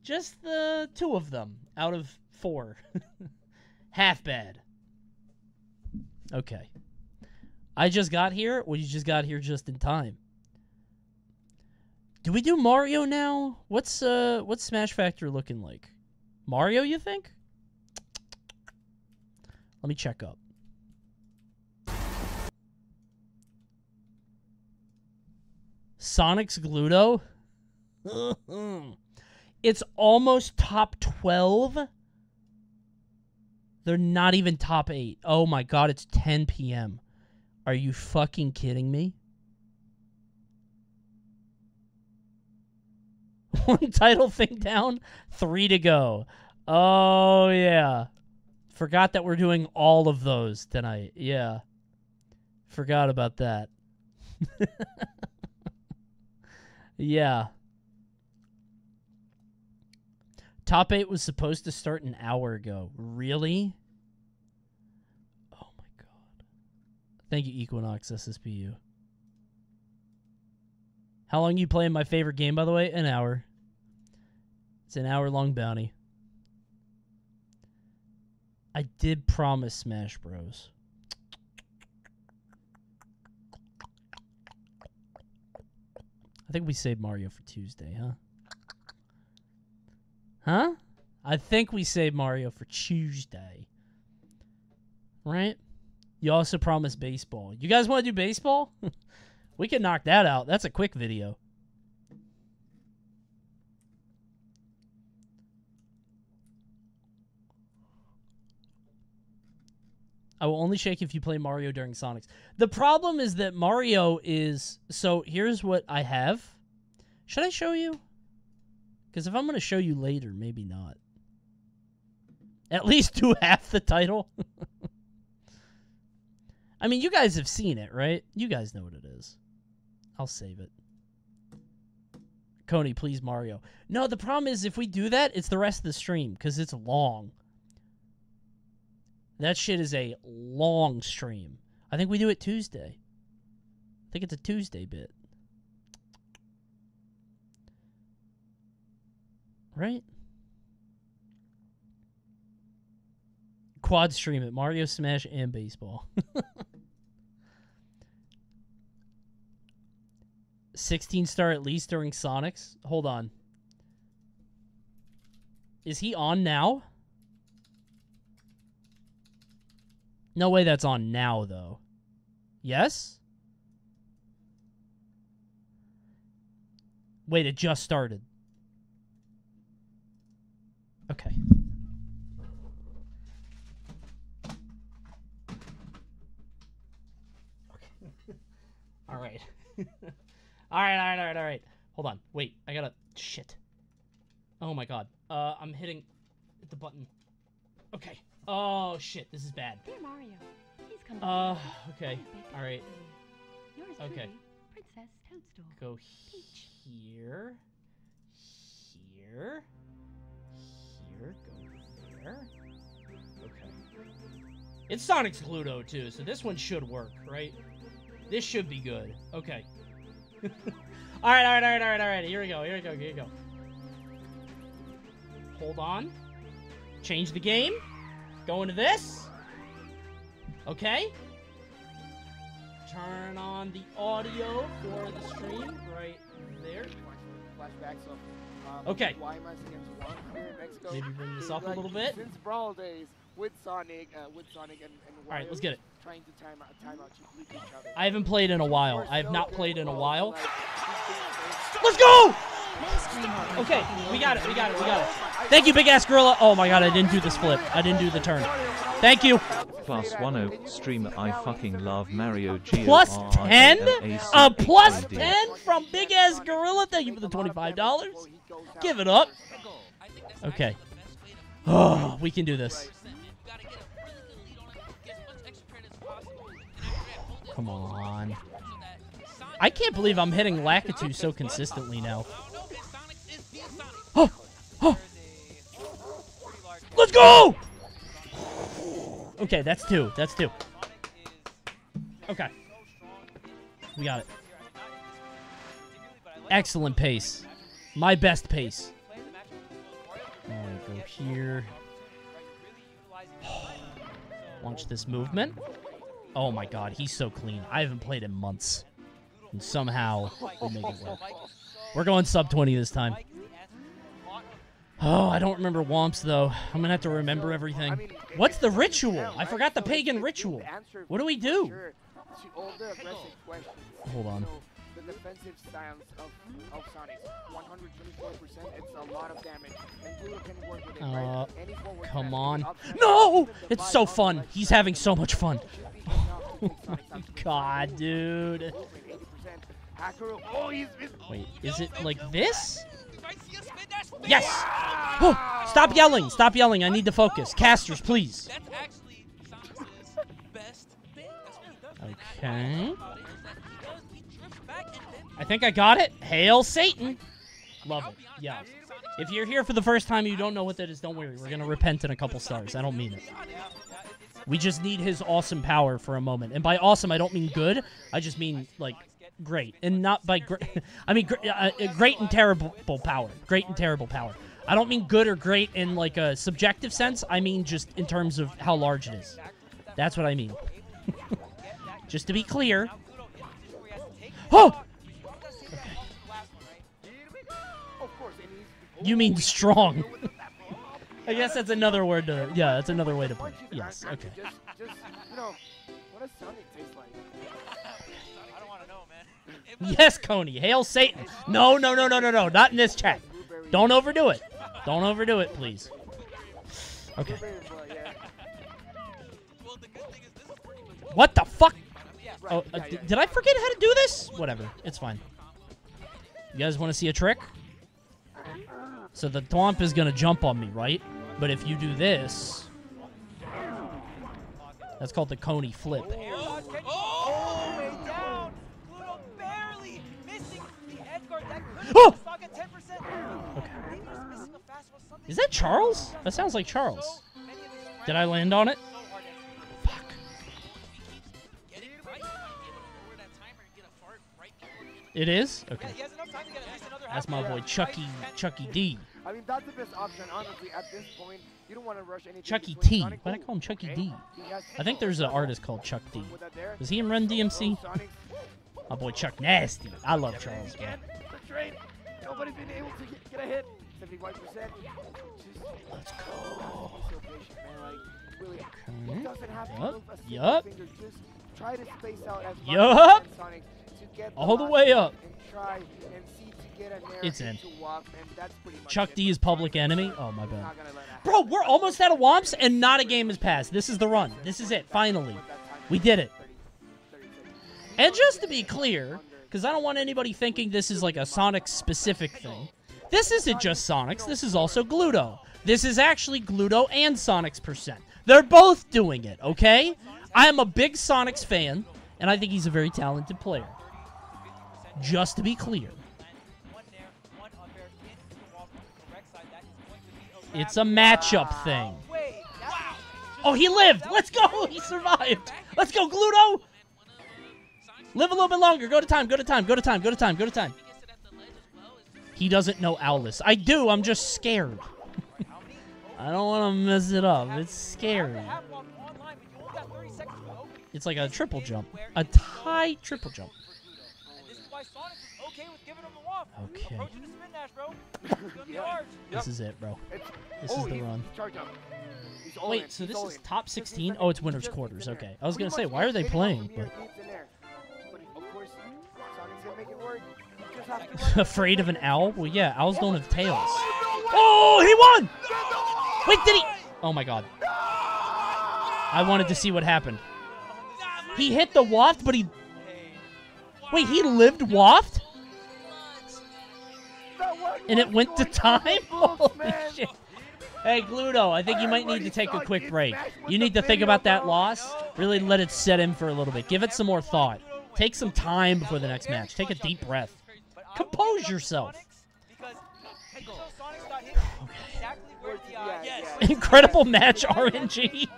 Just the two of them out of four. Half bad. Okay. I just got here, or you just got here just in time? Do we do Mario now? What's uh what's Smash Factor looking like? Mario, you think? Let me check up. Sonix Gluto? it's almost top 12. They're not even top 8. Oh my god, it's 10 p.m. Are you fucking kidding me? One title thing down, three to go. Oh, yeah. Forgot that we're doing all of those tonight. Yeah. Forgot about that. yeah. Top 8 was supposed to start an hour ago. Really? Oh my god. Thank you, Equinox SSPU. How long you playing my favorite game, by the way? An hour. It's an hour long bounty. I did promise Smash Bros. I think we saved Mario for Tuesday, huh? Huh? I think we saved Mario for Tuesday. Right? You also promised baseball. You guys want to do baseball? we can knock that out. That's a quick video. I will only shake if you play Mario during Sonix. The problem is that Mario is so here's what I have. Should I show you? Because if I'm going to show you later, maybe not. At least do half the title. I mean, you guys have seen it, right? You guys know what it is. I'll save it. Coney, please, Mario. No, the problem is if we do that, it's the rest of the stream because it's long. That shit is a long stream. I think we do it Tuesday. I think it's a Tuesday bit. Right? Quad stream it. Mario Smash and baseball. 16 star at least during Sonix. Hold on. Is he on now? No way that's on now, though. Yes? Wait, it just started. Okay. Okay. all right. all right, all right, all right, all right. Hold on. Wait, I gotta. Shit. Oh my god. Uh, I'm hitting the button. Okay. Oh shit, this is bad. Dear Mario, please come Uh, okay. All right. Yours Okay. truly, Princess Toadstool. Go here. Here. Here. Go there. Okay. It's Sonix Gluto too, so this one should work, right? This should be good. Okay. all right, all right, all right, all right, all right. Here we go. Here we go. Here we go. Hold on. Change the game. Go into this. Okay. Turn on the audio for the stream right there. Flashback, so, um, Okay. YMS against one here in Mexico. Maybe bring this up a little bit. Since Brawl days, with Sonic, uh, with Sonic and, and All right, let's get it. Trying to time out, time out each each other. I haven't played in a while. I have not played in a while. Let's go! Okay, we got it, we got it, we got it. Thank you, big ass gorilla. Oh my god, I didn't do this flip. I didn't do the turn. Thank you. Plus 10 stream I fucking love Mario G. Plus 10? A plus 10 from big ass gorilla. Thank you for the $25. Give it up. Okay. Oh, we can do this. Come on. I can't believe I'm hitting Lakitu so consistently now. Let's go! Okay, that's two. That's two. Okay. We got it. Excellent pace. My best pace. Go here. Launch this movement. Oh my god, he's so clean. I haven't played in months. And somehow we make it work. We're going sub 20 this time. Oh, I don't remember Whomp's though. I'm gonna have to remember everything. What's the ritual? I forgot the pagan ritual. What do we do? To all the aggressive questions. Hold on. So, the defensive stance of, of Sonic, 124%, it's a lot of damage. And Gluto can work with it, Uh, right? Any forward come on. No! up to the It's so fun. up He's having so much fun. Oh my god, dude. Hakuro, oh, he's, he's Wait, is it like this? Yes! Oh, stop yelling! Stop yelling! I need to focus. Casters, please. Okay. I think I got it. Hail Satan! Love it. Yeah. If you're here for the first time and you don't know what that is, don't worry. We're going to repent in a couple stars. I don't mean it. We just need his awesome power for a moment. And by awesome, I don't mean good. I just mean, like, great. And not by great. I mean, gr- uh, uh, great and terrible power. Great and terrible power. I don't mean good or great in, like, a subjective sense. I mean just in terms of how large it is. That's what I mean. just to be clear. Oh! You mean strong. I guess that's another word to. Yeah, that's another way to put it. Yes. Okay. Yes, Coney. Hail Satan. No, no, no, no, no, no. Not in this chat. Don't overdo it. Don't overdo it, please. Okay. What the fuck? Oh, uh, did I forget how to do this? Whatever. It's fine. You guys want to see a trick? So the Thwomp is going to jump on me, right? But if you do this... That's called the Coney flip. Oh! Oh! Okay. Is that Charles? That sounds like Charles. Did I land on it? Fuck. It is? Okay. That's my boy Chucky Chucky D. I mean, that's the best option, honestly. At this point, you don't want to rush anything. Chucky between T. Sonic- Why did I call him Chucky Okay. D? He has I think there's an artist called Chuck D. Was he in run DMC? Oh, My boy Chuck Nasty. I love Charles. Again, train. Nobody's been able to get, get a hit. 71%. Let's go. Really, it doesn't have to Yup, move a single yup. finger. Just try to space out as much as Sonic, to get All the way up. And try and see to get a It's in. into Wop, and that's pretty much Chuck it. D is public enemy. Oh my bad. Bro, we're almost out of Whomp's and not a game has passed. This is the run. This is it. Finally. We did it. And just to be clear, because I don't want anybody thinking this is like a Sonic specific thing. This isn't just Sonix, this is also Gluto. This is actually Gluto and Sonix percent. They're both doing it, okay? I am a big Sonix fan, and I think he's a very talented player. Just to be clear. It's a matchup thing. Oh, he lived! Let's go! He survived! Let's go, Gluto! Live a little bit longer. Go to time, go to time, go to time, go to time, go to time. He doesn't know Owlus. I do, I'm just scared. I don't want to mess it up. It's scary. It's like a triple jump. A tight triple jump. Okay. This is it, bro. This is the run. Wait, so this is top 16? Oh, it's winner's quarters. Okay. I was going to say, why are they playing? But Afraid of an owl? Well, yeah, owls don't have tails. Oh, he won! Wait, did he? Oh my god. I wanted to see what happened. He hit the waft, but he... Wait, he lived waft? And it went to time? Holy shit. Hey, Gluto, I think you might need to take a quick break. You need to think about that loss. Really let it set in for a little bit. Give it some more thought. Take some time before the next match. Take a deep breath. Compose yourself. Incredible match, RNG.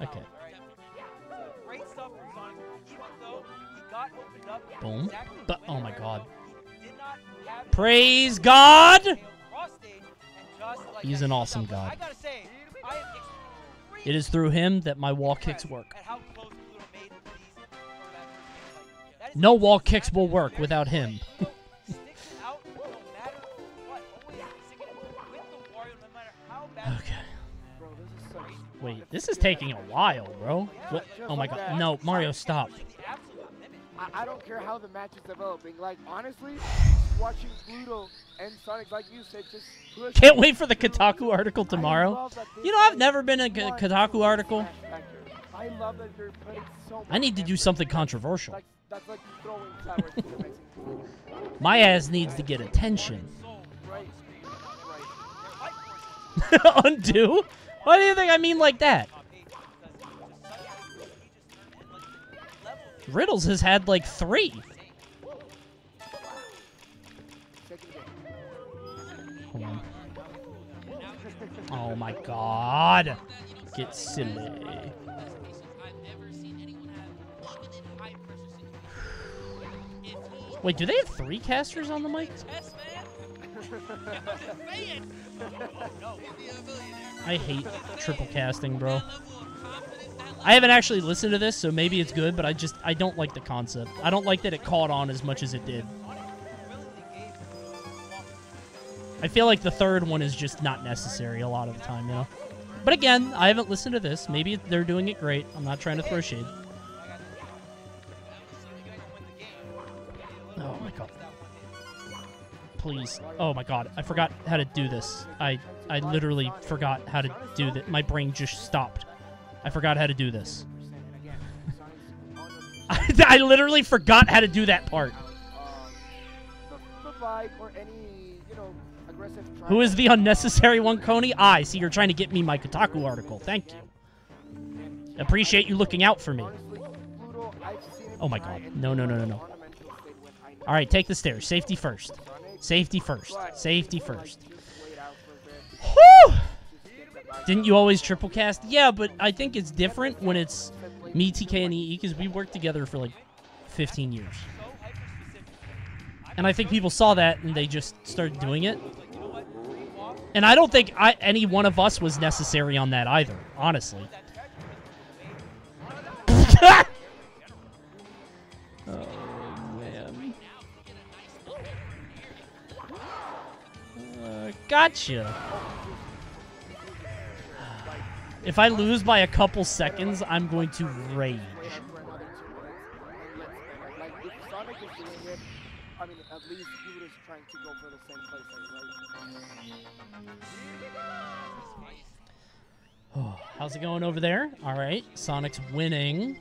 Okay. Boom. But oh my god. Praise God! He's an awesome God. It is through him that my wall kicks work. No wall kicks will work without him. okay. Wait, this is taking a while, bro. What? Oh my god. No, Mario, stop. I, don't care how the match is developing. Like, honestly, watching Gluto and Sonic, like you said, just push. Can't wait for the Kotaku article tomorrow. You know, I've never been a Kotaku article. I love that they're putting so I need to do something controversial. That's like throwing flowers to the Mexican My ass needs to get attention. Undo? Why do you think I mean like that? Riddles has had like three. Oh my god. Get silly. Wait, do they have three casters on the mic? I hate triple casting, bro. I haven't actually listened to this, so maybe it's good, but I just I don't like the concept. I don't like that it caught on as much as it did. I feel like the third one is just not necessary a lot of the time, you know? But again, I haven't listened to this. Maybe they're doing it great. I'm not trying to throw shade. Please. Oh my god. I forgot how to do this. I I literally forgot how to do that. My brain just stopped. I forgot how to do this. I, I literally forgot how to do that part. Who is the unnecessary one, Coney? I see you're trying to get me my Kotaku article. Thank you. Appreciate you looking out for me. Oh my god. No, no, no, no, no. All right, take the stairs. Safety first. Safety first. Safety first. Whew! Didn't you always triple cast? Yeah, but I think it's different when it's me, TK, and EE because we worked together for like 15 years. And I think people saw that and they just started doing it. And I don't think I, any one of us was necessary on that either, honestly. gotcha. If I lose by a couple seconds, I'm going to rage. Oh, how's it going over there? All right, Sonic's winning.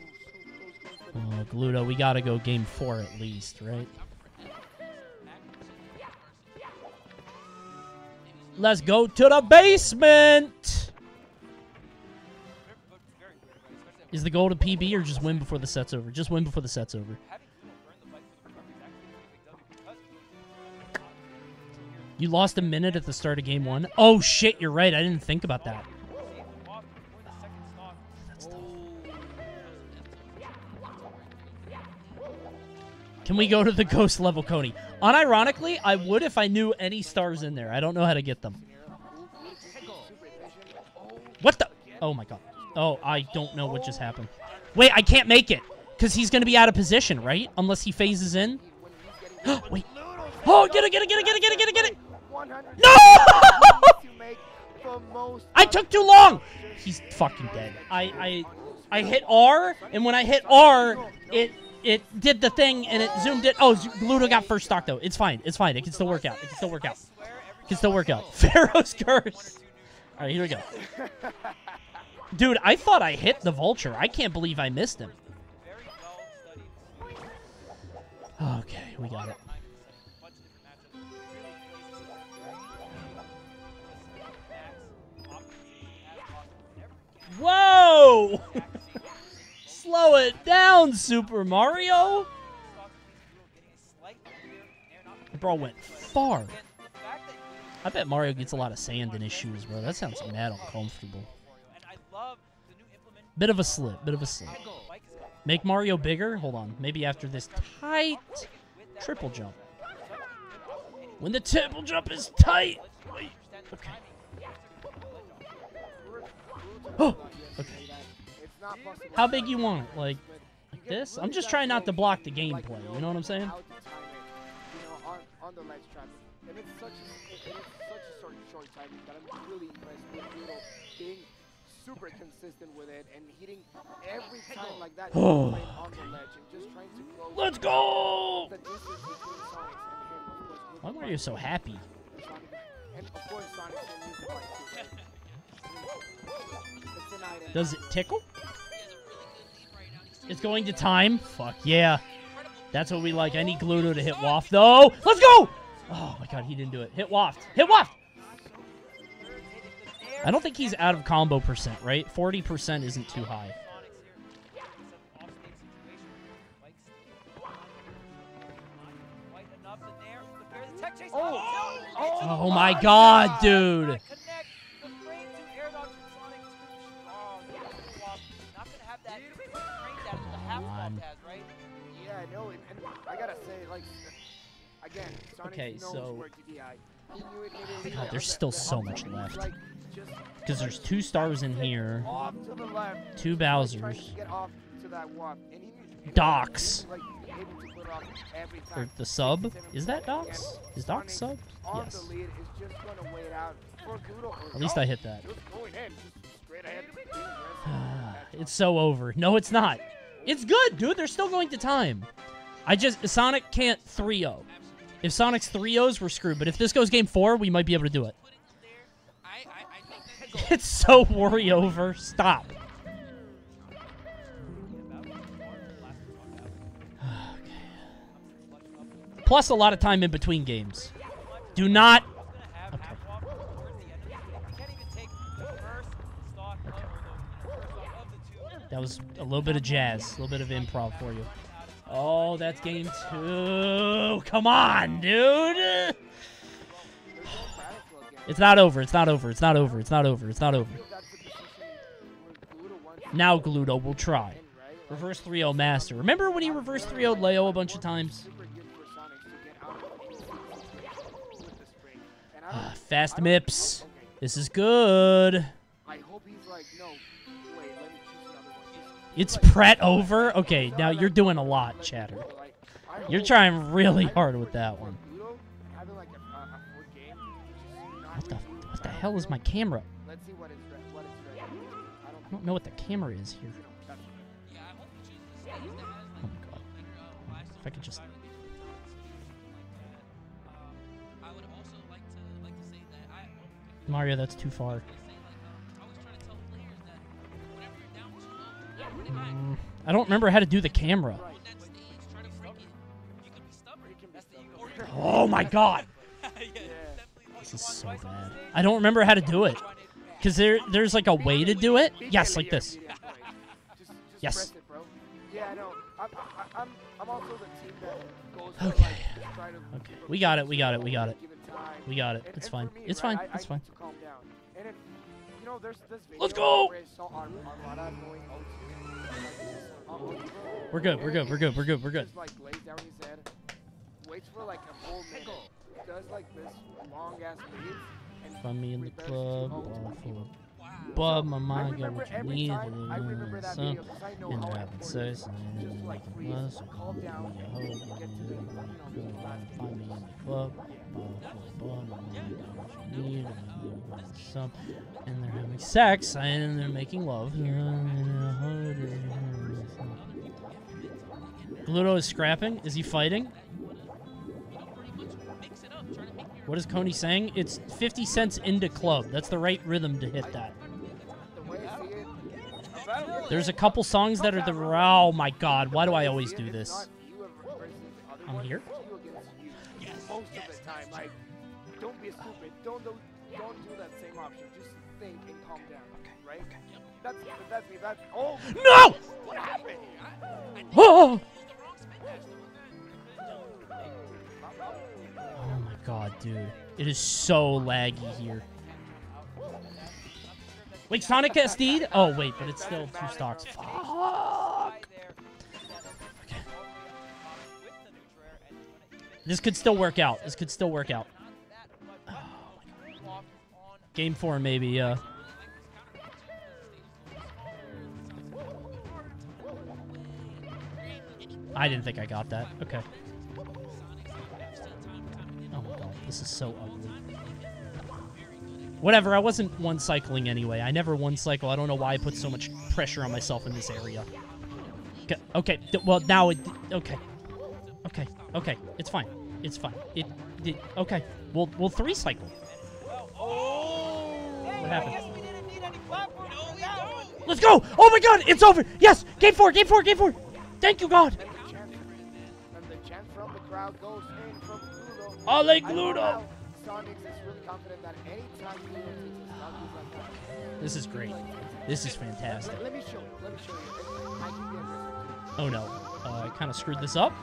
Oh, Gluto, we gotta go game four at least, right? Let's go to the basement! Is the goal to PB or just win before the set's over? Just win before the set's over. You lost a minute at the start of game one? Oh shit, you're right. I didn't think about that. Can we go to the ghost level, Coney? Unironically, I would if I knew any stars in there. I don't know how to get them. What the? Oh, my God. Oh, I don't know what just happened. Wait, I can't make it. Because he's going to be out of position, right? Unless he phases in. Wait. Oh, get it, get it, get it, get it, get it, get it, get it. No! I took too long. He's fucking dead. I, I, I hit R, and when I hit R, it it did the thing, and it zoomed it. Oh, Gluto got first stock though. It's fine. It's fine. It can still work out. It can still work out. It can still work out. Pharaoh's curse. All right, here we go. Dude, I thought I hit the vulture. I can't believe I missed him. Okay, we got it. Whoa! Slow it down, Super Mario! Bro went far. I bet Mario gets a lot of sand in his shoes, bro. That sounds mad uncomfortable. Bit of a slip, bit of a slip. Make Mario bigger? Hold on. Maybe after this tight triple jump. When the triple jump is tight. Wait. Okay. Oh. Okay. How big you want it? Like, like this? I'm just trying not to block the gameplay. You know what I'm saying? You know, on, on the ledge trap. And it's such a, it is such a short, short timing that I'm really impressed with Gluto being super consistent with it and hitting every time like that Oh. right on the ledge and just trying to close Let's go! the distance between Sonic and him, of course, with Why the are you so happy? And of course, Sonic can use the bike too. right? It's an item. Does it tickle? It's going to time? Fuck yeah. That's what we like. I need Gluto to hit Waft, though. Let's go! Oh my god, he didn't do it. Hit Waft. Hit Waft! I don't think he's out of combo percent, right? 40% isn't too high. Oh, oh my god, dude. Okay, so- where DDI. He knew immediately God, there's still so much left. Because there's two stars in here. off to the left, Two like, Bowsers. get off to that walk, and he- he was, Docs. like, able to put off every Or the sub? Is that Docs? Is Docs sub? Yes. the lead is just gonna wait out for Kudo or At least I hit that. Just going in, just straight ahead. being aggressive. It's so over. No, it's not. It's good, dude. They're still going to time. I just Sonic can't 3-0. If Sonix 3-0s, we're screwed. But if this goes game four, we might be able to do it. It's so worry over. Stop. Plus a lot of time in between games. Do not. That was a little bit of jazz, a little bit of improv for you. Oh, that's game two. Come on, dude. It's not over. It's not over. It's not over. It's not over. It's not over. Now Gluto will try. Reverse 3-0 master. Remember when he reverse 3-0'd Leo a bunch of times? Ah, Fast Mips. This is good. I hope he's like, no, It's Pret over? Okay, now you're doing a lot, Chatter. You're trying really hard with that one. What the, what the hell is my camera? I don't know what the camera is here. Oh my god. If I could just... Mario, that's too far. Mm, I don't remember how to do the camera. Oh my god! This is so bad. I don't remember how to do it. Cause there, there's like a way to do it. Yes, like this. Yes. press it, bro. Yeah, I know. I'm, I, I'm, I'm also the team that goes Okay. like, try to Okay. We got it. We got it. We got it. give it time. We got it. It's fine. It's fine. It's fine. need to calm down. And then, you know, there's this video Let's go! We're good. We're good. We're good. We're good. We're good. Like lays down his head, waits for like a full minute, does like this long ass lead, and Find me in the club. Or full of- my mind got what you need. time I remember that So, video 'cause I know and they're having sex. And then Just like making freeze, love. calm down, Your and hoe, get to the, you know, the last Find me in the club. And they're having sex. And they're making love. Gluto is scrapping. Is he fighting? What is Coney saying? It's 50 cents into club. That's the right rhythm to hit that. There's a couple songs that are the. Oh my god, why do I always do this? I'm here? That's that's me. That's oh. No! What happened? Oh! oh! Oh my god, dude. It is so laggy here. Wait, Sonic SD? Oh, wait, but it's still two stocks. Fuck. Okay. This could still work out. This could still work out. Oh. Game four, maybe, yeah. I didn't think I got that. Okay. Oh my god, this is so ugly. Whatever, I wasn't one cycling anyway. I never one cycle. I don't know why I put so much pressure on myself in this area. Okay, okay. well now it. Okay, okay, okay. It's fine. It's fine. It. it okay. We'll we'll three cycle. What happened? Let's go! Oh my god, it's over! Yes! Game four, game four, game four! Thank you, God! Crowd goes in from Gluto. I like Gluto. how is really confident that anytime Gluto takes a stop, he's like that. This is great. This is fantastic. Let, let me show you. Let me show you. I can be aggressive. Oh no. Uh, I kind of screwed this up.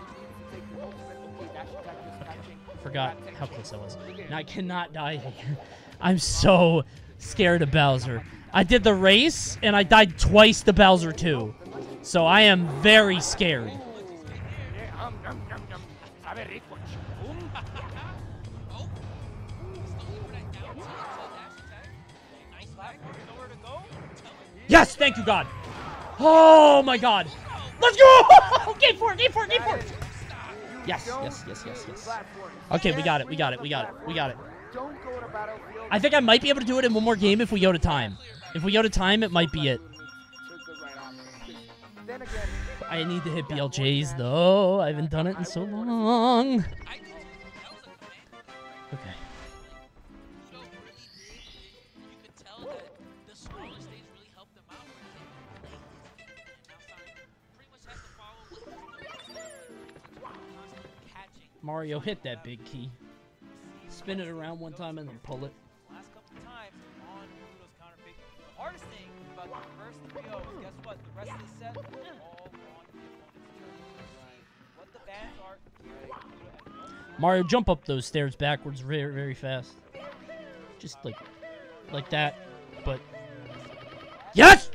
Okay, dash attack is catching. Forgot how close I was. And I cannot die here. I'm so scared of Bowser. I did the race, and I died twice to Bowser too. So I am very scared. Yes, thank you, God. Oh my God. Let's go! game four, game four, game four. Yes, yes, yes, yes, yes. Okay, we got it, we got it, we got it, we got it. I think I might be able to do it in one more game if we go to time. If we go to time, it might be it. I need to hit BLJs though. I haven't done it in so long. Okay. Mario, hit that big key. Spin it around one time and then pull it. last couple times on Gluto's counter pick. The hardest thing about the first three O's, guess what? The rest of the set, all on the opponent's turn. What the bans are, Pluto Mario, jump up those stairs backwards very, very fast. Just like, like that, but. Yes!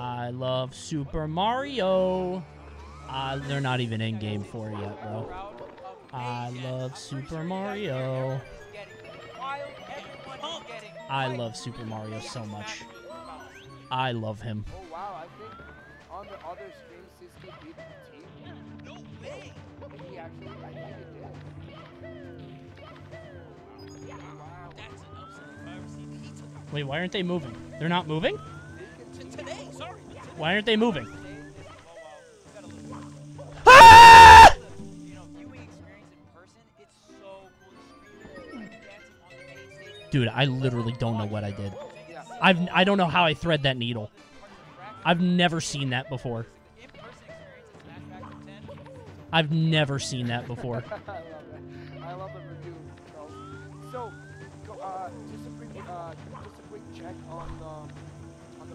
I love Super Mario. Uh, they're not even in game four yet, bro. I love Super Mario. I love Super Mario so much. I love him. oh wow, I think on the other stream, Siski beat the team. No way! He actually, I think it did. Wow. That's an upset if I ever seen it. Wait, why aren't they moving? They're not moving? Why aren't they moving? Dude, I literally don't know what I did. I've I don't know how I thread that needle. I've never seen that before. I've never seen that before. I love it. I love the review, So, uh, just a quick, uh, just a quick check on the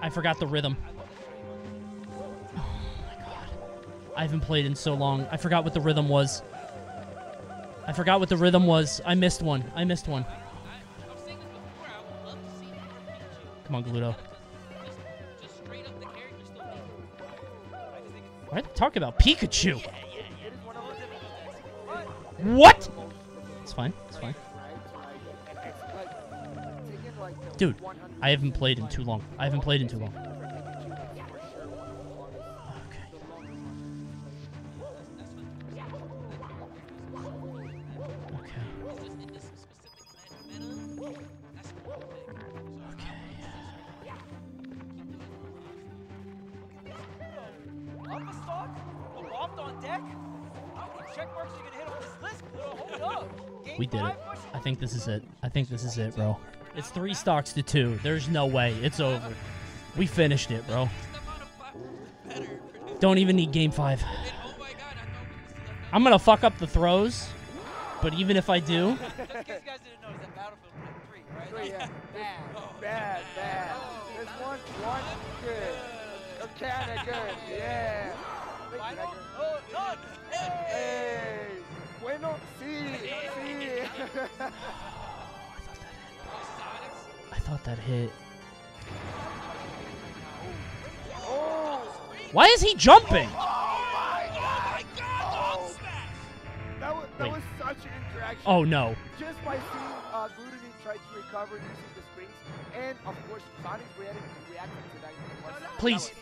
I forgot the rhythm. Oh my god. I haven't played in so long. I forgot what the rhythm was. I forgot what the rhythm was. I missed one. I missed one. Come on, Gluto. Why are they talking about Pikachu? What? It's fine. It's fine. Dude, I haven't played in too long. I haven't played in too long. Up a stock? Aloft on deck? How many check marks you gonna hit on this list, Hold up. We did it. I think this is it. I think this is it, bro. It's three stocks to two. There's no way. It's over. We finished it, bro. Don't even need game five. I'm gonna fuck up the throws, but even if I do, Three, yeah. Bad, bad, bad. There's one, one, good. Kinda good, yeah. Final? Oh, none! Hey, bueno, sí, sí. I thought that hit. oh, Why is he jumping? that was, that Wait. was such an interaction. Oh, no. Just by seeing uh, Glutamine try to recover using the springs, and of course Sonic's reacting, reacting to that. Please.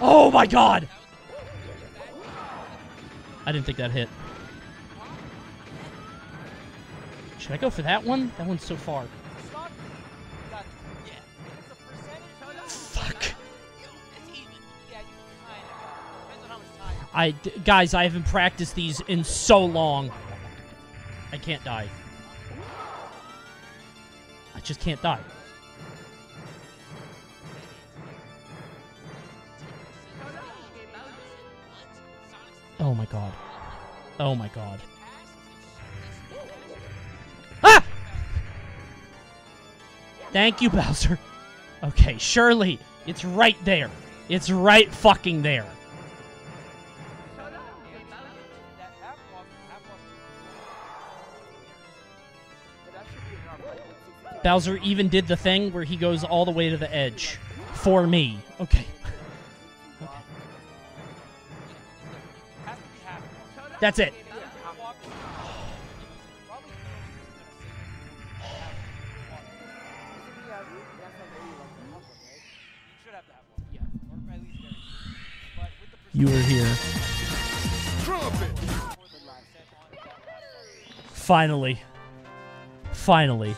Oh my god! I didn't think that hit. Should I go for that one? That one's so far. I guys, I haven't practiced these in so long. I can't die. I just can't die. Oh my god. Oh my god. Ah! Thank you, Bowser. Okay, surely it's right there. It's right fucking there. Bowser even did the thing where he goes all the way to the edge for me. Okay. That's it. You were here. Finally. Finally.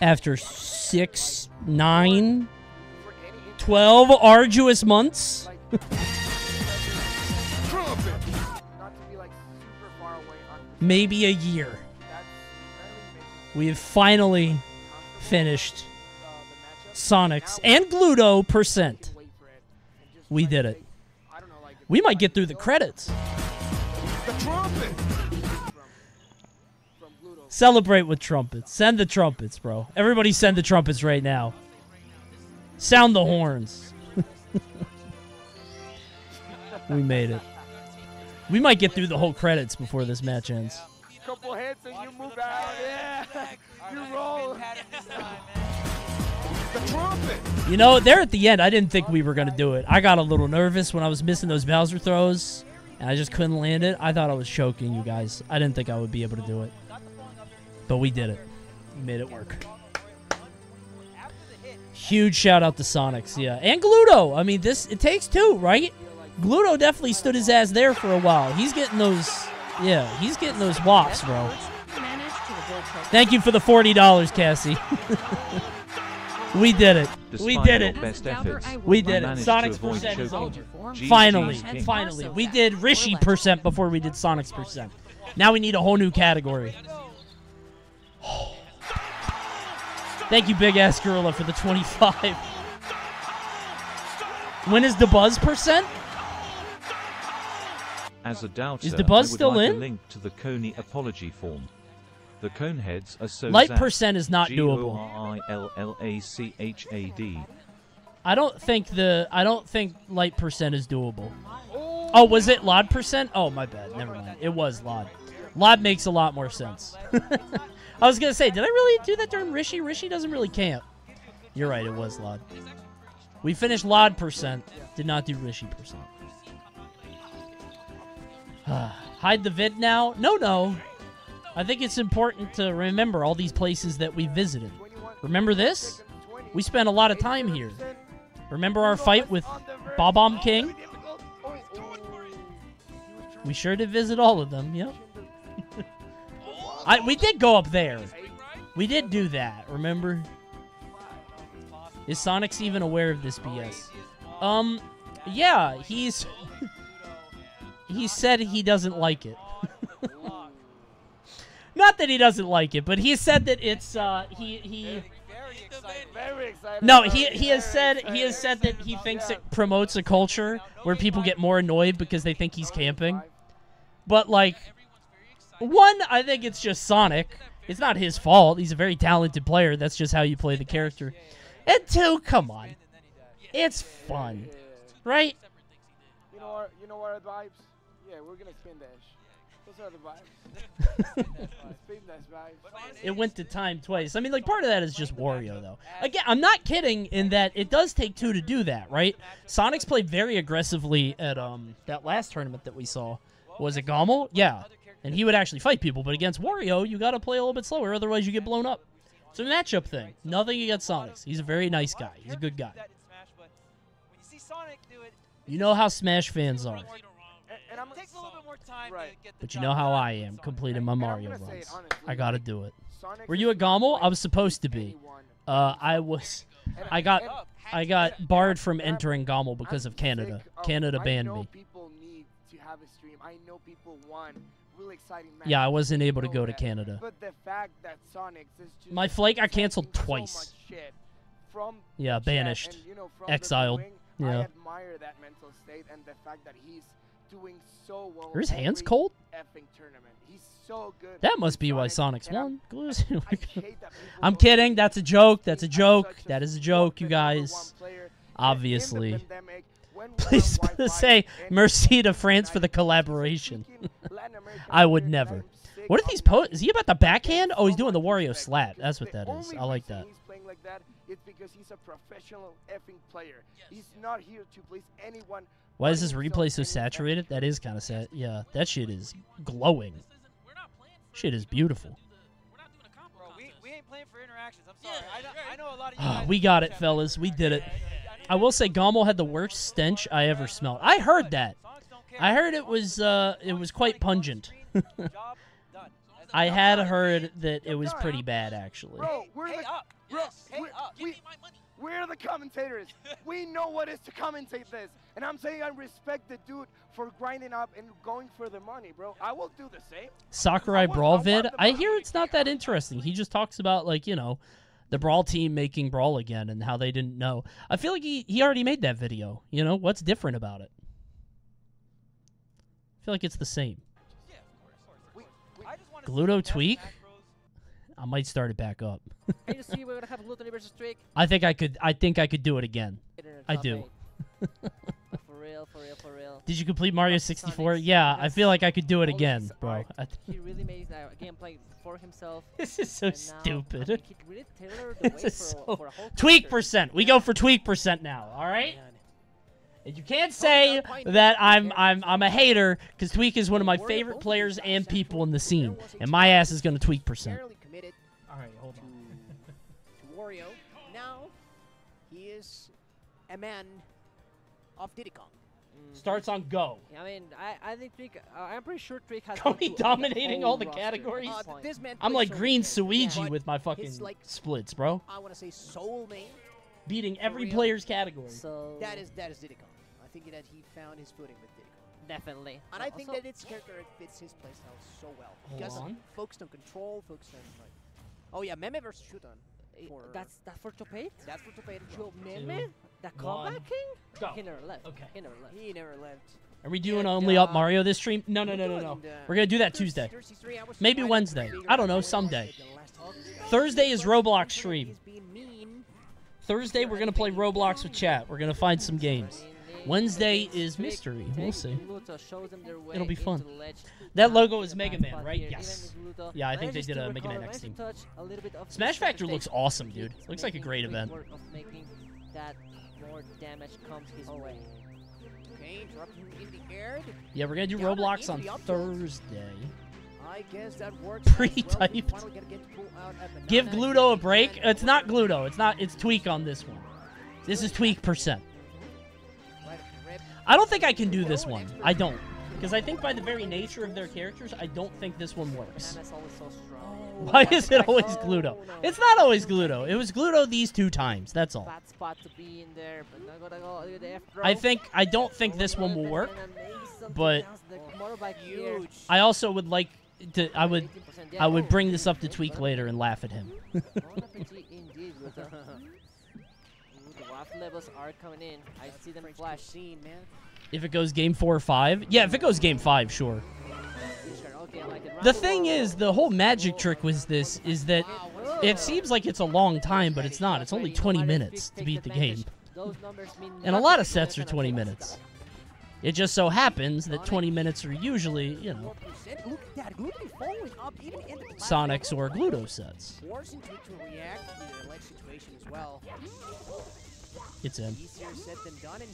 After six, nine, twelve arduous months. Maybe a year. We have finally finished Sonix and Gluto percent. We did it. We might get through the credits. Celebrate with trumpets. Send the trumpets, bro. Everybody send the trumpets right now. Sound the horns. we made it. We might get through the whole credits before this match ends. Couple hits and you move out. Yeah, you roll. The trumpet! You know, there at the end, I didn't think we were going to do it. I got a little nervous when I was missing those Bowser throws, and I just couldn't land it. I thought I was choking you guys. I didn't think I would be able to do it. But we did it. We made it work. Huge shout out to Sonix, yeah. And Gluto. I mean, this it takes two, right? Gluto definitely stood his ass there for a while. He's getting those, yeah, he's getting those wops, bro. Thank you for the $40, Cassie. we did it. we did it. best efforts, We did it. Sonix percent is over. Finally, King. finally. We did Rishi percent before we did Sonix percent. Now we need a whole new category. Thank you, Big Ass Gorilla, for the 25. When is the buzz percent? As a doubter, Is the buzz still like in? link to the Coney apology form. The Coneheads are so Light zapped. percent is not doable. G-O-R-I-L-L-A-C-H-A-D. I don't think the I don't think light percent is doable. Oh, was it Lod percent? Oh, my bad. Never mind. It was Lod. Lod makes a lot more sense. I was gonna say, did I really do that during Rishi? Rishi doesn't really camp. You're right. It was Lod. We finished Lod percent. Did not do Rishi percent. Hide the vid now? No, no. I think it's important to remember all these places that we visited. Remember this? We spent a lot of time here. Remember our fight with Bob-omb King? We sure did visit all of them, yep. I, we did go up there. We did do that, remember? Is Sonix even aware of this BS? Um, yeah, he's... he said he doesn't like it. Not that he doesn't like it, but he said that it's, uh, he, he... Very excited. No, he he has said he has said that he thinks it promotes a culture where people get more annoyed because they think he's camping. But like one, I think it's just Sonic. It's not his fault. He's a very talented player. That's just how you play the character. And two, come on. It's fun. Right? You know what? You know the vibes? Yeah, we're gonna spin dash. Those are the vibes. spin dash vibes. It went to time twice. I mean, like, part of that is just Wario, though. Again, I'm not kidding in that it does take two to do that, right? Sonix played very aggressively at um that last tournament that we saw. Was it GOML? Yeah. And he would actually fight people, but against Wario, you gotta play a little bit slower, otherwise you get blown up. It's a matchup thing. Nothing against Sonic. He's a very nice guy. He's a good guy. You know how Smash fans are. And I'm takes a little bit more time right. But you know how I am, completing my Mario runs. I gotta do it. Were you at GOML? I was supposed to be. Uh, I was. I got. I got barred from entering GOML because of Canada. Canada banned I know me. People need to have a stream. I know people want really exciting matches. Yeah, I wasn't able to go to. Canada. But the fact that Sonic is just My flight got canceled twice. shit from Yeah, banished. and, you know, the Exiled. Yeah. I admire that mental state and the fact that he's doing so well. Are his hands cold? tournament. He's so good. That must be why Sonic's won. Glues- oh I'm kidding. That's a joke. That's a joke. That is a joke, you guys. Obviously. Please say mercy to France for the collaboration. I would never. What if he's po- Is he about the backhand? Oh, he's doing the Wario slap. That's what that is. I like that. He's playing like that. It's because he's a professional effing player. He's not here to please anyone. Why is this replay so saturated? That is kind of sad. Yeah, that shit is glowing. Shit is beautiful. Bro, we, we ain't playing for interactions. I'm sorry. I, know, I know a lot of you ah, we got it, fellas. We did it. I will say GOML had the worst stench I ever smelled. I heard that. I heard it was uh it was quite pungent. I had heard that it was pretty bad actually. Bro, we're the, bro, we're, we, we're the commentators. we know what it is to commentate this. And I'm saying I respect the dude for grinding up and going for the money, bro. I will do the same. Sakurai Brawl vid. I hear it's not that interesting. He just talks about like, you know, the Brawl team making Brawl again and how they didn't know. I feel like he, he already made that video. You know, what's different about it? I feel like it's the same. Gluto tweak? I might start it back up. Can you see we're gonna have Gluttony versus Streak? I think I could I think I could do it again. I do. eight. for real, for real, for real. Did you complete Mario 64? Yeah, I feel like I could do it again, bro. He really made uh, gameplay for himself. This is so and now, I stupid. mean, really This way is for, so for a tweak character. percent. We go for tweak percent now. All right. And you can't say that I'm I'm I'm a hater because Tweak is one of my favorite players and people in the scene, and my ass is gonna tweak percent. All right, hold on. to Wario. Now he is a man of Diddy Kong. Starts on go. I mean, I, I think Tweak. Uh, I'm pretty sure Tweak has. Are gone we to dominating whole all the roster categories? Uh, at this man I'm like so Green many games, Suigi but with my fucking his, like, splits, bro. I want to say soul main. Beating every real. player's category. So That is that is Diddy Kong. I think that he found his footing with Diddy Kong. definitely. And I uh, think Also- that its character fits his playstyle so well. Hold Because on. focused on control, focused on like. Oh yeah, Meme versus Shuton. Eh, for That's that's for top eight. that's for Topeta. Yo, Two, Meme, the one, comeback king. go. He never left. Okay. He never left. He never left. Are we doing only up Mario this stream? No, no, no, no, no. We're gonna do that Tuesday. Maybe Wednesday. I don't know. Someday. Thursday is Roblox stream. Thursday we're gonna play Roblox with chat. We're gonna find some games. Wednesday is mystery. We'll see. It'll be fun. That logo is Mega Man, right? Yes. Yeah, I think they did a Mega Man X team. Smash Factor looks awesome, dude. Looks like a great event. Of making that more damage comes his way. Okay, drop him in the air. Yeah, we're gonna do Down Roblox on the up tilt. Thursday. I guess that works. Pre-typed. Finally gonna get to pull out a banana. Give Gluto a break. It's not Gluto. It's not. It's Tweak on this one. This is Tweak percent. I don't think I can do this one. I don't. Because I think by the very nature of their characters, I don't think this one works. Banana's always so strong. Why is it always Gluto? It's not always Gluto. It was Gluto these two times. That's all. Bad spot to be in there, but not gonna go do the F throw. I think I don't think this one will work, but The motorbike here. I also would like to. I would. I would bring this up to Tweak later and laugh at him. Bon appetit indeed with the, Ooh, the waft levels are coming in. I see them flash. Scene, man. if it goes game four or five, yeah. If it goes game five, sure. The thing is, the whole magic trick with this is that it seems like it's a long time, but it's not. It's only 20 minutes to beat the game. And a lot of sets are 20 minutes. It just so happens that 20 minutes are usually, you know, Sonix or Gluto sets. It's in.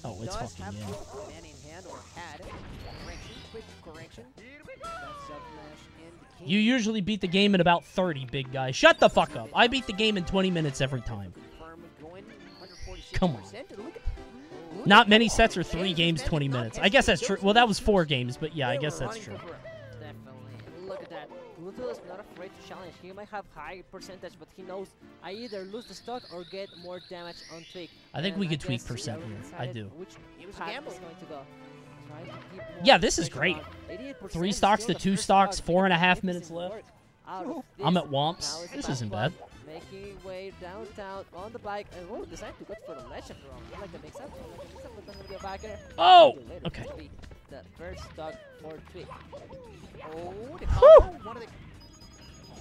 Oh, it's fucking in. Both man in hand or had. Correction, quick correction. That's up smash and the king. You usually beat the game in about 30, big guy. Shut the fuck up. I beat the game in 20 minutes every time. Confirm going 146%. Come on. And Look at Not many sets are three games 20 minutes. I guess that's true. Well, that was four games, but yeah, I guess that's true. Definitely. Look at that. Gluto is not afraid to challenge. He might have high percentage, but he knows I either lose the stock or get more damage on tweak. I think And we could tweak guess percent we I do. Which It was a path is going to go. To Yeah, this is great. Three stocks to two stocks, four and a half minutes left. I'm at Womps. This isn't bad. Making way downtown on the bike. And oh, decided to go for the ledge after. I like the mix up. Oh, okay. The first stock for tweak. Oh, uh, the combo.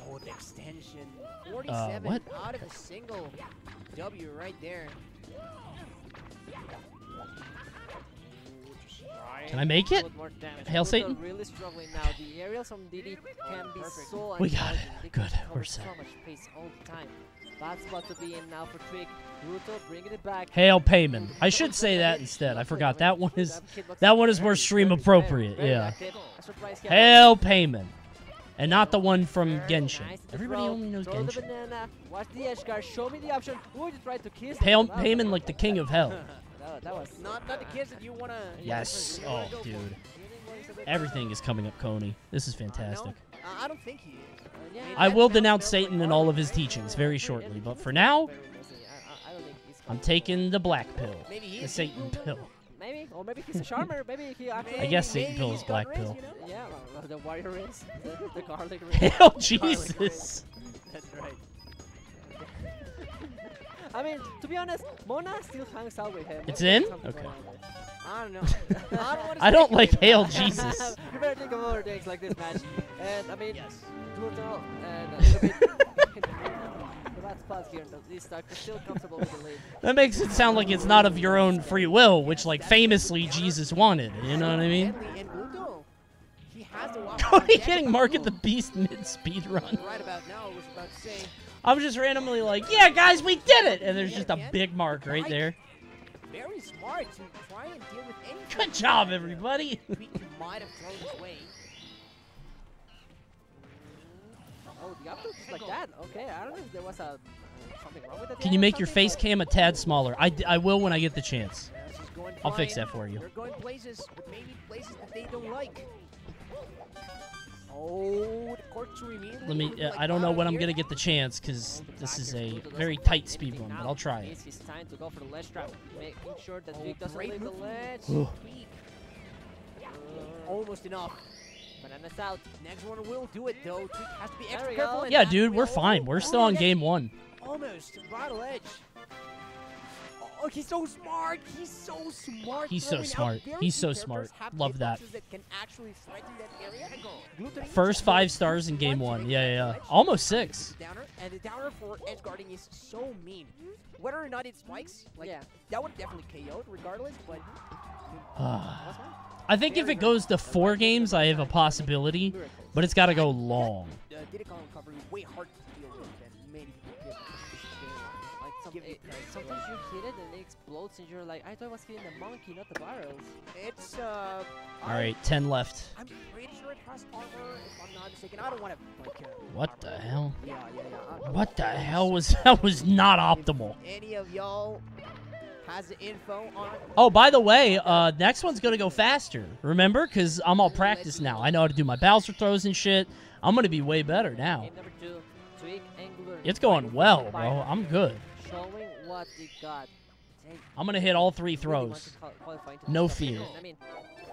Oh, the extension. 47 what? out of a single W right there. Can I make it? Put more damage. Hail Satan? really now. The from Diddy can be so We got it. Good. We're set. so much space all the time. Bad spot to be in now for Trick. Gluto bringing it back. Hail Paimon. I should say that instead. I forgot. That one is that one is more stream appropriate. Yeah. Hail Paimon. And not the one from Genshin. Everybody only knows Throw the Genshin. banana. Watch the edge. Show me the option. Ooh, you tried to kiss. Hail him. Paimon like the king of hell. That, that was Not not the kids that you wanna. Yes. you wanna Oh, dude. Everything is coming up Coney. This is fantastic. Uh, I don't think he is. Uh, maybe I will denounce Satan and all of his teachings very shortly, but for now, I'm taking the black pill. The. Satan pill. Maybe, or maybe he's a charmer. Maybe he actually. I guess Satan pill is black pill. Yeah, well, the warrior rings, the, the garlic rings. Hail Jesus. That's right. I mean, to be honest, Mona still hangs out with him. It's in? Okay. going on there. I don't know. I don't, I don't like Hail. Jesus. you better think of other things like this match. And I mean, yes. Gluto and a little bit. the bad spots here, these stocks are still comfortable with the lead. That makes it sound like it's not of your own free will, which, like, famously Jesus wanted. You know what I mean? Deadly and he has the wild Cody getting. Mark at the Beast mid speed run. Right about now, I was about to say. I was just randomly like, yeah, guys, we did it! And there's just a big mark right there. Very smart to try and deal with any. Good job, everybody. Might have thrown his way. Oh, the up is like that. Okay, I don't know if there was a uh, something wrong with it. Can you make your face cam a tad smaller? I, d- I will when I get the chance. I'll fix that for you. They're going places, but maybe places that they don't like. Oh, the. Let me. Uh, like I don't know Wild when I'm gonna get the chance because this is a very tight speed run, but I'll try it. It's his time to go for the ledge trap, making sure that Vic doesn't leave the ledge. Almost enough. Bananas out. Next one will do it though. Tweak has to be extra careful. Yeah, dude, we're fine. We're still Oh, on game one. Almost. Bottle edge. Oh, he's so smart. He's so smart. He's so smart. He's so smart. Love that. that can actually threaten that area. First five stars in game one. Yeah, yeah, yeah. Almost six. downer, and the downer for edge guarding is so mean. Whether or not it spikes, like Yeah. that would definitely KO'd regardless. But I think if it goes to four games, I have a possibility, but it's got to go long. uh, Diddy Kong recovery way hard to deal with than many people give. Like some, it, it sometimes you hit it and explodes, and you're like, I thought I was hitting the monkey, not the barrels. It's uh. All right, 10 left. I'm pretty sure it has armor, if I'm not mistaken. I don't want to like. Uh, What the hell? yeah, yeah, yeah. What the hell was that? Was not optimal. Any of y'all has the info on? Oh, by the way, uh, next one's gonna go faster. Remember, because I'm all practiced now. I know how to do my Bowser throws and shit. I'm gonna be way better now. Two, Tweak Angular. It's going well, bro. I'm good. Showing what they got. Dang, I'm gonna hit all three throws. to qual- qualify into No fear. competition. I mean,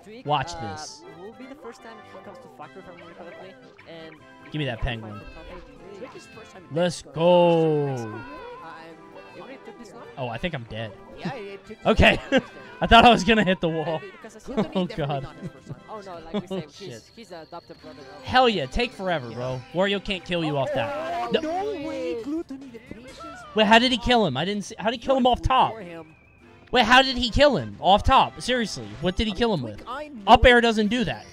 Tweak, Watch uh, this. Will be the first time he comes to Factory, if I remember correctly. And Give me that penguin. Tweak is first time in Let's go. It really took this long? Oh, I think I'm dead. yeah, it took Okay. I thought I was gonna hit the wall. Because I see Gluttony Oh god. not his first time. Oh no, like we shit. he's a adopted brother. Hell yeah, take forever, bro. Wario can't kill you off that. No, No. way, Gluttony, the patience Wait, how did he kill him? I didn't see. How did he kill him off top? him. Wait, how did he kill him off top? Seriously, what did he kill him with? Tweek, I know Up air doesn't do that.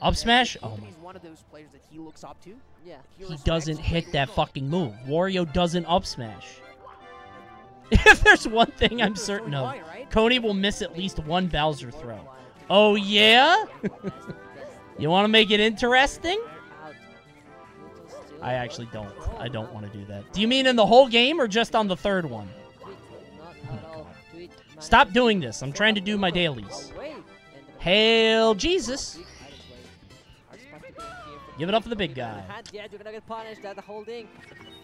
Up smash? Oh my. He's one of those players that he looks up to. Yeah. He doesn't hit that fucking move. Wario doesn't up smash. If there's one thing I'm certain of, Coney will miss at least one Bowser throw. Oh yeah? you want to make it interesting? I actually don't. I don't want to do that. Do you mean in the whole game or just on the third one? Stop doing this. I'm trying to do my dailies. Hail Jesus. Give it up for the big guy. Yeah, you're gonna get punished. That the holding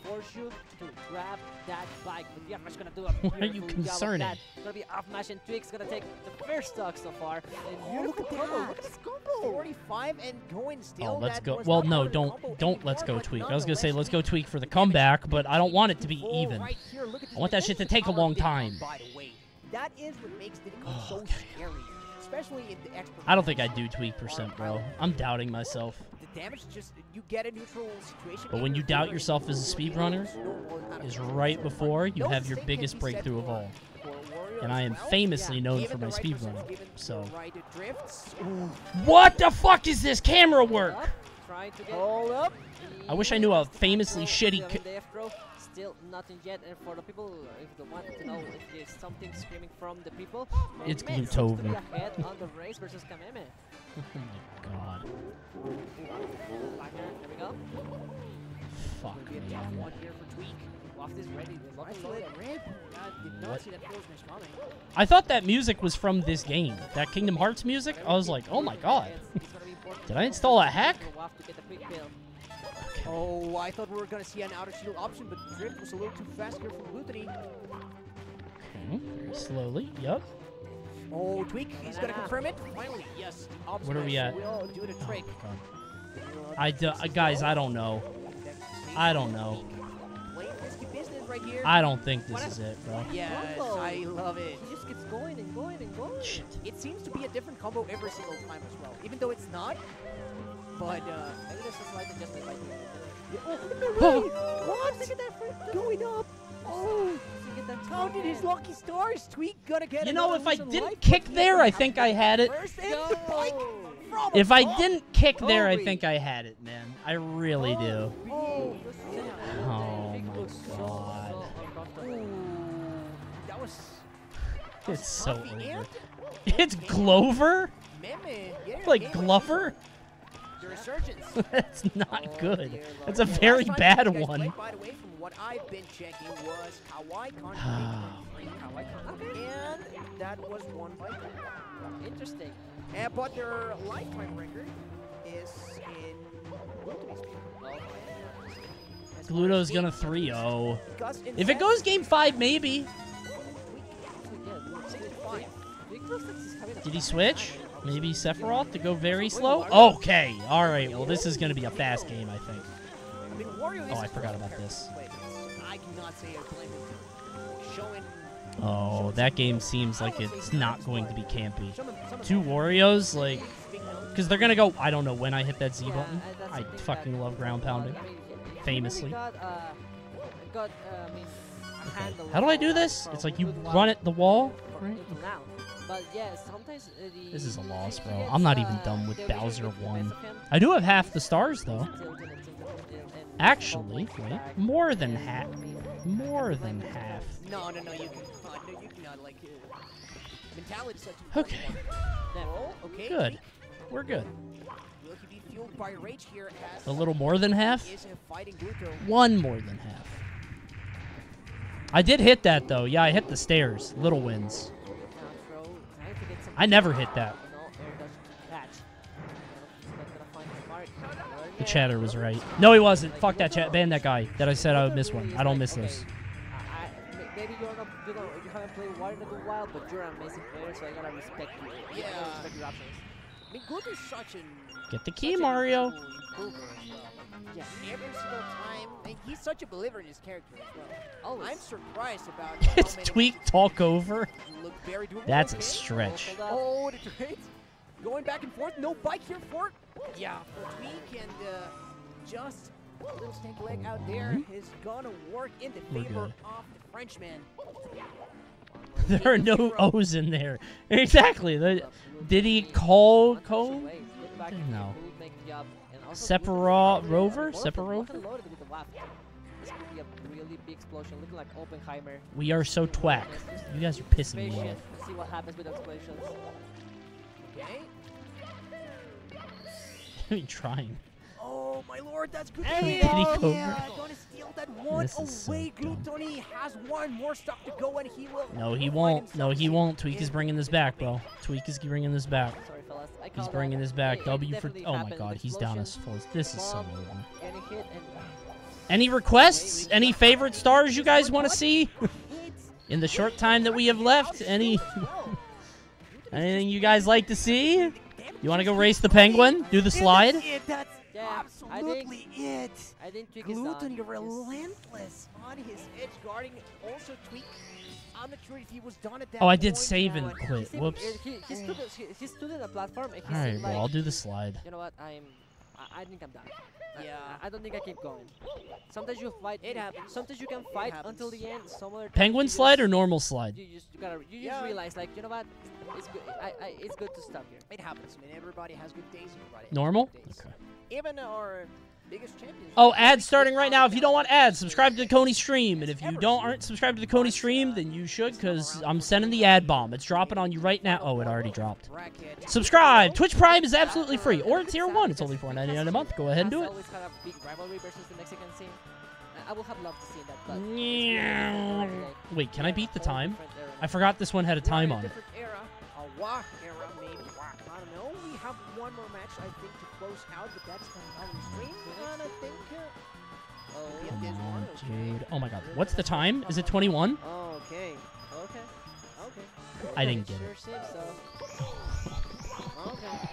force you to grab that bike. But the Afmash gonna do a Why are you concerning? that. Gonna be Afmash and Twix gonna take the first stock so far. And Oh, look at combo. Look at this combo. 45 and going still. Oh, let's go. Well, no, don't don't let's go Tweek. I was gonna say let's go Tweek for the comeback, but I don't want it to be even. at I want that shit to take a long time. By the way, that is what makes Diddy Oh, so scary, especially in the expert. I don't think I do tweak percent, bro. I'm doubting myself. The damage just you get a neutral situation. But when you doubt yourself as a speedrunner, is right before you have your biggest breakthrough of all. And I am famously known for my speedrunning. So, right it drifts. what the fuck is this camera work? Trying to get Hold up. I wish I knew a famously shitty. Still ca- in the F throw, still nothing yet. And for the people, if they want to know if there's something screaming from the people, It's Meme seems Glutover. ahead on the race versus Kameme. Oh my god. Back there, there we go. Fuck, Be a man. one here for Tweek. Waft is ready. There's Nice nothing loaded. lit rip. I did not What? see that close miss coming. I thought that music was from this game. That Kingdom Hearts music? I was like, oh my god. Did I install a hack? Oh, I thought we were gonna see an outer shield option, but Drift was a little too fast here from Glutonny. Okay, very slowly. Yep. Oh, Tweek, he's gonna confirm it. Finally, yes. Up What are we smash at? Will do the trick. God. I do, uh, guys, I don't know. I don't know. Playing risky business right here. I don't think this is it, bro. Yes, I love it. He just keeps going and going and going. It seems to be a different combo every single time as well, even though it's not. But uh, Maybe this is like adjusted by oh, oh. what? Look at that fruit going up. Oh, counted his lucky stars. Tweek gonna get. You know, if I didn't kick there, I think. I had it. The bike from If I didn't kick there, I think I had it, man. I really oh. do. Oh, Oh my god. that was It's so and It's Glover? Yeah, Like Glover? That's not Oh, good. That's a very bad one. played, by the way, from what I've been checking, was Kawaii Con Kawaii and that was one by Interesting. And but their lifetime record is in Glutonny's favor. As far Gluto's gonna games 3 0. If it goes game 5, maybe. Did he switch? Maybe Sephiroth to go very slow? Okay, alright. Well, this is gonna be a fast game, I think. I mean, Wario is Oh, I forgot about this. to play. I cannot say I blame him for showing Oh, that game seems like it's not going to be campy. Two Warriors, like, because they're gonna go. I don't know when I hit that Z button. I fucking love ground pounding, famously. Uh, got, uh, I mean, a handle How do I do this? It's like you run at the wall. now. But yeah, sometimes uh, the This is a loss, bro. I'm not even uh, done with Bowser one. mess of him. I do have half the stars though. tilted and tilted and- and Actually, wait, more than half. More than half. No, no, no, you cannot. No, you cannot. Like, uh, mentality such Okay. Okay. Good. We're good. Will he be fueled by rage here as A little more than half. Is a fighting Gluto. One more than half. I did hit that though. Yeah, I hit the stairs. Little wins. I never hit that. No, air dodge catch. You know, he's not gonna find smart. Learn The it. chatter was right. No, he wasn't. Fuck that chat. Ban that guy that I said I would miss one. I don't miss those. I, m- maybe you're not, you know, you haven't played War in a while, but you're an amazing player, so I gotta respect you. I Yeah. gotta respect your options. I mean, Gluto's such an Get the key, Mario. Improver as well. Yeah, every single time. And he's such a believer in his character as well. Always. I'm surprised about It's tweak talk over. look very doable. That's a stretch. Oh. Going back and forth. No bike here for Yeah, for Tweek and uh, just a little snake leg out there is gonna work in the We're favor good. of the Frenchman. There are no O's in there. Exactly. The, did he call back No. Separa Rover? Separa locked and loaded with the WAP. This could be a really big explosion, looking like Oppenheimer. We are so twack. You guys are pissing me off. see what happens with explosions. Okay. I mean, trying. Oh my lord, that's good. Hey, Oh, Cobra. yeah, gonna steal that one This is so away. Glutonny has one more stop to go, and he will. No, he won't. No, he won't. Tweek is bringing this back, bro. Tweek is bringing this back. Sorry, fellas. I He's bringing this back. It- it W for. definitely Oh my god, he's down as Explosion, full. This is so bomb, over. And Any requests? Any favorite stars you guys want to see? In the short time that we have left, any anything you guys like to see? You want to go race the penguin? Do the slide? It, that's Yeah, I absolutely think- it. I think Tweek is done. Glutton, you're relentless on his edge guarding. Also, Tweek. I'm not sure if he was done at that Oh, I did save and quit. He, Whoops. he, he, stood, he, he stood in a platform and he Alright, seemed well, I'll do the slide. You know what? I'm. I, I think I'm done. Yeah. I, I don't think I keep going. Sometimes you fight. It happens. Sometimes you can fight until the end. Some other Penguin you slide just- or normal slide? You just you gotta you Yeah. just realize like you know what? It's good. I, I it's good to stop here. It happens, man. Everybody has good days. Everybody Normal? good days. Okay. Even our biggest champions. Oh, ads starting right now. If you don't want ads, subscribe to the Coney stream. And if you don't aren't subscribed to the Coney stream, then you should, because I'm sending the ad bomb. It's dropping on you right now. Oh, it already dropped. Subscribe. Twitch Prime is absolutely free, or tier one. It's only $4.99 a month. Go ahead and do it. always had a big rivalry versus the Mexican scene. I- I have loved to see that, but Meow. Wait, can I beat the time? I forgot this one had a time on it. different era. A WAC era, maybe. I don't know. We have one more match, I think, to close out, but that's coming out on the stream. And I think. Uh, Oh, yeah, Come on, one, okay. Oh my god. What's the time? Is it 21? Oh, okay. Okay. Okay. I didn't get sure it. so. okay.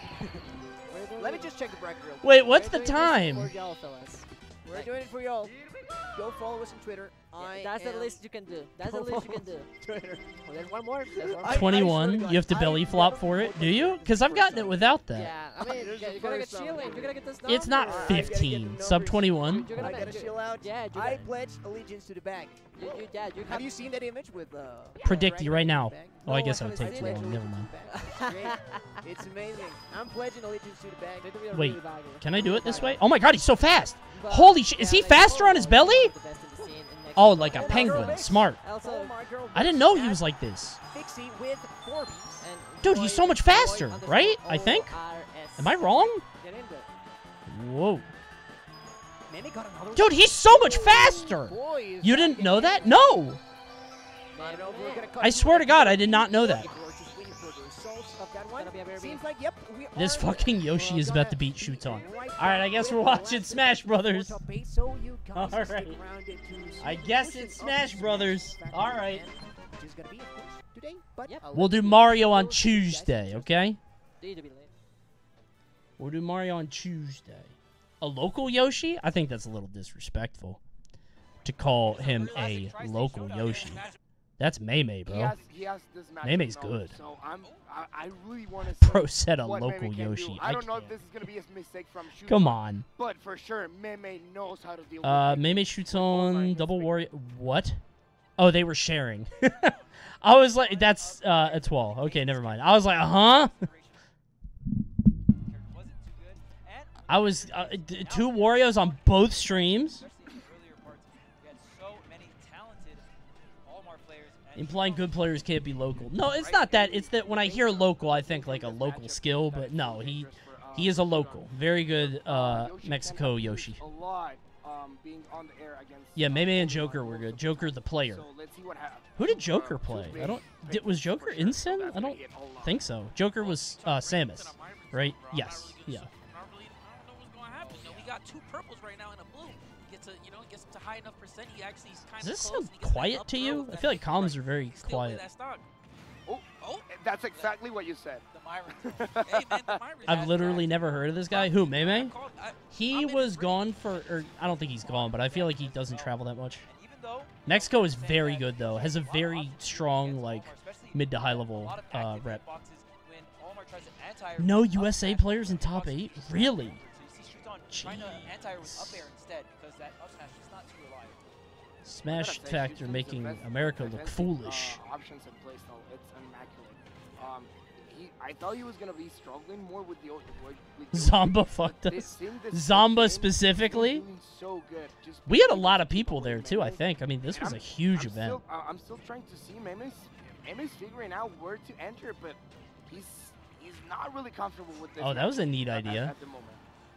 Let me just check the bracket real quick. Wait, what's we're the time? For y'all, fellas. We're doing it for y'all. Go follow us on Twitter. I That's the least you can do. That's the least you can do. us on Twitter. Oh, there's one more. There's one more. 21. You have to belly flop for it, do you? Because I've gotten it without that. Yeah, I mean, There's yeah, the you gotta get first time. chilling. You gotta get this done. It's not I gotta get the 15. Sub 21. You're gonna I ma- gotta you- chill out. Yeah, you I gotta- pledge allegiance to the bag. You, you, yeah, you Have have you seen that image with uh? Predict you right now. Oh, I guess it would take seen too long. Never mind. Great. It's amazing. I'm pledging allegiance to the bag. They're gonna be a Wait, can I do it this way? Oh my god, he's so fast! Holy shit, is he faster on his belly? Oh, like a penguin. Smart. I didn't know he was like this. Dude, he's so much faster, right? I think? Am I wrong? Whoa. Dude, he's so much faster! You didn't know that? No! I swear to God, I did not know that. Of that one. Gonna be a very Seems like yep. We This are fucking Yoshi is about to beat Shuton. Alright, I guess we're watching Smash Brothers. So you guys All stick right. around to see I guess it's Smash the Brothers. All right. event, Which is gonna be, of course, today. But I'll We'll do Mario on. Tuesday, okay? Need to be late. We'll do Mario on Tuesday. A local Yoshi? I think that's a little disrespectful to call him a local Yoshi. That's May May, He bro. has, he has. Maymay's good. So I'm, I, I really want to see Bro said a local Yoshi. Do. I I don't know if this is gonna be a mistake from Shuton. Come on. But for sure, Maymay knows how to deal Uh, with May May shoots on double warrior. What? Oh, they were sharing. I was like, that's uh, a 12. Okay, never mind. I was like, huh? I was uh, d- two Warriors on both streams, implying good players can't be local. No, it's not that. It's that when I hear local, I think like a local skill, but no, he he is a local. Very good uh, Mexico Yoshi. Yeah, Maymay and Joker were good. Joker the player. Who did Joker play? I don't. Did, was Joker in Sin? I don't think so. Joker was uh, Samus, right? Yes. Yeah. High enough percent. He actually kind Does of this sound quiet to you? I feel like comms are very quiet. Oh, oh, that's exactly what you said. The Myron. hey man, the I've literally never heard of this guy. Who, Maymay? He was gone for, or I don't think he's gone, but I feel like he doesn't travel that much. Mexico is very good though. Has a very strong like mid to high level uh, rep. No USA players in top eight, really? Trying Smash Factor making America look foolish. Uh, options in place though, it's immaculate. Um, he, I thought he was gonna be struggling more with the. With, Zomba fucked us. Zomba specifically. so We had a lot of people there too. I think. I mean, this was a huge I'm event. Still, uh, I'm still trying to see Memes. Memes figuring out where to enter, but he's he's not really comfortable with this. Oh, that was a neat at- idea. At, the moment.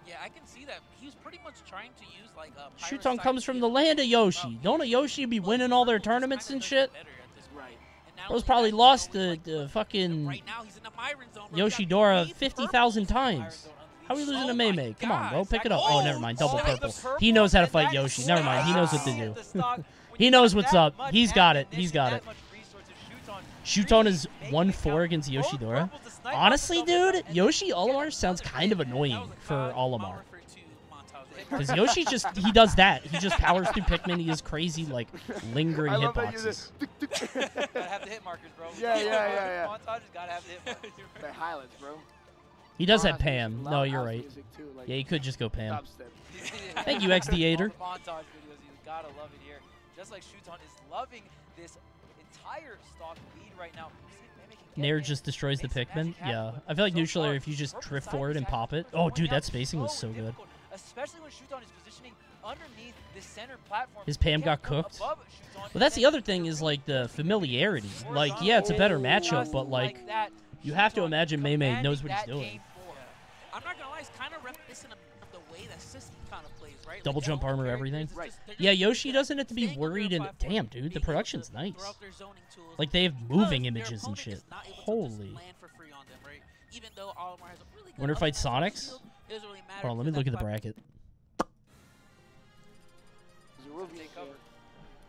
Yeah, I can see that. He was pretty much trying to use like uh, Shuton comes from the land of Yoshi. Don't a Yoshi be winning all their tournaments and shit? Bro's probably lost the, the fucking Yoshidora 50,000 times. How are we losing to Maymay? Come on, bro. Pick it up. Oh, never mind. Double purple. He knows how to fight Yoshi. Never mind. He knows what to do. he knows what's up. He's got it. He's got it. Shuton is 1-4 against Yoshidora. Honestly, dude, Yoshi Olimar sounds kind of annoying for Olimar. Because Yoshi just, he does that. He just powers through Pikmin. He has crazy, like, lingering I love hitboxes. gotta have the hit markers, bro. Yeah, yeah, yeah, yeah. Montages gotta have the hit markers. The highlights, bro. He does have Pam. No, you're right. music too, like Yeah, he could just go Pam. Thank you, XDator. All the montage videos, you gotta love it here. Just like Shuton is loving this entire stock lead right now. Nair just destroys the Pikmin. Yeah. I feel like neutral air if you just drift forward and pop it. Oh, dude, that spacing was so good. Especially when Shuton is positioning underneath the center platform. His Pam got cooked. Well, that's the other thing is, like, the familiarity. Like, yeah, it's a better matchup, but, like, you have to imagine Maymay knows what he's doing. Double jump armor, everything. good. It's just- they're Yeah, Yoshi doesn't have to be worried and damn, dude, the production's nice. Like they have moving images and shit. Holy. Even though Olimar has a really good Wonder up fight smash on the Sonics? field, it doesn't really matter Hold on, let me look at the that bracket. Zeruvi here.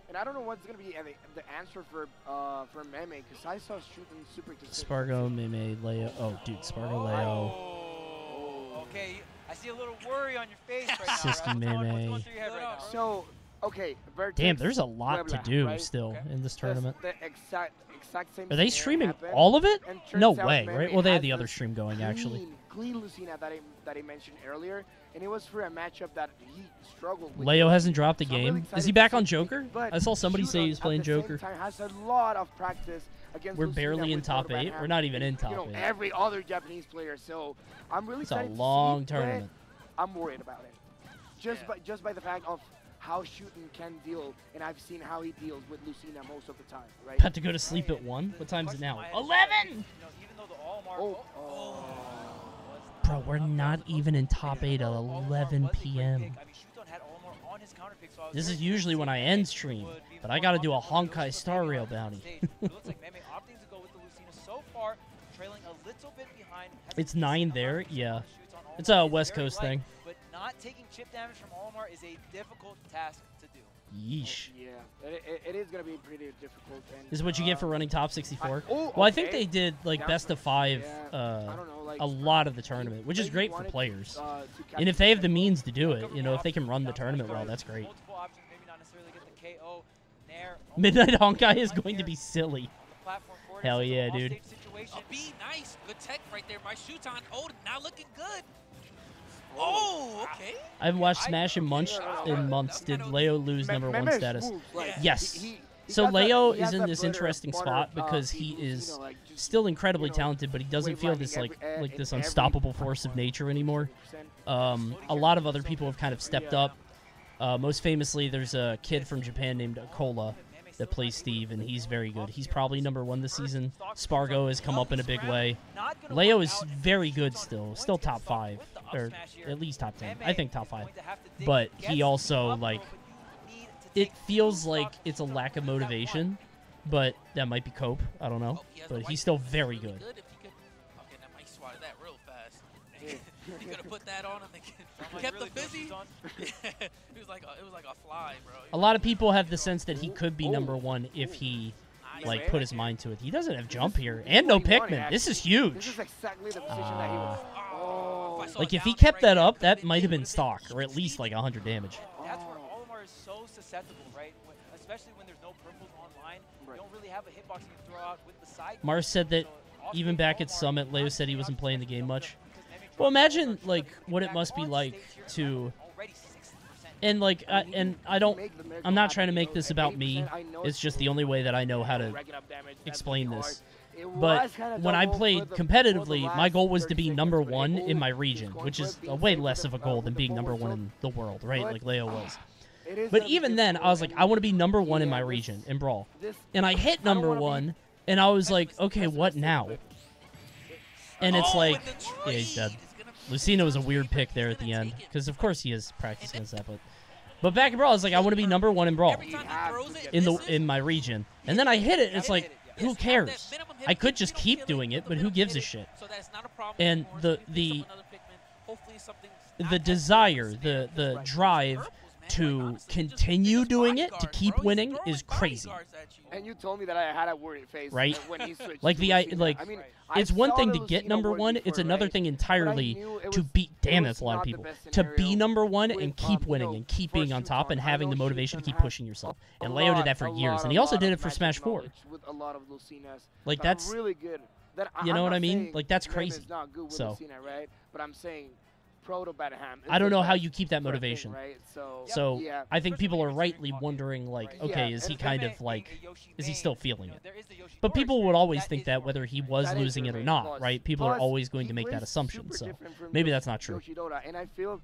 And I don't know what's gonna be the, the answer for uh for Meme because I saw shooting super. Spargo, Meme, Leo. Oh, dude, Spargo, Leo. Oh, okay. I see a little worry on your face right now. Siski, Ralph. What's going- what's going your head right now? So okay, Vertex, Damn, there's a lot to do right? still in this tournament. The exact exact same. Are they streaming happened, all of it? No way, right? Well, they had has the other stream going, actually. Clean, clean Lucina that I that I mentioned earlier, and it was for a matchup that he struggled with. Leo hasn't dropped a So I'm really game. Is he back on Joker? but I saw somebody say Shootout he was playing Joker. time has a lot of practice against We're Lucina barely in top eight. Ham We're not even in top you know, eight. Every other Japanese player, so I'm really It's a excited to see, long but tournament. I'm worried about it, just by just by the fact of how Shuton can deal, and I've seen how he deals with Lucina most of the time, right? About to go to sleep at 1? What time is it now? 11! Oh, oh. Bro, we're not even in top 8 at 11 p.m. This is usually when I end stream, but I gotta do a Honkai Star Rail bounty. looks like Meme opting to go with the Lucina so far, trailing a little bit behind. has it's been 9 there, yeah. It's a West Coast thing. But not taking chip damage from Olimar is a difficult task to do. Yeesh. Yeah, it, it, it is gonna be pretty difficult. And, This is what you get for uh, running top 64. I- oh, well, I think they did like best of five yeah, uh, I don't know, like, a lot of the tournament, which is great for players. uh, and if they have the means to do it, you know, if they can run the tournament well, that's great. Midnight Honkai is going to be silly. Hell yeah, dude. Situation. A B, nice. Good tech right there by Shuton. Oh, now looking good. Oh, okay. I haven't watched Smash and Munch in months. Did Leo lose number one status? Yes. So Leo is in this interesting spot uh, because he beat moves, you is know, like, just, still incredibly talented, but he doesn't feel this like like this unstoppable force of nature anymore. Um, a lot of other people have kind of stepped up. Uh, most famously, there's a kid from Japan named Kola that plays Steve, and he's very good. He's probably number one this season. Spargo has come up in a big way. Leo is very good still, still top five, or at least top ten. I think top five. But he also like, it feels like it's a lack of motivation, but that might be cope. I don't know. But he's still very good. Good if he could. Okay, that might swat that real fast. he could have put that on and they like kept really the good busy. Shuton. it was like a, it was like a fly, bro. A lot of people have the sense that he could be number one if he like put his mind to it. He doesn't have jump here and no Pikmin. This is This huge. is exactly the position that he was. Oh, oh, oh. Like if he kept that up, that might have been stock or at least like 100 damage. That's where Olimar is so susceptible, right? Especially when there's no purples online. You don't really have a hitbox you can throw out with the side. Mars said that even back at Summit, Leo said he wasn't playing the game much. Well, imagine like what it must be like to, and like, I, and I don't, I'm not trying to make this about me. It's just the only way that I know how to explain this. But when I played competitively, my goal was to be number one in my region, which is a way less of a goal than being number one in the world, right? Like Leo was. But even then, I was like, I want to be number one in my region in Brawl. And I hit number one, and I was like, okay, what now? And it's like, yeah, he's dead. Lucina was a weird pick there at the end, because of course he is practicing against that. But, but back in Brawl, I was like, I want to be number one in Brawl, in the in my region. And then I hit it, and it's like, who cares? I could just keep doing it, but who gives a shit? And the the the desire, the the drive to continue doing it, to keep winning, is crazy. And you told me that I had a worried face right? when he switched. Like the I like, I mean, I it's one thing to get number one. It's another right? thing entirely knew it to beat. Damn, it that's a lot of people. To be number one and keep um, you winning know, and keep being on top and having the motivation to keep pushing yourself. And Leo did that for years, and he also did it for Smash Four. knowledge With a lot of Lucinas Like, that's- really good. That I- you know what I mean? Like, that's crazy. Is not good with So- Lucina, right? But I'm saying Proto I don't know how you keep that a thing, motivation. right? So, So yeah. I think people are rightly wondering, like, okay, Yeah, is he kind of like, being a Yoshi is he still feeling it? there is the But people would always think that whether he was losing it or not, right? People are always going to make that assumption. So maybe that's not true. And I feel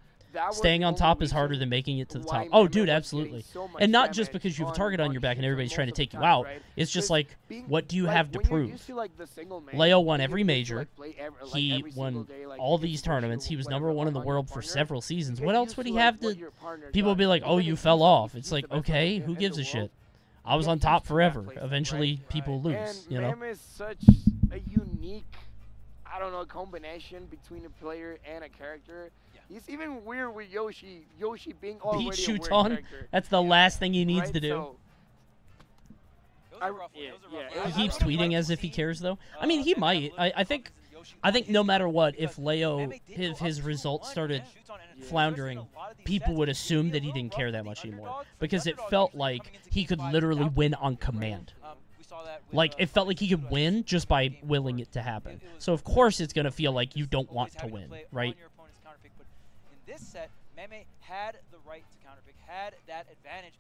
Staying on top is harder than making it to the top. Oh, dude, absolutely. so And not just because you have a target on your back and everybody's trying to take you out. right? It's just like, being- what do you like, have to prove? to, like, main, Leo won every major. like, every- He won day, all these tournaments. He was number one in the world for several seasons. What else would he have to? People would be like, "Oh, you fell off." It's like, okay, who gives a shit? I was on top forever. Eventually, people lose. You know. Is such a unique, I don't know, combination between a player and a character. He's even weird with Yoshi. Yoshi being already Beat a weird Shuton. That's the last thing he needs right? to do. So, I, yeah, yeah, He keeps tweeting as if he cares, though. I mean, he might. I, I think. I think no matter what, if Leo, if his results started floundering, people would assume that he didn't care that much anymore because it felt like he could literally win on command. Like it felt like he could win just by willing it to happen. So of course it's gonna feel like you don't want to win, right? This set, Meme had the right to counterpick, had that advantage,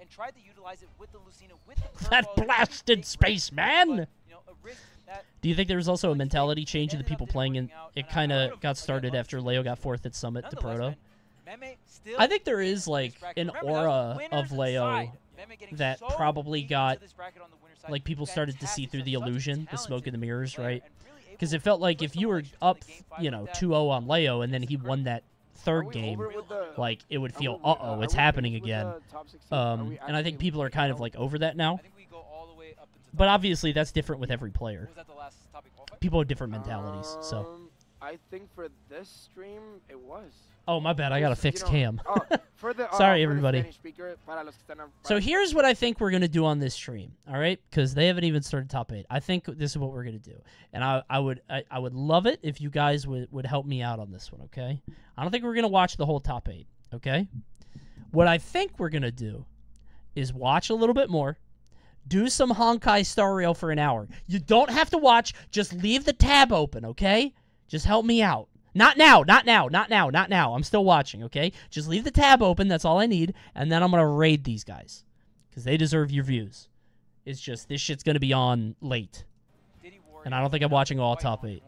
and tried to utilize it with the Lucina, with the That blasted spaceman! you know, a risk that Do you think there was also a mentality change in the people playing and it kind of got started after Leo got fourth at Summit to Proto? Meme still I think there is like an Remember, that was aura of Leo side. Meme getting that probably got into this bracket on the winner's side. like people started to see through the stuff, such a illusion, the smoke and the mirrors, right? Because it felt like if you were up, you know, 2-0 on Leo and then he won that third game, like it would feel, uh oh, it's happening again. Um, and I think people are kind of like over that now. But obviously, that's different with every player. Was that the last topic? People have different mentalities, so. Um, I think for this stream, it was. Oh, my bad. I gotta fix you know, cam. for the, uh, Sorry, everybody. Speaker, para los que están So here's what I think we're gonna do on this stream, all right? Because they haven't even started top eight. I think this is what we're gonna do, and I, I would I, I would love it if you guys would would help me out on this one, okay? I don't think we're gonna watch the whole top eight, okay? What I think we're gonna do is watch a little bit more, do some Honkai Star Rail for an hour. You don't have to watch, just leave the tab open, okay? Just help me out. Not now, not now, not now, not now. I'm still watching, okay? Just leave the tab open, that's all I need, and then I'm going to raid these guys because they deserve your views. It's just this shit's going to be on late. And I don't think I'm watching all top 8.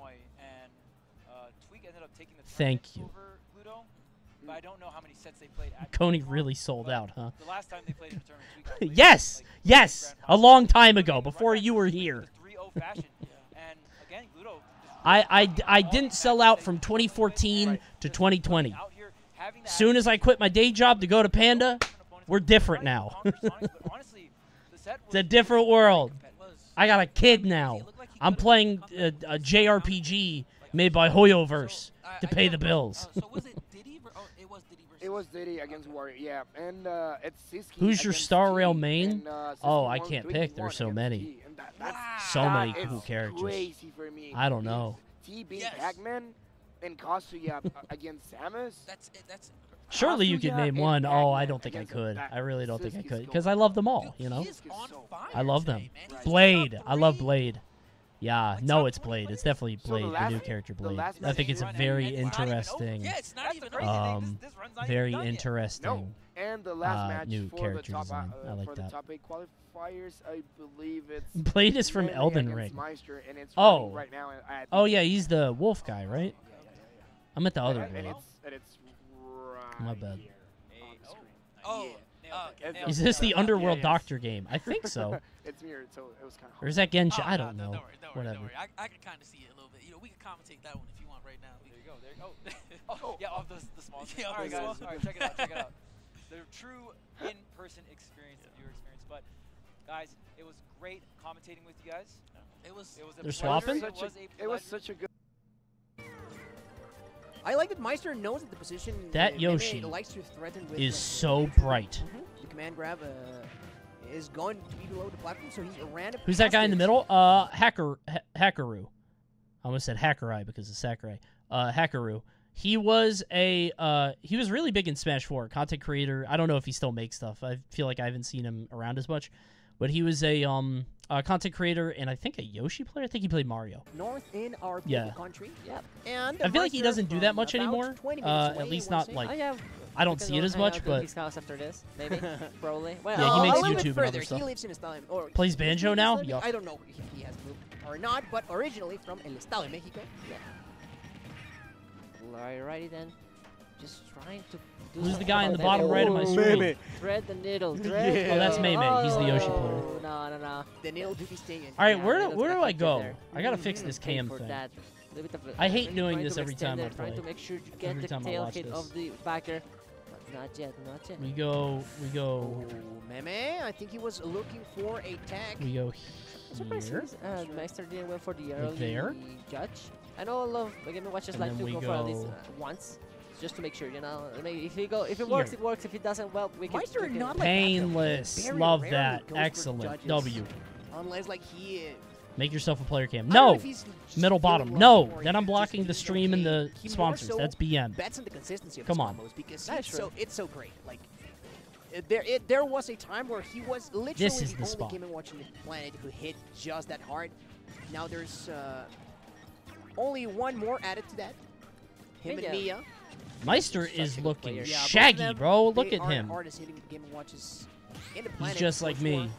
Thank you. But I don't know how many sets they played Coney really sold out, huh? The last time they played in a tournament, yes, yes, a long time ago, before you were here. 3-0 fashion. and again, Gluto I, I, I didn't sell out from 2014 to 2020. Soon as I quit my day job to go to Panda, we're different now. it's a different world. I got a kid now. I'm playing a, a JRPG made by Hoyoverse to pay the bills. It was Diddy against Warrior, yeah, and uh, it's Who's your Star Rail main? and, uh, Oh, I can't pick. to There's so many. T, and that- that's- So that many cool characters. crazy for me. I don't know. T being Pac-Man and Kazuya against Samus. That's that's. Surely you could name and one. Oh, I don't think I could. I really don't think I could because I love them all. You know, I love them. today, man. He's Blade. I love Blade. Yeah, no, it's Blade. It's definitely So the Blade, the, new character Blade. I think it's a very It's not even over. interesting, Yeah, it's not That's even the crazy over. thing. um, This, this run's not very even done interesting. No, and the last uh, match new for character the top, uh, I like for that. the top eight qualifiers, I believe it's Blade is from Elden Ring. Maister, and it's Oh. right now at Oh yeah, he's the wolf guy, right? I'm at the other and, and Blade. it's and it's right My bad. here on. Oh, uh, Is this the yeah, Underworld. Doctor game? I think so. it's mirrored, so it was kind of Or is that Genshin? Oh, I don't no, know. Don't worry, don't worry, Whatever. don't worry. I, I can kind of see it a little bit. You know, we can commentate that one if you want right now. There you go. There you go. Oh, yeah, off the, the small screen. Yeah, All right, guys. All right, check it out. Check it out. The true in-person experience, the viewer experience. But guys, it was great commentating with you guys. It was. It was a They're pleasure. swapping? It was a, a it was such a good. I like that Maister knows that the position That uh, Meme Yoshi likes to threaten with Is like, so the- bright. Mhm. The command grab uh, is going to be below the platform, so he ran. Who's that past guy in the middle? Uh, Hacker ha- Hackaroo. I almost said Hackerai because of Sakurai. Uh, Hackaroo. He was a uh, he was really big in Smash 4, content creator. I don't know if he still makes stuff. I feel like I haven't seen him around as much, but he was a um a content creator and I think a Yoshi player. I think he played Mario. North in our Yeah. country. Yep. And I feel like he doesn't do that much anymore, uh, at least not, like- Oh, yeah. I don't We see it as hang much, out at but his house after this, maybe, probably. Well, Yeah, he makes YouTube and other stuff. He lives in Estado. Or Plays banjo now? Estado- Yuck. I don't know if he has moved or not, but originally from El Estado de Mexico. Yeah. Alrighty then. Just trying to. Do Who's the guy in the bottom right of my screen? Thread the needle. Thread Yeah. the Oh, that's needle. Maymay. He's the Yoshi Oh, player. No, no, no. The needle do be stinging. All right, Yeah, where do, where do I go? there. I gotta fix Mhm. this cam for thing. that. Little bit of a- I hate trying doing this every time I it, Trying to play. make sure you get Every the time I tail watch hit this. of the backer. But not yet, not yet. We go, we go, Meme, I think he was looking for a tag. we go I'm surprised here. he's, uh, Maister didn't went for the early there. judge. I know a lot of Game Watchers And like then to we go, for at least uh, once, just to make sure, you know. I mean, if he go, if it Here. works, it works. If it doesn't, well, we can. Maister we can not like that. Painless. Very Love that. Excellent. W. Unless like he. Uh, Make yourself a player cam. I don't know No. if he's just Middle bottom. No. Then I'm blocking the feeling stream and the He sponsors. so That's BM. Bets on the consistency of Come on. because That's it's so true. it's so great. Like there it, there was a time where he was literally This is the the only spot. Game and Watch on the planet who hit just that hard. Now there's uh, only one more added to that. Him and Mia. Maister Such is looking player. Yeah, shaggy, them, bro. Look at are the him. Game Watches He's just like me.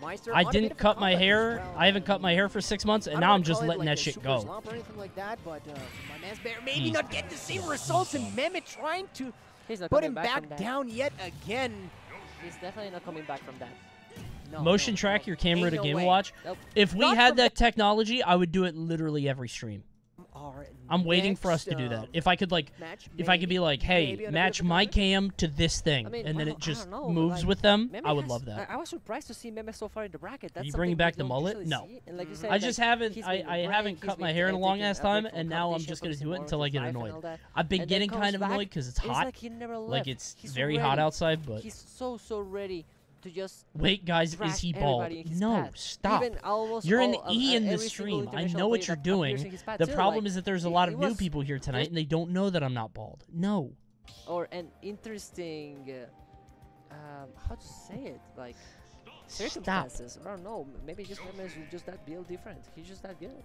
Maister I on a bit didn't cut my hair. well. I haven't cut my hair for six months, and don't now I'm just letting like that shit go. or like that, but uh, my man's bear maybe He's- not getting the same results, and Mehmet trying to He's not put him back, back, down yet again. He's definitely not coming back from that. No, Motion no, track no. your camera Ain't to no Game way. Watch. Nope. If we Not had that technology, I would do it literally every stream. Our I'm waiting for us to do that. If I could like, match, if I could be like, hey, maybe on a bit match my tournament. cam to this thing, I mean, and then well, it just know, moves like, with them, Meme I would has- love that. I, I was surprised to see Meme so far in the bracket. That's you something bringing back the mullet? No. see. And like you said, I like, just haven't. I, I break, haven't cut my hair in a long ass time, and now I'm just gonna do it until I get 55 and all annoyed. I've been getting kind of annoyed because it's it's hot. like he never Like left. it's very hot outside, but He's so so ready to just wait, guys, is he bald? everybody in his No, path. stop. You're an all of- E in the stream. I know what you're doing. in his path The too, problem like, is that there's a lot of new people here tonight, and they don't know that I'm not bald. No. or an interesting uh, um, how to say it? Like circumstances. I don't know. Maybe just Meme is just that build different. He's just that good.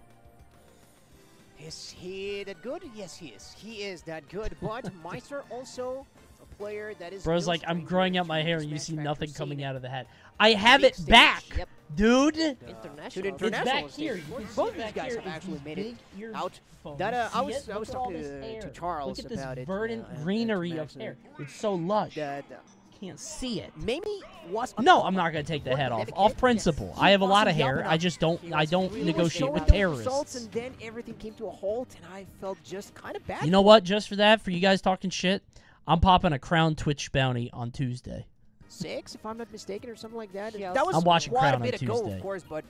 Is he that good? Yes, he is. He is that good. But Maister also a player that is. Bro's like, I'm growing out my hair and you see nothing scene. coming out of the head. I have Big it stage, back, Yep. dude. To International. the international It's back here. You can see Both of these back guys here. have actually made it big out. That uh, I was? I was Look at all talking this to, hair. to Charles Look at this about it. verdant uh, and- and greenery to of hair. uh, It's so lush. That uh, Can't see it. Mamie was. No, I'm not gonna take the head off. Off principle. I have a lot of hair. I just don't. I don't He negotiate with terrorists. And then everything came to a halt, and I felt just kind of bad. You know what? Just for that, for you guys talking shit, I'm popping a Crown Twitch bounty on Tuesday. Six, if I'm not mistaken, or something like that. Yeah, that was I'm watching quite Crown a on bit ago, Tuesday. of course, but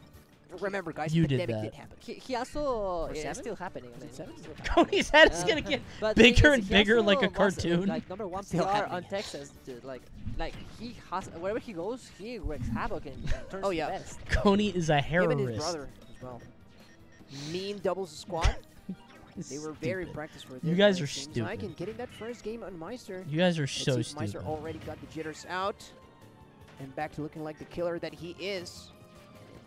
remember, guys, You did pandemic that. did happen. He, he also Or it's still happening. I Was mean, it seven? Cody's head is Uh, gonna get but bigger is, and bigger like a also was, uh, cartoon. Like number one Still PR happening. on Texas, dude. Like, like he has wherever he goes, he wreaks havoc and turns Oh, the yeah. best. Coney is a Him and his brother as well. Mean doubles squad. They were very Stupid. practiced for. You guys are it seems Like stupid. getting that first game on Maister. You guys are so seems Maister stupid. already got the jitters out, and back to looking like the killer that he is.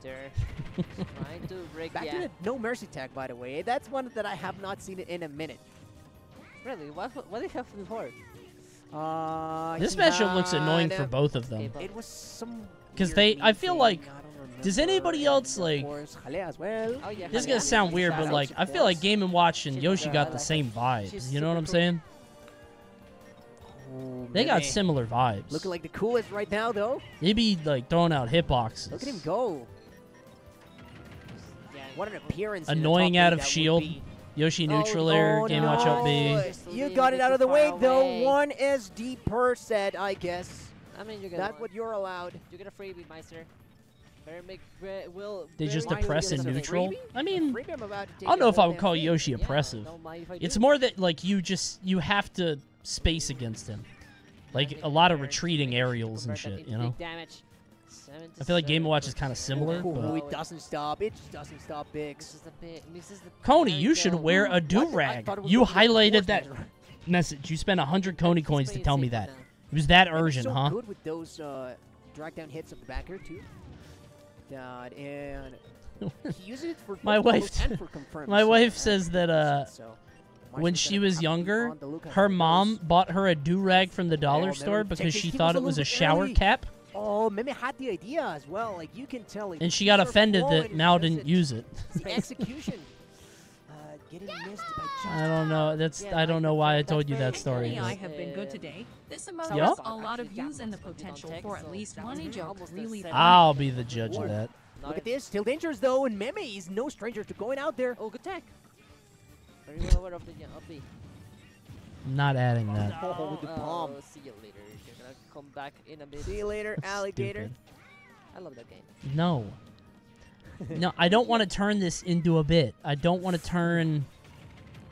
They're trying to break Back the to the no mercy tag, by the way. That's one that I have not seen it in a minute. Really? What what did he have before? Uh, This he matchup looks annoying for both of them. It was some. Because they, I feel thing, like, I don't does anybody else like? course, Jale as well. Oh yeah. This is gonna sound weird, but like, I feel like Game and Watch and Yoshi got the same vibes. You know what I'm saying? Oh, They got similar vibes. Looking like the coolest right now, though. They be like throwing out hitboxes. Look at him go. What an appearance! Annoying out of shield. be. Yoshi Oh, neutral air. oh, Game no. Watch up B. You got it it out of the far way, though. One SD per set, I guess. I mean, you get That's what you're allowed. You get a freebie, Maister. They very just wisely depress get in neutral. I mean, Freebie, I'm about I don't know if I would call. Yoshi oppressive. don't mind if I It's more that like you just you have to space against him, like a lot of retreating aerials and shit. You know. big damage. Seven to I feel like Game seven Watch is kind of similar. Oh, But it doesn't stop. It just doesn't stop, Biggs. Misses the bit. Misses the. Coney, you should go. wear a do rag. thought it was You gonna be a highlighted that message. You spent hundred Coney coins to tell me that. It was that And urgent, so huh? good with those uh, drag down hits of the backer too. God, and he uses it for My wife, and for confirms. my wife says that uh, so when she was have to be younger, on the lookout her mom bought her a do rag from the dollar remember store because she thought it was a shower cap, Oh, Mimi had the idea as well. Like you can tell. Like, and she got offended that flowing, Mal didn't use it. Execution. uh, getting missed by I don't know. That's I don't know why I told you that story. I have been good today. This emote Yeah? has a lot of views and the potential for at least one joke really funny. I'll be the judge of that. Look at this. Still dangerous though, and Meme is no stranger to going out there. Oh, good tech. Very well aware of the yeah, of the. I'm not adding that. Oh, with the oh, bomb. Oh, see you later. You're gonna come back in a bit. See you later, alligator. Stupid. I love that game. No. No, I don't want to turn this into a bit. I don't want to turn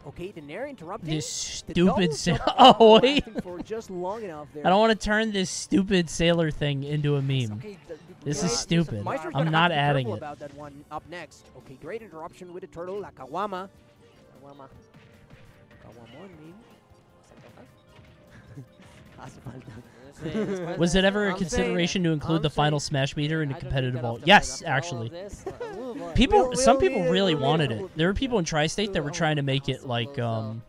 Okay, Daenerys interrupting. this stupid double sa- jump Oh, wait. for just long enough there. I don't want to turn this stupid sailor thing into a meme. Okay, the- the This great- is stupid. Maister's I'm not have to be adding it. about that one up next. Okay, great interruption with the turtle, La Kawama. Kawama. Kawamon meme. Was it ever a I'm consideration to include I'm the final Smash meter in a competitive that vault? Yes, after all of actually. this, move on. People, We'll- some we'll people need it- really wanted it. it. There were people in Tri-State that were trying to make it like um,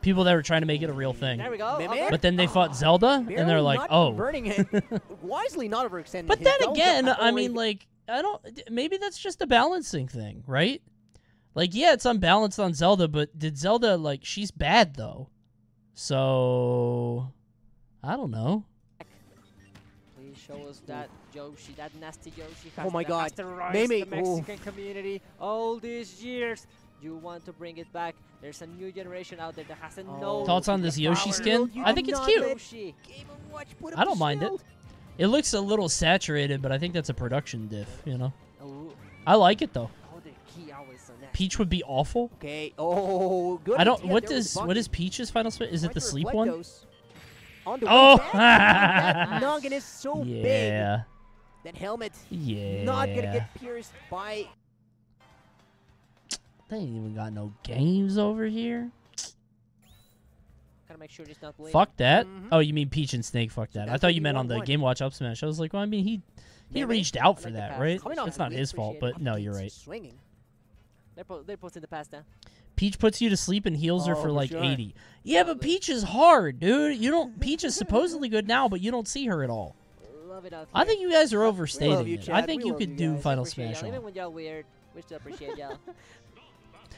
people that were trying to make it a real thing. There we go. Mimic? But then they fought Zelda, and they're like, not oh. converting it. Wisely not overextending. But then again, I already- mean, like, I don't. Maybe that's just a balancing thing, right? Like, yeah, it's unbalanced on Zelda, but did Zelda like she's bad though? So I don't know. Please show us that Yoshi, that nasty Yoshi. Oh my God. Has to rise Mimi, the Mexican community all these years. You want to bring it back. There's a new generation out there that hasn't Oh. known. Thoughts on this Yoshi power skin? You I think it's cute. Yoshi. Game Watch put I don't mind it. shield. It looks a little saturated, but I think that's a production diff. You know, Oh, I like it though. oh, the key always so nasty. Peach would be awful. Okay. Oh, good. I don't. idea What there does the what bucket. is Peach's final spit? Is it the sleep one? those. On the Oh. way back, that noggin is so big. That helmet Yeah. not gonna get pierced by. They ain't even got no games over here. Gotta make sure he's not bleeding. Fuck that. Mhm. Oh, you mean Peach and Snake? Fuck that. I thought you you meant on the one. Game Watch up smash. I was like, well, I mean, he he Maybe. reached out for like that, right? Coming It's not his fault, but no, you're right. Swinging. They're, po- they're posting the pass down. Peach puts you to sleep and heals her Oh, for for like sure. 80. Yeah, but Peach is hard, dude. You don't. Peach is supposedly good now, but you don't see her at all. Love it out I think you guys are overstating you, it. I think We you could you do. Final Smash on. Even when y'all weird, we still appreciate y'all.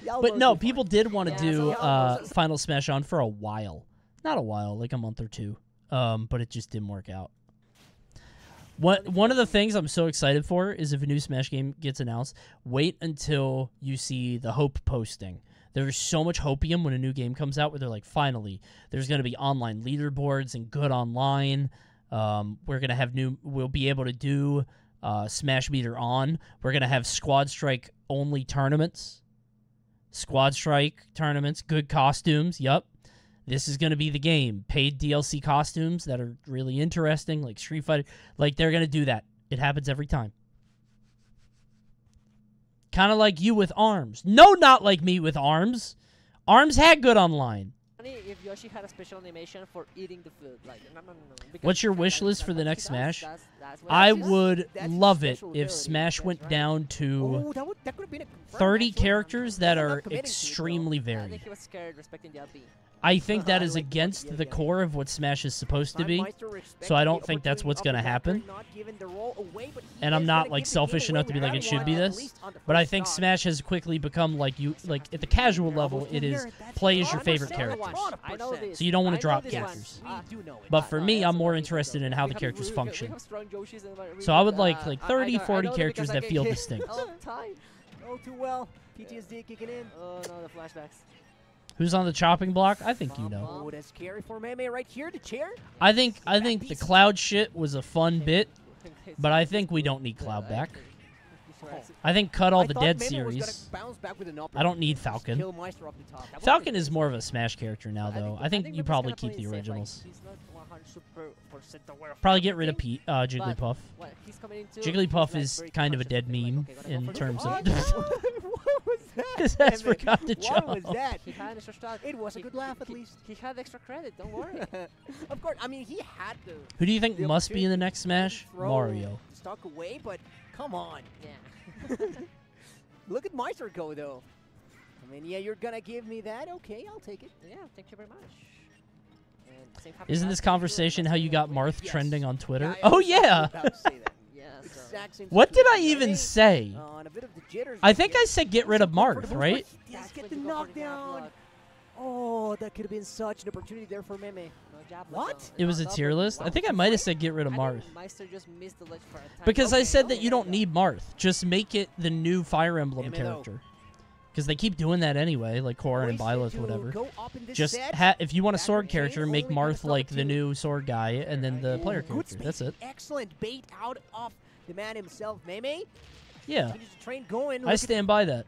Y'all But no, you. people did want to Yeah, do so- uh, Final Smash on for a while. Not a while, like a month or two. Um, but it just didn't work out. One one of the things I'm so excited for is if a new Smash game gets announced, wait until you see the hope posting. There's so much hopium when a new game comes out where they're like, finally, there's going to be online leaderboards and good online. Um, we're going to have new, we'll be able to do uh, Smash Meter on. We're going to have Squad Strike only tournaments. Squad Strike tournaments, good costumes. Yup. This is going to be the game. Paid DLC costumes that are really interesting, like Street Fighter. Like, they're going to do that. It happens every time. Kind of like you with ARMS. No, not like me with ARMS. ARMS had good online. If Yoshi had a special animation for eating the food. Like, no, no, no. What's your wish list for the next. Smash? That's- that's I would love it if Smash went right. down to Oh, that would that could have been a confirmed 30 characters that are committing to it, though. extremely varied. think he was scared respecting the LP. I think that is against the core of what Smash is supposed to be. So I don't think that's what's going to happen. character not giving the role away, but he And I'm not like give the game selfish enough to be like it should be this. least on the But I think. Smash has quickly become like you like at the casual level it is play as your favorite characters. I know this. So you don't want to drop characters. Do know it. But for me, I'm more interested in how the characters function. We Yoshis and we- So I would uh, like like I- I 30, know- I 40 characters that feel distinct. all the time. Oh, too well. PTSD kicking in. Oh no, the flashbacks. Who's on the chopping block? I think you know. Oh, that's scary for Meme right here. The chair. I think I think the cloud shit was a fun bit, but I think we don't need cloud back. I think cut all the dead Meme was gonna series. bounce back with an I don't need. Falcon. Kill Maister off the top. That would've Falcon is more of a Smash character now, though. I think, you probably keep the it safe, like, originals. He's 100% aware Probably get rid of Pete, uh, Jigglypuff. what he's coming into, Jigglypuff is kind of a dead meme okay, in terms of. what was that? His ass Meme? forgot to What was that? He had extra shot. It was a good laugh, at least. He had extra credit. Don't worry. of course. I mean, he had the. Who do you think must be in the next Smash? Mario. Stuck away, but come on. Yeah. Look at Maister go though. I mean, yeah, you're gonna give me that. Okay, I'll take it. Yeah, thank you very much. And same happens Isn't this conversation how you got Marth Yes. trending on Twitter? Yeah, oh yeah. about to say that. Yeah, exact same What did I even say? on a bit of the jitters I think. I said get rid of Marth, right? Yes, get the knockdown. Oh, that could have been such an opportunity there for Meme. What? It was a tier list. I think I might have said get rid of Marth. Maister just missed the ledge for a time. Because I said that you don't need Marth. Just make it the new Fire Emblem Damn it, though. character. Because they keep doing that anyway, like Corrin and Wasted Byleth, whatever. go up in this Just ha- if you want a sword character, make Marth like the new sword guy, and then the player character. That's it. Excellent bait out of the man himself, Meme. Yeah, train going. I stand by that.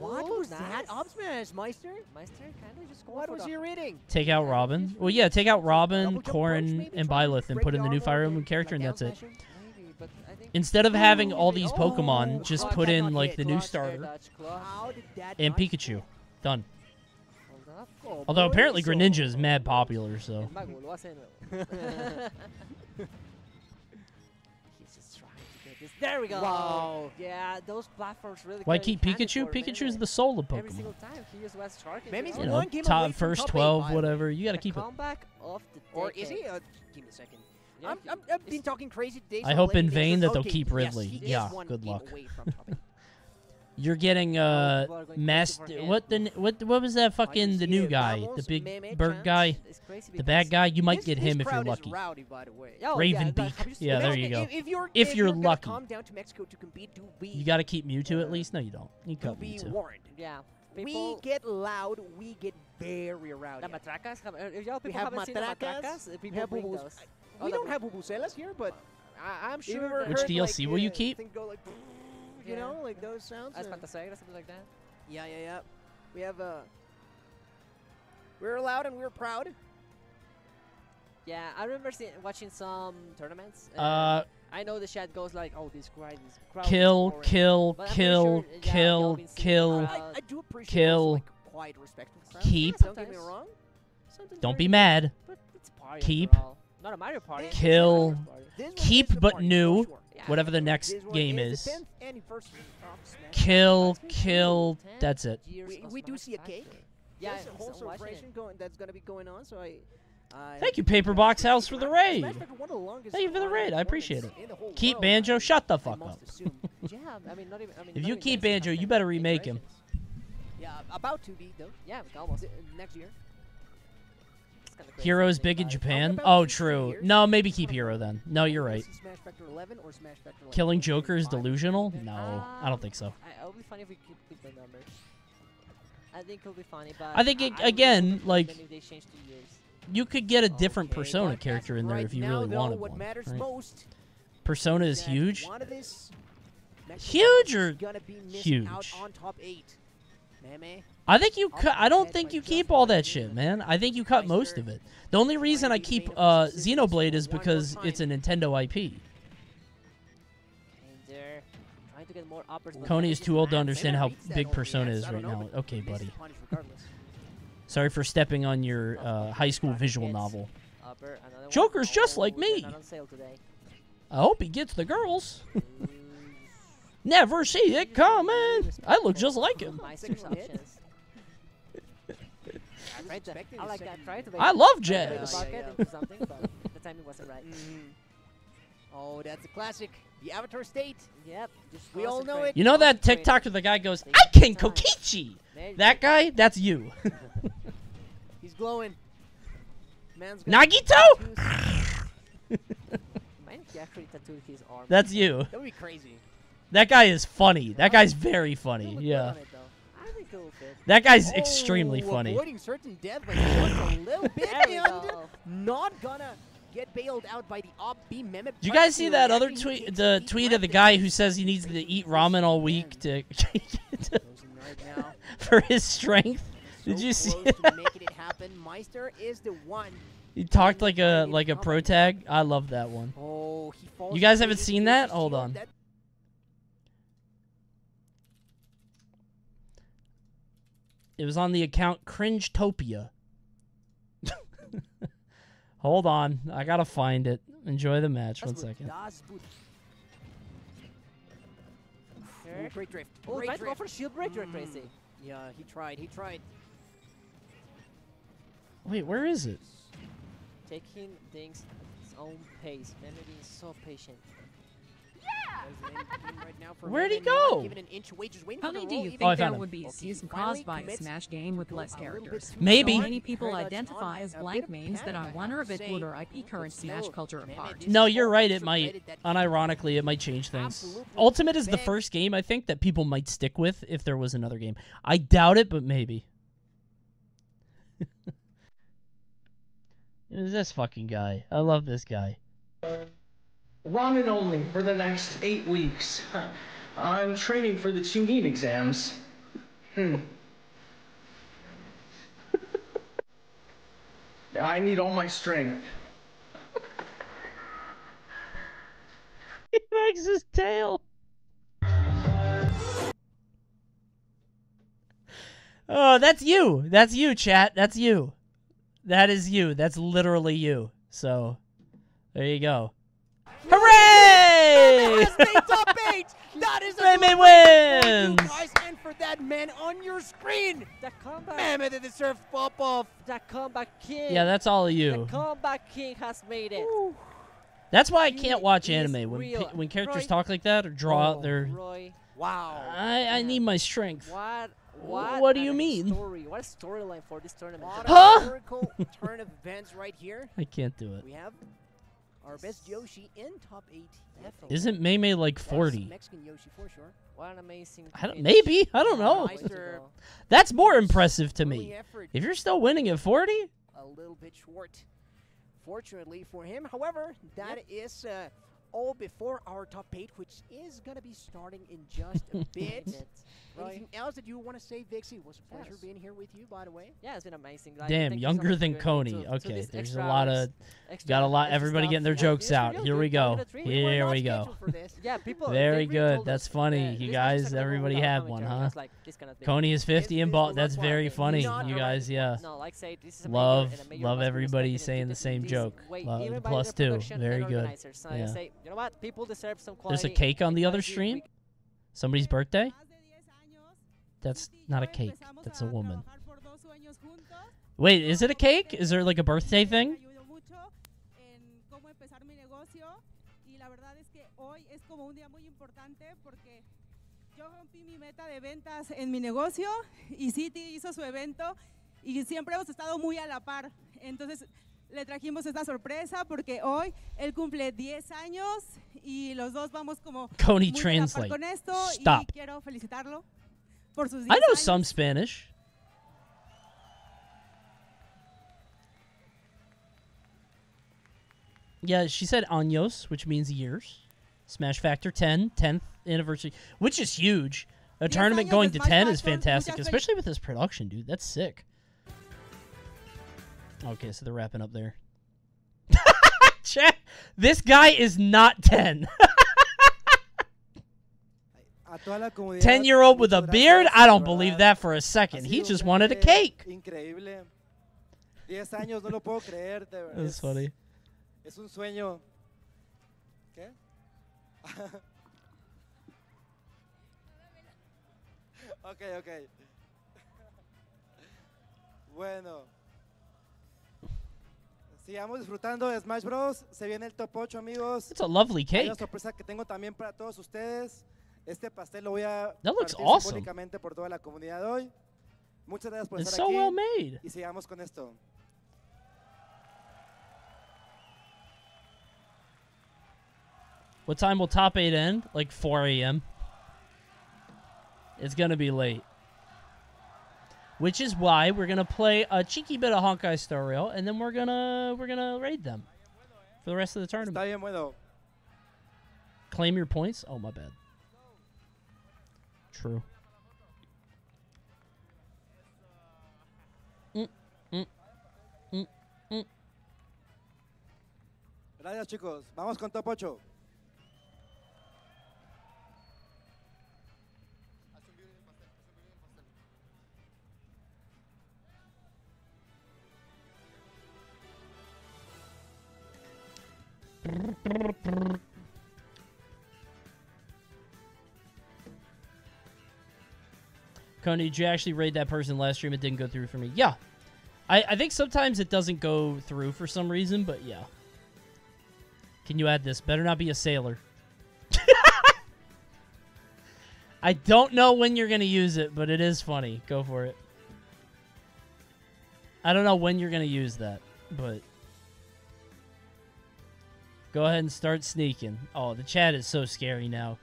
What Ooh, was that? nice. Up smash, Maister. Maister kind of just going What for was the- he reading? Take out Robin. Well, yeah, take out Robin, Double jump approach, Corrin, and Try and Byleth, and put in the new armor Fire Emblem character, and that's it. Instead of having all these oh, Pokemon, just put in like the new starter dodge, clutch. How did that and Pikachu. Done. Hold up. Oh, Although apparently Greninja is mad popular, so. El mago lo hace de nuevo. He's just trying to get this. There we go. Wow. Yeah, those platforms really. Why keep handle Pikachu? for Pikachu's the soul of Every Pokemon. single time he just was sharking. Meme's You One know, game top first 12, whatever. You gotta keep it. comeback of the Or is he? Uh, give me a second. Yeah, I'm, I'm, I've been talking crazy today. I hope in vain that they'll Okay, keep yes, Ridley. he is Yeah, one good luck. away from top eight. You're getting uh people are going crazy master. for him. What the what what was that fucking the new guy, the big bird guy, the bad guy? You might His- get him if you're lucky. rowdy, by the way. Oh, Raven yeah, Beak. but have you seen Yeah, there you go. If, if you're If if you're you're lucky. come down to Mexico to compete, do be You got to keep Mewtwo at least. No, you don't. You do cut be Mewtwo. warned. Yeah. We get loud. We get very rowdy. the matracas. Have, if y'all We people have haven't seen the matracas. matracas, uh, We have bring bubus- those. We Oh, don't the- have bubucelas here, but I, I'm sure. Which heard, DLC like, will you keep? go like, you Yeah. know, like those sounds. As something like that. Yeah, yeah, yeah. We have uh We're loud and we're proud. Yeah, I remember seeing, watching some tournaments. and Uh, I know the chat goes like, "Oh, this crowd is crowd kill, is kill, But kill, sure, yeah, kill, been kill. I, I do appreciate kill, also, like, quiet, respectful crowds. keep. Don't get me wrong. something Don't be good, mad. but it's party Keep. After all. Not a Mario Party. Kill. Mario Party. This one Keep but party, new. sure. Whatever the next this game is. is. the 10th anniversary of Smash Kill, kill. That's it. We, we do see a cake. Yeah, There's a I'm whole celebration going that's gonna be going on. So I. I Thank you, Paperbox House, for the raid. Smash Factor, one of the longest Thank you for the raid. I appreciate it. tournaments in the whole Keep Banjo. Shut the fuck up. Yeah, I mean, even. I mean, If you keep this, it has Banjo, you better remake him. yeah, about to be though. Yeah, almost. Th- next year. It's crazy Hero is big in. Japan. Oh, oh true. No, maybe keep Hero then. No, you're right. Smash Factor 11 or Smash Factor like Killing Joker is delusional? No, I don't think so. I, it'll be funny if we keep, keep the numbers. I think it'll be funny, but I think it- again, like, even if they change two years. You could get a different Okay, Persona character in there if you now, really though, wanted what one. matters right? most Persona is huge. one of this Mexican Huge or gonna be missing out huge? I think you cut. I don't think you keep all that shit, man. I think you cut most of it. The only reason I keep uh, Xenoblade is because it's a Nintendo IP. Coney is too old to understand how big Persona is right now. Okay, buddy. Sorry for stepping on your uh, high school visual novel. Joker's just like me. I hope he gets the girls. Never see it coming. I look just like him. Maister's Single hit. options. I tried to, expecting I a like that. second tried to I make- love tried jazz. a bucket Yeah, yeah. into something, but the timing wasn't right. Mm-hmm. Oh, that's a classic. The Avatar State. Yep. Just We all know it. You know that Concentrate. TikTok where the guy goes, I can time. Kokichi. That guy, that's you. He's glowing. Man's Nagito? tattoos. He actually tattooed his arm. That's you. That would be crazy. That guy is funny. That guy's very funny. Yeah. on it, though. I think it'll fit. That guy's oh, extremely Oh, funny. Avoiding certain death, but a little bit There we and go. not gonna get bailed out by the op B meme. Did you guys see that other tweet? The tweet of the guy who says he needs to eat ramen all week to right now. for his strength. Did you see? close it happen. Maister is the one. He talked like a like a pro tag. I love that one. Oh, he falls You guys haven't seen that? Hold shield. on. It was on the account Cringetopia. Hold on, I gotta find it. Enjoy the match. One second. that's what second. Das Boot. Sure. Oh, great drift. Oh, great tried to go drift. for shield breaker, Mm. crazy. Yeah, he tried. He tried. Wait, where is it? Taking things at his own pace. Remedy is so patient. Where'd he go? given an inch wages, waiting How many do you even Oh, think there him. would be Okay, season caused by a Smash game with less a little bit characters? Maybe. So many people identify as blank mains that panic, I have wonder if to it would or IP current Smash culture apart. No, you're right. It might, extra credit that he unironically, it might change things. Ultimate is the first game I think that people might stick with if there was another game. I doubt it, but maybe. Who's this fucking guy? I love this guy. Ramen only for the next eight weeks. I'm training for the two Chunin exams. Hmm. I need all my strength. He wags his tail. Oh, that's you. That's you, chat. That's you. That is you. That's literally you. So, there you go. Hooray! Has top eight. That is a Meme great wins. For you guys and for that man on your screen. That comeback. Mammoth that deserved pop off. That comeback king. Yeah, that's all of you. The you. comeback king has made it. That's why I can't watch anime when when characters Roy- talk like that or draw out Oh, their. Roy, Wow. I I need my strength. what? What? what do you mean? Story. What a storyline for this tournament. Lot Huh? of historical turn of events right here. I can't do it. We have our best Yoshi in top eight. Definitely. Isn't Maymay like 40? Mexican Yoshi for sure. What an amazing. I don't, maybe. I don't know. That's more impressive to me. If you're still winning at 40, a little bit short. Fortunately for him, however, that is uh, all before our top eight, which is gonna be starting in just a bit. Right. Anything else that you want to say, Vixie? It was a pleasure Yes. being here with you, by the way. Yeah, it's been amazing. Like, Damn, thank you so younger than Coney. to- to okay, this there's a lot of got a lot. Everybody getting their Yeah, jokes out. Here we go. minutes. We Here we go. scheduled for this. Yeah, people. Very really good. That's funny. you this match is guys, gonna everybody without had one, huh? was like, this cannot be. Coney is 50 and This ball. That's very funny. You guys, yeah. No, like say, this is a major- Love, and a major love everybody saying the the- same joke. way, Love, even by plus the two. Very good. organizers. So I Yeah. you know what? People deserve some There's a cake on the other stream. Somebody's birthday. That's not a cake. That's a woman. Wait, is it a cake? Is there like a birthday thing? cómo empezar mi negocio y la verdad es que hoy es como un día muy importante porque yo rompí mi meta de ventas en mi negocio y City hizo su evento y siempre hemos estado muy a la par. Entonces le trajimos esta sorpresa porque hoy él cumple 10 años y los dos vamos como Coney muy a la par con esto Stop. y quiero felicitarlo por sus 10 I know some Spanish. Yeah, she said años, which means years. Smash Factor 10, 10th anniversary, which is huge. A Diez tournament going to 10 is fantastic, especially with this production, dude. That's sick. Okay, so they're wrapping up there. Chat, this guy is not 10. A toda la comunidad, 10 year old with a beard? I don't believe that for a second. He just wanted a cake. Increíble. 10 años, no lo puedo creer. de verdad. That's funny. Es un sueño. ¿Qué? ok, ok. Bueno. Sigamos disfrutando de Smash Bros. Se viene el top 8, amigos. It's a lovely Hay una sorpresa que tengo también para todos ustedes. Este pastel lo voy a That looks awesome. por toda la comunidad hoy. Muchas gracias por It's estar so aquí. well made. Y sigamos con esto. What time will top 8 end? Like 4 a.m. It's going to be late. Which is why we're going to play a cheeky bit of Honkai Star Rail and then we're going to we're going to raid them for the rest of the tournament. Está bien, bueno. Claim your points? Oh, my bad. True. Mm, mm, mm, mm. Gracias, chicos. Vamos con top 8. Coney, did you actually raid that person last stream? It didn't go through for me. Yeah. I, I think sometimes it doesn't go through for some reason, but yeah. Can you add this? Better not be a sailor. I don't know when you're going to use it, but it is funny. Go for it. I don't know when you're going to use that, but go ahead and start sneaking. Oh, the chat is so scary now.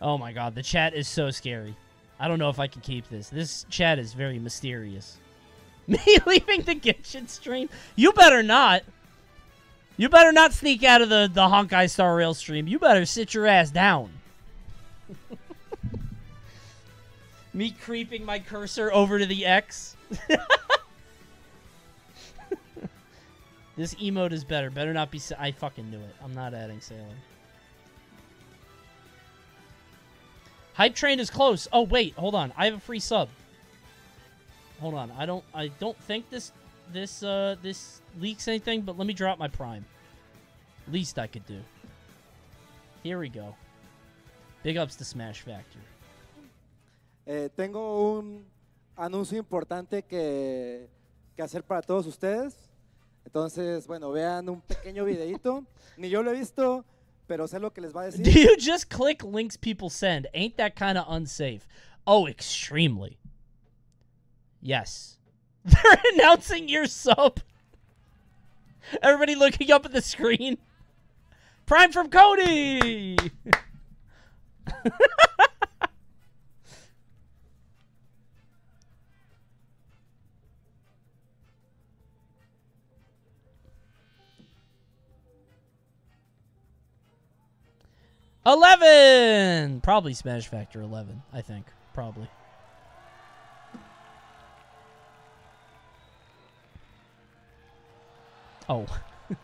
Oh my god, the chat is so scary. I don't know if I can keep this. This chat is very mysterious. Me leaving the Genshin stream? You better not. You better not sneak out of the, the Honkai Star Rail stream. You better sit your ass down. Me creeping my cursor over to the X. this emote is better. Better not be. I fucking knew it. I'm not adding Sailor. Hype train is close. Oh wait, hold on. I have a free sub. Hold on. I don't. I don't think this this uh this leaks anything. But let me drop my prime. Least I could do. Here we go. Big ups to Smash Factor. Eh, tengo un anuncio importante que, que hacer para todos ustedes. Entonces, bueno, vean un pequeño videito. Ni yo lo he visto, pero sé lo que les va a decir. Do you just click links people send? Ain't that kind of unsafe? Oh, extremely. Yes. They're announcing your sub. Everybody looking up at the screen. Prime from Cody. 11! Probably Smash Factor 11, I think. Probably. Oh.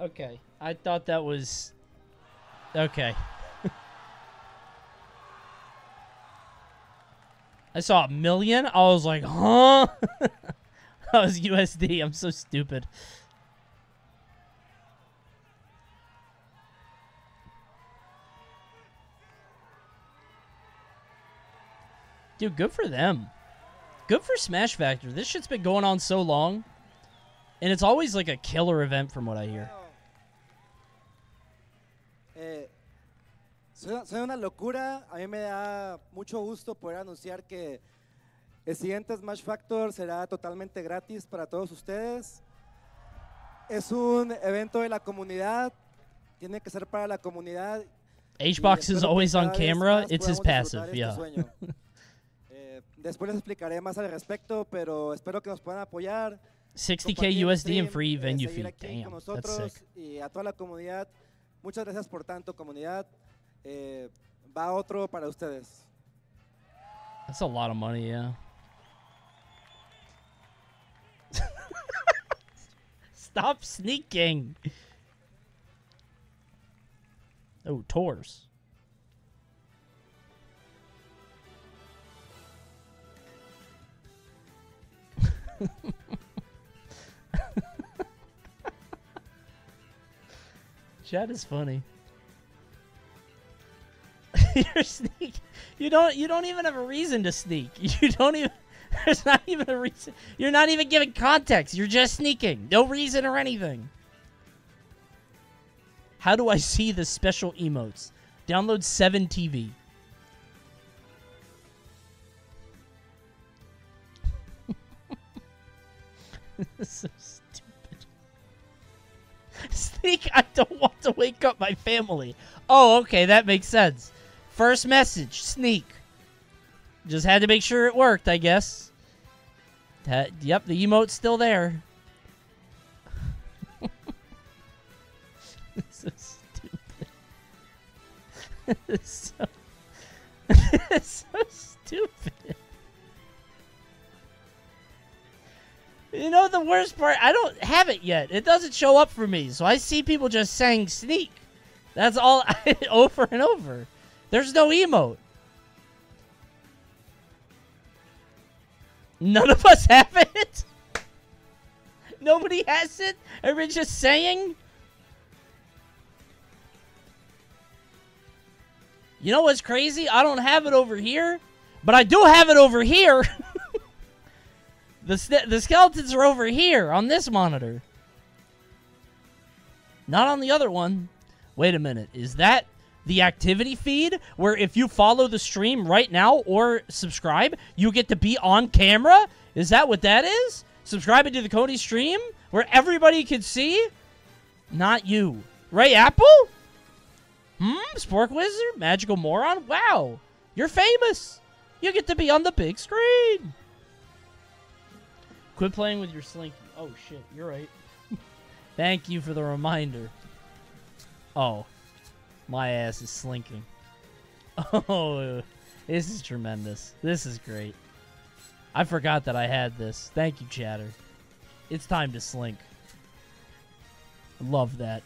okay. I thought that was. Okay. I saw a million. I was like, huh? that was USD. I'm so stupid. Dude, good for them. Good for Smash Factor. This shit's been going on so long. And it's always like a killer event from what I hear. Eh, suena, una locura. A mí me da mucho gusto poder anunciar que el siguiente Smash Factor será totalmente gratis para todos ustedes. Es un evento de la comunidad. Tiene que ser para la comunidad. HBox is always on camera. It's his passive, yeah. Eh, después les explicaré más al respecto, pero espero que nos puedan apoyar. 60k compartir el USD and stream, free eh, venue fee. con Damn, that's nosotros sick. Y a toda la comunidad, muchas gracias por tanto, comunidad. Eh, va otro para ustedes. That's a lot of money, yeah. Stop sneaking. Oh, tours. Chat is funny. You're sneak. You don't. You don't even have a reason to sneak. You don't even. There's not even a reason. You're not even giving context. You're just sneaking. No reason or anything. How do I see the special emotes? Download 7 so stupid. Sneak, I don't want to wake up my family. Oh, okay, that makes sense. First message, sneak. Just had to make sure it worked, I guess. That, yep, the emote's still there. this is stupid. so, so stupid. You know the worst part? I don't have it yet. It doesn't show up for me. So I see people just saying sneak. That's all over and over. There's no emote. None of us have it. Nobody has it. Everyone's just saying. You know what's crazy? I don't have it over here, but I do have it over here. the the skeletons are over here on this monitor. Not on the other one. Wait a minute. Is that the activity feed where if you follow the stream right now or subscribe, you get to be on camera? Is that what that is? Subscribing to the Cody stream where everybody can see? Not you. Ray Apple? Hmm? Spork Wizard? Magical Moron? Wow. You're famous. You get to be on the big screen. Quit playing with your slinky. Oh, shit. You're right. Thank you for the reminder. Oh. My ass is slinking. Oh, this is tremendous. This is great. I forgot that I had this. Thank you, Chatter. It's time to slink. Love that.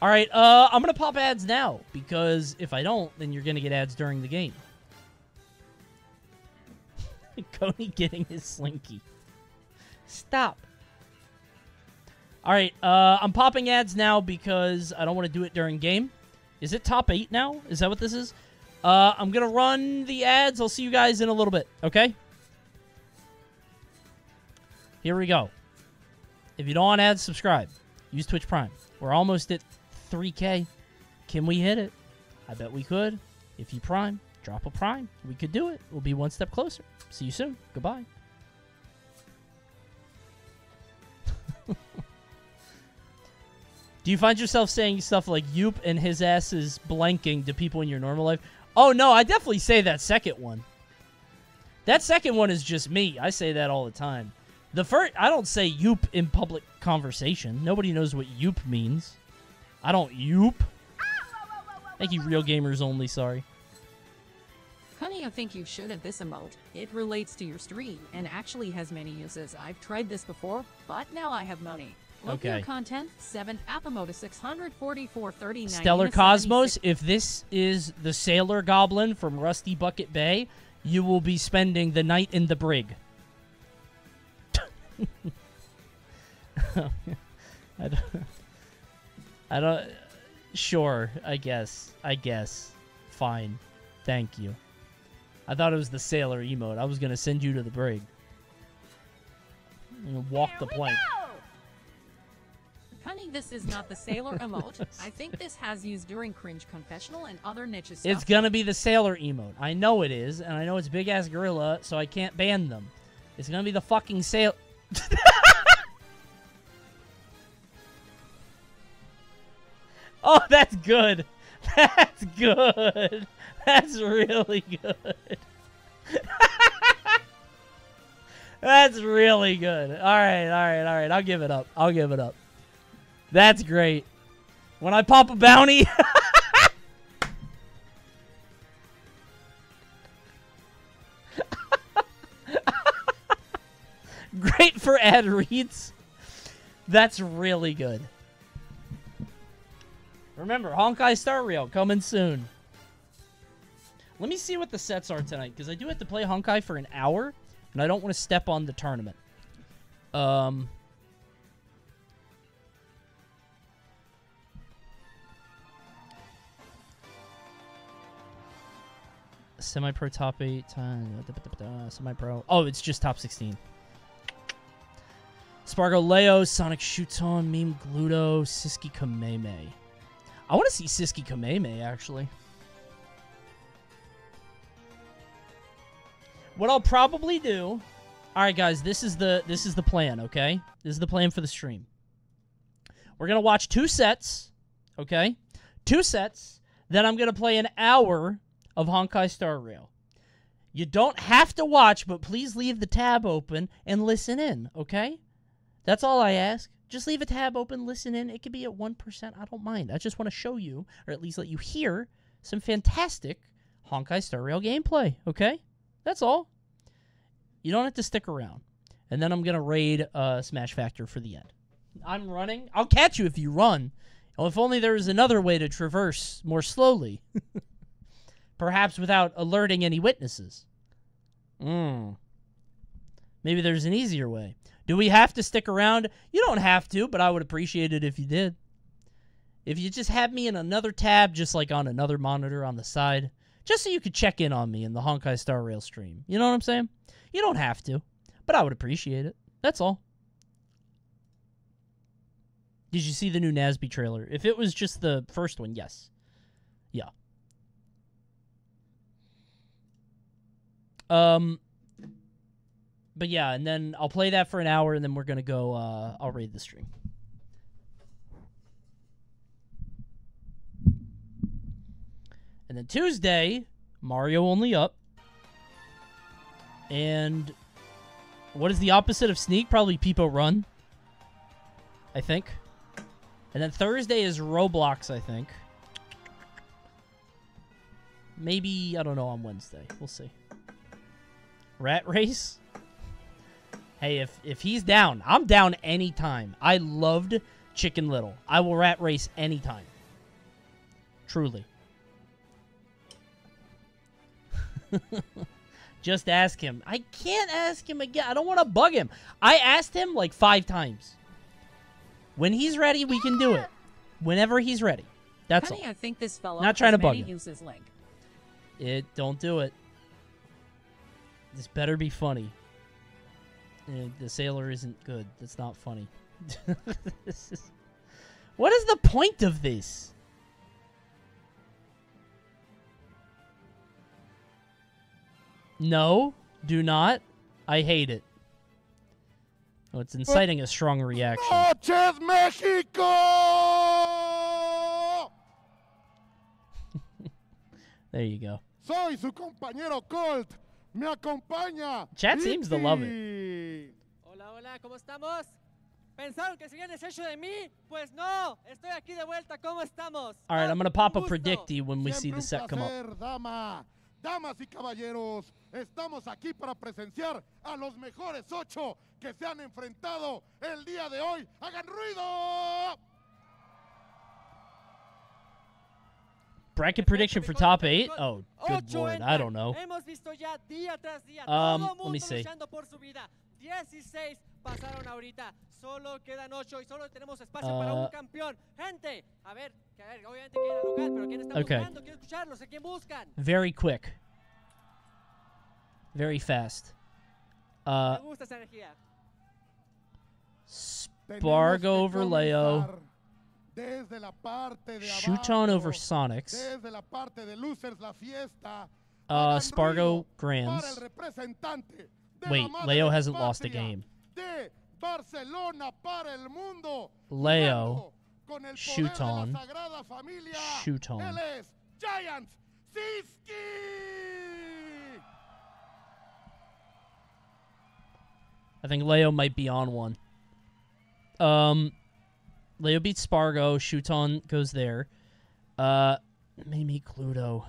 All right, uh, I'm gonna pop ads now because if I don't, then you're gonna get ads during the game. Cody getting his slinky. Stop. All right, uh, I'm popping ads now because I don't want to do it during game. Is it top eight now? Is that what this is? Uh, I'm gonna run the ads. I'll see you guys in a little bit. Okay. Here we go. If you don't want ads, subscribe. Use Twitch Prime. We're almost at 3K. Can we hit it? I bet we could. If you Prime, drop a Prime. We could do it. We'll be one step closer. See you soon. Goodbye. Do you find yourself saying stuff like "Yoop" and his ass is blanking to people in your normal life? Oh no, I definitely say that second one. That second one is just me. I say that all the time. The first, I don't say "Yoop" in public conversation. Nobody knows what "Yoop" means. I don't yoop. Thank you, real gamers only. Sorry. Coney, I think you should have this emote. It relates to your stream and actually has many uses. I've tried this before, but now I have money. Your Okay. content. 7th app emote 644.39. Stellar Cosmos, if this is the sailor goblin from Rusty Bucket Bay, you will be spending the night in the brig. I don't. I don't. Sure, I guess. I guess. Fine. Thank you. I thought it was the sailor emote. I was gonna send you to the brig. Walk the plank. Coney, this is not the sailor emote. I think this has used during cringe confessional and other niches. stuff. It's gonna be the sailor emote. I know it is, and I know it's big ass gorilla, so I can't ban them. It's gonna be the fucking sail. oh, that's good. That's good. That's really good. that's really good. All right, all right, all right. I'll give it up. I'll give it up. That's great. When I pop a bounty. Great for ad reads. That's really good. Remember, Honkai Star Rail coming soon. Let me see what the sets are tonight, because I do have to play Honkai for an hour, and I don't want to step on the tournament. Um. Semi-pro top eight, semi-pro. Oh, it's just top 16. Spargo Leo, Sonix Shuton, Meme Gluto, Sisqui Kameme. I want to see Sisqui Kameme, actually. What I'll probably do... Alright, guys, this is the this is the plan, okay? This is the plan for the stream. We're going to watch two sets, okay? Two sets. Then I'm going to play an hour of Honkai Star Rail. You don't have to watch, but please leave the tab open and listen in, okay? That's all I ask. Just leave a tab open, listen in. It could be at 1%. I don't mind. I just want to show you, or at least let you hear, some fantastic Honkai Star Rail gameplay, okay? That's all. You don't have to stick around. And then I'm going to raid uh, Smash Factor for the end. I'm running. I'll catch you if you run. Oh, if only there was another way to traverse more slowly. Perhaps without alerting any witnesses. Mm. Maybe there's an easier way. Do we have to stick around? You don't have to, but I would appreciate it if you did. If you just have me in another tab, just like on another monitor on the side, just so you could check in on me in the Honkai Star Rail stream. You know what I'm saying? You don't have to, but I would appreciate it. That's all. Did you see the new Nasby trailer? If it was just the first one, yes. Yeah. Um but yeah, and then I'll play that for an hour and then we're going to go uh I'll raid the stream. And then Tuesday, Mario only up. And what is the opposite of sneak? Probably Peepo Run. I think. And then Thursday is Roblox, I think. Maybe, I don't know, on Wednesday. We'll see. Rat Race? Hey, if, if he's down, I'm down anytime. I loved Chicken Little. I will Rat Race anytime. Truly. Just ask him. I can't ask him again. I don't want to bug him. I asked him like five times. When he's ready, we can do it. Whenever he's ready. That's Honey, all. I think this fella Not trying to bug him. It don't do it. This better be funny. Eh, the sailor isn't good. That's not funny. Is- what is the point of this? No, do not. I hate it. Oh, it's inciting a strong reaction. Noches México! There you go. Soy su compañero Colt. Me acompaña. Chat seems to love it. Ippy. Hola, hola, ¿cómo estamos? ¿Pensaron que se habían deshecho de mí? Pues no, estoy aquí de vuelta. ¿Cómo estamos? All right, I'm gonna pop a predicty when we see the set come up. placer, dama. Damas y caballeros, estamos aquí para presenciar a los mejores ocho que se han enfrentado el día de hoy. ¡Hagan ruido! Bracket prediction for top eight? Oh, good lord. I don't know. Um, let me see. luchando por su vida. 16 pasaron ahorita. Solo quedan 8 y solo tenemos espacio para Uh, un campeón. Gente, a ver, que a ver, obviamente que ir al local, pero ¿quién está Okay. buscando? Quiero escucharlos, ¿a quién buscan? Very quick. Very fast. Uh, Me gusta esa energía. Spargo over Leo. Desde la Shuton over Sonix. Desde la parte de Losers La Fiesta. Uh, Spargo Para Grands. representante de la Wait, Leo hasn't lost a game. De Barcelona para el mundo. Leo. Con el Shuton. de la Shuton. I think Leo might be on one. Um, Leo beats Spargo. Shuton goes there. Uh, maybe Gluto.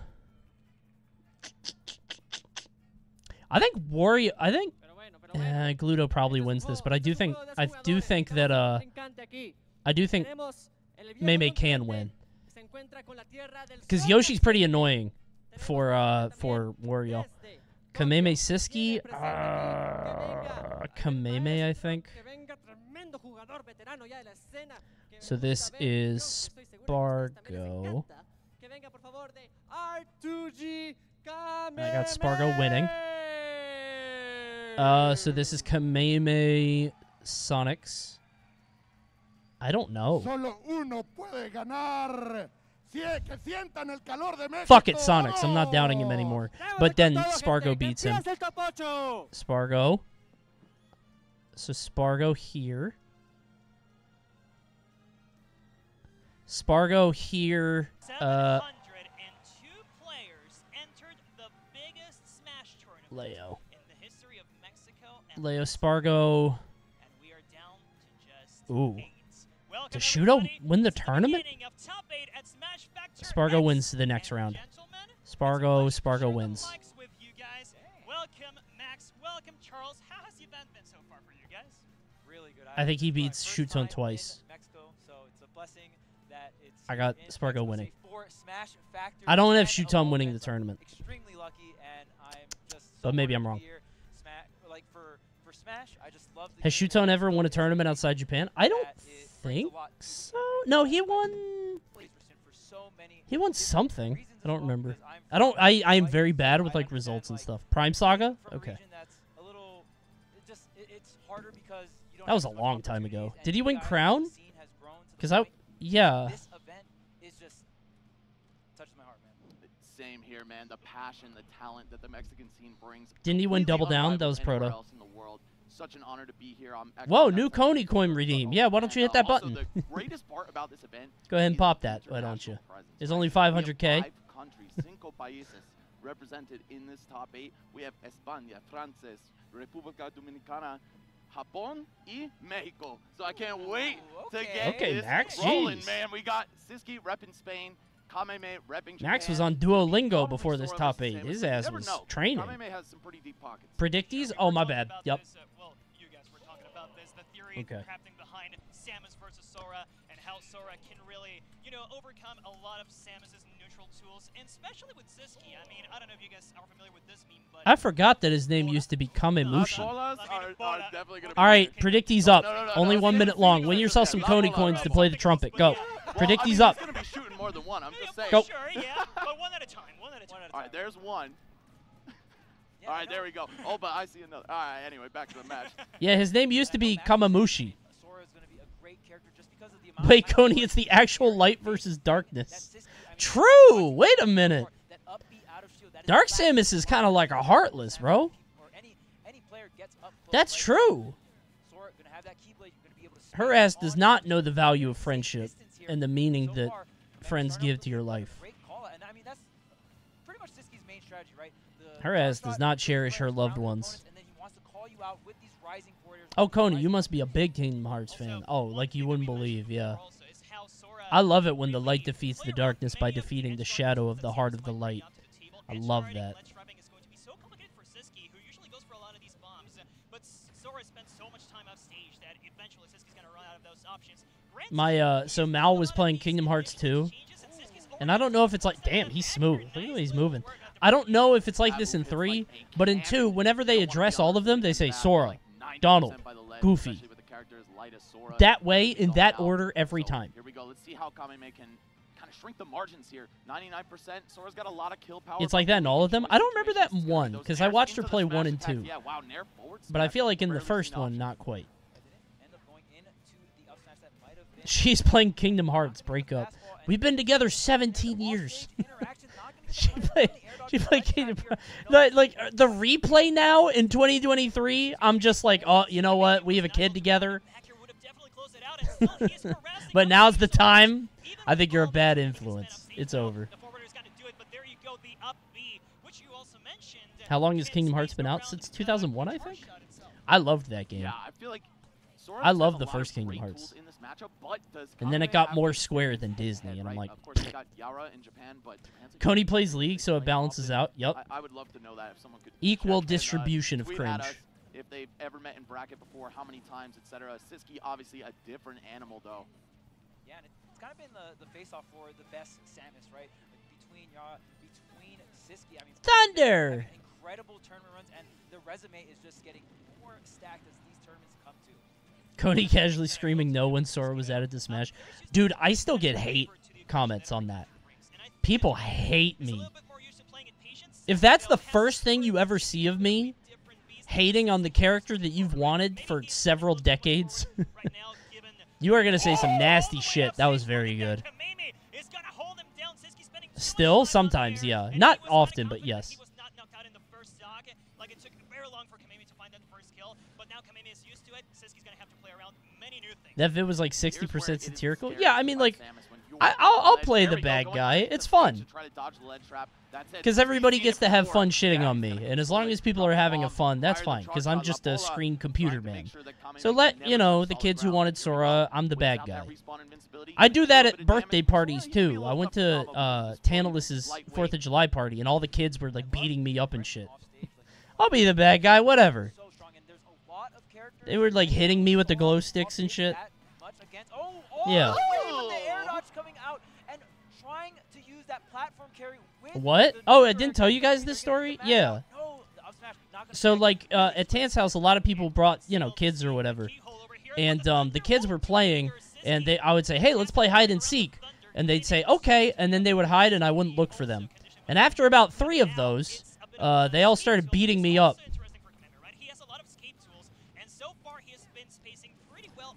I think Wario. I think. Uh, Gluto probably wins this, but I do think I do think that uh, I do think Meme can win. Because Yoshi's pretty annoying for uh for Wario. Kameme Sisqui, uh, Kameme, I think. Tremendo jugador veterano ya de la escena. So this is Spargo. Que venga por favor de R2G I got Spargo winning. Uh, so this is Kameme Sonix. I don't know. Solo uno puede ganar. Si es que sientan el calor de México. Fuck it, Sonix. I'm not doubting him anymore. But then Spargo beats him. Empieza el top 8. Spargo. So Spargo here. Spargo here. Uh, Two players entered the biggest Smash Leo. in the history of Mexico, and Leo Spargo. we are down to just Ooh. Does Shuton win the tournament? beginning of Top 8 at Smash Factor Spargo wins the next round. Spargo, Spargo wins. I think he beats Shuton twice. I got Spargo winning. I don't have Shuton winning the tournament. But maybe I'm wrong. Has. Shuton ever won a tournament outside Japan? I don't think so. No, he won. He won something. I don't remember. I don't. I I am very bad with like results and stuff. Prime Saga. Okay. a little. It just it, it's harder because you don't That was a have as much long time ago. Did he win Crown? scene has grown to the Because I yeah. This event is just touches my heart, man. Same here, man. The passion, the talent that the Mexican scene brings. Didn't he win Double Down? That was anywhere Proto. Else in the world. Such an honor to be here. I'm Whoa, new Coney coin redeem. Yeah, why don't you hit that uh, also, button? the greatest part about this event Go ahead and pop that. Why don't you? It's only 500k. five countries, cinco países represented in this top eight. We have España, Frances, República Dominicana, Japón, y Mexico. So I can't wait to get Okay, this Max, rolling, jeez. man. We got Sisqui repping Spain, Kameme repping Japan. Max was on Duolingo before this Sora top eight. His ass never was know. training. Kameme has some pretty deep pockets. Predictees? Oh my bad. Yep. well, you guys were talking about this, the theory Okay. Crafting behind Samus versus Sora, how Sora can really, you know, overcome a lot of Samus's neutral tools, and especially with Sisqui. I mean, I don't know if you guys are familiar with this meme, but I forgot that his name used to be Kamemushi. Bolas are, are definitely gonna be All right, predictees up. No, no, no, Only no, one minute long. Win yourself some see, Coney coins hold to play the trumpet. Go. Well, I Predictees mean, up. He's gonna be shooting more than one. I'm just saying. Go. sure, yeah, but one at a time, one at a time. All right, there's one. All right, there we go. Oh, but I see another. All right, anyway, back to the match. Yeah, his name used to be Kamemushi. Sora is going to be a great character just because of the amount Wait, Coney, it's the actual light versus darkness. True. Wait a minute. Dark Samus is kind of like a heartless, bro. That's true. Sora going to have that Keyblade. You're going to be able to Her ass does not know the value of friendship and the meaning that friends give to your life. great call. And I mean, that's pretty much Sisqui's main strategy, right? The Her ass does not cherish her loved ones. And then he wants to call call you out with these rising forwarders. Oh, Coney, you must be a big Kingdom Hearts fan. Oh, like you wouldn't believe, yeah. I love it when the light defeats the darkness by defeating the shadow of the heart of the light. I love that. so complicated for Sisqui, who usually goes for a lot of these bombs. But Sora spent so much time off stage that eventually Sisqui's gonna run out of those options. My uh, so Mal was playing Kingdom Hearts 2, and I don't know if it's like, damn, he's smooth. Look at he's moving. I don't know if it's like this in three, but in two, whenever they address all of them, they say Sora, Donald, Goofy. That way, in that order, every time. Here we go. Let's see how Kameme can kind of shrink the margins here. 99%. Sora's got a lot of kill power. It's like that in all of them. I don't remember that in one because I watched her play one and two, Yeah, wow, Nair forward but I feel like in the first one, not quite. End up going into the up smash that might have been She's playing Kingdom Hearts breakup. We've been together 17 years. she played. She played Kingdom Hearts. Like, like the replay now in 2023. I'm just like, oh, you know what? We have a kid together. but now's the time. I think you're a bad influence. It's over. How long has Kingdom Hearts been out? Since 2001, I think. I loved that game. Yeah, I feel like I has love the first Kingdom great Hearts. Tools in this matchup, but does And then it got more square than Disney, head, and I'm right? like, Of course, they got Yara in Japan, but Coney plays League, so it balances out. Yep. I, I would love to know that if someone could Equal check and, uh, distribution of cringe. if they've ever met in bracket before, how many times, etc. Sisqui, obviously a different animal though. Yeah, and it's kind of been the, the face-off for the best Samus, right? Like between Yara, between Sisqui. I mean, Thunder! incredible tournament runs, and the resume is just getting more stacked as these tournaments come to. Coney casually screaming no when Sora was added to Smash. Dude, I still get hate comments on that. People hate me. If that's the first thing you ever see of me, hating on the character that you've wanted for several decades, you are going to say some nasty shit. That was very good. Still, sometimes, yeah. Not often, but yes. Like it took very long for Kameme to find that first kill, but now Kameme is used to it. Sisqui's gonna have to play around many new things. That vid was like 60% satirical. Yeah, I mean, like, I, I'll, I'll play the bad guy. It's fun. Because everybody gets to have fun shitting on me. And as long as people are having a fun, that's fine. Because I'm just a screen computer man. So let, you know, the kids who wanted Sora, I'm the bad guy. I do that at birthday parties, too. I went to uh, Tantalus's 4th of July party, and all the kids were, like, beating me up and shit. I'll be the bad guy, whatever. They were, like, hitting me with the glow sticks and shit. Yeah. With the air dodge coming out and trying to use that platform carry with What? Oh, I didn't tell you guys this story? Yeah. So, like, uh, at Tan's house, a lot of people brought, you know, kids or whatever. And um, the kids were playing, and they, I would say, hey, let's play hide and seek. And they'd say, okay, and then they would hide, and I wouldn't look for them. And after about three of those, uh, they all started beating me up.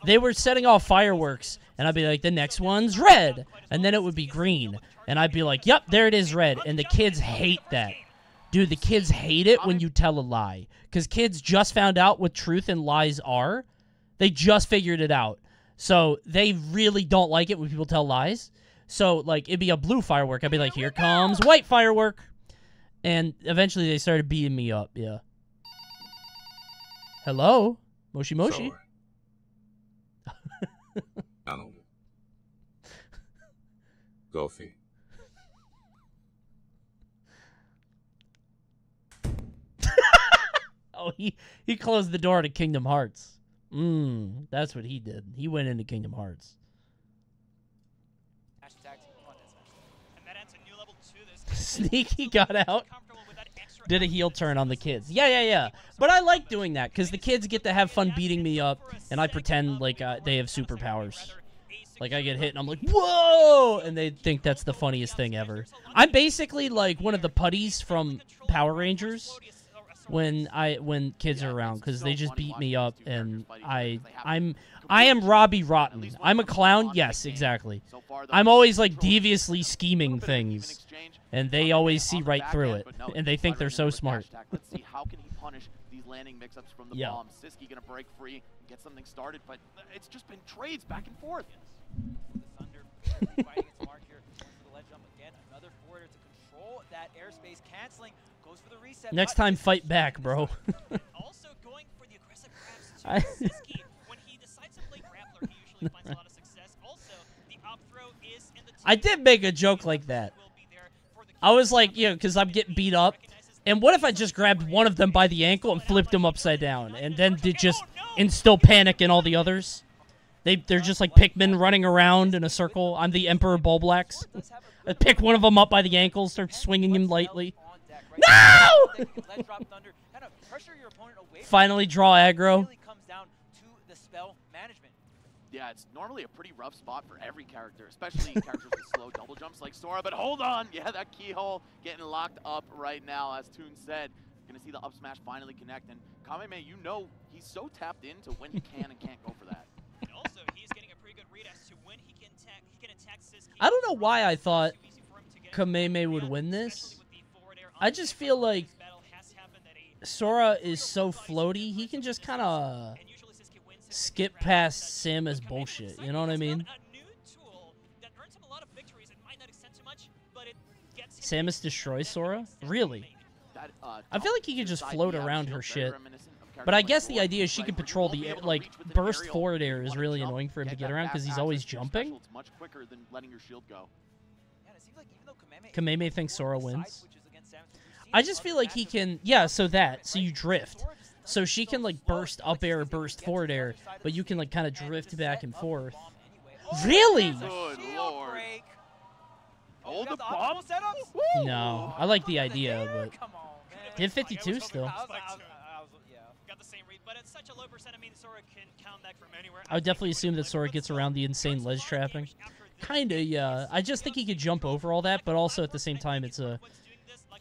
They were setting off fireworks, and I'd be like, the next one's red. And then it would be green. And I'd be like, yep, there it is red. And the kids hate that. Dude, the kids hate it when you tell a lie. Because kids just found out what truth and lies are. They just figured it out. So they really don't like it when people tell lies. So, like, it'd be a blue firework. I'd be like, here comes white firework. And eventually they started beating me up, yeah. Hello? Moshi Moshi? Sora. Goofy. Oh, he, he closed the door to Kingdom Hearts. Mmm, that's what he did. He went into Kingdom Hearts. Sneaky got out. Did a heel turn on the kids. Yeah, yeah, yeah. But I like doing that because the kids get to have fun beating me up, and I pretend like uh, they have superpowers. Like I get hit and I'm like, whoa! And they think that's the funniest thing ever. I'm basically like one of the putties from Power Rangers when I when kids are around because they just beat me up and I I'm I am Robbie Rotten. I'm a clown. Yes, exactly. I'm always like deviously scheming things, and they always see right through it, and they think they're so smart. Let's see how can he punish these landing mix-ups from the Yeah. bomb. Sisqui gonna break free and get something started, but it's just been trades back and forth. Fighting its mark here. Going for the ledge jump again. Another forwarder to control that airspace. Canceling. Goes for the reset. Next time, fight back, bro. I- Sisqui, when he decides to play grappler, he usually finds a lot of success. Also, the up throw is in the I did make a joke like that. I was like, you know, because I'm getting beat up. And what if I just grabbed one of them by the ankle and flipped him upside down, and then did oh, just instill panic in all the others? They they're just like Pikmin running around in a circle. I'm the Emperor Bulblax. I pick one of them up by the ankles, start swinging him lightly. No! Finally draw aggro. Yeah, it's normally a pretty rough spot for every character, especially characters with slow double jumps like Sora. But hold on, yeah, that keyhole getting locked up right now, as Toon said. Gonna see the up smash finally connect, and Kameme, you know he's so tapped into when he can and can't go for that. And also, he's getting a pretty good read as to when he can attack. He can attack Sisqui. I don't know why I thought Kameme would win this. I just feel like Sora is so floaty, he can just kind of skip past Samus bullshit. You know what I mean? Samus destroys Sora? Really? Uh, I feel like he could just float around her shit. Reminiscent of But I guess the idea is she like, could patrol the like reach with an burst forward air is really annoying for him to get get around because he's always jumping. special, much quicker than letting your shield go. Kameme thinks Sora wins. I just feel like he can, yeah. So that, so you drift, so she can like burst up air, burst forward air, but you can like kind of drift back and forth. Really? Good lord. Hold the bomb. No, I like the idea, but hit 52 still. Got the same read, but it's such a low percent. I mean, Sora can count back from anywhere. I would definitely assume that Sora gets around the insane ledge trapping. Kinda, yeah. I just think he could jump over all that, but also at the same time, it's a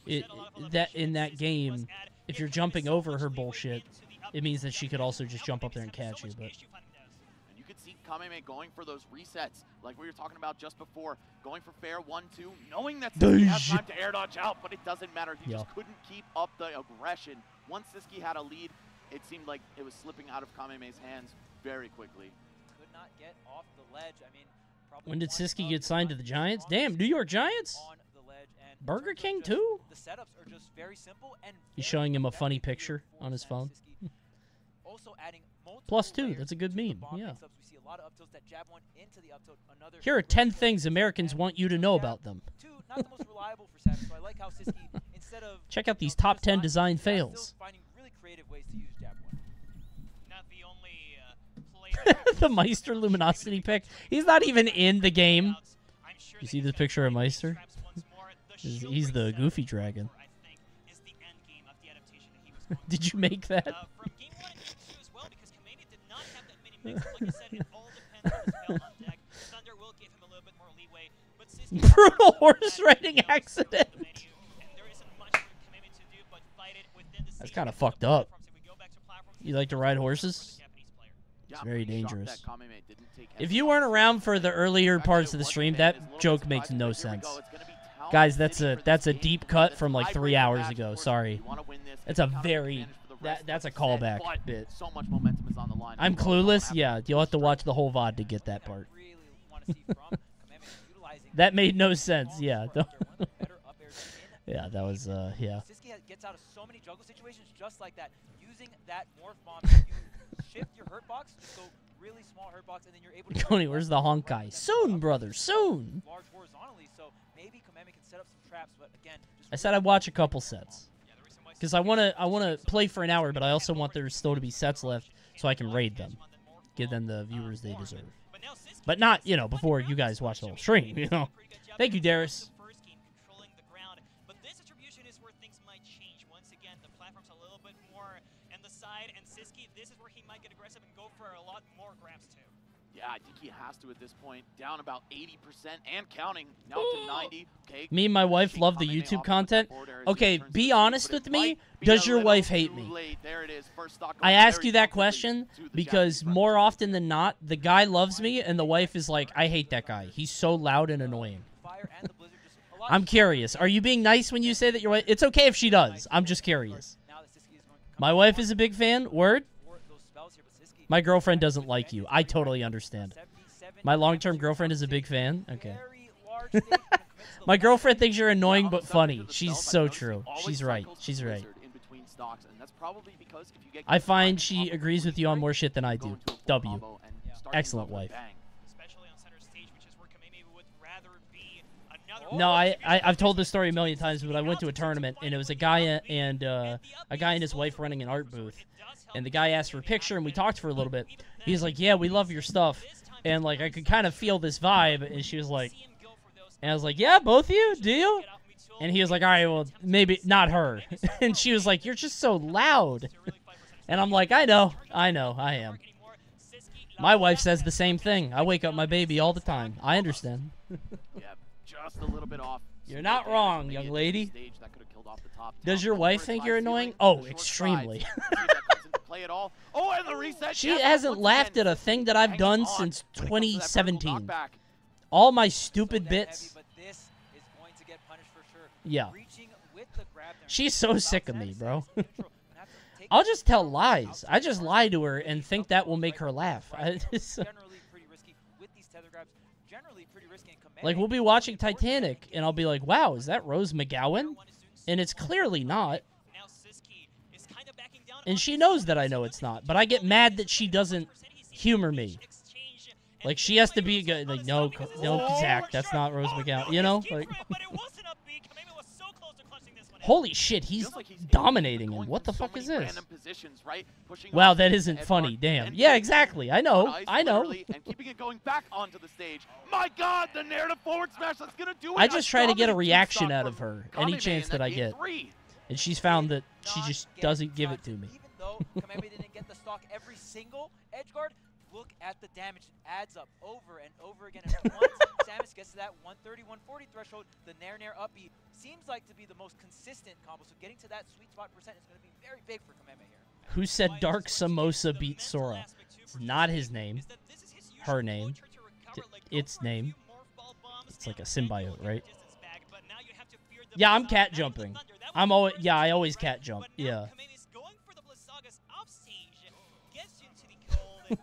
it that in that game, if you're jumping over her bullshit, it means that she could also just jump up there and catch you. But you could see Kameme going for those resets, like we were talking about just before, going for fair one, two, knowing that Sisqui has time to air dodge out, but it doesn't matter. He Yeah. just couldn't keep up the aggression. Once Sisqui had a lead, it seemed like it was slipping out of Kameme's hands very quickly. Could not get off the ledge. I mean, probably when did Sisqui get signed to the Giants? Damn, New York Giants? on the ledge. And Burger King just- too? The setups are just very simple and He's showing him a funny picture on his phone. Also adding Plus two, that's a good meme, yeah. mix-ups. We see a lot of up tilts that jab one into the up tilt, another here are 10 things Americans want you to know about them. two, not the most reliable for Savage. So I like how Sisqui instead of Check out these top 10 design fails. finding really creative ways to use jab one. Not the only uh, player. the Maister Luminosity pick. He's not even in the game. You see this picture of Maister? He's, the Goofy Dragon. Did you make that? Uh, from game one and game two as well, because Kamene did not have that many mix. Like I said, it all depends on his spell on deck. Thunder will give him a little bit more leeway, but Sisqui Brutal horse riding accident. That's kind of fucked up. You like to ride horses? It's very dangerous. If you weren't around for the earlier parts of the stream, that joke makes no sense. Guys, that's a that's a deep cut from like three hours ago. Sorry, that's a very that that's a callback bit. So much momentum is on the line. I'm clueless. Yeah, you'll have to watch the whole VOD to get that part. that made no sense. Yeah. Yeah, that was uh yeah. Sisqui gets out of so many juggle situations just like that. Using that morph bomb, you shift your hurt box, just go really small hurt box, and then you're able to Tony, where's the Honkai? Soon, brother, soon. large horizontally. So maybe can set up some traps, but again, just I said I'd watch a couple sets. Because I want to I want to play for an hour, but I also want there still to be sets left so I can raid them. Give them the viewers they deserve. But not, you know, before you guys watch the whole stream, you know. Thank you, Darius. Yeah, I think he has to at this point. Down about 80% and counting. Now to 90. Okay. Me and my wife love the YouTube content. Okay, be honest with me. Does your wife hate me? There it is. First stock I ask you that question because more often than not, the guy loves me and the wife is like, I hate that guy. He's so loud and annoying. I'm curious. Are you being nice when you say that your wife? It's okay if she does. I'm just curious. My wife is a big fan. Word. My girlfriend doesn't like you. I totally understand. My long-term girlfriend is a big fan. Okay. My girlfriend thinks you're annoying but funny. She's so true. She's right. She's right. I find she agrees with you on more shit than I do. W. Excellent wife. No, I, I I've told this story a million times, but I went to a tournament and it was a guy and uh, a guy and his wife running an art booth, and the guy asked for a picture and we talked for a little bit. He's like, "Yeah, we love your stuff," and like I could kind of feel this vibe, and she was like, and I was like, "Yeah, both of you, do you?" And he was like, "All right, well, maybe not her," and she was like, "You're just so loud," and I'm like, "I know, I know, I am." My wife says the same thing. I wake up my baby all the time. I understand. yeah, just a little bit off. You're not wrong, young lady. Does your wife think you're annoying? Oh, extremely. Play it all. Oh, and the reset. She yes, hasn't laughed at a thing that I've done since 2017. All my stupid bits. Yeah. She's so sick of me, bro. I'll just tell lies. I just lie to her and think that will make her laugh. Like we'll be watching Titanic and I'll be like, "Wow, is that Rose McGowan?" And it's clearly not. And she knows that I know it's not, but I get mad that she doesn't humor me. Like she has to be good. Like no, no, Zach, that's not Rose McGowan. You know, like. Holy shit, he's dominating him. What the fuck is this? Positions, right? Wow, that isn't funny. Damn. Yeah, exactly. I know. nice, I know. literally, and keeping it going back onto the stage. My God, the narrative forward smash that's gonna do it. I just try to get a reaction out of her any chance that I game get. And she's found that she just doesn't give it to me. Even though Kameme didn't get the stock every single edge guard, look at the damage adds up over and over again. And once Samus gets to that 130, 140 threshold, the Nair Nair up B seems like to be the most consistent combo. So getting to that sweet spot percent is going to be very big for Kameme here. Who said Dark Samosa beat Sora? It's not his name. Her name. Its name. It's like a symbiote, right? Yeah, I'm cat jumping. I'm always yeah, I always cat jump. Yeah. and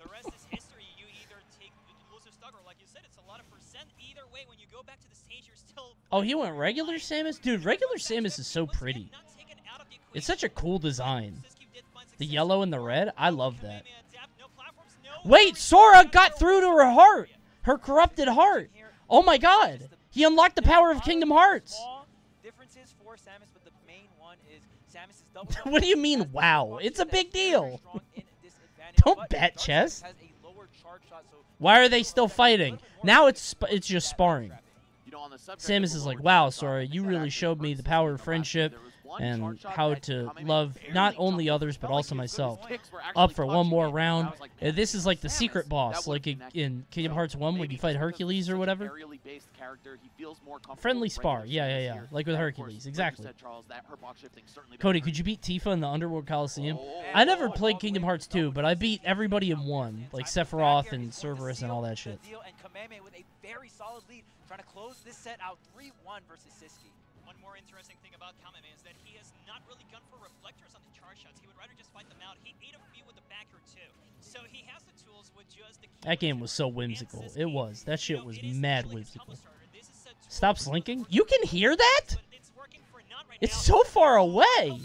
the rest is history. You either take elusive stock or, like you said, it's a lot of percent. Either way, when you go back to the stage, you're still Oh, he went regular Samus? Dude, regular Samus is so pretty. It's such a cool design. The yellow and the red, I love that. Wait, Sora got through to her heart. Her corrupted heart. Oh my god. He unlocked the power of Kingdom Hearts. what do you mean, wow? It's a big deal. Don't bet chess. Why are they still fighting? Now it's sp- it's just sparring. Samus is like, wow, Sora, you really showed me the power of friendship and how to love not only others but also myself. Up for one more round. Uh, This is like the secret boss, like in, in Kingdom Hearts 1 when you fight Hercules or whatever. Aerially based character, he feels more comfortable Friendly spar, yeah, yeah, yeah, like with Hercules, course, like you exactly. said, Charles, that her box shifting certainly Cody, could you beat Tifa in the Underworld Coliseum? I never played Kingdom Hearts 2, but I beat everybody in one, like Sephiroth and Cerberus and all that shit. Deal and Kameme with a very solid lead, trying to close this set out 3-1 versus Sisqui. One more interesting thing about Kameme is that he has not really gone for reflectors on the charge shots. He would rather just fight them out. He ate a few with the backer too. So he has the tools with just the That game was so whimsical. It was. That shit was mad whimsical. Stop slinking? You can hear that? It's so far away.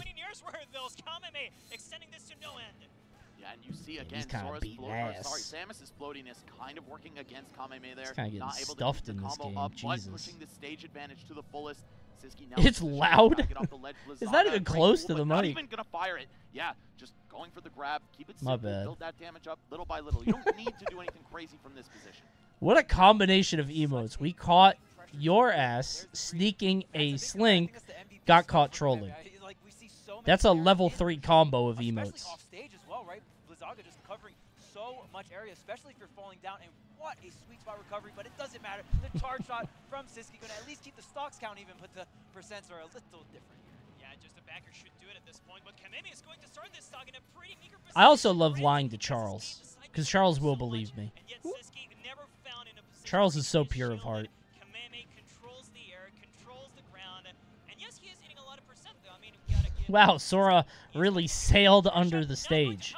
Yeah, and you see again, He's kinda Sora's beating float, or ass. sorry, Samus's floatiness kind of working against Kameme there. kinda getting not able stuffed to in this game, up, but Jesus. pushing the stage advantage to the fullest. It's loud. trying to get off the ledge. It's not even close to the money? Not even gonna fire it. Yeah, just going for the grab. Keep it My bad. Build that damage up little by little. You don't need to do anything crazy from this position. What a combination of emotes. We caught your ass sneaking a slink, got caught trolling. That's a level 3 combo of emotes. So much area, especially if you're falling down. And what a sweet spot recovery, but it doesn't matter. The charge shot from Sisqui going to at least keep the stocks count even, but the percents are a little different here. Yeah, just a backer should do it at this point. But Kameme is going to start this stock in a pretty meager position. I also love lying to Charles, because Charles will believe me. Charles is so pure of heart. Kameme controls the air, controls the ground, and yes, is hitting a lot of percent though. I mean, we gotta give Wow, Sora really sailed under the stage.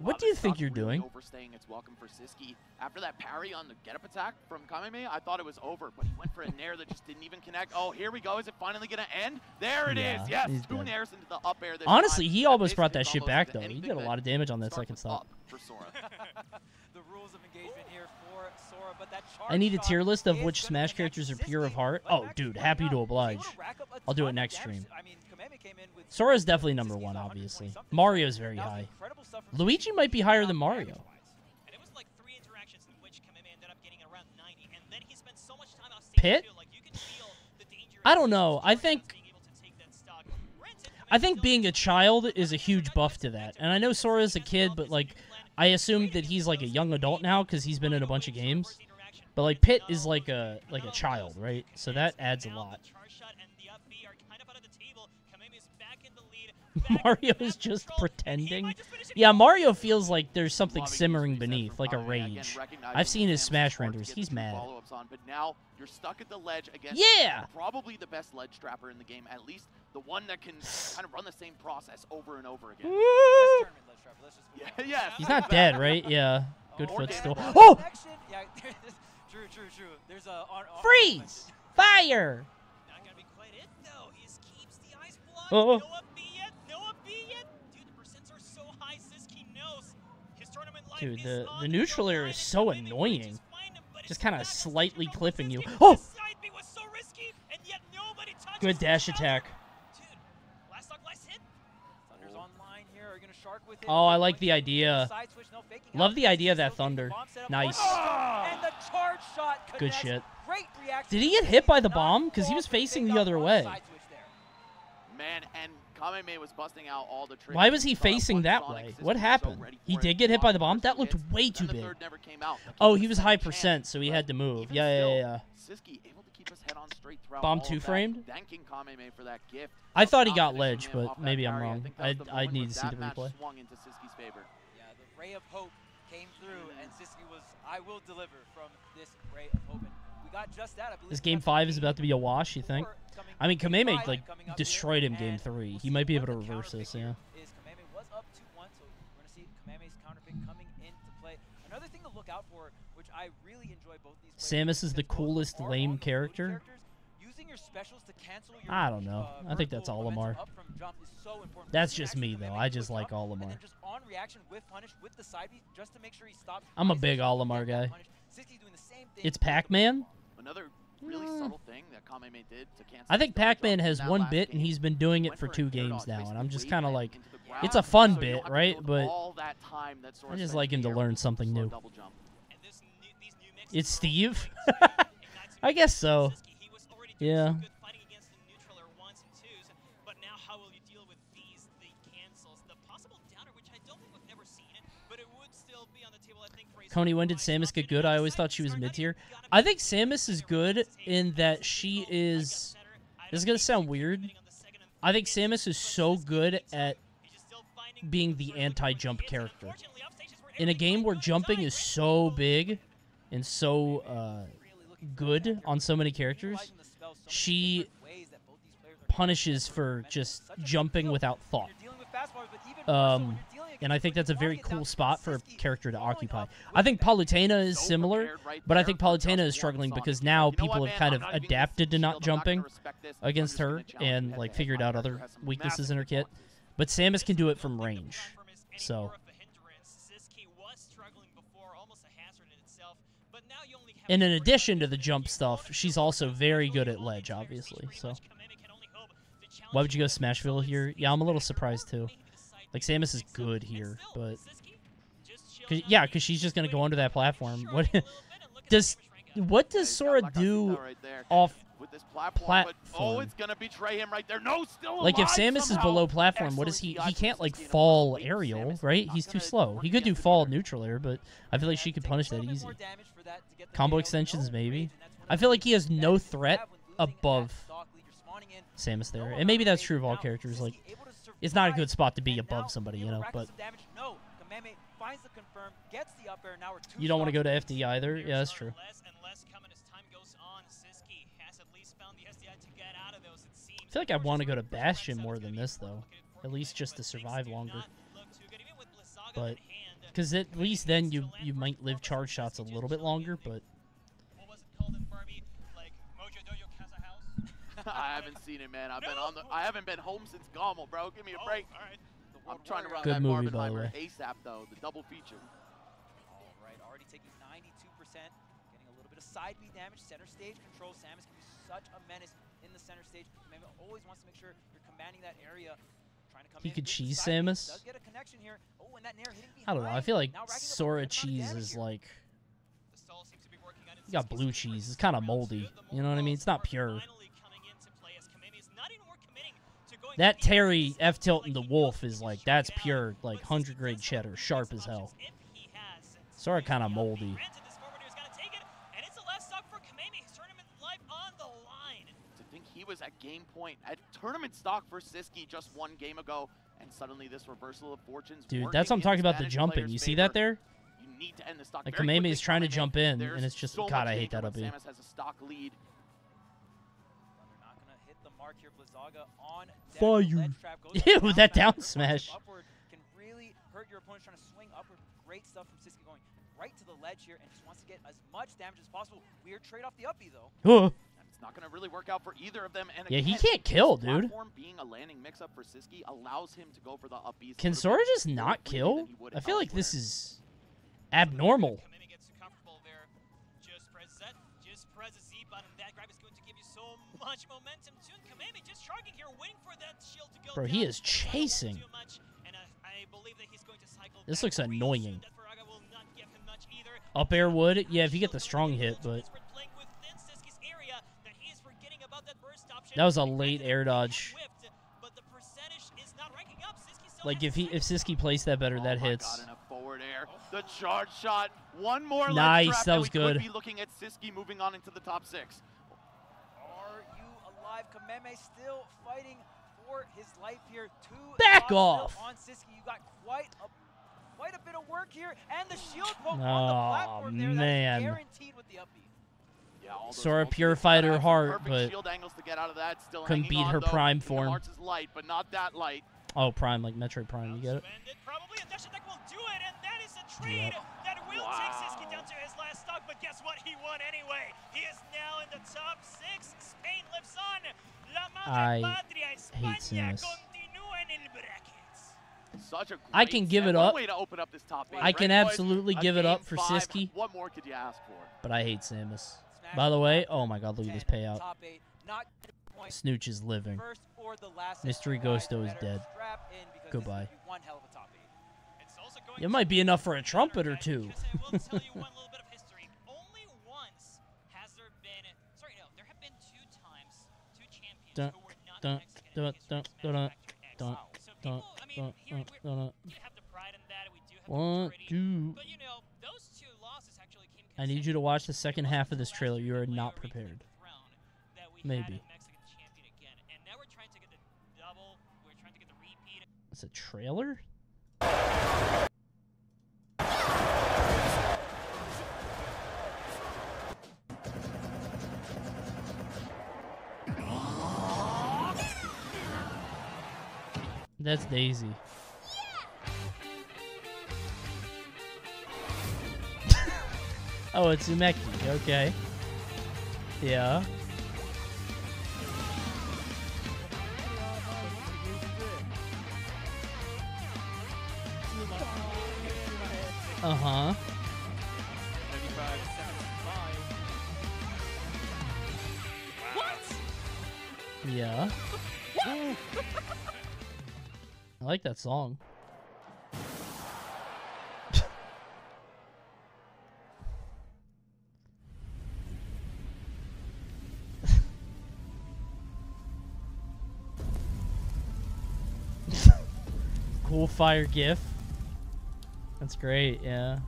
What do you think you're really doing? Overstaying its welcome for Sisqui. After that parry on the get up attack from Kameme, I thought it was over, but he went for a nair that just didn't even connect. Oh, here we go. Is it finally gonna end? There it is. Yeah, Yes, two dead. nairs into the up air. This Honestly, time. he That almost brought that shit back though. He did a lot of damage on that second stop. for Sora. the rules of engagement here for Sora, but that I need a tier list of which Smash characters are pure of heart. Oh, dude, happy to he was able oblige. to rack up a I'll do it next stream. I mean, Kameme came in with Sora's definitely number one, obviously. Mario's very high. Luigi might be higher than Mario. And it was like three interactions in which Kameme ended up getting around 90, and then he spent so much time off stage Pit? too, like you could feel the danger. I don't know. I think I think being a child is a huge buff to that. And I know Sora's a kid, but like I assume that he's like a young adult now because he's been in a bunch of games. But like Pit is like a like a child, right? So that adds a lot. Mario's just pretending. Yeah, Mario feels like there's something simmering beneath, like a rage. I've seen his Smash renders. He's mad. Follow-ups on, but now you're stuck at the ledge against Yeah! probably the best ledge strapper in the game, at least the one that can kind of run the same process over and over again. yeah, yes. He's not dead, right? Yeah. Good Or footstool. Oh! True, true, true. There's a on, on Freeze! Fire! Not Dude, the, the the neutral air is so annoying. find him, but Just kind of slightly clipping you. Oh! this side B was so risky, and yet nobody touches Good dash attack. Last stock, last hit. Thunder's oh. online here. Are you gonna shark with it? Oh, I like the idea. Side switch, no faking Love the idea of that thunder. bomb set up. Nice. And the charge shot Good shit. Did he get hit by the bomb? Because he was facing the other way. Man, and Kameme was busting out all the tricks. Why was he facing that way? What was so happened? He did get hit by the bomb? That looked way too big. never came out. Oh, he was was high chance. percent, so he had to move. Even Yeah, yeah, yeah. Sisqui able to keep his head on straight throughout Bomb two framed? Thanking Kameme for that gift. I thought he got ledge, but maybe I'm wrong. think that was I'd- I'd need to see the replay. swung into Sisqui's favor. Yeah, the ray of hope came through, and Sisqui was, I will deliver from this ray of hope. And we got just that. I believe This game five is about to be a wash, you think? I mean, Kameme like destroyed him game three. He might be able to reverse this, yeah. is Kameme was up 2-1, so we're going to see Kameme's counterpick coming into play. Another thing to look out for, which I really enjoy both these Samus is the coolest lame character. Using your specials to cancel your I don't know. uh, I think that's Olimar. up from jump is so. That's just me though. I just like Olimar. just on reaction with punish with the side just to make sure he stops. I'm a big as soon as Olimar he gets that guy. doing the same thing It's Pac-Man. Another really subtle thing that Kameme did to cancel I think his Pac-Man has one last bit, and he's been doing it for two games now, and I'm just kind of like, into the ground. it's a fun So bit, right? But all that time that I just like him to air learn with the something slow new. double jump. It's Steve. I guess so. Yeah. once and twos, but now how will you deal with these, the cancels, the possible downer, which I don't think we've never seen, but it would still be on the table, I think, for a Coney, when did Samus get good? I always thought she was mid tier. I think Samus is good in that she is. This is gonna sound weird. I think Samus is so good at being the anti-jump character. In a game where jumping is so big and so uh, good on so many characters, she punishes for just jumping without thought. Um, and I think that's a very cool spot for a character to occupy. I think Palutena is similar, but I think Palutena is struggling because now people have kind of adapted to not jumping against her and like figured out other weaknesses in her kit. But Samus can do it from range, so. And in addition to the jump stuff, she's also very good at ledge, obviously. So, why would you go Smashville here? Yeah, I'm a little surprised too. Like Samus is good here, but cause, yeah, because she's just gonna go under that platform. What does what does Sora do off with this platform, oh, it's gonna betray him right there. No, still Like if Samus is below platform, what is he? He can't like fall aerial, right? He's too slow. He could do fall neutral air, but I feel like she could punish that easy. Combo extensions, maybe. I feel like he has no threat above Samus there, and maybe that's true of all characters. Like, it's not a good spot to be above somebody, you know. But No, Kameme finds the confirm, gets the up air. Now we're two you don't want to go to FD either. Yeah, that's true. I feel like I want to go to Bastion more than this, though. At least just to survive longer. But Because at least then you you might live charge shots a little bit longer, but I haven't seen it, man. I've been on the. I haven't been home since GOML, bro. Give me a oh, break. I'm trying to run Good that movie, by the Barbenheimer way. ASAP though. The double feature. All right, already taking 92%, getting a little bit of side B damage. Center stage control. Samus can be such a menace in the center stage. Maybe always wants to make sure you're commanding that area. Trying to come He in could cheese side Samus. Does get a connection here. Oh, and that nair hitting I don't know. I feel like Now racking up a Sora good amount of cheese damage is here. like. You got blue cheese. It's kind of moldy. You know what I mean? It's not pure. That Terry F Tilton the Wolf is like that's pure, like hundred grade cheddar, sharp as hell. Sort of kind of moldy. And it's the last stock for Kamemi. His tournament life on the line. To think he was at game point at tournament stock for Sisqui just one game ago, and suddenly this reversal of fortunes. Dude, that's what I'm talking about the jumping. You see favor. that there? You need to end the stock Like Kameme is trying to jump in, There's and it's just so God. I hate that up here. Samus has a stock lead. Mark here. Blizzaga on. Fire. Ledge trap goes Ew, down that down smash. upward Can really hurt your opponent trying to swing upward. Great stuff from Sisqui going right to the ledge here and just wants to get as much damage as possible. Weird trade off the up B though. Huh. It's not going to really work out for either of them. And Yeah, he can't kill, dude. Platform being a landing mix-up for Sisqui allows him to go for the up Bs a Can little Sora bit just more not freely kill? than he would I feel like elsewhere. this is abnormal. Just press Z. Just press the Z button. That grab is going to give you so much momentum. Soon Kamemi just charging here, waiting for that shield to go Bro, down. he is chasing. Too much, and uh, I believe that he's going to cycle This looks annoying. soon. That Firaga will not give him much either. Up air would, yeah, if you get the strong hit, but Playing within Sisqui's area, that he is forgetting about that burst option. that was a late air dodge. Whipped, but the percentage is not ranking up. Sisqui still Like if he if Sisqui placed that better, that Oh my hits. God, and a forward air. The charge shot. One more Nice, that was good. Be looking at Sisqui moving on into the top six. Are you alive? Kameme still fighting for his life here. Two Back off. on Sisqui. You got quite a quite a bit of work here, and the shield poke on the oh, platform there. That's man. guaranteed with the up B. Yeah, Sora purified her heart, but to get out of that. Still couldn't beat on, her though. prime form. Is light, but not that light. Oh, Prime, like Metroid Prime, you get it? Probably a dash will do it, and that is a trade that will take Sisqui down to his last stock. But guess what? He won anyway. He is now in the top six. Spain lives on. La I Patria hate España Samus. continúa en el brackets. Such a I great can give it up. way to open up this top eight, I can absolutely give it up for five. Sisqui. What more could you ask for? But I hate Samus. By the way, oh my god, look at this payout. Top eight, not Snooch is living. first or the last. Mystery Ghosto is dead. Strap in because Goodbye. This could be one hell of a top eight. It might be enough for a trumpet or two. will tell you one little bit of history. Only once has there been, sorry, no, there have been two times, two champions Dun, who were not dun, dun, dun, dun, dun, dun, dun, I dun, dun, we're, dun, we have the pride in that, we do have the One, two. But you know, those two losses actually came I need you to watch the second half of this trailer. You are not prepared. Maybe. It's a Mexican That's Daisy. oh, it's Umeki. Okay. Yeah. Uh huh. What? Yeah. I like that song. cool fire gif. That's great, yeah.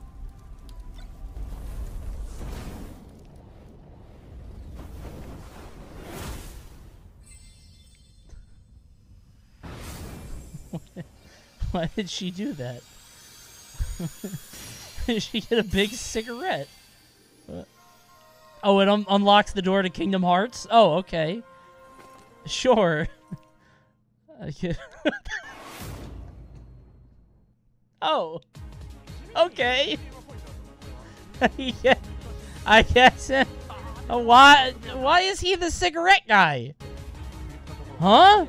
Why did she do that? did she get a big cigarette? Oh, it un- unlocks the door to Kingdom Hearts? Oh, okay. Sure. Oh. okay. yeah, I guess. uh, Why? Why is he the cigarette guy? Huh?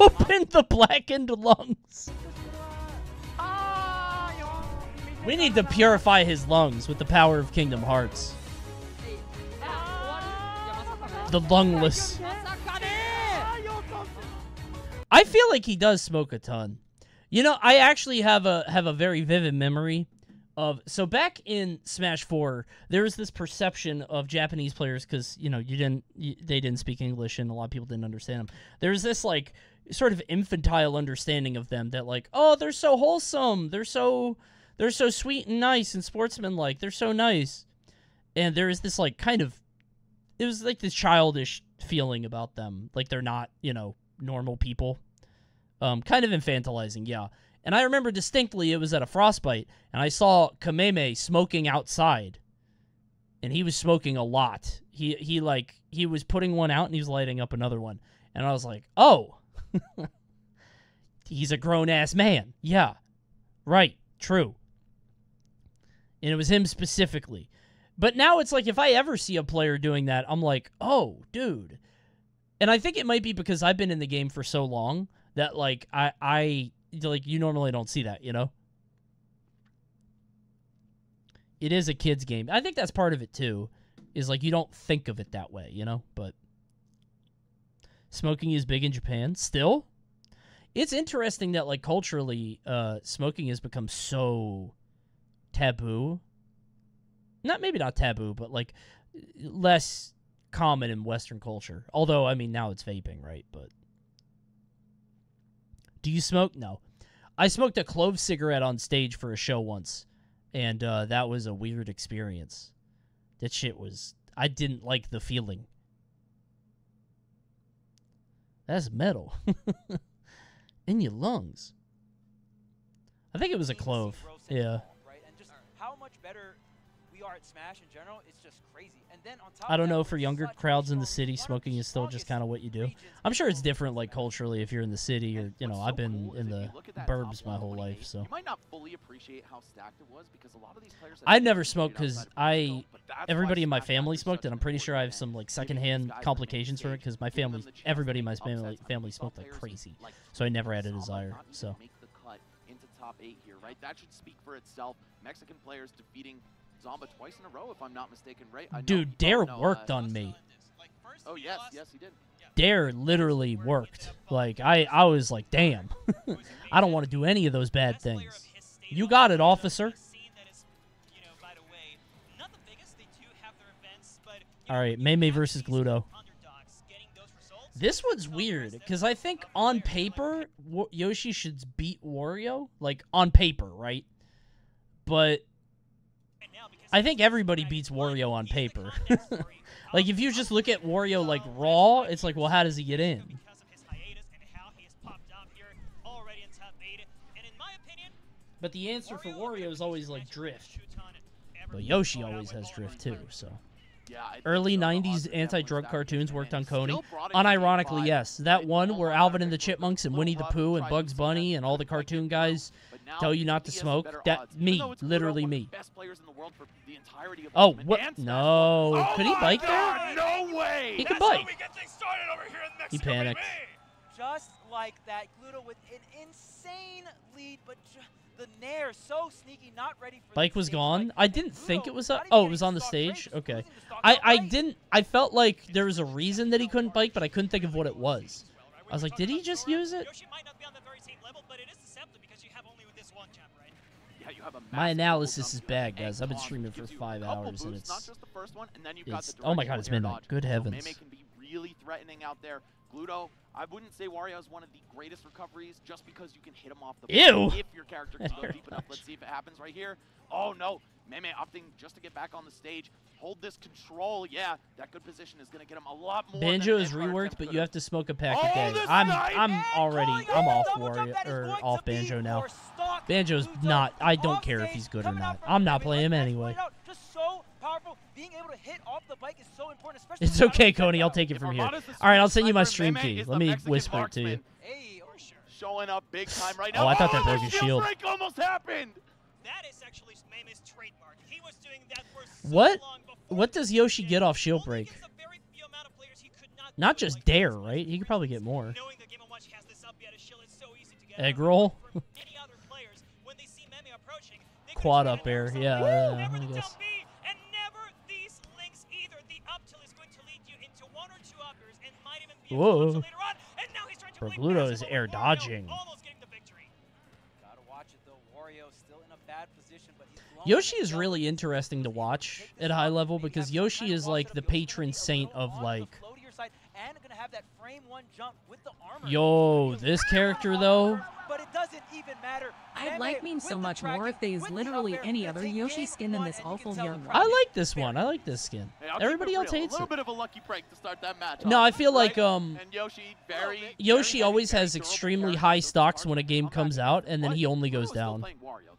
Open the blackened lungs. We need to purify his lungs with the power of Kingdom Hearts. The lungless. I feel like he does smoke a ton. You know, I actually have a have a very vivid memory of so back in Smash 4, there was this perception of Japanese players cuz you know, you didn't you, they didn't speak English and a lot of people didn't understand them. There's this like sort of infantile understanding of them that like, "Oh, they're so wholesome. They're so they're so sweet and nice and sportsmanlike. They're so nice." And there is this like kind of it was like this childish feeling about them, like they're not, you know, normal people. Um, kind of infantilizing, yeah. And I remember distinctly it was at a frostbite, and I saw Kameme smoking outside, and he was smoking a lot. He he like he was putting one out and he was lighting up another one, and I was like, oh, he's a grown ass man. Yeah, right, true. And it was him specifically. But now it's like if I ever see a player doing that, I'm like, oh, dude. And I think it might be because I've been in the game for so long that like I I like you normally don't see that, you know? It is a kids game. I think that's part of it too. Is like you don't think of it that way, you know? But smoking is big in Japan still. It's interesting that like culturally uh smoking has become so taboo. Not maybe not taboo, but like less common in western culture. Although I mean now it's vaping, right? But do you smoke? No. I smoked a clove cigarette on stage for a show once, and uh, that was a weird experience. That shit was. I didn't like the feeling. That's metal. In your lungs. I think it was a clove. Yeah. right? And just how much better we are at Smash in general, it's just crazy. And then on top I don't know for younger crowds in the city, smoking is still just kind of what you do. I'm sure it's different, like culturally, if you're in the city or you know. I've been in the burbs my whole life, so You might not fully appreciate how stacked it was because a lot of these players. I never smoked because I but that's why everybody in my family smoked, and I'm pretty sure I have some like secondhand guys on the main complications from it because my family, everybody in my family family smoked like crazy, so I never had a desire. So make the cut into top eight here, right? That should speak for itself. Mexican players defeating Zomba twice in a row, if I'm not mistaken, right? I dude, Dare no, worked uh, on me. Oh yes, yes he did. Dare literally worked. Like I, I was like, damn, I don't want to do any of those bad things. You got it, officer. All right, Mei versus Gluto. This one's weird because I think on paper Yoshi should beat Wario, like on paper, right? But I think everybody beats Wario on paper. like if you just look at Wario like raw, it's like, well, how does he get in? But the answer for Wario is always like drift. But Yoshi always has drift too, so. Early 90s anti drug cartoons worked on Coney. Unironically, yes. That one where Alvin and the Chipmunks and Winnie the Pooh and Bugs Bunny and all the cartoon guys tell you not to smoke. That me, literally me. Best players in the world for the entirety of Oh, the what? No. Smash oh Bros. Could he Oh bike my there? No way! He could That's how bike. we get things started over here in He panicked. Just like that, Gluto with an insane lead, but the Nair so sneaky, not ready for Bike was stage gone. like I didn't think it was up. Oh, it was on the stage. Okay. I I didn't. I felt like there was a reason that he couldn't bike, but I couldn't think of what it was. I was like, did he just use it? My analysis is bad, guys. I've been streaming for gives you a five hours, and it's. just the first one, and then you've got it's the oh my god, it's midnight. Good So heavens. Be really threatening out there. Gluto, I wouldn't say Wario is one of the greatest recoveries just because you can hit him off the Ew. if your character can go deep enough. Let's see if it happens right here. Oh no, Meme opting just to get back on the stage. Hold this control. Yeah, that good position is going to get him a lot more. Banjo than is reworked, but you have. have to smoke a pack Oh, a day. I'm I'm already I'm er, off Wario or off Banjo now. Banjo's not. I don't care if he's good or not. I'm not playing him anyway. Just so powerful. Being able to hit off the bike is so important, especially It's okay, Coney. I'll take it from here. All right, I'll send you my stream key. Let me whisper it to you. showing up big time right Oh. I thought oh, that the broke his shield. almost happened. That is actually What? What does Yoshi get off shield break? Not just dare, right? He could probably get more. Egg roll. Quad up air, yeah. uh, I guess. And never these links either. The up tilt is going to lead you into one or two uppers and might even be a Whoa. later on. And now he's trying to Bro, play Gluto is air dodging. Yoshi is really interesting to watch at high level because Yoshi is like the patron saint of like, flow to your side and gonna have that frame one jump with the armor. yo, this character though. But it doesn't even matter. I'd like mean so much more if they there is literally any other Yoshi skin in this awful year. I like this one. I like this skin. Hey, Everybody else real. hates A little it. bit of a lucky break to start that match. No, off, I feel like um And Yoshi very Yoshi always has extremely high stocks when a game comes out, and then he only goes down.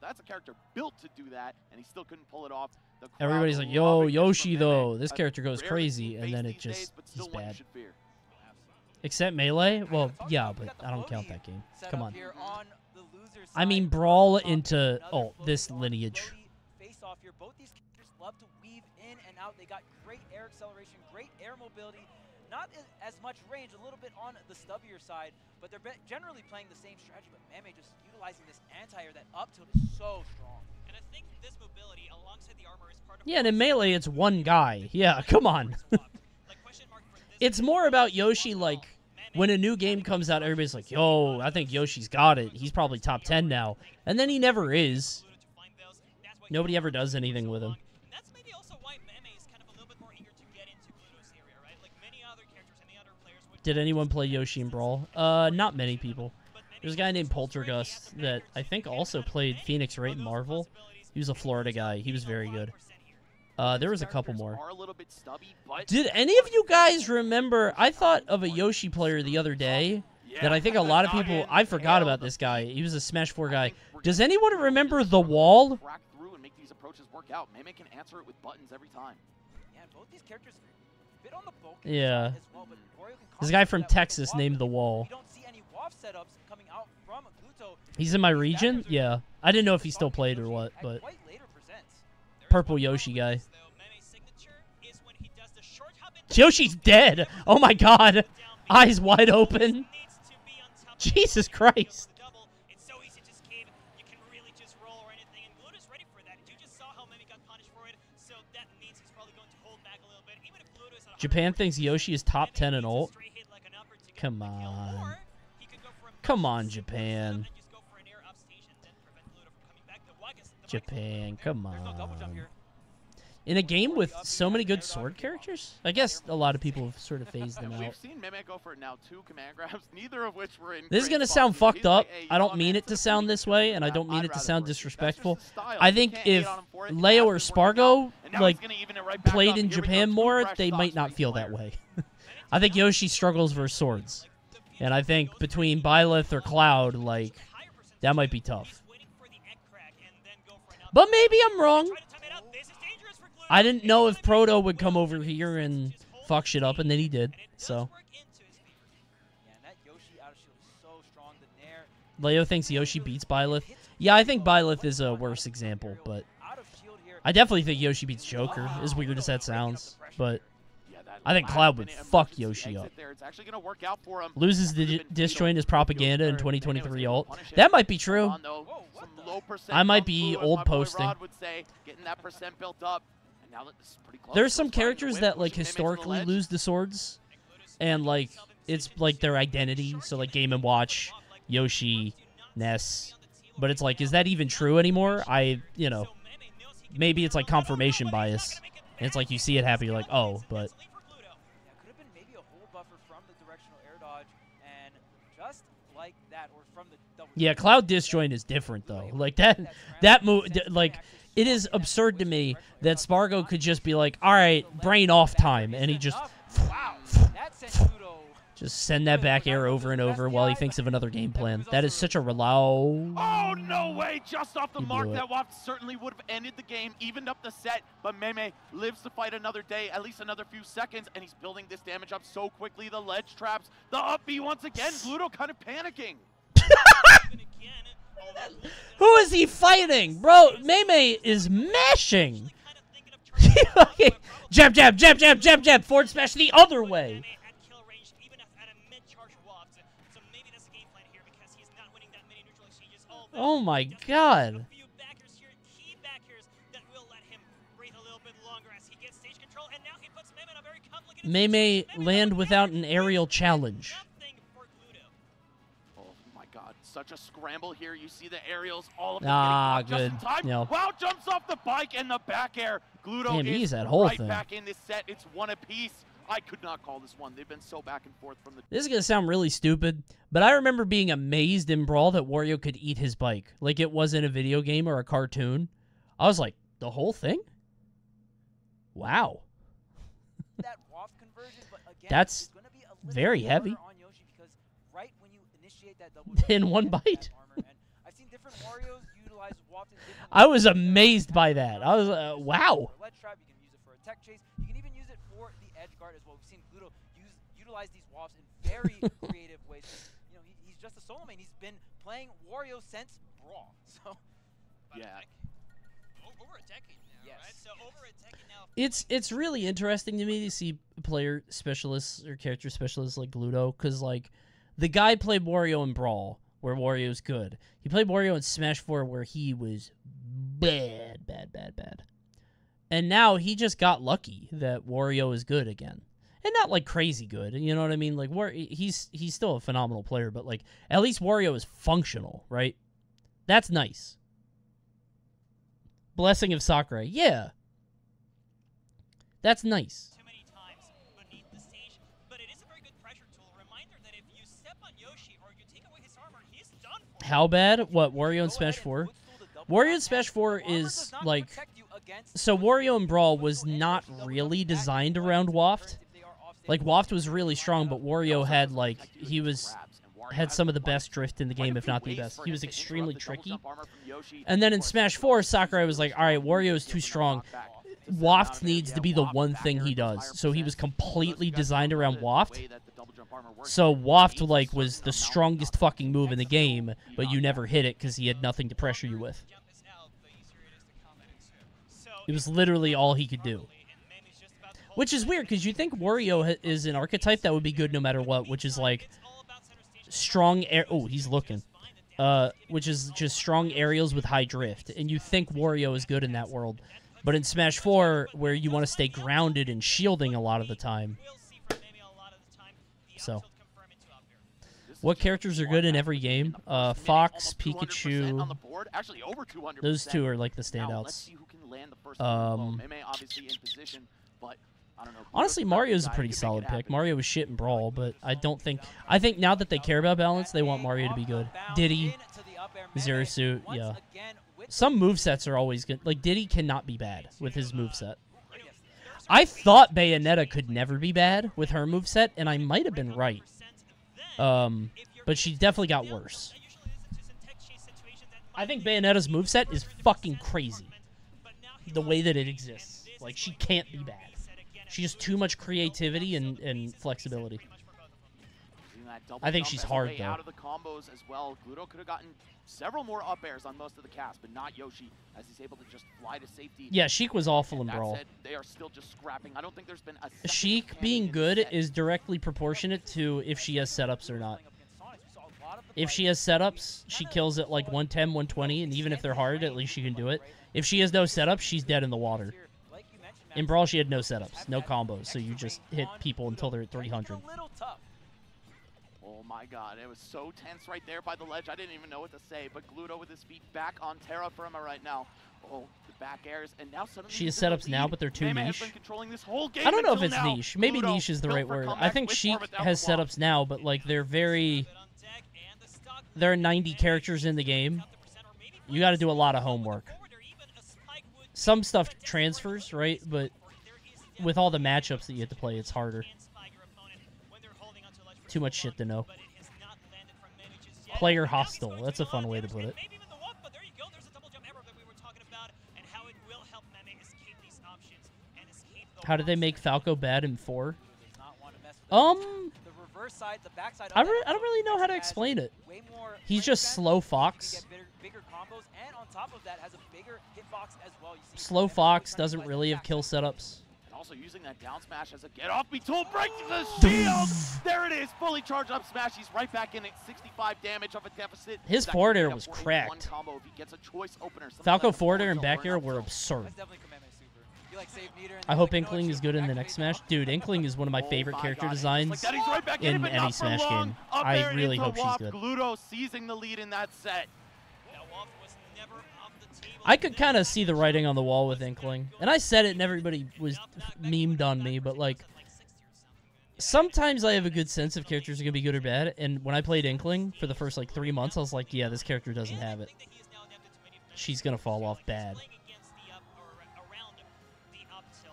That's a character built to do that, and he still couldn't pull it off. Everybody's like, "Yo, Yoshi though, this character goes crazy," and then it just days, he's still one you bad. Should fear. Except melee? Well, yeah, but I don't count that game. Come on. here on the loser I mean, brawl into oh this lineage. face off here. Both these characters love to weave in and out. They got great air acceleration, great air mobility. Not as, as much range, a little bit on the stubbier side, but they're be- generally playing the same strategy. But Mame just utilizing this anti-air, that up tilt is so strong. And I think this mobility alongside the armor is part of Yeah, and in melee it's one guy. Yeah, come on. It's more about Yoshi like when a new game comes out, everybody's like, "Yo, I think Yoshi's got it. He's probably top 10 now." And then he never is. Nobody ever does anything with him. Did anyone play Yoshi in Brawl? Uh, not many people. There's a guy named Poltergust that I think also played Phoenix Wright in Marvel. He was a Florida guy. He was very good. Uh, there was a couple more. A little bit stubby, but Did any of you guys remember? I thought of a Yoshi player the other day that I think a lot of people. I forgot about this guy. He was a Smash 4 guy. Does anyone remember The Wall? crack through and make these approaches work out. Meme can answer it with buttons every time. Yeah, both these characters a bit on the bulk Yeah. as well, but Wario can There's a guy from that with the Texas named. The Wall. We don't see any waft setups coming out from Gluto. He's in my region? Yeah. I didn't know if he still played or what, but. Purple Yoshi guy. Yoshi's dead! Oh my god! Eyes wide open. Jesus Christ. Japan thinks Yoshi is top 10 in ult. Come on. Come on, Japan. Japan, come on. In a game with so many good sword uh, characters? I guess a lot of people have sort of phased them out. We've seen Meme go for now two command grabs, neither of which were in. This is gonna sound fucked up. I don't mean it to sound this way, and I don't mean it to sound work. That's just disrespectful. I think if on him for it. He Leo or Spargo working out, and now like he's gonna even it right back played in Here we go, Japan more, they might not feel that way. I think Yoshi struggles versus swords, and I think between Byleth or Cloud, like that might be tough. But maybe I'm wrong. I didn't know if Proto would come over here and fuck shit up, and then he did. So Yeah, and that Yoshi out of shield is so strong. The Nair Leo thinks Yoshi beats Byleth. Yeah, I think Byleth is a worse example, but I definitely think Yoshi beats Joker. As weird as that oh, sounds, but I think Cloud would fuck Yoshi up. There, it's actually gonna work out for him. Loses the di- disjoint as propaganda in 2023 alt. That might be true. On, though, some low percent I might be old posting. Rod would say, getting that percent built up. And now that this is pretty close, There's some it's starting to characters that like pushing Meme to the historically lose the swords, and like it's like their identity. So like Game and Watch, Yoshi, Ness. But it's like, is that even true anymore? I, you know, maybe it's like confirmation bias. And it's like you see it happen, you're like, oh, but could have been maybe a hole buffer from the directional air dodge, and just like that, or from the double. Yeah, Cloud disjoint is different though. Like that, that move, like it is absurd to me that Spargo could just be like, all right, brain off time, and he just That sent Gluto. just send that back air over and over while he thinks of another game plan. That is such a relow. Oh, no way! Just off the mark, that waft certainly would have ended the game, evened up the set, but Meme lives to fight another day, at least another few seconds, and he's building this damage up so quickly. The ledge traps, the up B once again, Gluto kind of panicking. Who is he fighting? Bro, Mei is mashing. Jab, jab, jab, jab, jab, jab. Forward smash the other way. Oh my god. Mei Mei land without an aerial challenge. My god, such a scramble here. You see the aerials, all of them Ah, getting caught just good. in time. Yeah. Wow, jumps off the bike and the back air. Gluto Damn, is he's that whole right thing. back in this set. It's one apiece. I could not call this one. They've been so back and forth from the This is gonna sound really stupid, but I remember being amazed in Brawl that Wario could eat his bike. Like it wasn't a video game or a cartoon. I was like, the whole thing? Wow. that waft conversion, but again, That's gonna be a very bit heavy. Waft one bite. I was amazed by that. I was uh, wow. For ledge trap, you can use it for a tech chase. You can even use it for the edge guard as well. We've seen Gluto use utilize these wafts in very creative ways. You know, he's just a solo main. He's been playing Wario since Brawl. So yeah. Over a decade now, right? So over a decade now. It's it's really interesting to me to see player specialists or character specialists like Gluto, because like the guy played Wario in Brawl, where Wario Wario's good. He played Wario in Smash 4, where he was bad, bad, bad, bad. And now he just got lucky that Wario is good again. And not like crazy good, you know what I mean? Like War- he's he's still a phenomenal player, but like at least Wario is functional, right? That's nice. Blessing of Sakurai. Yeah. That's nice. How bad? What Wario in Smash 4? Wario in Smash 4 is like so Wario and Brawl was not really designed around Waft. Like Waft was really strong, but Wario had like he was had some of the best drift in the game, if not the best. He was extremely tricky. And then in Smash 4, Sakurai was like, "All right, Wario is too strong. Waft needs to be the one thing he does." So he was completely designed around Waft. So Waft like was the strongest fucking move in the game, but you never hit it because he had nothing to pressure you with. It was literally all he could do. Which is weird because you think Wario is an archetype that would be good no matter what, which is like strong air. Oh, he's looking. Uh, which is just strong aerials with high drift, and you think Wario is good in that world, but in Smash 4, where you want to stay grounded and shielding a lot of the time. So, what characters are good in every game? Uh, Fox, Pikachu. Actually, over 200%. Those two are like the standouts. see who can land the first blow. Um, Mei Mei obviously in position, but I don't know. honestly, Mario's a pretty solid pick. Mario was shit in Brawl, but I don't think. I think now that they care about balance, they want Mario to be good. Diddy, Zero Suit, yeah. Some movesets are always good. Like Diddy cannot be bad with his moveset. I thought Bayonetta could never be bad with her moveset, and I might have been right. Um, but she definitely got worse. I think Bayonetta's moveset is fucking crazy. The way that it exists. Like, she can't be bad. She has too much creativity and, and flexibility. Using that double I think she's hard, though. Out of the combos as well. Gluto could have gotten several more up airs on most of the cast, but not Yoshi, as he's able to just fly to safety. Yeah, Sheik was awful in Brawl. said, they are still just scrapping. I don't think there's been a Sheik being good is directly proportionate to if she has setups or not. If she has setups, she kills at like 110, 120, and even if they're hard, at least she can do it. If she has no setups, she's dead in the water. In Brawl, she had no setups, no combos, so you just hit people until they're at 300. Oh my god, it was so tense right there by the ledge. I didn't even know what to say, but Gluto with his feet back on terra firma right now. Oh, the back airs, and now suddenly She has he's in the setups now, but they're too niche. controlling this whole game I don't know if it's now. niche. Maybe Gluto niche is the right word. I think Sheik has setups now, but like they're very. There are 90 characters in the game. You got to do a lot of homework. Some stuff transfers, right? But with all the matchups that you have to play, it's harder. Too much shit to know. Player hostile. That's a fun way to put it. How did they make Falco bad in four? Um, reverse side, the back side. I, re- I don't really know how to explain it. He's just slow Fox. get bigger, bigger combos, and on top of that, has a bigger hitbox as well. You see Slow Fox doesn't really have kill setups. And also using that down smash as a get off me tool, breaks the shield. there it is, fully charged up smash. He's right back in at 65 damage of a deficit. His He's forward air was get a 41 cracked. Combo if he gets a choice opener. Falco like forward air and back air were absurd. That's definitely Kamehameha Super. You like save meter and I hope like, you know what, Inkling is good in the next. Smash. Dude, Inkling is one of my oh favorite my character God, designs like that, he's right back in, in any Smash long. game. Up I there really into hope she's good. Gluto seizing the lead in that set. I could kind of see the writing on the wall with Inkling. And I said it and everybody was memed on me, but like sometimes I have a good sense if characters are going to be good or bad. And when I played Inkling for the first like 3 months, I was like, yeah, this character doesn't have it. She's going to fall off bad.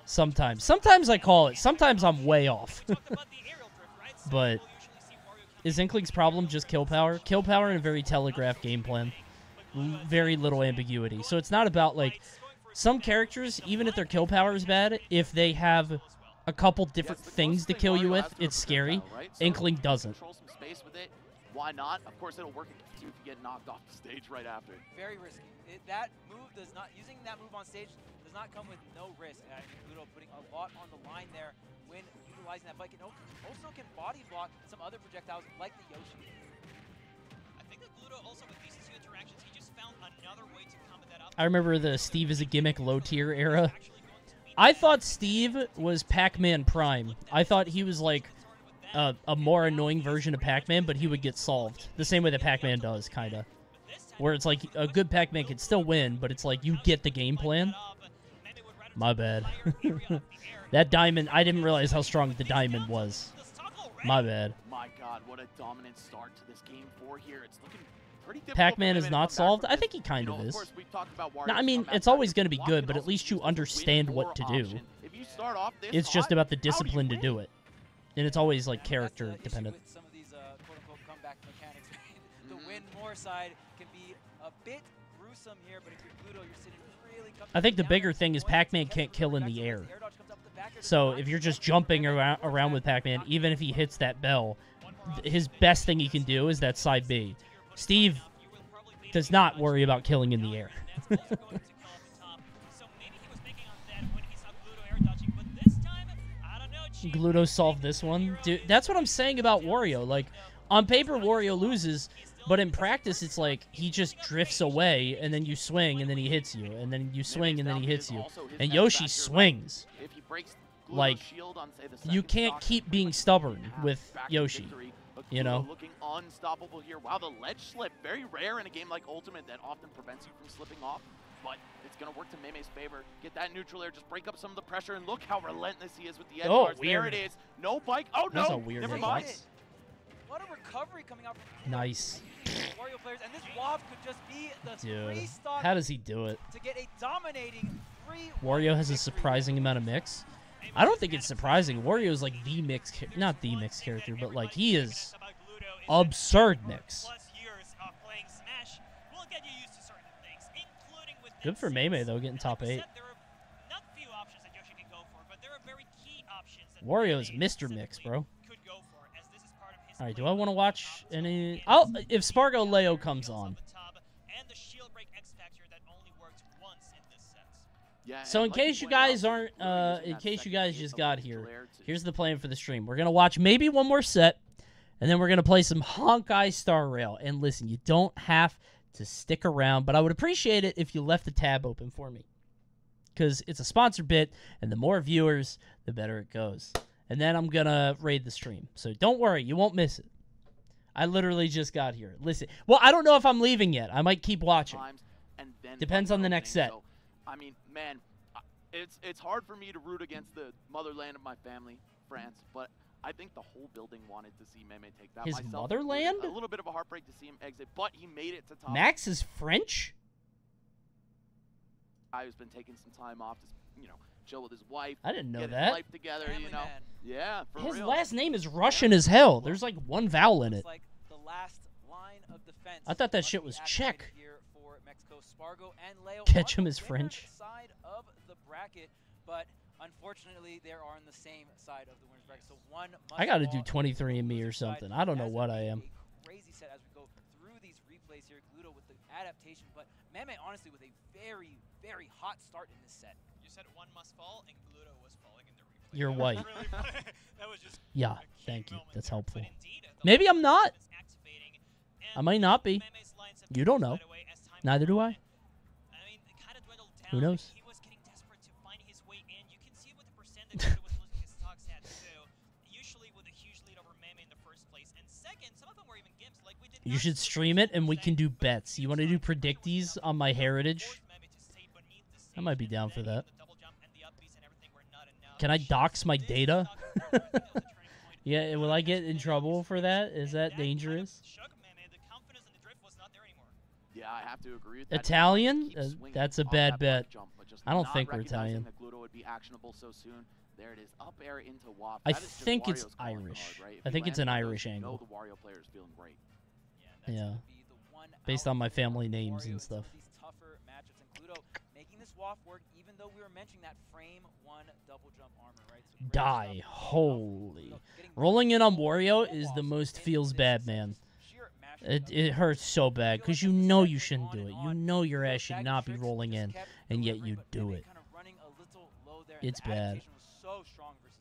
Sometimes. Sometimes I call it. Sometimes I'm way off. but is Inkling's problem just kill power? Kill power and a very telegraphed game plan. L- very little ambiguity. So it's not about like some characters, even if their kill power is bad, if they have a couple different things to kill you with, it's scary. Inkling doesn't. Control some space with it. Why not? Of course, it'll work against you if you get knocked off the stage right after. Very risky. It, that move does not using that move on stage does not come with no risk. And I think Gluto putting a lot on the line there when utilizing that bike, and also can body block some other projectiles like the Yoshi. I think that Gluto also with these two interactions, he I remember the Steve is a gimmick low tier era. I thought Steve was Pac-Man Prime. I thought he was like a, a more annoying version of Pac-Man, but he would get solved the same way that Pac-Man does, kind of. Where it's like a good Pac-Man can still win, but it's like you get the game plan. My bad. that diamond, I didn't realize how strong the diamond was. My bad. My God, what a dominant start to this game four here. It's looking pretty difficult. Pac-Man is not solved. I think he kind of is. course, we've talked about No, I mean, it's always going to be good, but at least you used as a understand what to do. option. If you start off this It's just about the how do you discipline to do it. And it's always like character dependent. some of these uh, quote-unquote comeback mechanics. the Mm-hmm. win more side can be a bit gruesome here, but if you're Gluto, you're sitting really I think the bigger thing is Pac-Man can't kill in the air. air dodge comes up the back of the So if you're just jumping around, around with Pac-Man, even if he hits that bell, his best thing he can do is that side B. Steve does not worry about killing in the air. Gluto solved this one. Dude, that's what I'm saying about Wario. Like, on paper, Wario loses, but in practice, it's like he just drifts away, and then you swing, and then he hits you, and then you swing, and then he hits you. And Yoshi swings. If he breaks Gluto's Like, shield on, say, the you can't keep being stubborn with Yoshi. Victory, but You know? looking unstoppable here. Wow, the ledge slip, very rare in a game like Ultimate that often prevents you from slipping off. But it's gonna work to Meme's favor. Get that neutral air, just break up some of the pressure, and look how relentless he is with the edge Oh, guards. There it is. No bike. Oh That's no, a weird never mind. What a recovery coming out from Nice. Wario players, and this Wav could just be the Dude, how does he do it? to get a dominating three. Wario has a surprising amount of mix. I don't think it's surprising. Wario is like the mix, not the mix character, but like he is absurd mix. Good for Meme though, getting top eight. Wario is Mr. Mix, bro. All right, do I want to watch any? I'll if Spargo Leo comes on. Yeah, So in case you guys aren't, uh, in case you guys just got here, here's the plan for the stream. We're gonna watch maybe one more set, and then we're gonna play some Honkai Star Rail. And listen, you don't have to stick around, but I would appreciate it if you left the tab open for me, because it's a sponsor bit, and the more viewers, the better it goes. And then I'm gonna raid the stream, so don't worry, you won't miss it. I literally just got here. Listen, well, I don't know if I'm leaving yet. I might keep watching. times and then Depends on the next set. So, I mean, man, it's it's hard for me to root against the motherland of my family, France, but I think the whole building wanted to see Meme take that. His myself motherland? A little bit of a heartbreak to see him exit, but he made it to top. Max is French. guy who's been taking some time off to, you know, chill with his wife. I didn't know get that. His life together, you know. Yeah, for His real. last name is Russian as hell. There's like one vowel in it. like the last line of defense. I thought that must shit was activated Czech. Here for Mexico, Spargo and Leo Ketchum is French. Side of the bracket, but unfortunately, they are on the same side of the winners bracket. So one. I got to do 23 and me or something. I don't know what I am. crazy set as we go through these replays here. Gluto with the adaptation, but Meme honestly with a very, very hot start in this set. You said one must fall, and Gluto was falling in the replay. You're That was white. really that was just Yeah, thank you. That's helpful. Indeed, Maybe I'm not. activating, I might not be. Meme's lines have You don't know. right away as time Neither do I. I mean, it kind of down. Who knows? You should stream it and we can do bets. You want to do predictees on my heritage? I might be down for that. Can I dox my data? yeah, will I get in trouble for that? Is that dangerous? Yeah, I have to agree with that. Italian? Uh, that's a bad bet. button jump, but just I don't think we're Italian. would be actionable so soon. There it is, up air into WAP. I That is just think it's Irish. I think it's an one of those, Irish angle. Yeah. Based on my family names and stuff. Die. Holy. Rolling in on Wario is the most feels bad, man. It, it hurts so bad because you know you shouldn't do it. You know your ass should not be rolling in, and yet you do it. It's bad.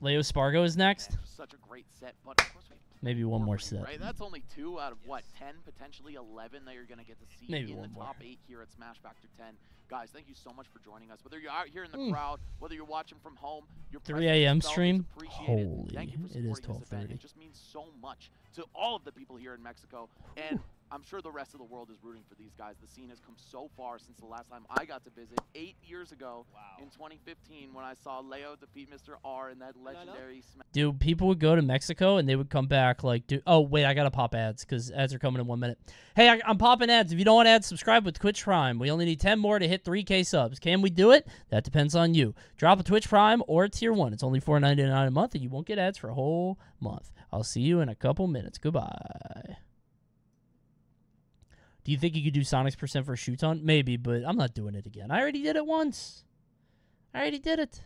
Leo Spargo is next. Such a great set, but of course we Maybe one more set. Right, that's only two out of what ten, potentially eleven that you're gonna get to see Maybe in the more. top eight here at Smash Factor 10. Guys, thank you so much for joining us. Whether you're out here in the Mm. crowd, whether you're watching from home, your 3 presence a.m. is stream? Holy, Thank you for it is supporting this event. 12:30. It just means so much to all of the people here in Mexico, and I'm sure the rest of the world is rooting for these guys. The scene has come so far since the last time I got to visit eight years ago in 2015 when I saw Leo defeat Mr. R in that legendary Smash. Dude, people would go to Mexico and they would come back like, dude, oh wait, I gotta pop ads because ads are coming in one minute. Hey, I, I'm popping ads. If you don't want ads, subscribe with Twitch Prime. We only need 10 more to hit 3K subs. Can we do it? That depends on you. Drop a Twitch Prime or a Tier One. It's only $4.99 a month, and you won't get ads for a whole month. I'll see you in a couple minutes. Goodbye. Do you think you could do Sonix's percent for Shuton? Maybe, but I'm not doing it again. I already did it once. I already did it.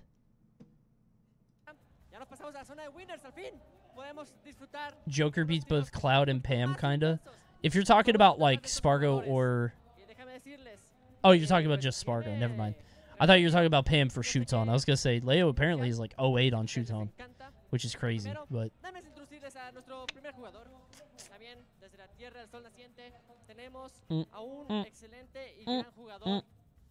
Ya nos pasamos a la zona de winners al fin. Podemos disfrutar. Joker beats both Cloud and Pam, kinda. If you're talking about like Spargo or Y déjame decirles, oh, you're talking about just Spargo. Never mind. I thought you were talking about Pam for Shuton. I was gonna say Leo apparently is like 08 on Shuton, which is crazy. But dame introducirles a nuestro primer jugador. También desde la Tierra del Sol naciente tenemos Mm, a un mm, excelente y mm, gran jugador.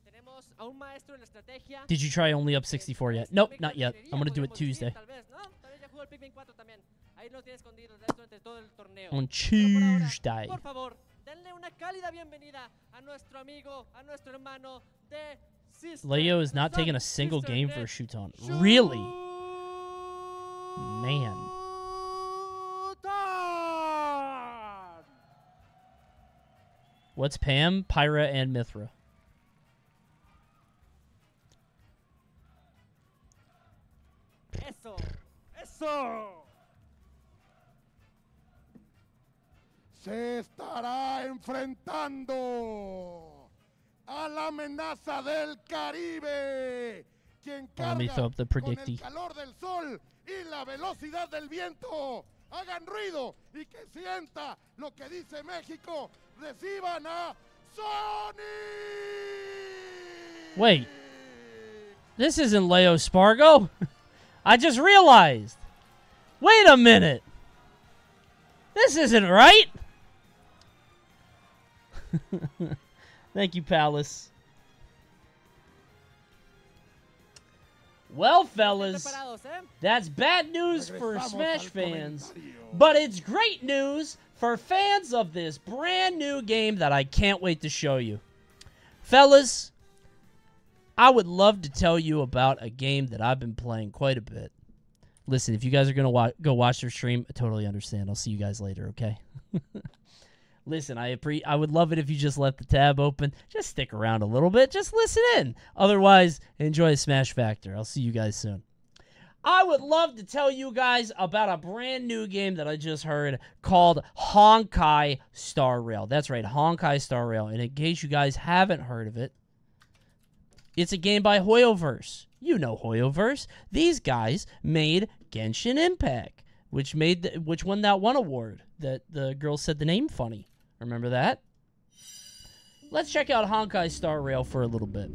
Tenemos a un maestro en la estrategia. did you try only up 64 yet? Nope, not yet. I'm gonna do it Tuesday. Tal vez, ¿no? Tal vez ya jugó el Pikmin 4 también. Ahí lo tiene escondido dentro todo el torneo. On Pero por ahora, Tuesday. Por favor, denle una cálida bienvenida a nuestro amigo, a nuestro hermano de Leo is not taking a single game for Shuton. Really? Man. What's Pam, Pyra, and Mythra? Eso, eso. se estará enfrentando a la amenaza del Caribe, quien Let me throw up the con el calor del sol y la velocidad del viento. Hagan ruido y que sienta lo que dice México. Reciban a Sony. Wait. This isn't Leo Spargo. I just realized. Wait a minute. This isn't right. Thank you, Palace. Well, fellas, eh? that's bad news for Smash fans, but it's great news for fans of this brand new game that I can't wait to show you. Fellas, I would love to tell you about a game that I've been playing quite a bit. Listen, if you guys are going to wa- go watch their stream, I totally understand. I'll see you guys later, okay? Listen, I appre- I would love it if you just left the tab open. Just stick around a little bit. Just listen in. Otherwise, enjoy Smash Factor. I'll see you guys soon. I would love to tell you guys about a brand new game that I just heard called Honkai Star Rail. That's right, Honkai Star Rail. And in case you guys haven't heard of it, it's a game by Hoyoverse. You know Hoyoverse. These guys made Genshin Impact, which made the, which won that one award that the girl said the name funny. Remember that? Let's check out Honkai Star Rail for a little bit.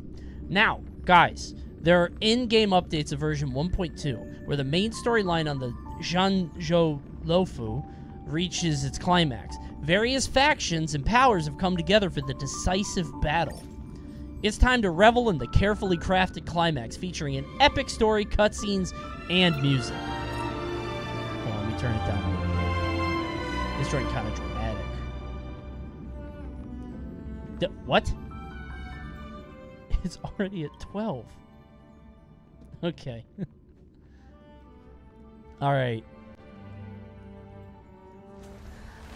Now, guys, there are in-game updates of version 1.2 where the main storyline on the Xianzhou Luofu reaches its climax. Various factions and powers have come together for the decisive battle. It's time to revel in the carefully crafted climax featuring an epic story, cutscenes, and music. Hold on, let me turn it down a little bit. This joint kind of D- what? It's already at 12. Okay. All right.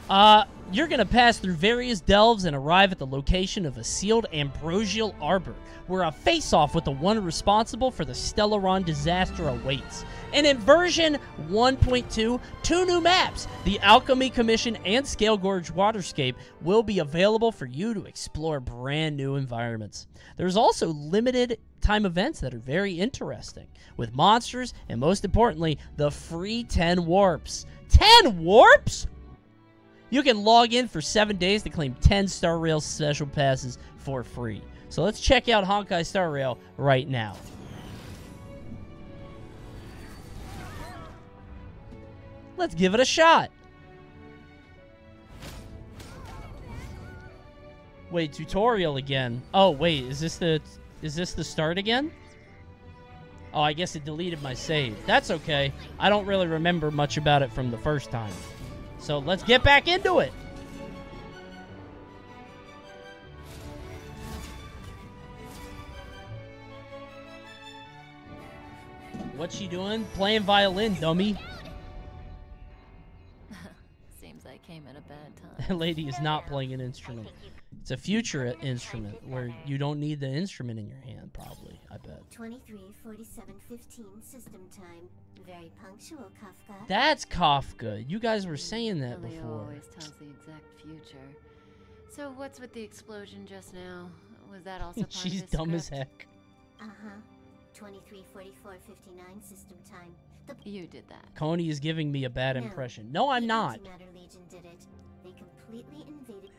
Uh, you're gonna pass through various delves and arrive at the location of a sealed ambrosial arbor, where a face-off with the one responsible for the Stellaron disaster awaits. And in version 1.2, two new maps, the Alchemy Commission and Scale Gorge Waterscape, will be available for you to explore brand new environments. There's also limited time events that are very interesting, with monsters and most importantly, the free 10 warps. 10 warps? You can log in for seven days to claim 10 Star Rail special passes for free. So let's check out Honkai Star Rail right now. Let's give it a shot. Wait, tutorial again. Oh, wait, is this the is this the start again? Oh, I guess it deleted my save. That's okay. I don't really remember much about it from the first time. So let's get back into it. What's she doing? Playing violin, dummy. Seems I came at a bad time. That lady is not playing an instrument. It's a future instrument where you don't need the instrument in your hand, probably. I bet. 23, 47, 15 system time. Very punctual, Kafka. That's Kafka. You guys were saying that Leo before. always tells the exact future. So what's with the explosion just now? Was that also part She's of his dumb as heck. Uh huh. 23, 44, 59 system time. The You did that. Coney is giving me a bad No, impression. No, I'm the not. Antimatter Legion did it. They completely invaded.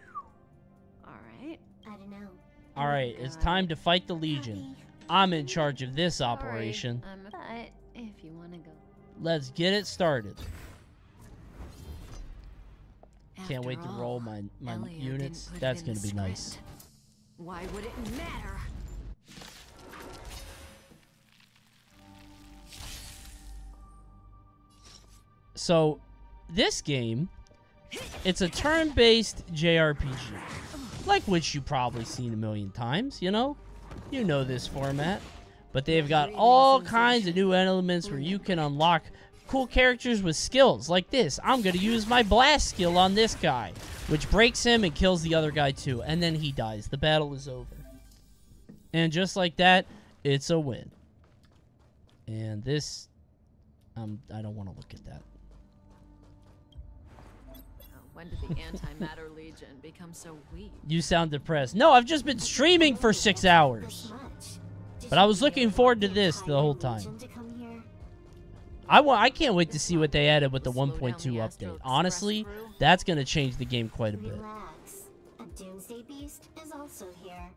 All right. I don't know. All right, it's time to fight the Legion. I'm in charge of this operation. I'm but if you want to go. Let's get it started. Can't After wait to roll my my didn't units. That's gonna be nice. Why would it matter? So, this game, it's a turn-based JRPG, like which you've probably seen a million times. You know, you know this format, but they've got all kinds of new elements where you can unlock cool characters with skills like this. I'm gonna use my blast skill on this guy, which breaks him and kills the other guy too, and then he dies. The battle is over, and just like that, it's a win. And this, um, I don't want to look at that. When did the antimatter legion become so weak? You sound depressed. No, I've just been streaming for six hours. But I was looking forward to this the whole time. I want. I can't wait to see what they added with the 1.2 update. Honestly, that's gonna change the game quite a bit. Relax. A Doomsday Beast is also here.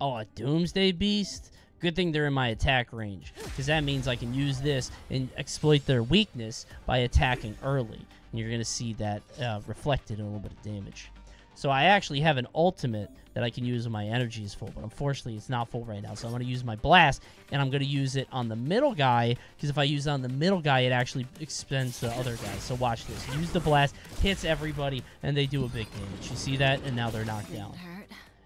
Oh, a Doomsday Beast. Good thing they're in my attack range, because that means I can use this and exploit their weakness by attacking early. And you're gonna see that uh, reflected in a little bit of damage. So I actually have an ultimate that I can use when my energy is full, but unfortunately it's not full right now. So I'm going to use my blast, and I'm going to use it on the middle guy, because if I use it on the middle guy, it actually expends the other guy. So watch this. Use the blast, hits everybody, and they do a big damage. You see that? And now they're knocked down.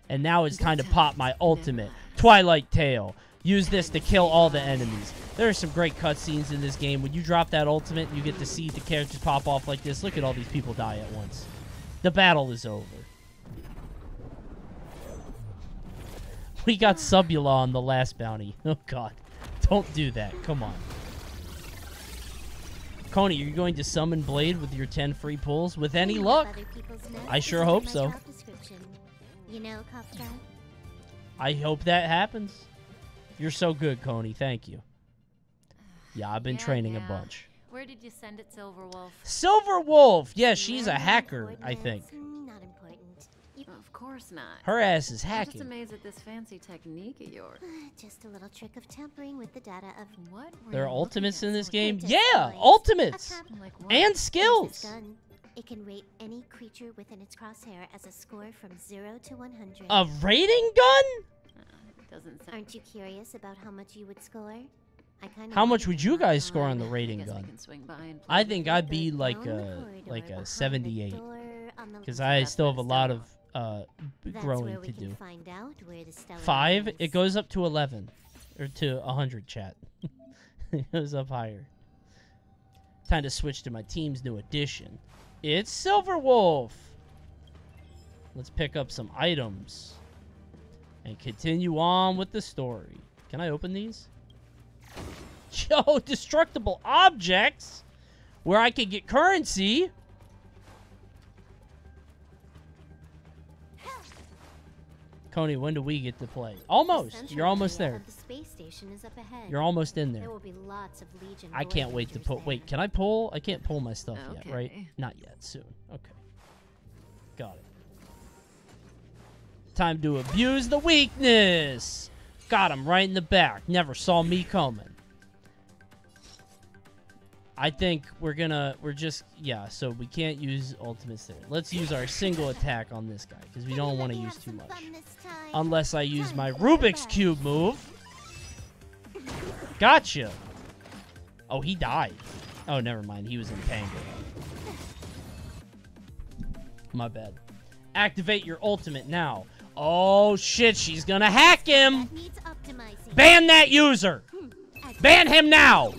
And now it's time to pop my ultimate, Twilight Tail. Use this to kill all the enemies. There are some great cutscenes in this game. When you drop that ultimate, you get to see the characters pop off like this. Look at all these people die at once. The battle is over. We got Subula on the last bounty. Oh god. Don't do that. Come on. Coney, are you going to summon Blade with your 10 free pulls? With any luck? I sure hope so. You know, Kafka? I hope that happens. You're so good, Coney. Thank you. Yeah, I've been Yeah, training a bunch. Where did you send it, Silverwolf? Silver Wolf. Yeah, she's a hacker, I think. Not important. You, Of course not. Her ass is I'm hacking. just amazed at this fancy technique of yours. Uh, just a little trick of tampering with the data of what? There are ultimates in this game? Yeah, ultimates. Like? And There's skills. this gun. It can rate any creature within its crosshair as a score from 0 to 100. A rating gun? Doesn't sound. Aren't you curious about how much you would score? I kind of How much would you guys score on the rating gun? I think I'd be like a like a 78 because I still have a lot of uh, growing to do. find out where the Five? lies. It goes up to 11 or to 100. Chat. it goes up higher. Time to switch to my team's new addition. It's Silver Wolf. Let's pick up some items and continue on with the story. Can I open these? Yo, destructible objects where I can get currency. Coney, when do we get to play? Almost. You're almost there. The space station is up ahead. You're almost in There there. will be lots of Legion I can't wait to Voyagers pull. Wait, can I pull? I can't pull my stuff yet, right? Not yet. Soon. Okay. Got it. Time to abuse the weakness. Got him right in the back. Never saw me coming. I think we're gonna. We're just. Yeah. So we can't use ultimates there. Let's use our single attack on this guy because we don't want to use too much. Unless I use my Rubik's cube move. Gotcha. Oh, he died. Oh, never mind. He was in Pango. My bad. Activate your ultimate now. Oh, shit. She's gonna hack him. Ban that user. Ban him now.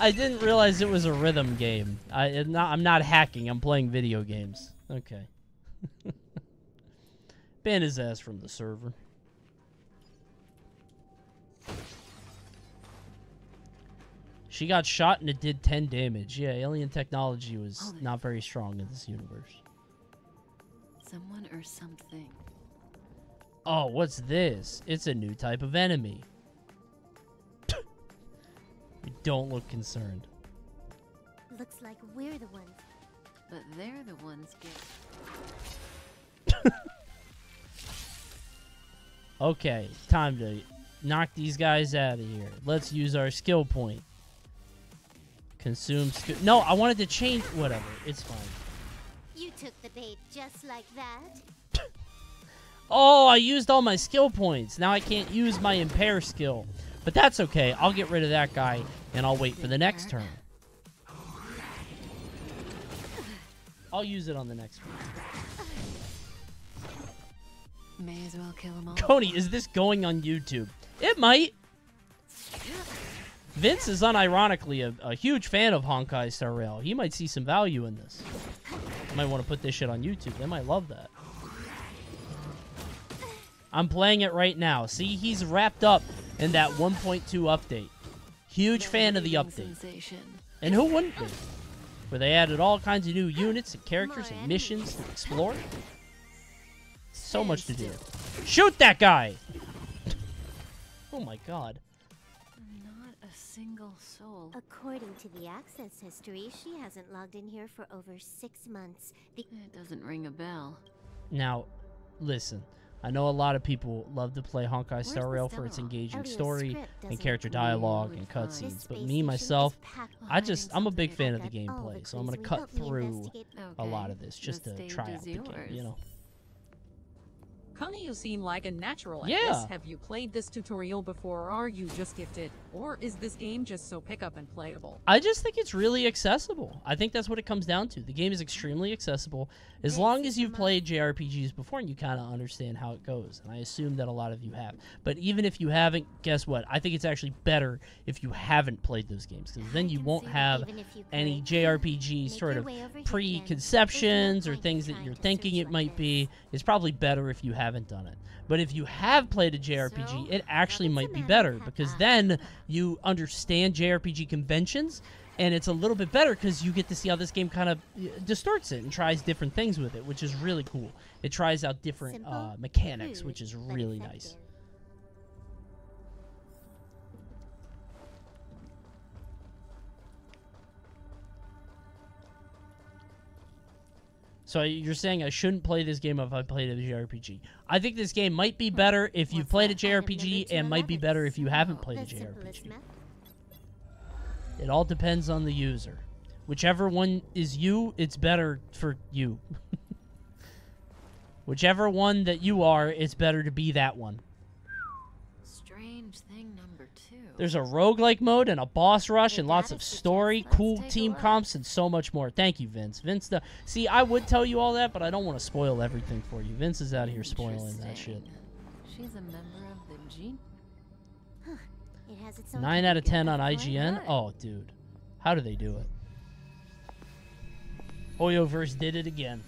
I didn't realize it was a rhythm game. I, it not, I'm not hacking. I'm playing video games. Okay. Ban his ass from the server. She got shot and it did 10 damage. Yeah, alien technology was oh not very strong in this universe. Someone or something. Oh, what's this? It's a new type of enemy. you don't look concerned. Looks like we're the ones. But they're the ones get. Okay, time to knock these guys out of here. Let's use our skill point. Consume skill. No, I wanted to change. Whatever, it's fine. You took the bait just like that. Oh, I used all my skill points. Now I can't use my impair skill. But that's okay. I'll get rid of that guy and I'll wait for the next turn. I'll use it on the next one. May as well kill them all. Coney, is this going on YouTube? It might. Vince is unironically a, a huge fan of Honkai Star Rail. He might see some value in this. Might want to put this shit on YouTube. They might love that. I'm playing it right now. See, he's wrapped up in that 1.2 update. Huge fan of the update. And who wouldn't be? Where they added all kinds of new units and characters and missions to explore. So much to do. Shoot that guy! oh my god. Not a single soul. According to the access history, she hasn't logged in here for over six months. The It doesn't ring a bell. Now, listen. I know a lot of people love to play Honkai Star the Rail for its engaging Elio's story and character dialogue and cutscenes, but me myself, I just I'm a big fan of the about all the gameplay, oh, so I'm gonna cut through investigate. a lot of this the just to try out the game, you know. Connie, you seem like a natural at Yeah. this. Have you played this tutorial before, or are you just gifted? Or is this game just so pick up and playable? I just think it's really accessible. I think that's what it comes down to. The game is extremely accessible as long as you've played JRPGs before and you kind of understand how it goes. And I assume that a lot of you have. But even if you haven't, guess what? I think it's actually better if you haven't played those games because then you won't have you any JRPG sort of way over here then. preconceptions or things that you're thinking it might be. It's probably better if you haven't done it. But if you have played a JRPG, So, it actually might be better because then you understand JRPG conventions and it's a little bit better because you get to see how this game kind of distorts it and tries different things with it, which is really cool. It tries out different uh, mechanics, which is really nice. So you're saying I shouldn't play this game if I played a JRPG? I think this game might be better if you've played a JRPG, and might be better if you haven't played a JRPG. It all depends on the user. Whichever one is you, it's better for you. Whichever one that you are, it's better to be that one. Strange thing number two. There's a roguelike mode and a boss rush and lots of story, cool team comps, and so much more. Thank you, Vince. Vince, the see, I would tell you all that, but I don't want to spoil everything for you. Vince is out here spoiling that shit. She's a member of the G. It has its own Nine out of ten on IGN. Oh, dude, how do they do it? Hoyoverse did it again.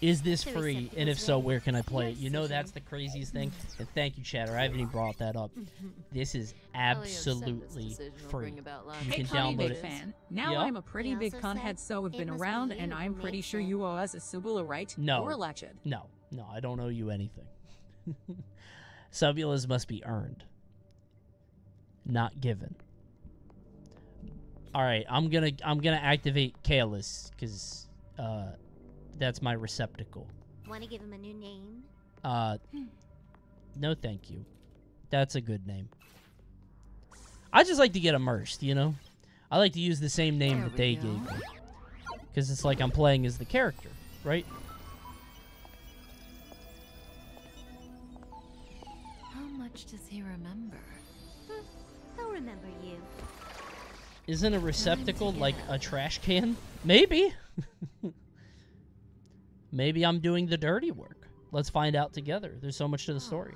Is this free? And if so, where can I play it? You know that's the craziest thing. And thank you, Chatter. I haven't even brought that up. This is Elio said this absolutely free. bring about lots You Hey, can Connie, download it. fan. Now Yeah. I'm a pretty big also conhead, said so have been around, and I'm pretty sure you owe us a Subula, right? No. Or Latched. No, no, I don't owe you anything. Subulas must be earned, not given. All right, I'm gonna I'm gonna activate Caelus because uh, that's my receptacle. Want to give him a new name? Uh, no, thank you. That's a good name. I just like to get immersed, you know. I like to use the same name There that they go. gave me because it's like I'm playing as the character, right? How much does he remember? He'll remember you. Isn't a receptacle like a trash can? Maybe. Maybe I'm doing the dirty work. Let's find out together. There's so much to the story.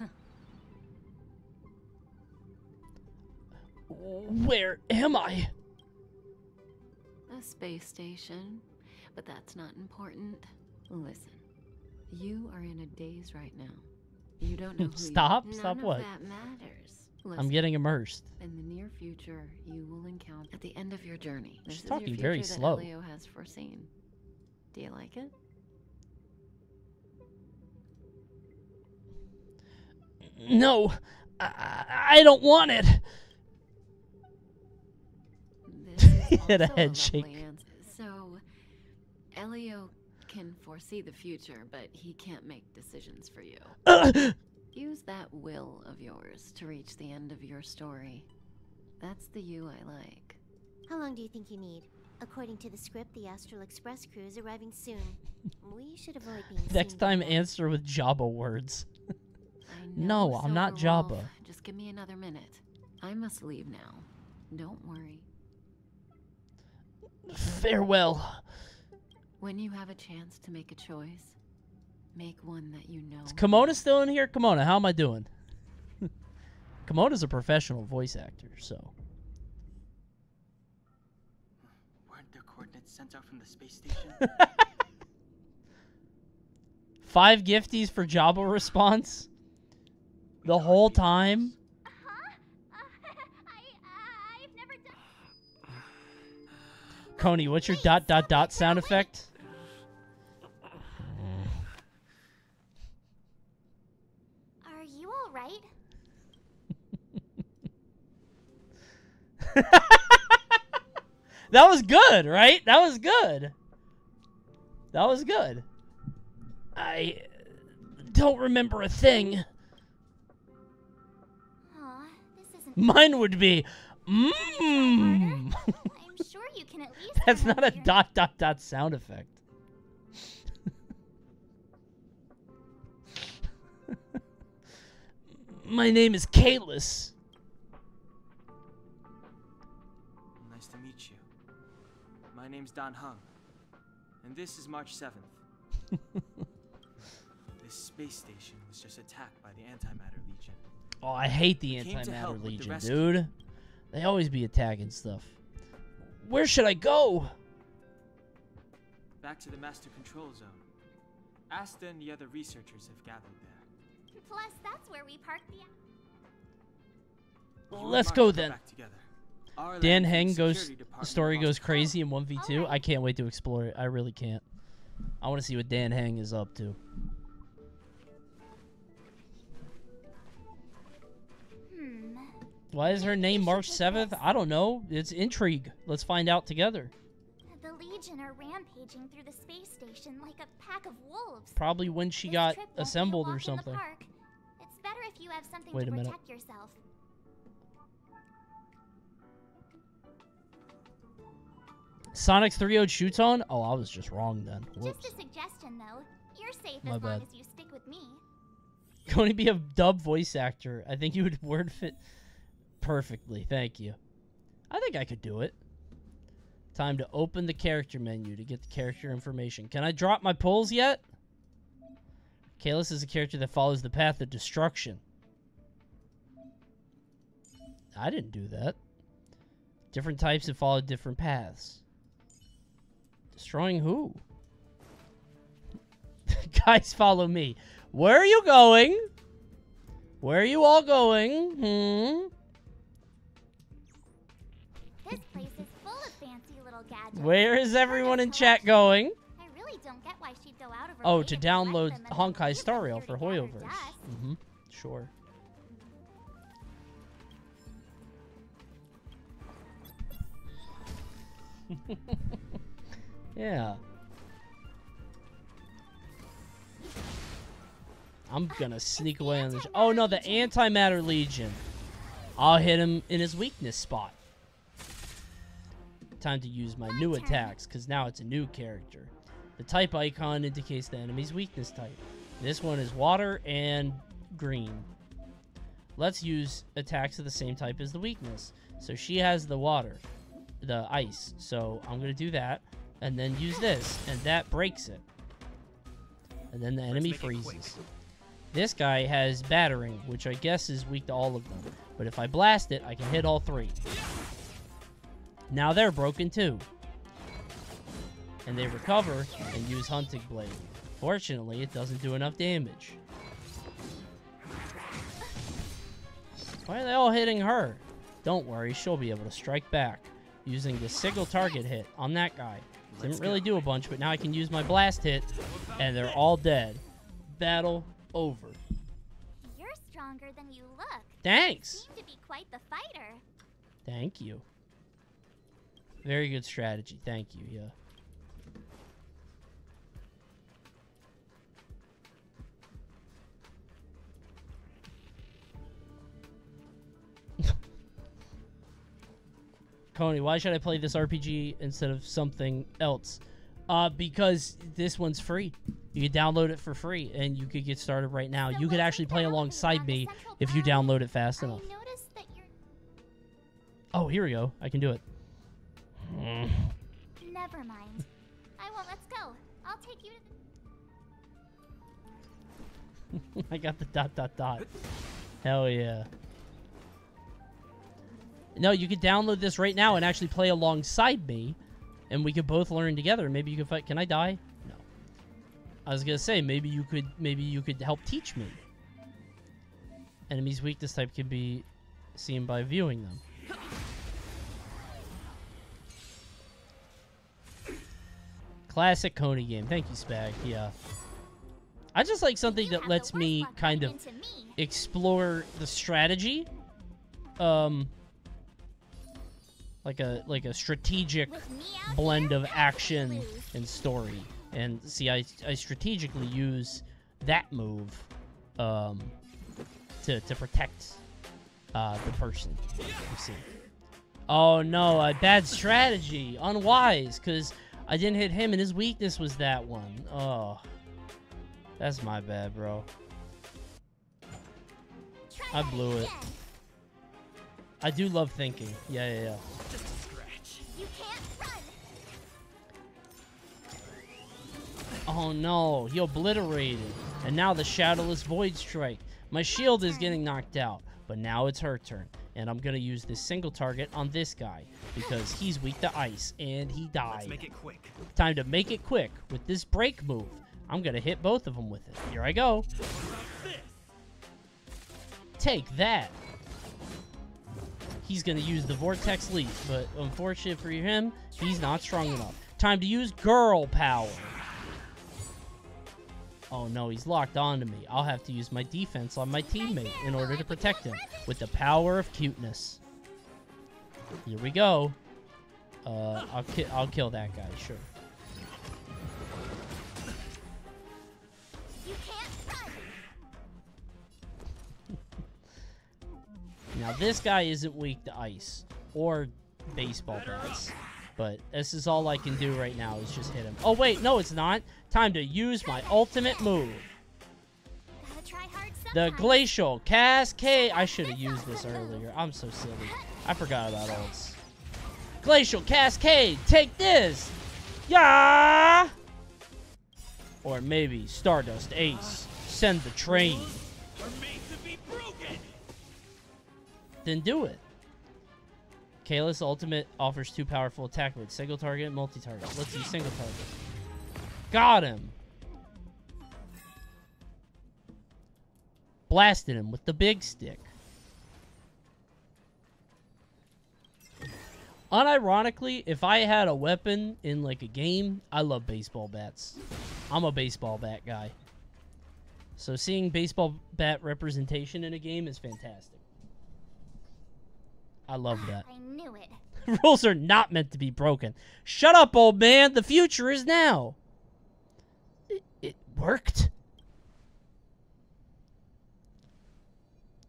Where am I? A space station. But that's not important. Listen, you are in a daze right now. You don't know who Stop? You Stop what? That matters. I'm getting immersed. In the near future, you will encounter at the end of your journey. This She's is your very slow. Elio has foreseen. Do you like it? No, I, I don't want it. This He had a also head lovely shake. answer. So, Elio can foresee the future, but he can't make decisions for you. Use that will of yours to reach the end of your story. That's the you I like. How long do you think you need? According to the script, the Astral Express crew is arriving soon. We should avoid being Next time, answer with Jabba words. I no, know, I'm not Silver Jabba. Wolf. Just give me another minute. I must leave now. Don't worry. Farewell. When you have a chance to make a choice, make one that you know. Is Kimona still in here? Kimona, how am I doing? Kimona's a professional voice actor, so. Weren't there coordinates sent out from the space station? Five gifties for Jabba response? The whole time? Coney, what's your dot dot dot sound effect? Are you all right? That was good, right? That was good. That was good. I don't remember a thing. Mine would be, mmm. mmm. I'm sure you can at least. That's not a remember dot dot dot sound effect. My name is Caelus. nice to meet you. My name's Don Hung, and this is March 7th. this space station was just attacked by the Antimatter Legion. Oh, I hate the We came to Antimatter help with the Legion, dude. They always be attacking stuff. Where should I go? Back to the Master Control Zone. Asta and the other researchers have gathered there. Plus, that's where we parked the. Let's go then. back together. Our Dan land Heng goes. The story goes crazy in one v two. Oh, I can't wait to explore it. I really can't. I want to see what Dan Heng is up to. Why is her name March seventh? I don't know. It's intrigue. Let's find out together. The Legion are rampaging through the space station like a pack of wolves. Probably when she This got trip won't be a assembled or walk in the something. It's better if you have something Wait to a minute. protect yourself. Sonic 3 0 shoots on? Oh, I was just wrong then. Whoops. Just a suggestion, though. You're safe My as long bad. as you stick with me. Going to be a dub voice actor. I think you would word fit perfectly. Thank you. I think I could do it. Time to open the character menu to get the character information. Can I drop my pulls yet? Caelus is a character that follows the path of destruction. I didn't do that. Different types have followed different paths. Destroying who? Guys, follow me. Where are you going? Where are you all going? Hmm? Where is everyone in chat going? I really don't get why she'd go out of her Oh, to download Honkai Star Rail for Hoyoverse. Mm-hmm. Sure. yeah. I'm gonna sneak away on this. Oh no, the Antimatter Legion. I'll hit him in his weakness spot. Time to use my new attacks, because now it's a new character. The type icon indicates the enemy's weakness type. This one is water and green. Let's use attacks of the same type as the weakness. So she has the water, the ice. So I'm going to do that, and then use this, and that breaks it. And then the enemy make it quick. freezes. This guy has battering, which I guess is weak to all of them. But if I blast it, I can hit all three. Now they're broken too. And they recover and use Hunting Blade. Fortunately, it doesn't do enough damage. Why are they all hitting her? Don't worry, she'll be able to strike back using the single target hit on that guy. Didn't really do a bunch, but now I can use my blast hit, and they're all dead. Battle over. You're stronger than you look. Thanks. You seem to be quite the fighter. Thank you. Very good strategy. Thank you, yeah. Coney, why should I play this RPG instead of something else? Uh, because this one's free. You can download it for free, and you could get started right now. You could actually play alongside me if you download it fast enough. Oh, here we go. I can do it. Never mind. I won't. Let's go. I'll take you to. I got the dot dot dot. Hell yeah. No, you could download this right now and actually play alongside me, and we could both learn together. Maybe you could fight. Can I die? No. I was gonna say maybe you could maybe you could help teach me. Enemies weakness type can be seen by viewing them. Classic Coney game. Thank you, Spag. Yeah. I just like something that lets me kind of explore the strategy. Um like a like a strategic blend of action and story. And see I I strategically use that move um to to protect uh the person. You see. Oh no, a bad strategy. Unwise, because I didn't hit him and his weakness was that one. Oh. That's my bad, bro. I blew it. I do love thinking. Yeah, yeah, yeah. You can't run. Oh no, he obliterated. And now the Shadowless Void Strike. My shield is getting knocked out, but now it's her turn. And I'm gonna use this single target on this guy because he's weak to ice and he died. Let's make it quick. Time to make it quick with this break move. I'm gonna hit both of them with it. Here I go. Take that. he's going to use the Vortex Leap, but unfortunate for him, he's not strong enough. Time to use Girl Power. Oh no, he's locked onto me. I'll have to use my defense on my teammate in order to protect him with the power of cuteness. Here we go. Uh, I'll, ki I'll kill that guy, sure. Now this guy isn't weak to ice or baseball bats. But this is all I can do right now is just hit him. Oh wait, no it's not. Time to use my ultimate move. The Glacial Cascade. I should have used this earlier. I'm so silly. I forgot about ults. Glacial Cascade, take this! Yeah! Or maybe Stardust Ace, send the train. Then do it. Caelus Ultimate offers two powerful attack modes. Single target multi-target. Let's use single target. Got him! Blasted him with the big stick. Unironically, if I had a weapon in like a game, I love baseball bats. I'm a baseball bat guy. So seeing baseball bat representation in a game is fantastic. I love that. I knew it. Rules are not meant to be broken. Shut up, old man. The future is now. It, it worked.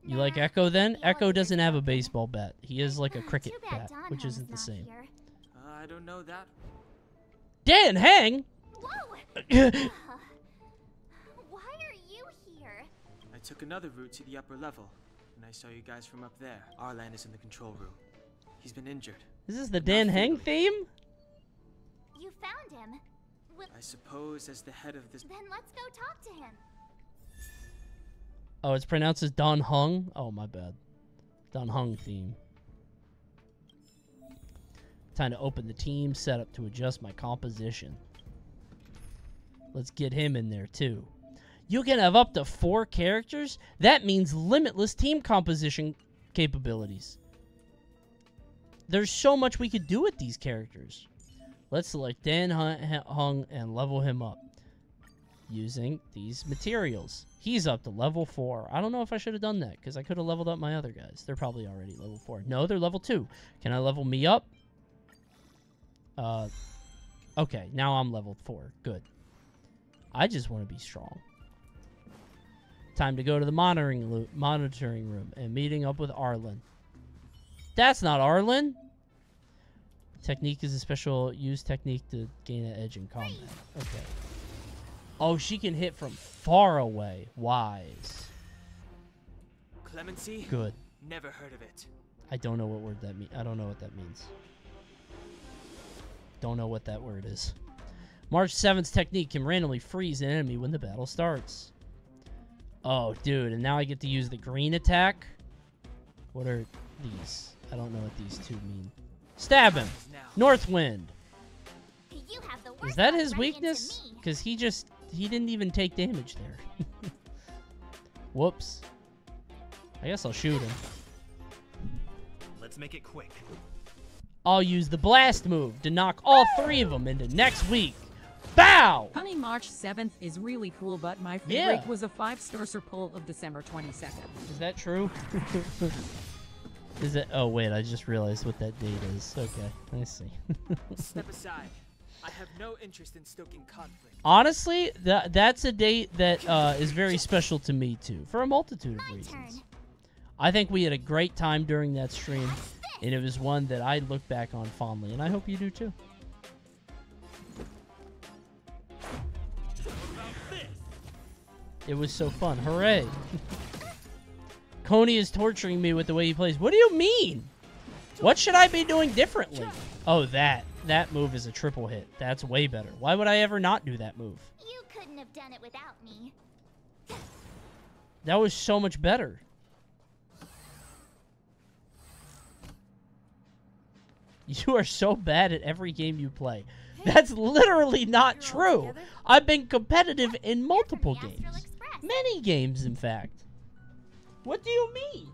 You like Echo then? Echo doesn't have a baseball bat. He is like a cricket bat, which isn't the same. Uh, I don't know that. Dan Hang? Whoa! Why are you here? I took another route to the upper level, and I saw you guys from up there. Arlan is in the control room. He's been injured. Is this the Dan Hang theme? You found him. Well, I suppose as the head of this then let's go talk to him. Oh, it's pronounced as Don Hung? Oh, my bad. Don Hung theme. Time to open the team setup to adjust my composition. Let's get him in there, too. You can have up to four characters? That means limitless team composition capabilities. There's so much we could do with these characters. Let's select Dan Hung and level him up using these materials. He's up to level 4. I don't know if I should have done that, because I could have leveled up my other guys. They're probably already level 4. No, they're level 2. Can I level me up? Uh, okay, now I'm level 4. Good. I just want to be strong. Time to go to the monitoring, monitoring room and meeting up with Arlan. That's not Arlan! Technique is a special use technique to gain an edge in combat. Okay. Oh, she can hit from far away. Wise. Clemency? Good. Never heard of it. I don't know what word that means. I don't know what that means. Don't know what that word is. March 7th's technique can randomly freeze an enemy when the battle starts. Oh, dude, and now I get to use the green attack? What are these? I don't know what these two mean. Stab him! Northwind! Is that his weakness? Because he just he didn't even take damage there. Whoops. I guess I'll shoot him. Let's make it quick. I'll use the blast move to knock all three of them into next week. Bow! Coney March 7th is really cool, but my Yeah. favorite was a five-star poll of December 22nd. Is that true? is it? Oh wait, I just realized what that date is. Okay, I see. Step aside. I have no interest in stoking conflict. Honestly, that that's a date that uh, is very special to me too, for a multitude of reasons. I think we had a great time during that stream, and it was one that I look back on fondly, and I hope you do too. It was so fun. Hooray! Coney is torturing me with the way he plays. What do you mean? What should I be doing differently? Oh, that. That move is a triple hit. That's way better. Why would I ever not do that move? You couldn't have done it without me. That was so much better. You are so bad at every game you play. That's literally not true. I've been competitive in multiple games. Many games, in fact. What do you mean?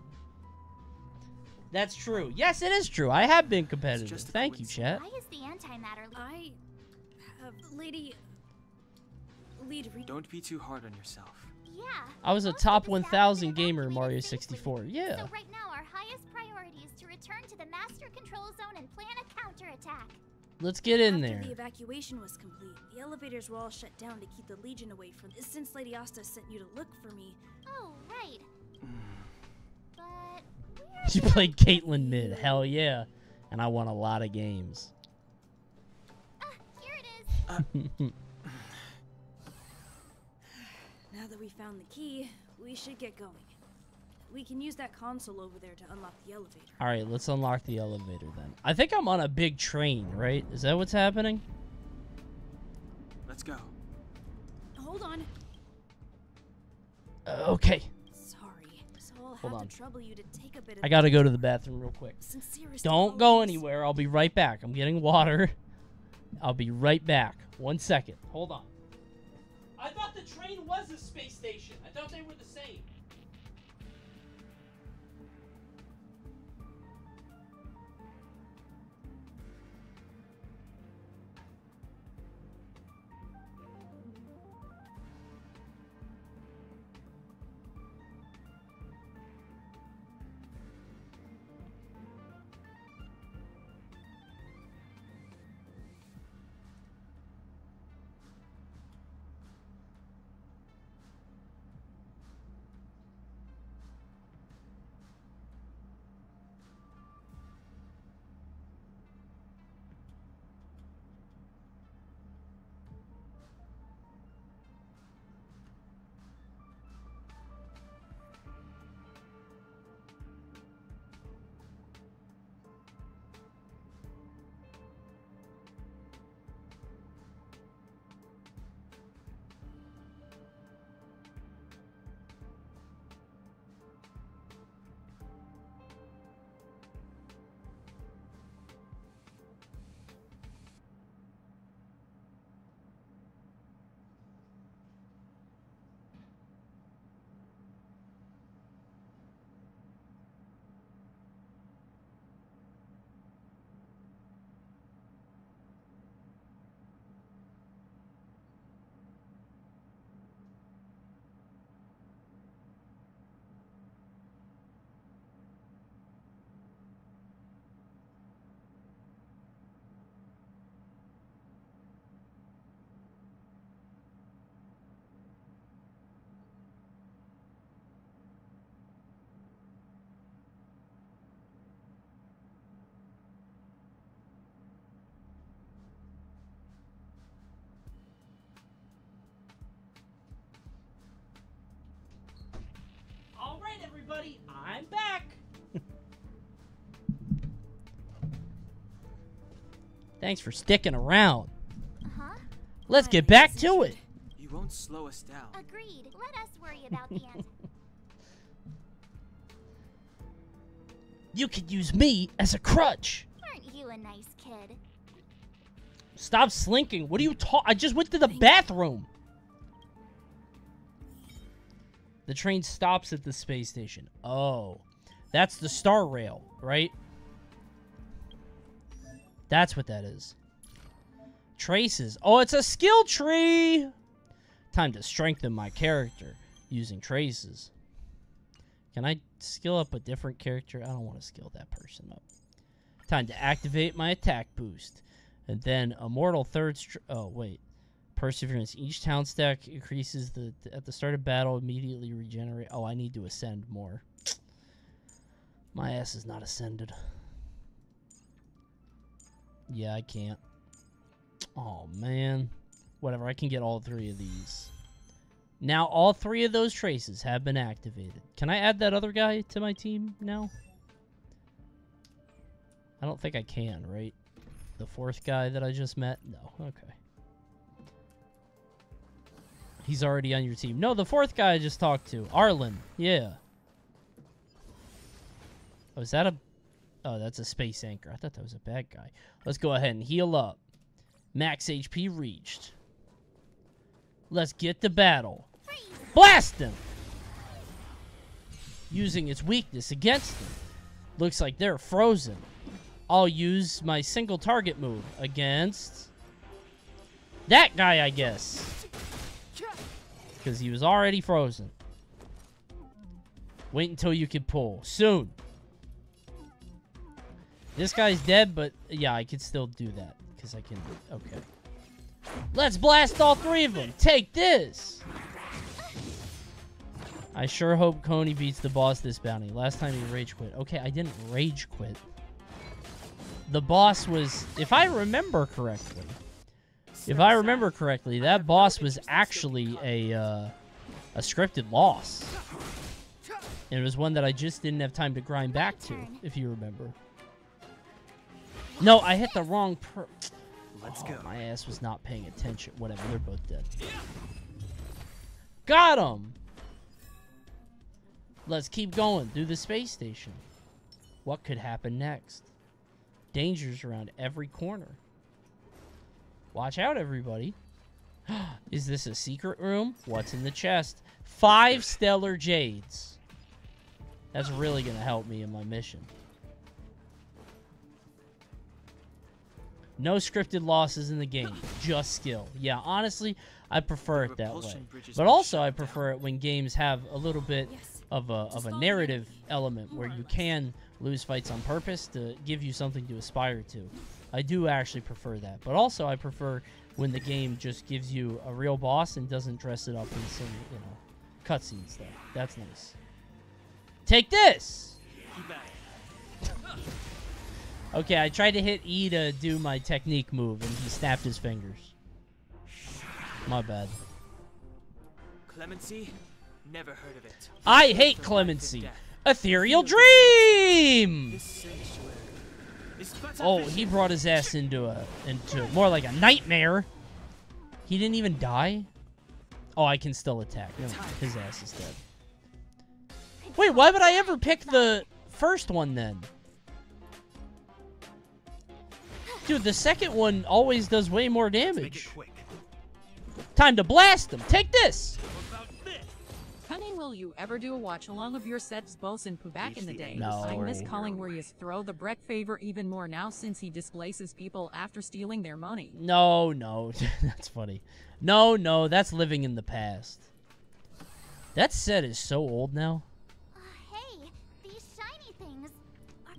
That's true. Yes, it is true. I have been competitive. Thank you, chat. Why is the antimatter? I have Lady. Lead Don't be too hard on yourself. Yeah. I was a top 1,000 gamer in Mario 64. Yeah. So right now, our highest priority is to return to the master control zone and plan a counterattack. Let's get in After there. the evacuation was complete, the elevators were all shut down to keep the Legion away from. Since Lady Asta sent you to look for me, Oh, right. but She played Caitlyn mid. Hell yeah. And I won a lot of games. Ah, here it is. Uh, now that we found the key, we should get going. We can use that console over there to unlock the elevator. All right, let's unlock the elevator then. I think I'm on a big train, right? Is that what's happening? Let's go. Hold on. Uh, okay. Sorry. So I'll Hold have on. to trouble you to take a bit of I gotta go to the bathroom real quick. Sincerest Don't go anywhere. I'll be right back. I'm getting water. I'll be right back. One second. Hold on. I thought the train was a space station. I thought they were the Thanks for sticking around. Uh-huh. Let's get back to it. You won't slow us down. Agreed. Let us worry about the ant. You could use me as a crutch. Aren't you a nice kid? Stop slinking. What are you talking? I just went to the bathroom. The train stops at the space station. Oh, that's the star rail, right? That's what that is. Traces. Oh, it's a skill tree. Time to strengthen my character using traces. Can I skill up a different character? I don't want to skill that person up. Time to activate my attack boost. And then Immortal Third. Oh, wait. Perseverance. Each town stack increases the at the start of battle. Immediately regenerate. Oh, I need to ascend more. My ass is not ascended. Yeah, I can't. Oh man. Whatever. I can get all three of these. Now all three of those traces have been activated. Can I add that other guy to my team now? I don't think I can, right? The fourth guy that I just met? No. Okay. He's already on your team. No, the fourth guy I just talked to. Arlan. Yeah. Oh, is that a... Oh, that's a space anchor. I thought that was a bad guy. Let's go ahead and heal up. Max HP reached. Let's get to battle. Blast him! Using its weakness against them. Looks like they're frozen. I'll use my single target move against that guy, I guess. Because he was already frozen. Wait until you can pull. Soon. This guy's dead, but yeah, I could still do that. Because I can... Okay. Let's blast all three of them. Take this. I sure hope Coney beats the boss this bounty. Last time he rage quit. Okay, I didn't rage quit. The boss was, if I remember correctly, if I remember correctly, that boss was actually a uh, a scripted loss. And it was one that I just didn't have time to grind back to, if you remember. No, I hit the wrong per... Let's Oh, go. My ass was not paying attention. Whatever, they're both dead. Got him! Let's keep going through the space station. What could happen next? Dangers around every corner. Watch out, everybody. Is this a secret room? What's in the chest? Five stellar jades. That's really going to help me in my mission. No scripted losses in the game, just skill. Yeah, honestly, I prefer it that way. But also, I prefer it when games have a little bit of a of a narrative element where you can lose fights on purpose to give you something to aspire to. I do actually prefer that. But also, I prefer when the game just gives you a real boss and doesn't dress it up in some, you know, cutscene stuff. That's nice. Take this! Okay, I tried to hit E to do my technique move, and he snapped his fingers. My bad. Clemency? Never heard of it. I hate clemency. Ethereal Dream! This sanctuary is but a Oh, he brought his ass into a into more like a nightmare. He didn't even die. Oh, I can still attack. His ass is dead. Wait, why would I ever pick the first one then? Dude, the second one always does way more damage. Time to blast them. Take this. Coney, will you ever do a watch along of your sets both in Pooh back in the day? No. I miss calling where you throw the Breck favor even more now since he displaces people after stealing their money. No, no, that's funny. No, no, that's living in the past. That set is so old now. Hey, these shiny things.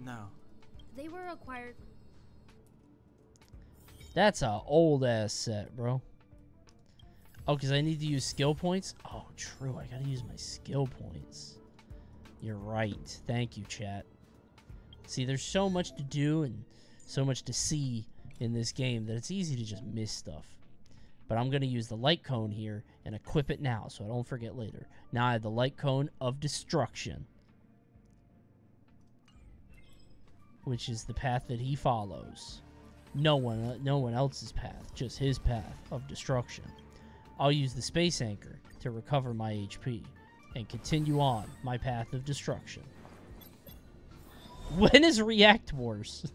No. They were acquired. That's a old ass set, bro. Oh, because I need to use skill points? Oh, true. I gotta use my skill points. You're right. Thank you, chat. See, there's so much to do and so much to see in this game that it's easy to just miss stuff. But I'm going to use the light cone here and equip it now so I don't forget later. Now I have the light cone of destruction. Which is the path that he follows. No one, uh, no one else's path, just his path of destruction. I'll use the space anchor to recover my HP and continue on my path of destruction. When is React Wars?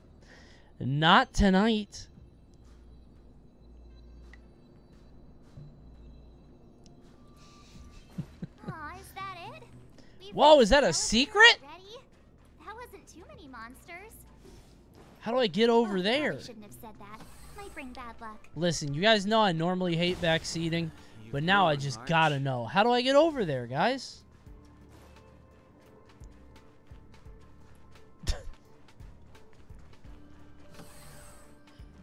Not tonight. Is that it? Whoa, is that a secret? How do I get over Oh, there? Shouldn't have said that. Might bring bad luck. Listen, you guys know I normally hate backseating, but now I just gotta know. How do I get over there, guys?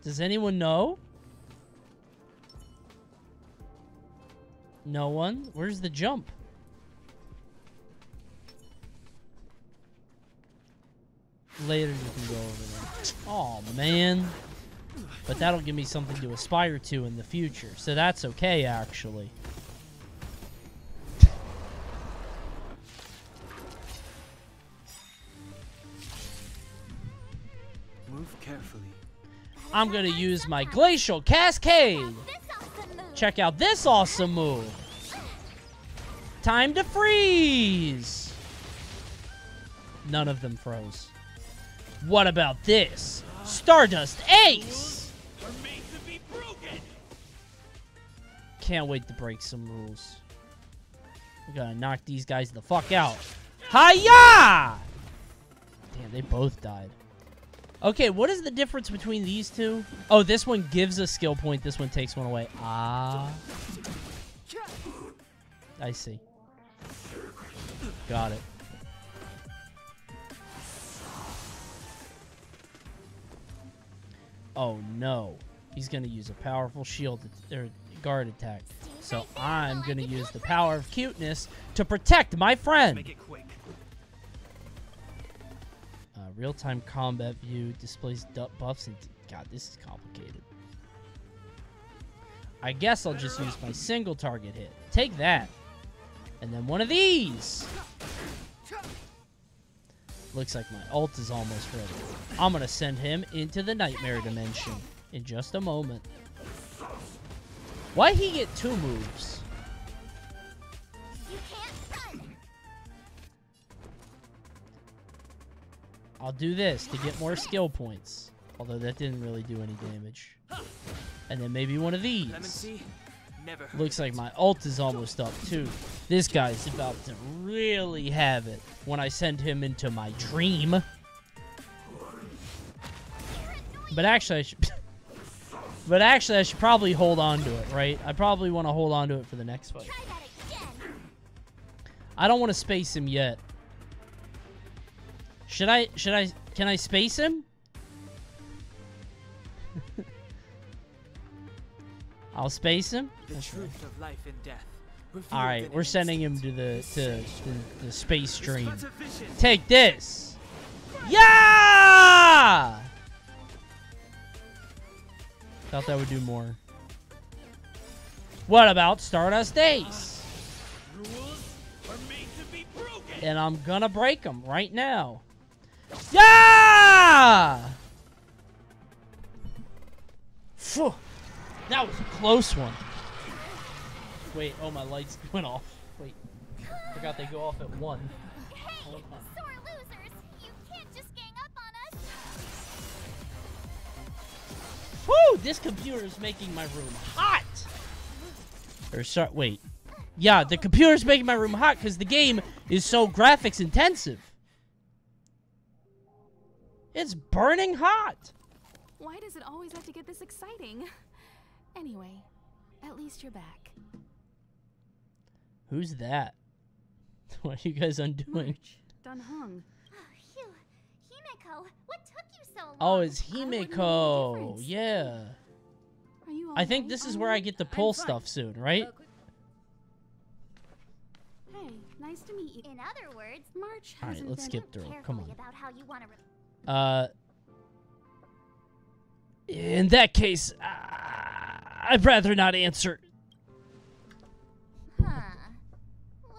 Does anyone know? No one? Where's the jump? Later you can go over there. Oh man. But that'll give me something to aspire to in the future. So that's okay actually. Move carefully. I'm gonna use my Glacial Cascade. Check out this awesome move. Time to freeze. None of them froze. What about this? Stardust Ace. Can't wait to break some rules. We gotta knock these guys the fuck out. Hiya! Damn, they both died. Okay, what is the difference between these two? Oh, this one gives a skill point. This one takes one away. Ah. I see. Got it. Oh no. He's going to use a powerful shield or guard attack. So I'm going to use the power of cuteness to protect my friend. Make it quick. Uh, real-time combat view displays buffs and God, this is complicated. I guess I'll just use my single target hit. Take that. And then one of these. Looks like my ult is almost ready. I'm going to send him into the nightmare dimension in just a moment. Why he get two moves? I'll do this to get more skill points. Although that didn't really do any damage. And then maybe one of these. Never Looks like my ult is almost up too. This guy's about to really have it when I send him into my dream. But actually, I should. but actually, I should probably hold on to it, right? I probably want to hold on to it for the next fight. I don't want to space him yet. Should I? Should I? Can I space him? I'll space him. The truth of life and death. All right, we're sending him to the to the, the space stream. cuts a vision. Take this. Yeah! Thought that would do more. What about Stardust Ace? And I'm gonna break them right now. Yeah! Phew. That was a close one. Wait, oh, my lights went off. Wait, forgot they go off at 1. Hold on. Sore losers! You can't just gang up on us! Woo! This computer is making my room hot! Or, sorry, wait. Yeah, the computer is making my room hot because the game is so graphics intensive. It's burning hot! Why does it always have to get this exciting? Anyway, at least you're back. Who's that? What are you guys undoing? Done hung. Phew. Himeko, what took you so long? Oh, it's Himeko. Yeah. Are you I think this is where I get to pull stuff soon, right? Hey, nice to meet you. In other words, March All right, hasn't let's been skip through. Come on. about how you want to. Uh, in that case, uh, I'd rather not answer. huh.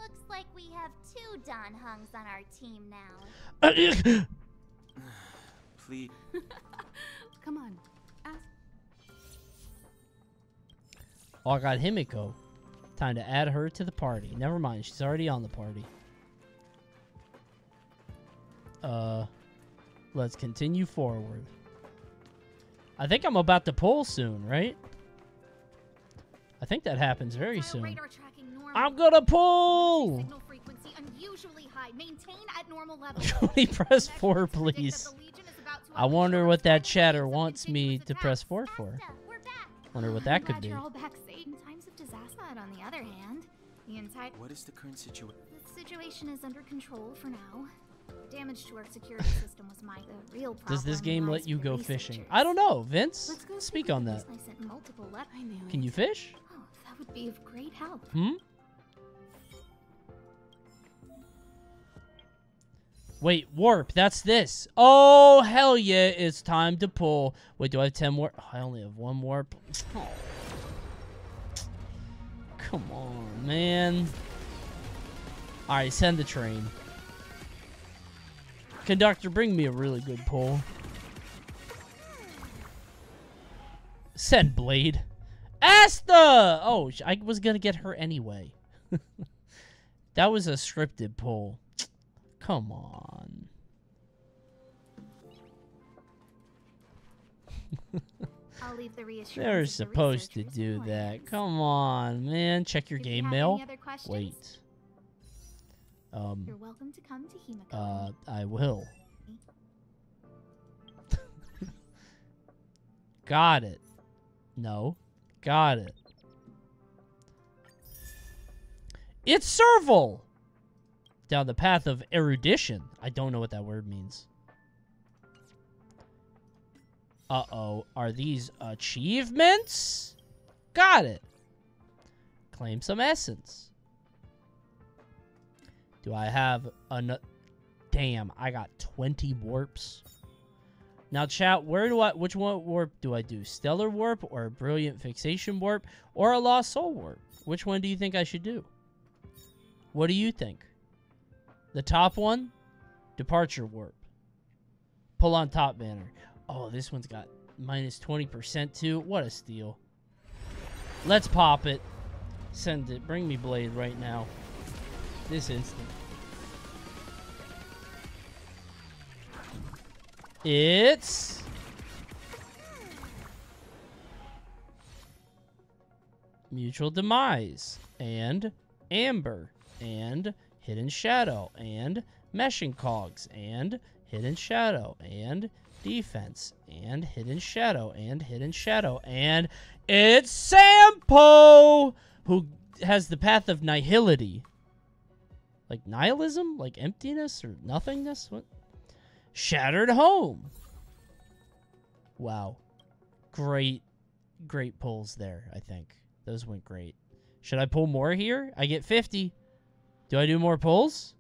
Looks like we have two Don Hungs on our team now. Please. Come on. Ask. oh, I got Himeko. Time to add her to the party. Never mind, she's already on the party. Uh, let's continue forward. I think I'm about to pull soon, right? I think that happens very soon. Radar tracking normal. I'm gonna pull! Signal frequency unusually high. Maintain at normal levels. Coney, press 4, please. I wonder what that chatter wants me to press 4 for. Wonder what that could glad be. You're all back safe. In times of disaster, but on the other hand, the entire What is the current situation? the situation is under control for now. Damage to our security system was my the real problem. Does this game let you go researchers. fishing? I don't know, Vince. Let's go Speak on that. I sent multiple I knew Can it. you fish? Be of great help. Hmm? Wait, warp. That's this. Oh, hell yeah. It's time to pull. Wait, do I have 10 more? Oh, I only have one warp. Oh. Come on, man. All right, send the train. Conductor, bring me a really good pull. Send Blade. Asta! Oh, I was going to get her anyway. that was a scripted pull. Come on. They're supposed the to do that. Come on, man. Check your Did game you mail. Wait. Um, You're welcome to come to Himeko. Uh, I will. Got it. No. Got it. It's Serval! Down the path of erudition. I don't know what that word means. Uh-oh. Are these achievements? Got it. Claim some essence. Do I have an... Damn, I got 20 warps. Now, chat, where do I... Which one warp do I do? Stellar warp or brilliant fixation warp or a lost soul warp? Which one do you think I should do? What do you think? The top one? Departure warp. Pull on top banner. Oh, this one's got minus 20% too. What a steal. Let's pop it. Send it. Bring me Blade right now. This instant. It's... Mutual Demise. And Amber. And Hidden Shadow. And Meshing Cogs. And Hidden Shadow. And Defense. And Hidden Shadow. And Hidden Shadow. And it's Sampo! Who has the path of nihility. Like nihilism? Like emptiness or nothingness? What? Shattered Home. Wow. Great, great pulls there, I think. Those went great. Should I pull more here? I get 50. Do I do more pulls?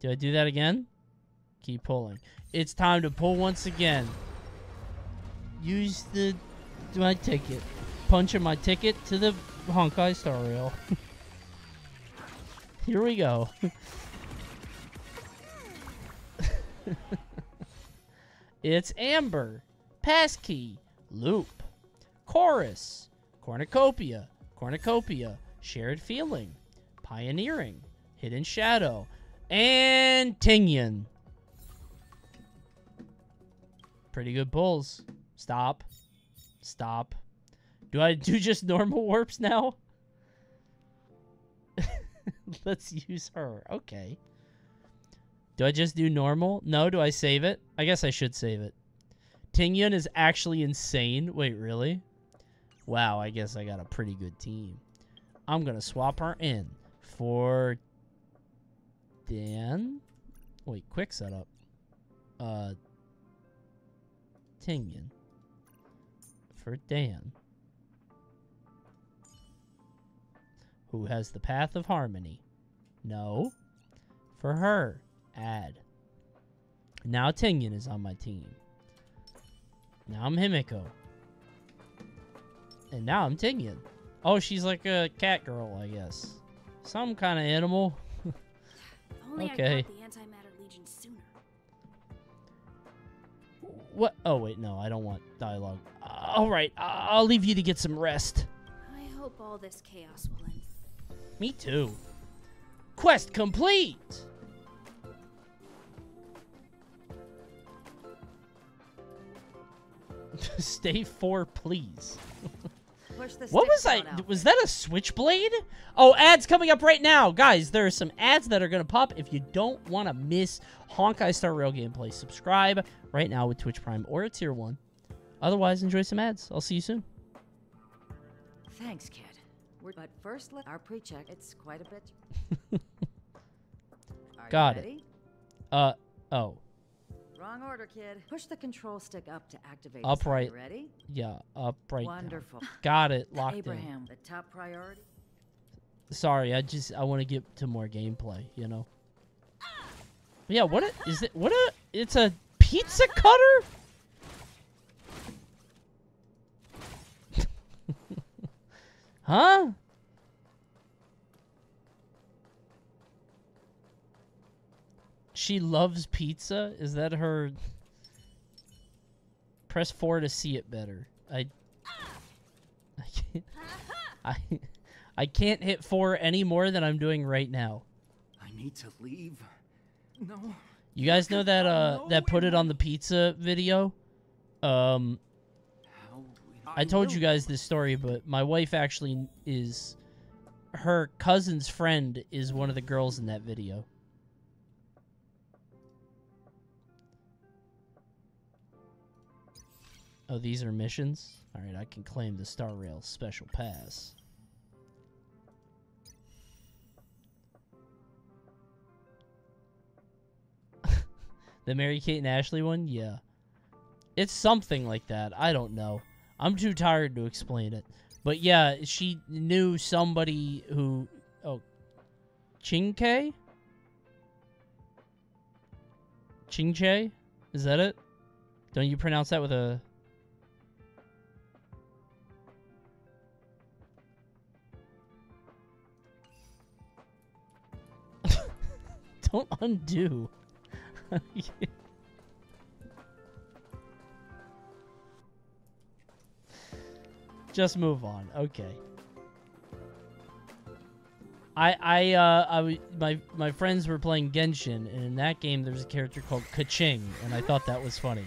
Do I do that again? Keep pulling. It's time to pull once again. Use the my ticket. Punch in my ticket to the Honkai Star Rail. Here we go. it's Amber, Passkey, Loop, Chorus, Cornucopia, Cornucopia, Shared Feeling, Pioneering, Hidden Shadow, and Tingyun. Pretty good pulls. Stop. Stop. Do I do just normal warps now? Let's use her. Okay. Do I just do normal? No, do I save it? I guess I should save it. Tingyun is actually insane. Wait, really? Wow, I guess I got a pretty good team. I'm going to swap her in for Dan. Wait, quick setup. Uh, Tingyun for Dan. Who has the path of harmony? No. For her add. Now Tingyun is on my team. Now I'm Himeko. And now I'm Tingyun. Oh, she's like a cat girl, I guess. Some kind of animal. Okay. I got the Antimatter Legion sooner. What? Oh, wait, no, I don't want dialogue. Uh, all right, I- I'll leave you to get some rest. I hope all this chaos will end. Me too. Quest complete! Stay four, please. What was I? Alfred. Was that a switchblade? Oh, ads coming up right now, guys. There are some ads that are gonna pop. If you don't want to miss Honkai Star Rail gameplay, subscribe right now with Twitch Prime or a Tier One. Otherwise, enjoy some ads. I'll see you soon. Thanks, kid. We're, but first, let our pre-check. It's quite a bit. Got it. Uh oh. Wrong order, kid. Push the control stick up to activate. Upright. Ready? Yeah, upright. down. Wonderful. Got it. Locked Abraham, the top priority. Sorry, I just I want to get to more gameplay. You know. Yeah. What a, is it? What a? It's a pizza cutter. huh? She loves pizza. Is that her? Press four to see it better. I. I can't. I. I can't hit four any more than I'm doing right now. I need to leave. No. You guys know that uh that put it on the pizza video? Um I told you guys this story, but my wife actually is her cousin's friend is one of the girls in that video. Oh, these are missions? Alright, I can claim the Star Rail Special Pass. the Mary Kate and Ashley one? Yeah. It's something like that. I don't know. I'm too tired to explain it. But yeah, she knew somebody who. Oh. Chingke? Chingche? Is that it? Don't you pronounce that with a. Don't undo. Just move on. Okay. I I uh I w- my my friends were playing Genshin and in that game there's a character called Kaching and I thought that was funny.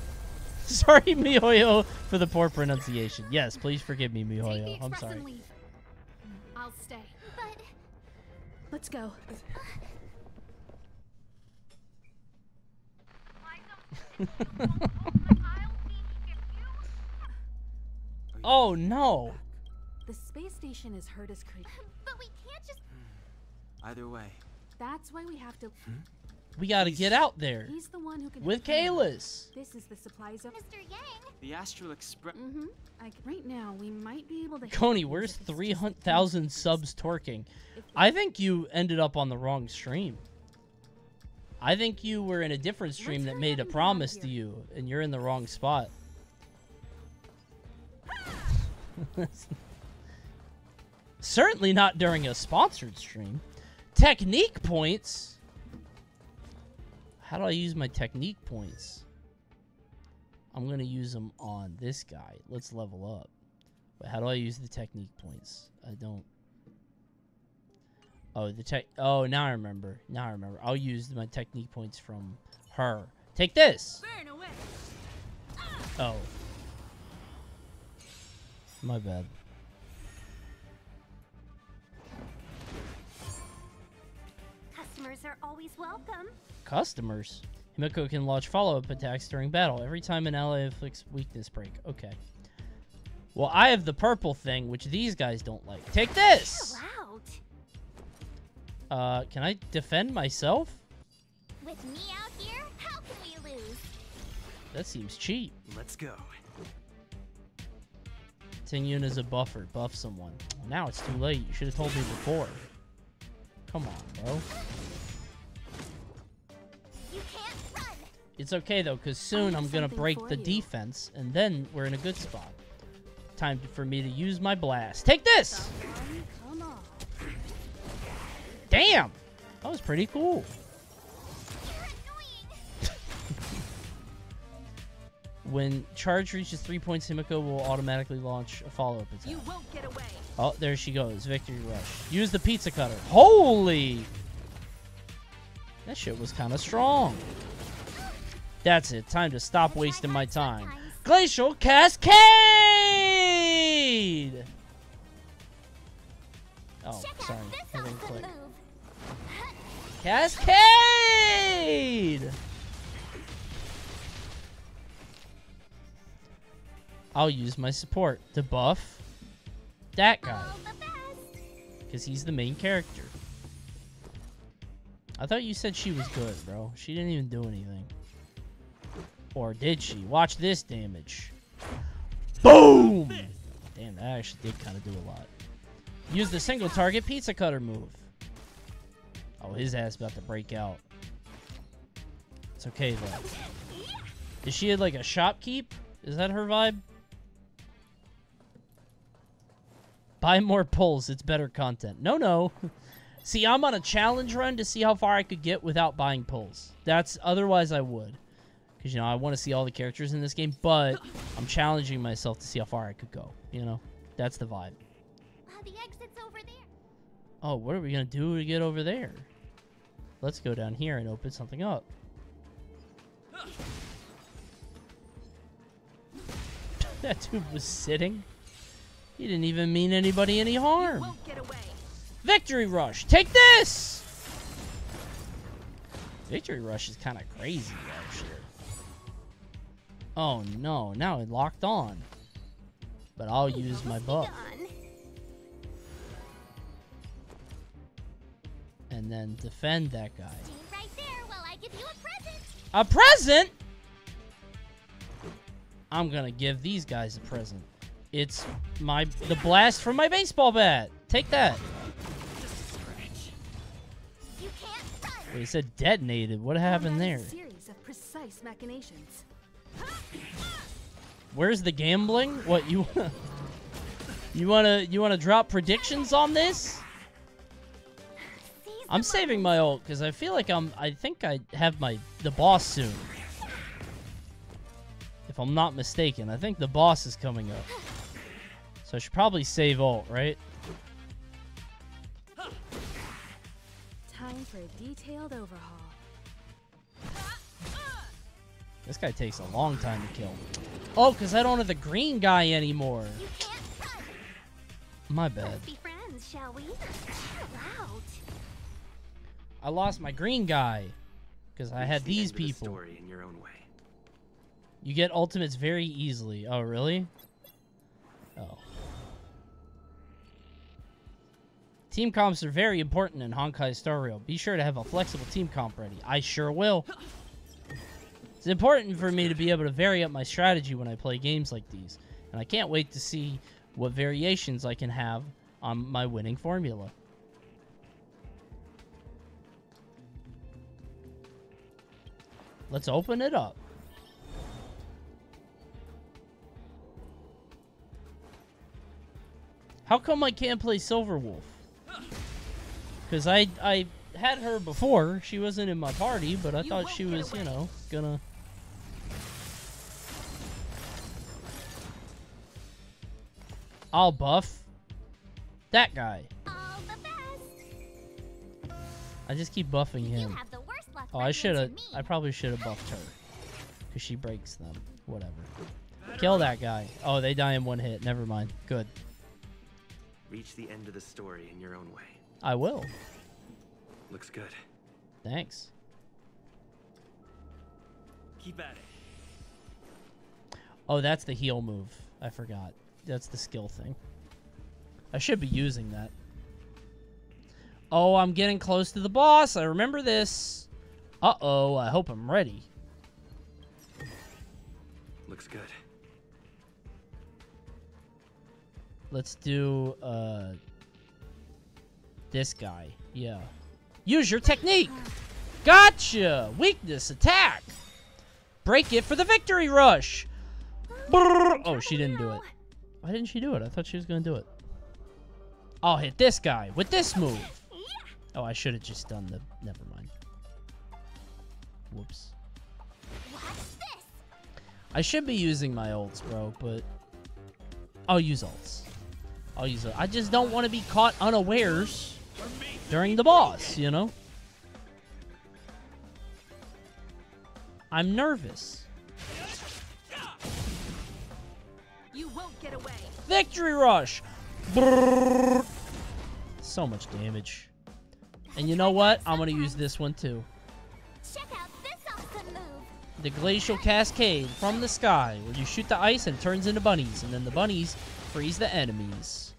Sorry Mihoyo for the poor pronunciation. Yes, please forgive me Mihoyo. I'm Express sorry. and leave. I'll stay. But let's go. Oh no. The space station is hurt as creep. But we can't just. Either way. That's why we have to. We got to get out there. He's the one who can. With help us. Kalis. This is the supply zone. Mr. Yang. The Astral Express. Mm-hmm. Like right now, we might be able to. Coney, where's 300,000 subs torquing? I think you ended up on the wrong stream. I think you were in a different stream that made a promise to you, and you're in the wrong spot. Certainly not during a sponsored stream. Technique points? How do I use my technique points? I'm going to use them on this guy. Let's level up. But how do I use the technique points? I don't. Oh, the tech. Oh, now I remember. Now I remember. I'll use my technique points from her. Take this. Oh. My bad. Customers are always welcome. Customers. Himeko can launch follow-up attacks during battle every time an ally inflicts weakness break. Okay. Well, I have the purple thing, which these guys don't like. Take this! Chill out. Uh, can I defend myself? With me out here, how can we lose? That seems cheap. Let's go. Tingyun is a buffer. Buff someone. Now it's too late. You should have told me before. Come on, bro. You can't run. It's okay though, because soon I'm gonna break the you. defense, and then we're in a good spot. Time for me to use my blast. Take this! Damn! That was pretty cool. when charge reaches three points, Himeko will automatically launch a follow-up attack. You won't get away. Oh, there she goes. Victory rush. Use the pizza cutter. Holy! That shit was kind of strong. That's it. Time to stop wasting my time. Glacial Cascade! Oh, sorry. I didn't click. Cascade! I'll use my support to buff that guy. Because he's the main character. I thought you said she was good, bro. She didn't even do anything. Or did she? Watch this damage. Boom! Damn, that actually did kind of do a lot. Use the single target pizza cutter move. Oh, his ass about to break out. It's okay, though. Is she like a shopkeep? Is that her vibe? Buy more pulls. It's better content. No, no. See, I'm on a challenge run to see how far I could get without buying pulls. That's otherwise I would. Because, you know, I want to see all the characters in this game, but I'm challenging myself to see how far I could go. You know? That's the vibe. Uh, the exit's over there. Oh, what are we going to do to get over there? Let's go down here and open something up. that dude was sitting. He didn't even mean anybody any harm. Won't get away. Victory Rush. Take this! Victory Rush is kind of crazy, actually. Oh no, now it locked on. But I'll use my buff. And then defend that guy. Right there while I give you a present. A present? I'm gonna give these guys a present. It's my the blast from my baseball bat. Take that. Wait, it said detonated. What happened there? Series of precise machinations. Where's the gambling? What you You wanna you wanna drop predictions on this? I'm saving my ult because I feel like I'm I think I have my the boss soon. If I'm not mistaken. I think the boss is coming up. So I should probably save ult, right? Time for a detailed overhaul. This guy takes a long time to kill. Oh, because I don't have the green guy anymore. My bad. Be friends, I lost my green guy because I had these end the people. story in your own way. You get ultimates very easily. Oh, really? Oh. Team comps are very important in Honkai Star Rail. Be sure to have a flexible team comp ready. I sure will. It's important for me to be able to vary up my strategy when I play games like these. And I can't wait to see what variations I can have on my winning formula. Let's open it up. How come I can't play Silver Wolf? Because I I had her before. She wasn't in my party, but I thought she was, you know, gonna. I'll buff that guy. I just keep buffing him. Oh, I should have. I probably should have buffed her. Because she breaks them. Whatever. Kill that guy. Oh, they die in one hit. Never mind. Good. Reach the end of the story in your own way. I will. Looks good. Thanks. Keep at it. Oh, that's the heal move. I forgot. That's the skill thing. I should be using that. Oh, I'm getting close to the boss. I remember this. Uh-oh. I hope I'm ready. Looks good. Let's do, uh... This guy. Yeah. Use your technique! Gotcha! Weakness, attack! Break it for the victory rush! Brrr. Oh, she didn't do it. Why didn't she do it? I thought she was gonna do it. I'll hit this guy with this move. Oh, I should have just done the... Never mind. Whoops. I should be using my ults, bro, but... I'll use ults. I'll use. I just don't want to be caught unawares during the boss, you know? I'm nervous. You won't get away. Victory rush! Brrr. So much damage. And you know what? I'm gonna use this one too. The Glacial Cascade from the sky, where you shoot the ice and it turns into bunnies, and then the bunnies freeze the enemies.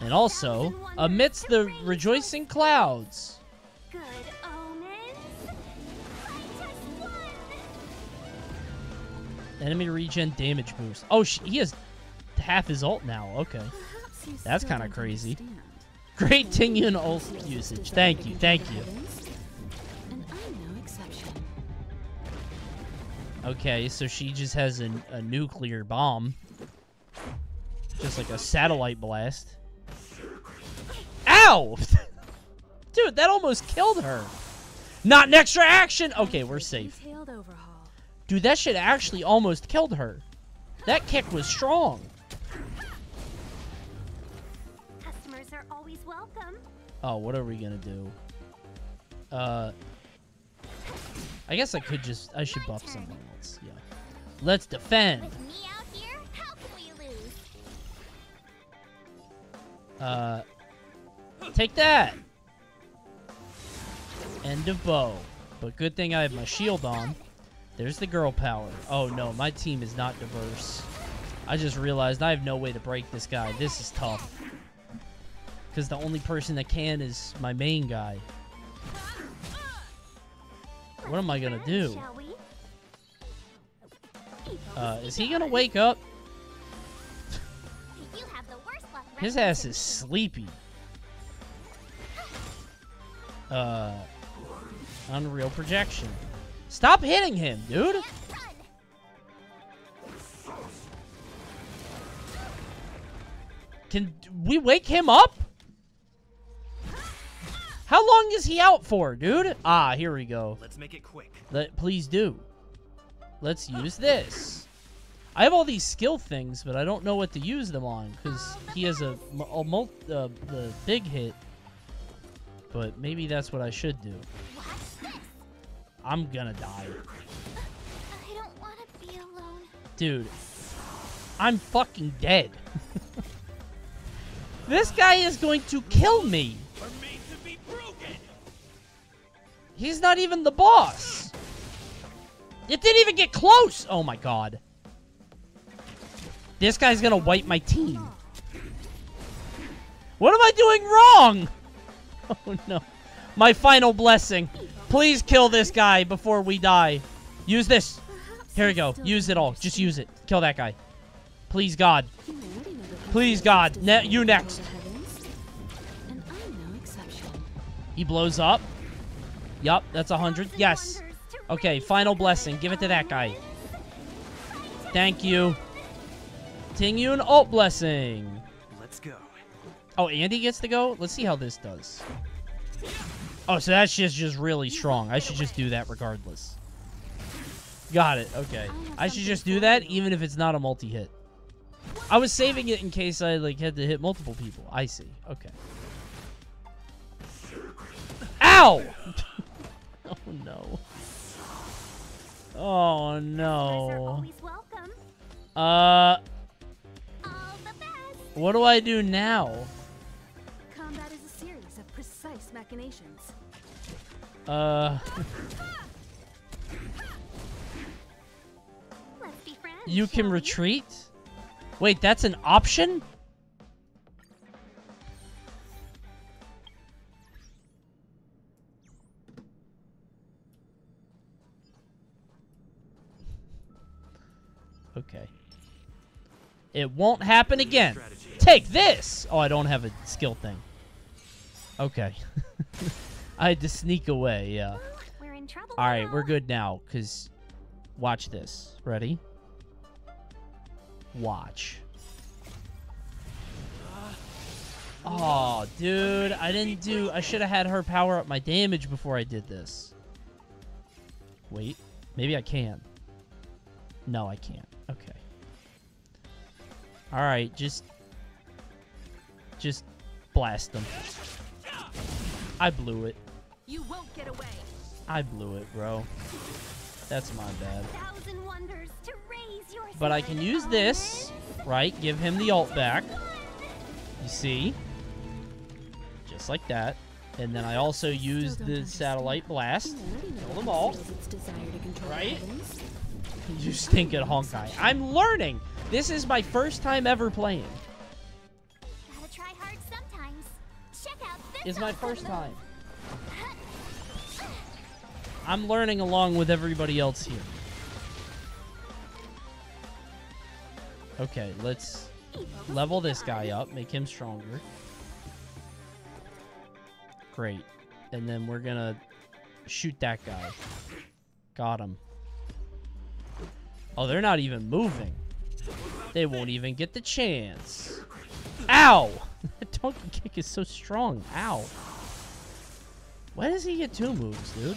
And also, amidst the rejoicing clouds. Enemy regen damage boost. Oh, sh he has half his ult now. Okay. That's kind of crazy. Great Tingyun ult usage. Thank you, thank you. Okay, so she just has a, a nuclear bomb. Just like a satellite blast. Ow! Dude, that almost killed her. Not an extra action! Okay, we're safe. Dude, that shit actually almost killed her. That kick was strong. Customers are always welcome. Oh, what are we gonna do? Uh, I guess I could just, I should buff yeah. Let's defend. With me out here, how can we lose? Uh, take that. End of bow. But good thing I have my shield on. There's the girl power. Oh no, my team is not diverse. I just realized I have no way to break this guy. This is tough. Because the only person that can is my main guy. What am I gonna do? Uh, is he gonna wake up? You have the worst luck His ass is sleepy. Uh, Unreal projection. Stop hitting him, dude. Can we wake him up? How long is he out for, dude? Ah, here we go. Let's make it quick. Let, please do. Let's use this. I have all these skill things, but I don't know what to use them on because he has a, a mul uh, the big hit. But maybe that's what I should do. I'm gonna die. I don't want to be alone. Dude, I'm fucking dead. this guy is going to kill me. He's not even the boss. It didn't even get close. Oh my god. This guy's gonna wipe my team. What am I doing wrong? Oh no. My final blessing. Please kill this guy before we die. Use this. Here we go. Use it all. Just use it. Kill that guy. Please, God. Please, God. Ne you next. He blows up. Yup, that's a hundred. Yes. Okay, final blessing. Give it to that guy. Thank you. Ting Yun ult blessing. Let's go. Oh, Andy gets to go? Let's see how this does. Oh, so that's just, just really strong. I should just do that regardless. Got it. Okay. I should just do that even if it's not a multi-hit. I was saving it in case I like had to hit multiple people. I see. Okay. Ow! oh no. Oh no. Uh. What do I do now? Combat is a series of precise machinations. Uh. Let's be friends. You can retreat? Wait, that's an option? It won't happen again. Take this! Oh, I don't have a skill thing. Okay. I had to sneak away, yeah. We're in trouble. Alright, we're good now, because... Watch this. Ready? Watch. Oh, dude, I didn't do... I should have had her power up my damage before I did this. Wait, maybe I can. No, I can't. Okay. Alright, just... Just blast them. I blew it. You won't get away. I blew it, bro. That's my bad. Thousand wonders to raise your But I can use this, right? Give him the ult back. You see? Just like that. And then I also use the satellite blast. Kill them all. Right? You stink at Honkai. I'm learning! This is my first time ever playing. Gotta try hard sometimes. Check out this. It's my first time. I'm learning along with everybody else here. Okay, let's level this guy up, make him stronger. Great. And then we're gonna shoot that guy. Got him. Oh, they're not even moving. They won't even get the chance. Ow! that donkey kick is so strong. Ow. Why does he get two moves, dude?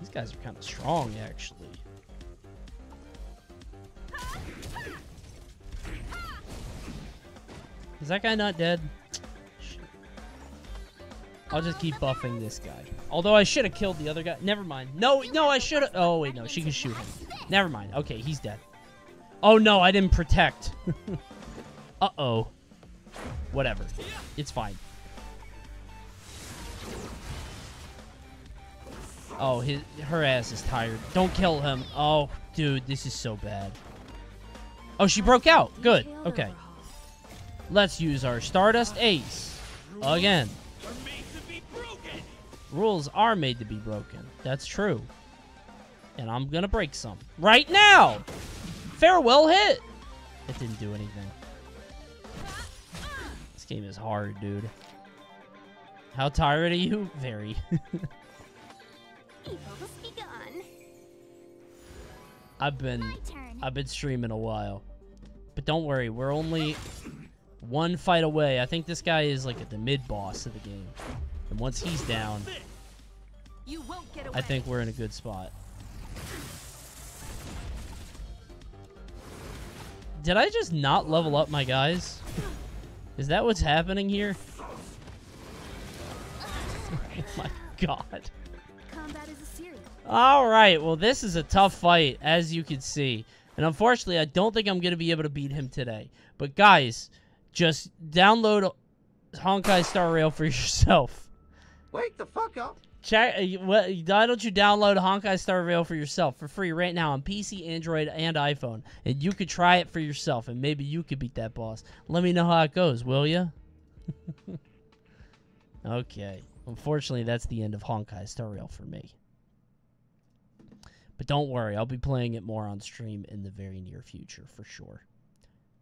These guys are kind of strong, actually. Is that guy not dead? I'll just keep buffing this guy. Although I should have killed the other guy. Never mind. No, no, I should have. Oh, wait, no. She can shoot him. Never mind. Okay, he's dead. Oh, no, I didn't protect. Uh-oh. Whatever. It's fine. Oh, his her ass is tired. Don't kill him. Oh, dude, this is so bad. Oh, she broke out. Good. Okay. Let's use our Stardust Ace. Again. Rules are made to be broken. That's true. And I'm gonna break some. Right now! Farewell hit! It didn't do anything. This game is hard, dude. How tired are you? Very. I've been I've been streaming a while. But don't worry, we're only one fight away. I think this guy is like at the mid boss of the game. And once he's down, You won't get away. I think we're in a good spot. Did I just not level up my guys? Is that what's happening here? oh my god. Combat is a series. All right, well, this is a tough fight, as you can see. And unfortunately, I don't think I'm going to be able to beat him today. But guys, just download Honkai Star Rail for yourself. Wake the fuck up. Check, uh, why don't you download Honkai Star Rail for yourself for free right now on PC, Android, and iPhone? And you could try it for yourself, and maybe you could beat that boss. Let me know how it goes, will you? okay. Unfortunately, that's the end of Honkai Star Rail for me. But don't worry, I'll be playing it more on stream in the very near future for sure.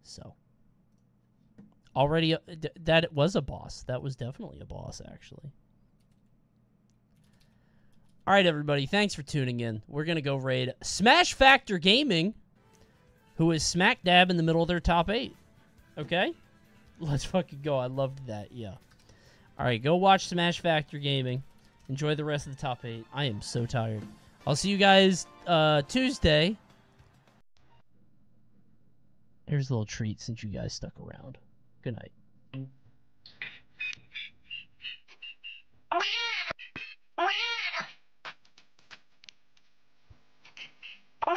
So, already uh, th- that it was a boss. That was definitely a boss, actually. All right, everybody, thanks for tuning in. We're gonna go raid Smash Factor Gaming, who is smack dab in the middle of their top eight. Okay, let's fucking go. I loved that. Yeah. All right, go watch Smash Factor Gaming. Enjoy the rest of the top eight. I am so tired. I'll see you guys uh, Tuesday. Here's a little treat since you guys stuck around. Good night. Wow.